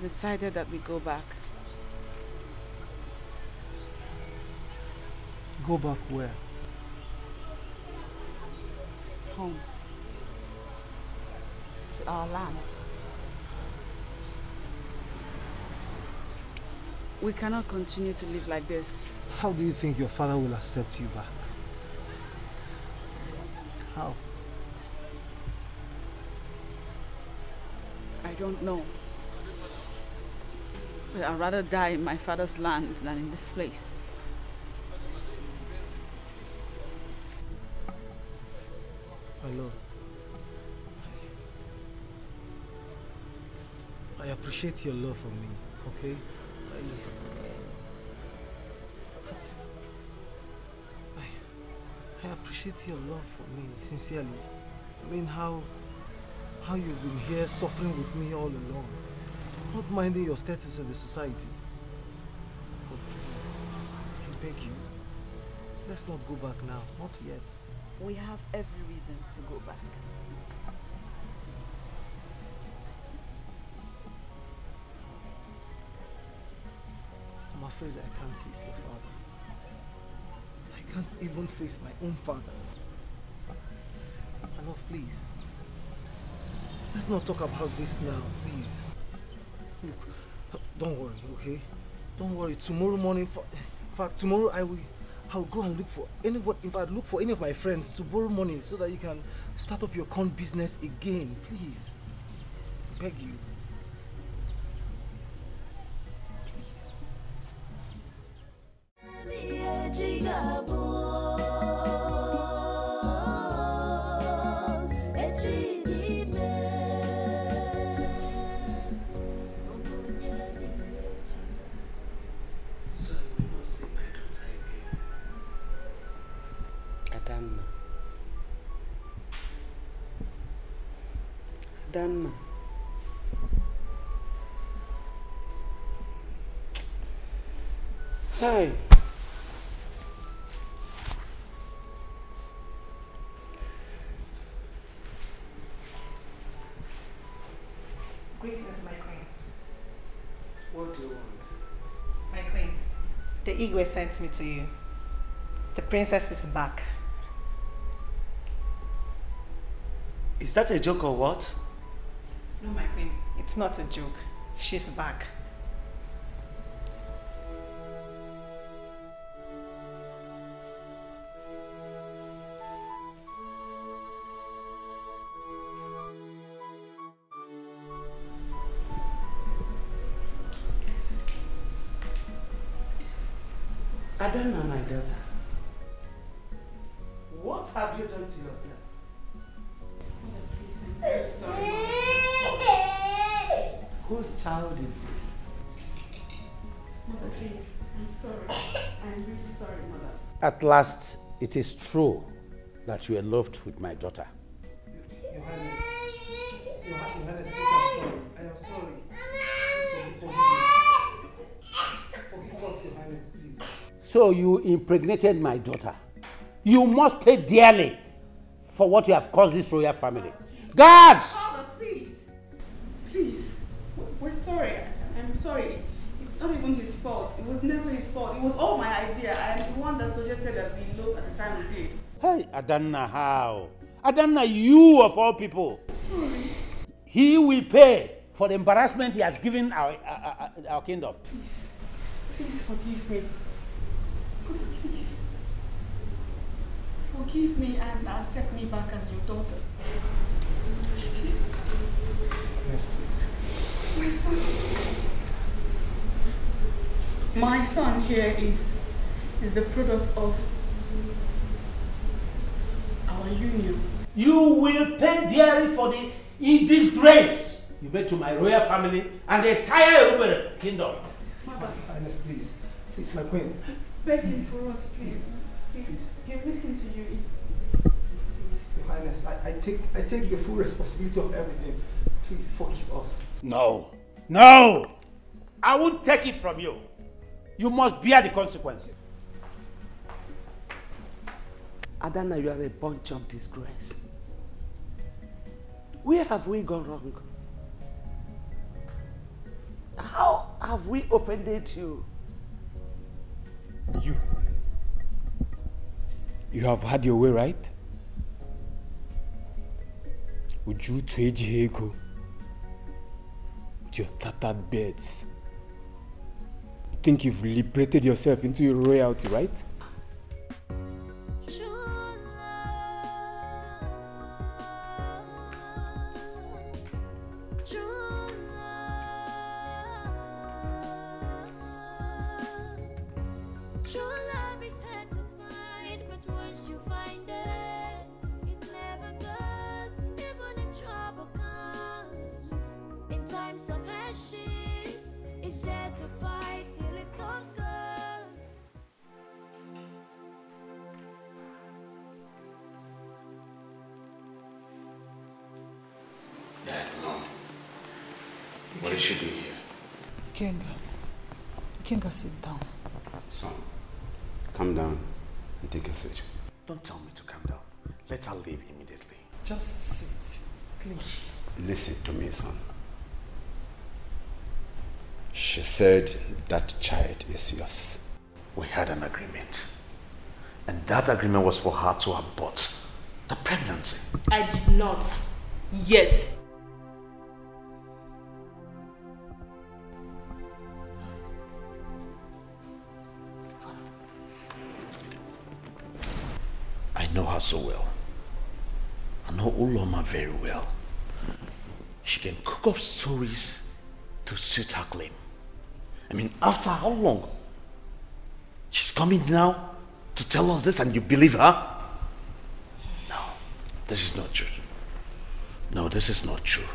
Decided that we go back. Go back where? home to our land. We cannot continue to live like this. How do you think your father will accept you back? How? I don't know. But I'd rather die in my father's land than in this place. My love. I, I appreciate your love for me, okay? I, I, I appreciate your love for me, sincerely. I mean, how, how you've been here suffering with me all along, not minding your status in the society. But please, I beg you, let's not go back now, not yet. We have every reason to go back. I'm afraid I can't face your father. I can't even face my own father. Enough, please. Let's not talk about this now, please. Don't worry, okay? Don't worry. Tomorrow morning, in fact, tomorrow I will, I'll go and look for anyone. In fact, look for any of my friends to borrow money so that you can start up your corn business again. Please, I beg you. So Adanna. Hi. Greetings, my queen. What do you want? My queen, the Igwe sent me to you. The princess is back. Is that a joke or what? No, my queen, it's not a joke. She's back. At last, it is true that you are loved with my daughter. Highness, please, I'm sorry. I am sorry. So you impregnated my daughter. You must pay dearly for what you have caused this royal family. Guards! Father, please. Please. We're sorry. I'm sorry. It's not even his fault. It was never his fault. It was all my idea. I'm the one that suggested that we elope at the time we did. Hey, Adanna, how? Adanna, you of all people. Sorry. He will pay for the embarrassment he has given our, our, our- our kingdom. Please. Please forgive me. Please. Forgive me and accept me back as your daughter. Please. Yes, please. My son. My son here is is the product of our union. You will pay dearly for the in disgrace you made to my royal family and the entire Yoruba kingdom. Mother, Highness, please. Please, my queen. begging for us, please. Please. You listen to you. Your Highness, I, I take I take the full responsibility of everything. Please forgive us. No. No! I won't take it from you. You must bear the consequences. Adana, you are a bunch of disgrace. Where have we gone wrong? How have we offended you? You. You have had your way, right? Uju to ego to your tattered beds. Think you've liberated yourself into your royalty, right? Her to abort the pregnancy. I did not. Yes. I know her so well. I know Uloma very well. She can cook up stories to suit her claim. I mean, after how long? She's coming now to tell us this and you believe her? No, this is not true. No, this is not true.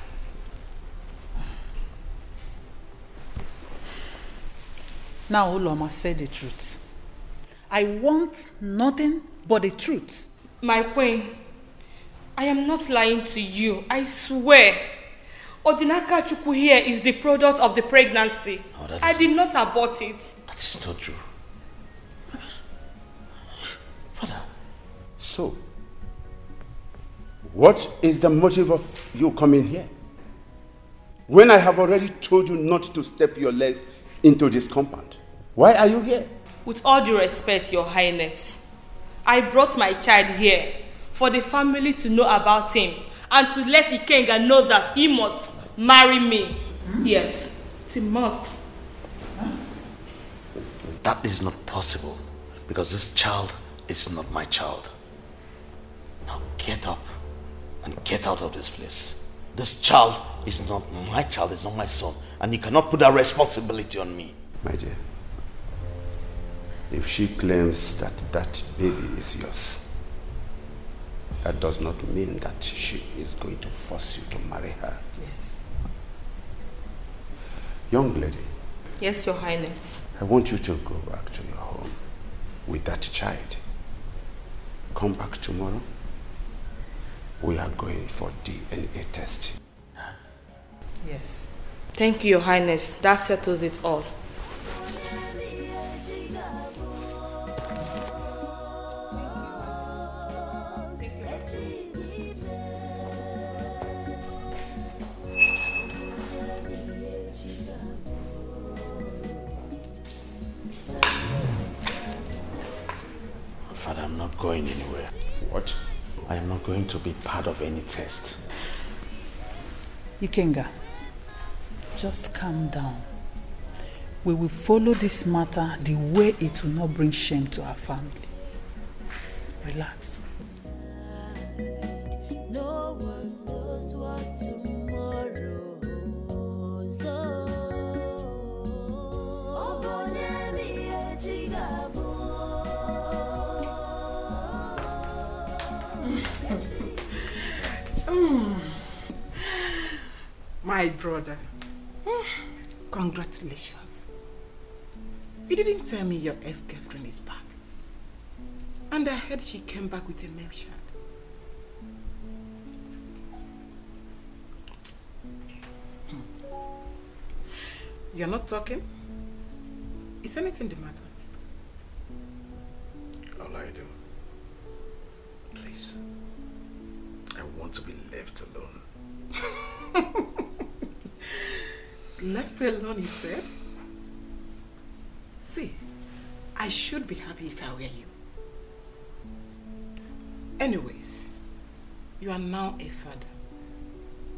Now Uloma said the truth. I want nothing but the truth. My queen, I am not lying to you. I swear. Odinaka Chukwu here is the product of the pregnancy. that I did not abort it. That is not true. So, what is the motive of you coming here? When I have already told you not to step your legs into this compound. Why are you here? With all due respect, Your Highness, I brought my child here for the family to know about him and to let Ikenga know that he must marry me. Yes, he must. That is not possible because this child is not my child. Now get up and get out of this place. This child is not my child, it's not my son, and you cannot put that responsibility on me. My dear, if she claims that that baby is yours, that does not mean that she is going to force you to marry her. Yes. Young lady, Yes, Your Highness. I want you to go back to your home with that child. Come back tomorrow. We are going for DNA test. Yes. Thank you, Your Highness. That settles it all. Father, I'm not going anywhere. What? I am not going to be part of any test. Ikenga, just calm down. We will follow this matter the way it will not bring shame to our family. Relax. No one knows what tomorrow holds. Oh, Mm. My brother, mm, congratulations. You didn't tell me your ex-girlfriend is back. And I heard she came back with a male child. Hmm. You're not talking? Is anything the matter? All I do. Please. I want to be left alone. Left alone, he said. See, I should be happy if I were you. Anyways, you are now a father.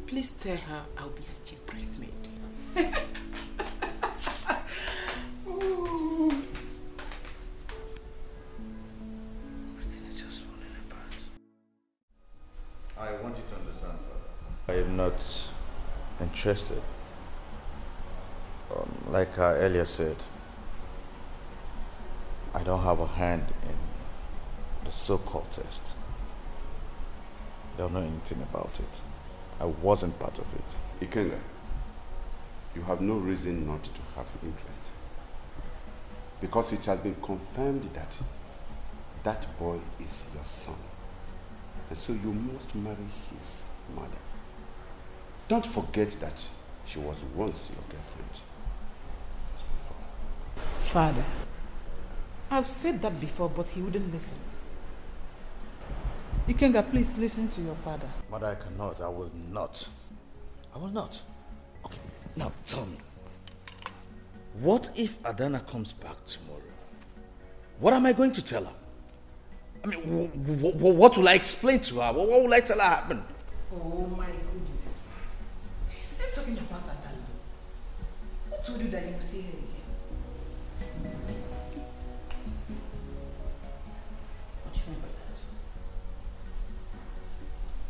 Please tell her I'll be her chief breastmaid. Ooh. Everything is just falling apart. I want you to understand, Father. I am not interested. Um, like I earlier said, I don't have a hand in the so-called test. I don't know anything about it. I wasn't part of it. Ikenga, you have no reason not to have interest. Because it has been confirmed that that boy is your son. And so you must marry his mother. Don't forget that she was once your girlfriend. Father, I've said that before, but he wouldn't listen. Ikenga, please listen to your father. Mother, I cannot. I will not. I will not. Okay, now tell me. What if Adana comes back tomorrow? What am I going to tell her? I mean, what will I explain to her? What, what will I tell her happened? Oh my goodness. What do you mean by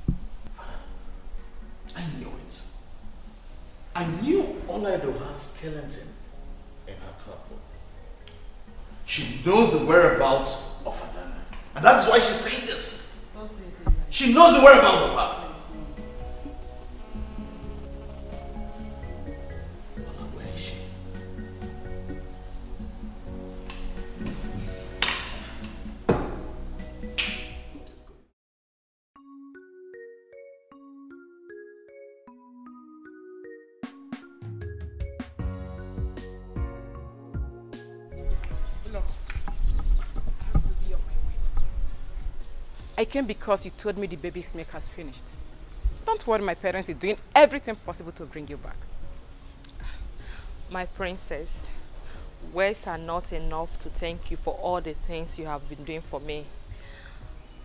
that? I knew it. I knew Oledo has skeleton in her cupboard. She knows the whereabouts of her. And that's why she's saying this. She knows the whereabouts of her. I came because you told me the baby's milk has finished. Don't worry, my parents are doing everything possible to bring you back. My princess, words are not enough to thank you for all the things you have been doing for me.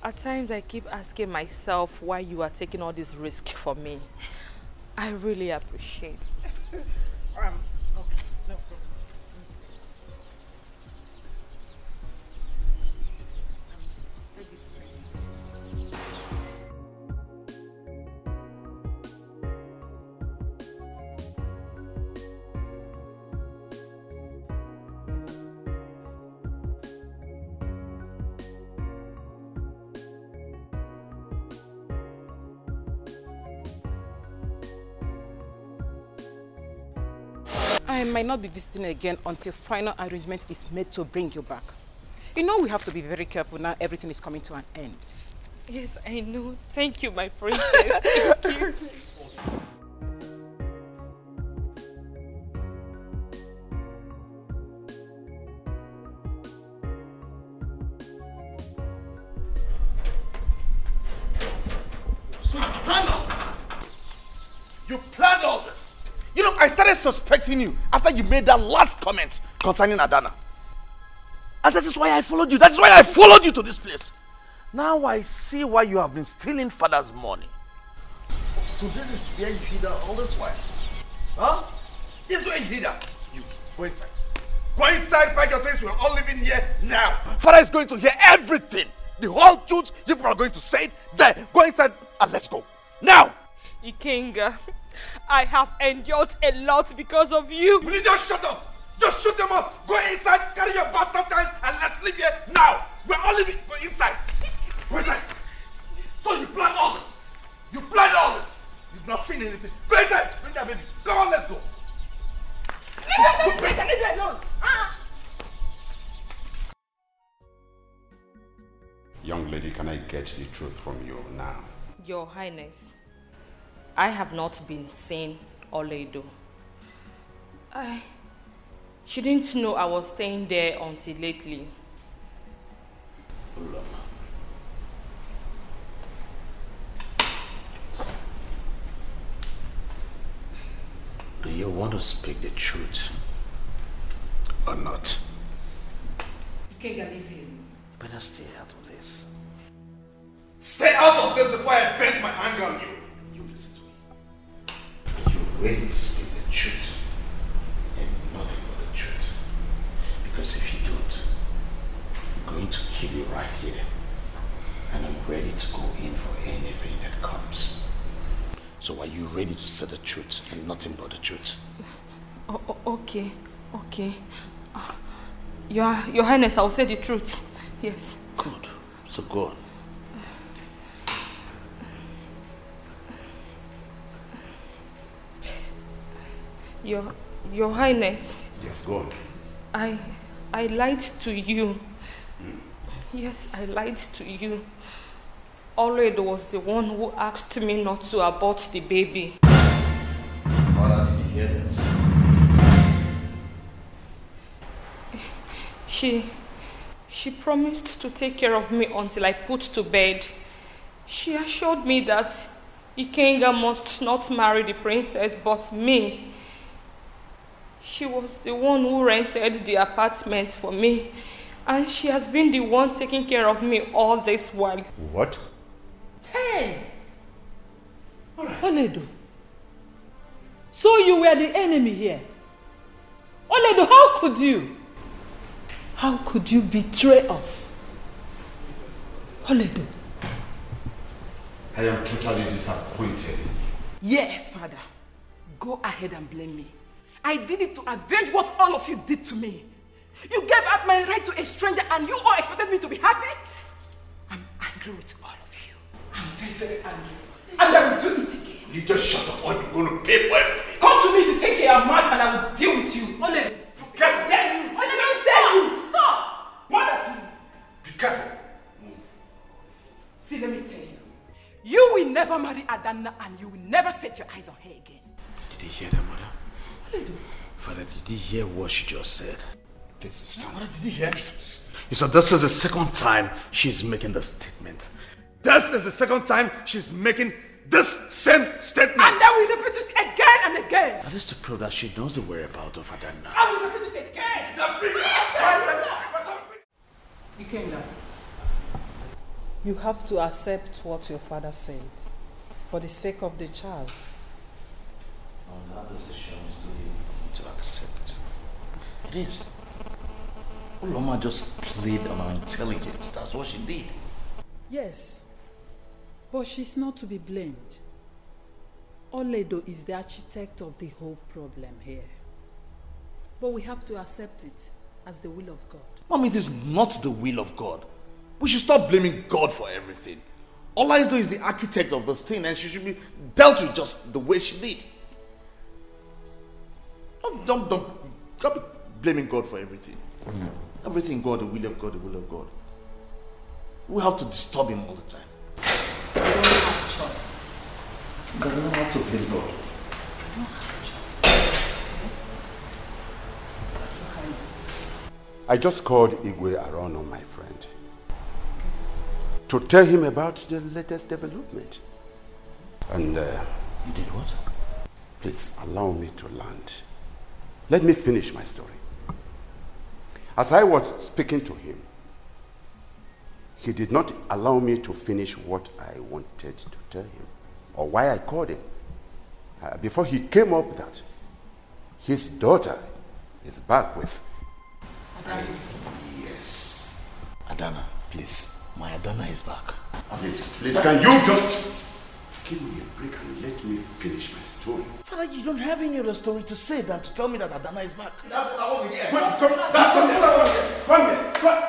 At times I keep asking myself why you are taking all this risk for me. I really appreciate. Um, I might not be visiting again until final arrangement is made to bring you back. You know we have to be very careful now everything is coming to an end. Yes, I know. Thank you, my princess. Thank you. So you planned all this? You planned all this? You know, I started suspecting you after you made that last comment concerning Adana. And that is why I followed you. That is why I followed you to this place. Now I see why you have been stealing father's money. So this is where you hid her all this while? Huh? This is where you hid her. You go inside. Go inside, pack your things. We're all living here now. Father is going to hear everything. The whole truth. You people are going to say it. There. Go inside and let's go. Now. Ikenga, I have endured a lot because of you. Will you just shut up? Just shoot them up. Go inside, carry your bastard time, and let's leave here now. We're all leaving. Go inside. Go inside. So you planned all this. You planned all this. You've not seen anything. Go inside. Bring that baby. Come on, let's go. Leave me, leave me, leave me alone. Ah! Young lady, can I get the truth from you now? Your Highness, I have not been seeing Oledo. I she didn't know I was staying there until lately. Do you want to speak the truth or not? Ikenga, leave him. Better stay out of this. Stay out of this before I vent my anger on you. Ready to speak the truth and nothing but the truth? Because if you don't, I'm going to kill you right here. And I'm ready to go in for anything that comes. So are you ready to say the truth and nothing but the truth? O- okay, okay. Uh, Your, Your Highness, I'll say the truth. Yes. Good. So go on. Your, Your Highness, Yes, go on. I, I lied to you. Yes, I lied to you. Oledo was the one who asked me not to abort the baby. Father, did you hear that? She, she promised to take care of me until I put to bed. She assured me that Ikenga must not marry the princess but me. She was the one who rented the apartment for me, and she has been the one taking care of me all this while. What? Hey! Oledo. So you were the enemy here. Oledo, how could you? How could you betray us? Oledo. I am totally disappointed. Yes, father. go ahead and blame me. I did it to avenge what all of you did to me. You gave up my right to a stranger and you all expected me to be happy? I'm angry with all of you. I'm very, very angry. And I will do it again. You just shut up or you're going to pay for everything. Come to me if you think you're mad and I will deal with you. Ole, careful. Dare you. Ole, don't dare you. Stop. Mother, please. Be careful. See, let me tell you. You will never marry Adana and you will never set your eyes on her again. Did you hear that, mother? What did you do? Father, did you hear what she just said? Please, son, what did you hear? He said this is the second time she's making the statement. This is the second time she's making this same statement. And then we repeat it again and again. That is to prove that she knows the whereabouts of Adana. I will repeat it again. You came down. You have to accept what your father said for the sake of the child. Oh, that decision to accept. It is. Uloma just played on our intelligence. That's what she did. Yes, but she's not to be blamed. Oledo is the architect of the whole problem here. But we have to accept it as the will of God. Mommy, it is not the will of God. We should stop blaming God for everything. Oledo is the architect of this thing and she should be dealt with just the way she did. Don't, don't, don't, don't be blaming God for everything. Everything God, the will of God, the will of God. We have to disturb him all the time. You don't have a choice. But we don't have to blame God. You don't have a choice. I just called Igwe Arono, my friend, to tell him about the latest development. And uh, you did what? Please allow me to land. Let me finish my story. As I was speaking to him, he did not allow me to finish what I wanted to tell him or why I called him. Uh, before he came up with that, his daughter is back with. Adana. Yes. Adana, please. My Adana is back. Please, please, can you just give me a break and let me finish my story? Father, you don't have any other story to say than to tell me that Adana is back. That's what I want to hear. Come, come, that's what I want to hear. Come here. Come.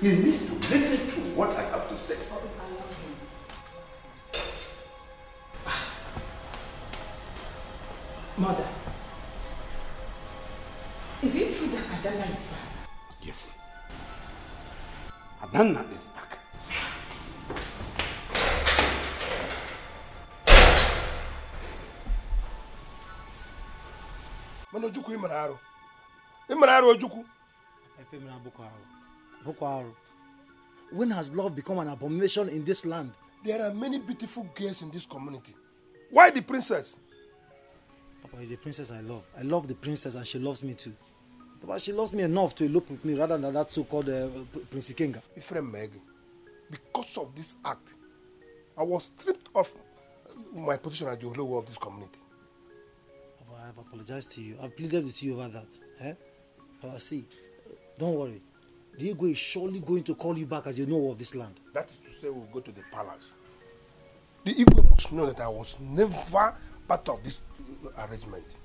He needs to listen to what I have to say. Ah. Mother, is it true that Adana is back? Yes. Adana is back. Mana ojukwu ị mere arụ ị mere arụ ojukwu When has love become an abomination in this land? there are many beautiful girls in this community why the princess Papa is a princess I love. I love the princess and she loves me too. Papa, she loves me enough to elope with me rather than that so-called uh, P- Prince Ikenga. Ephraim Meg, because of this act i was stripped of my position as the olowo of this community Papa, I have apologized to you. I've pleaded with you over that. Eh? Papa, see, don't worry. Igwe is surely going to call you back as you know of this land. that is to say we'll go to the palace the igwe must know that i was never part of this arrangement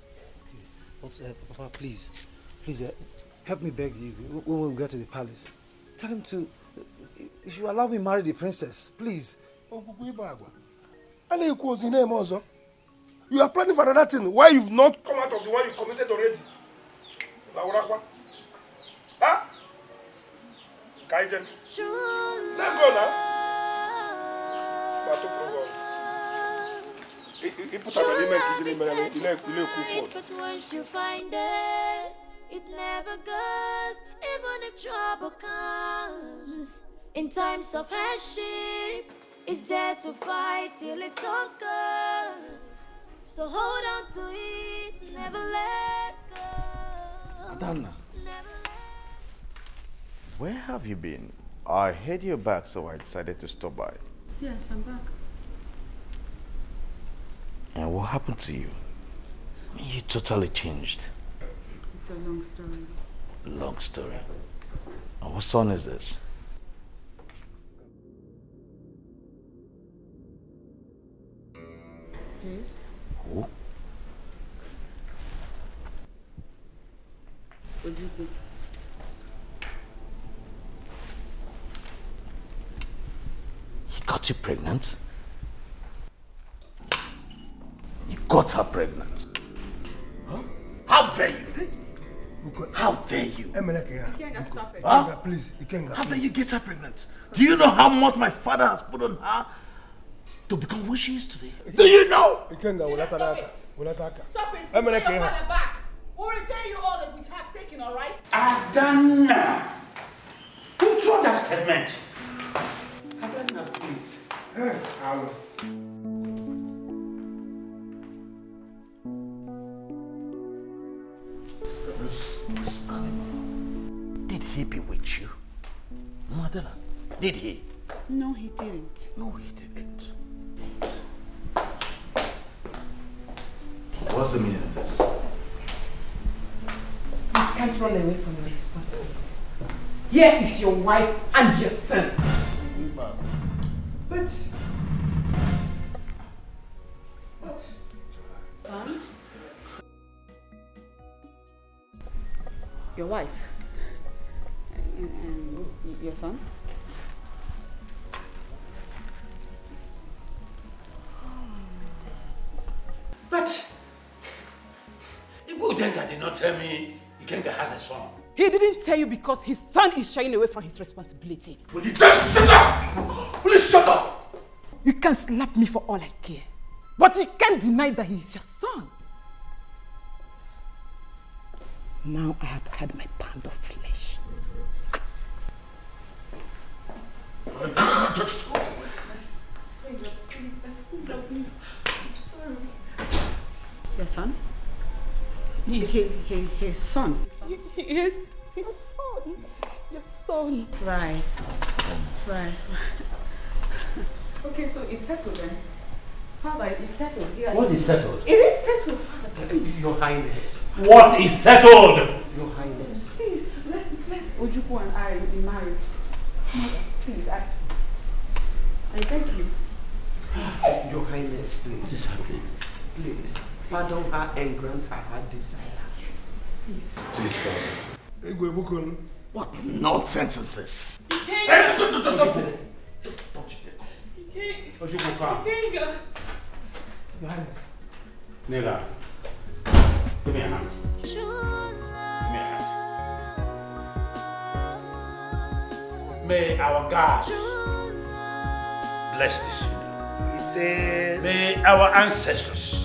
But, uh, Papa, please, please uh, help me beg the Igwe when we get to the palace. Tell him to, if you allow me marry the princess, please. okwukwe ịgba agwa a na-ekwu ozi na-eme ọzọ you are planning for another thing. Why you've not come out of the one you committed already? Ka anyị ah! let's go now. Kwuo But once you find it, it never goes, even if trouble comes. In times of hardship, it's there to fight till it conquers. So hold on to it, never let go. Adana, where have you been? I heard you're back, so I decided to stop by. Yes, I'm back. And what happened to you? You totally changed. It's a long story. Long story. And what son is this? Yes. Who? Ojukwu. He got you pregnant? He got her pregnant? Huh? How dare you? How dare you? Ikenga, stop it. Huh? Ikenga, please, Ikenga. How dare you get her pregnant? Do you know how much my father has put on her to become who she is today? Do you know? Ikenga, will attack. Will attack. Stop it. Emele Pay your Kenga. father back. We'll repay you all that we have taken, all right? Adana! Who drew that statement? Adana, please. Hey, I will. This, this animal. Did he bewitch you? No, Adana. Did he? No, he didn't. No, he didn't. What's the meaning of this? You can't run away from your responsibility. Here is your wife and your son. But. Son? Your wife? And, and your son? But Igwe Udenta did not tell me Ikenga has a son. He didn't tell you because his son is shying away from his responsibility. Will you just shut up? Will you shut up? You can slap me for all I care. But you can't deny that he is your son. Now I have had my pound of flesh. Your son? His, his, his son? Yes, his son. Your son. Right. Right. Okay, so it's settled then. Father, it's settled. Yeah, What is settled? It is settled, Father. Please. Your Highness. What is settled? Your Highness. Please, let's, let's. Ojukwu and I will be married. Mother, please, I. I beg you. Please, Your Highness, please. What is happening? Please, pardon her and grant her her desire. Yes, please. Please, Father. Igwe Bukun. What nonsense is this? Ikenga. Ikenga. Ojukwu, come. Ikenga. Your Highness. Nila, give me a hand. Give me a hand. May our gods bless this union. He said, May our ancestors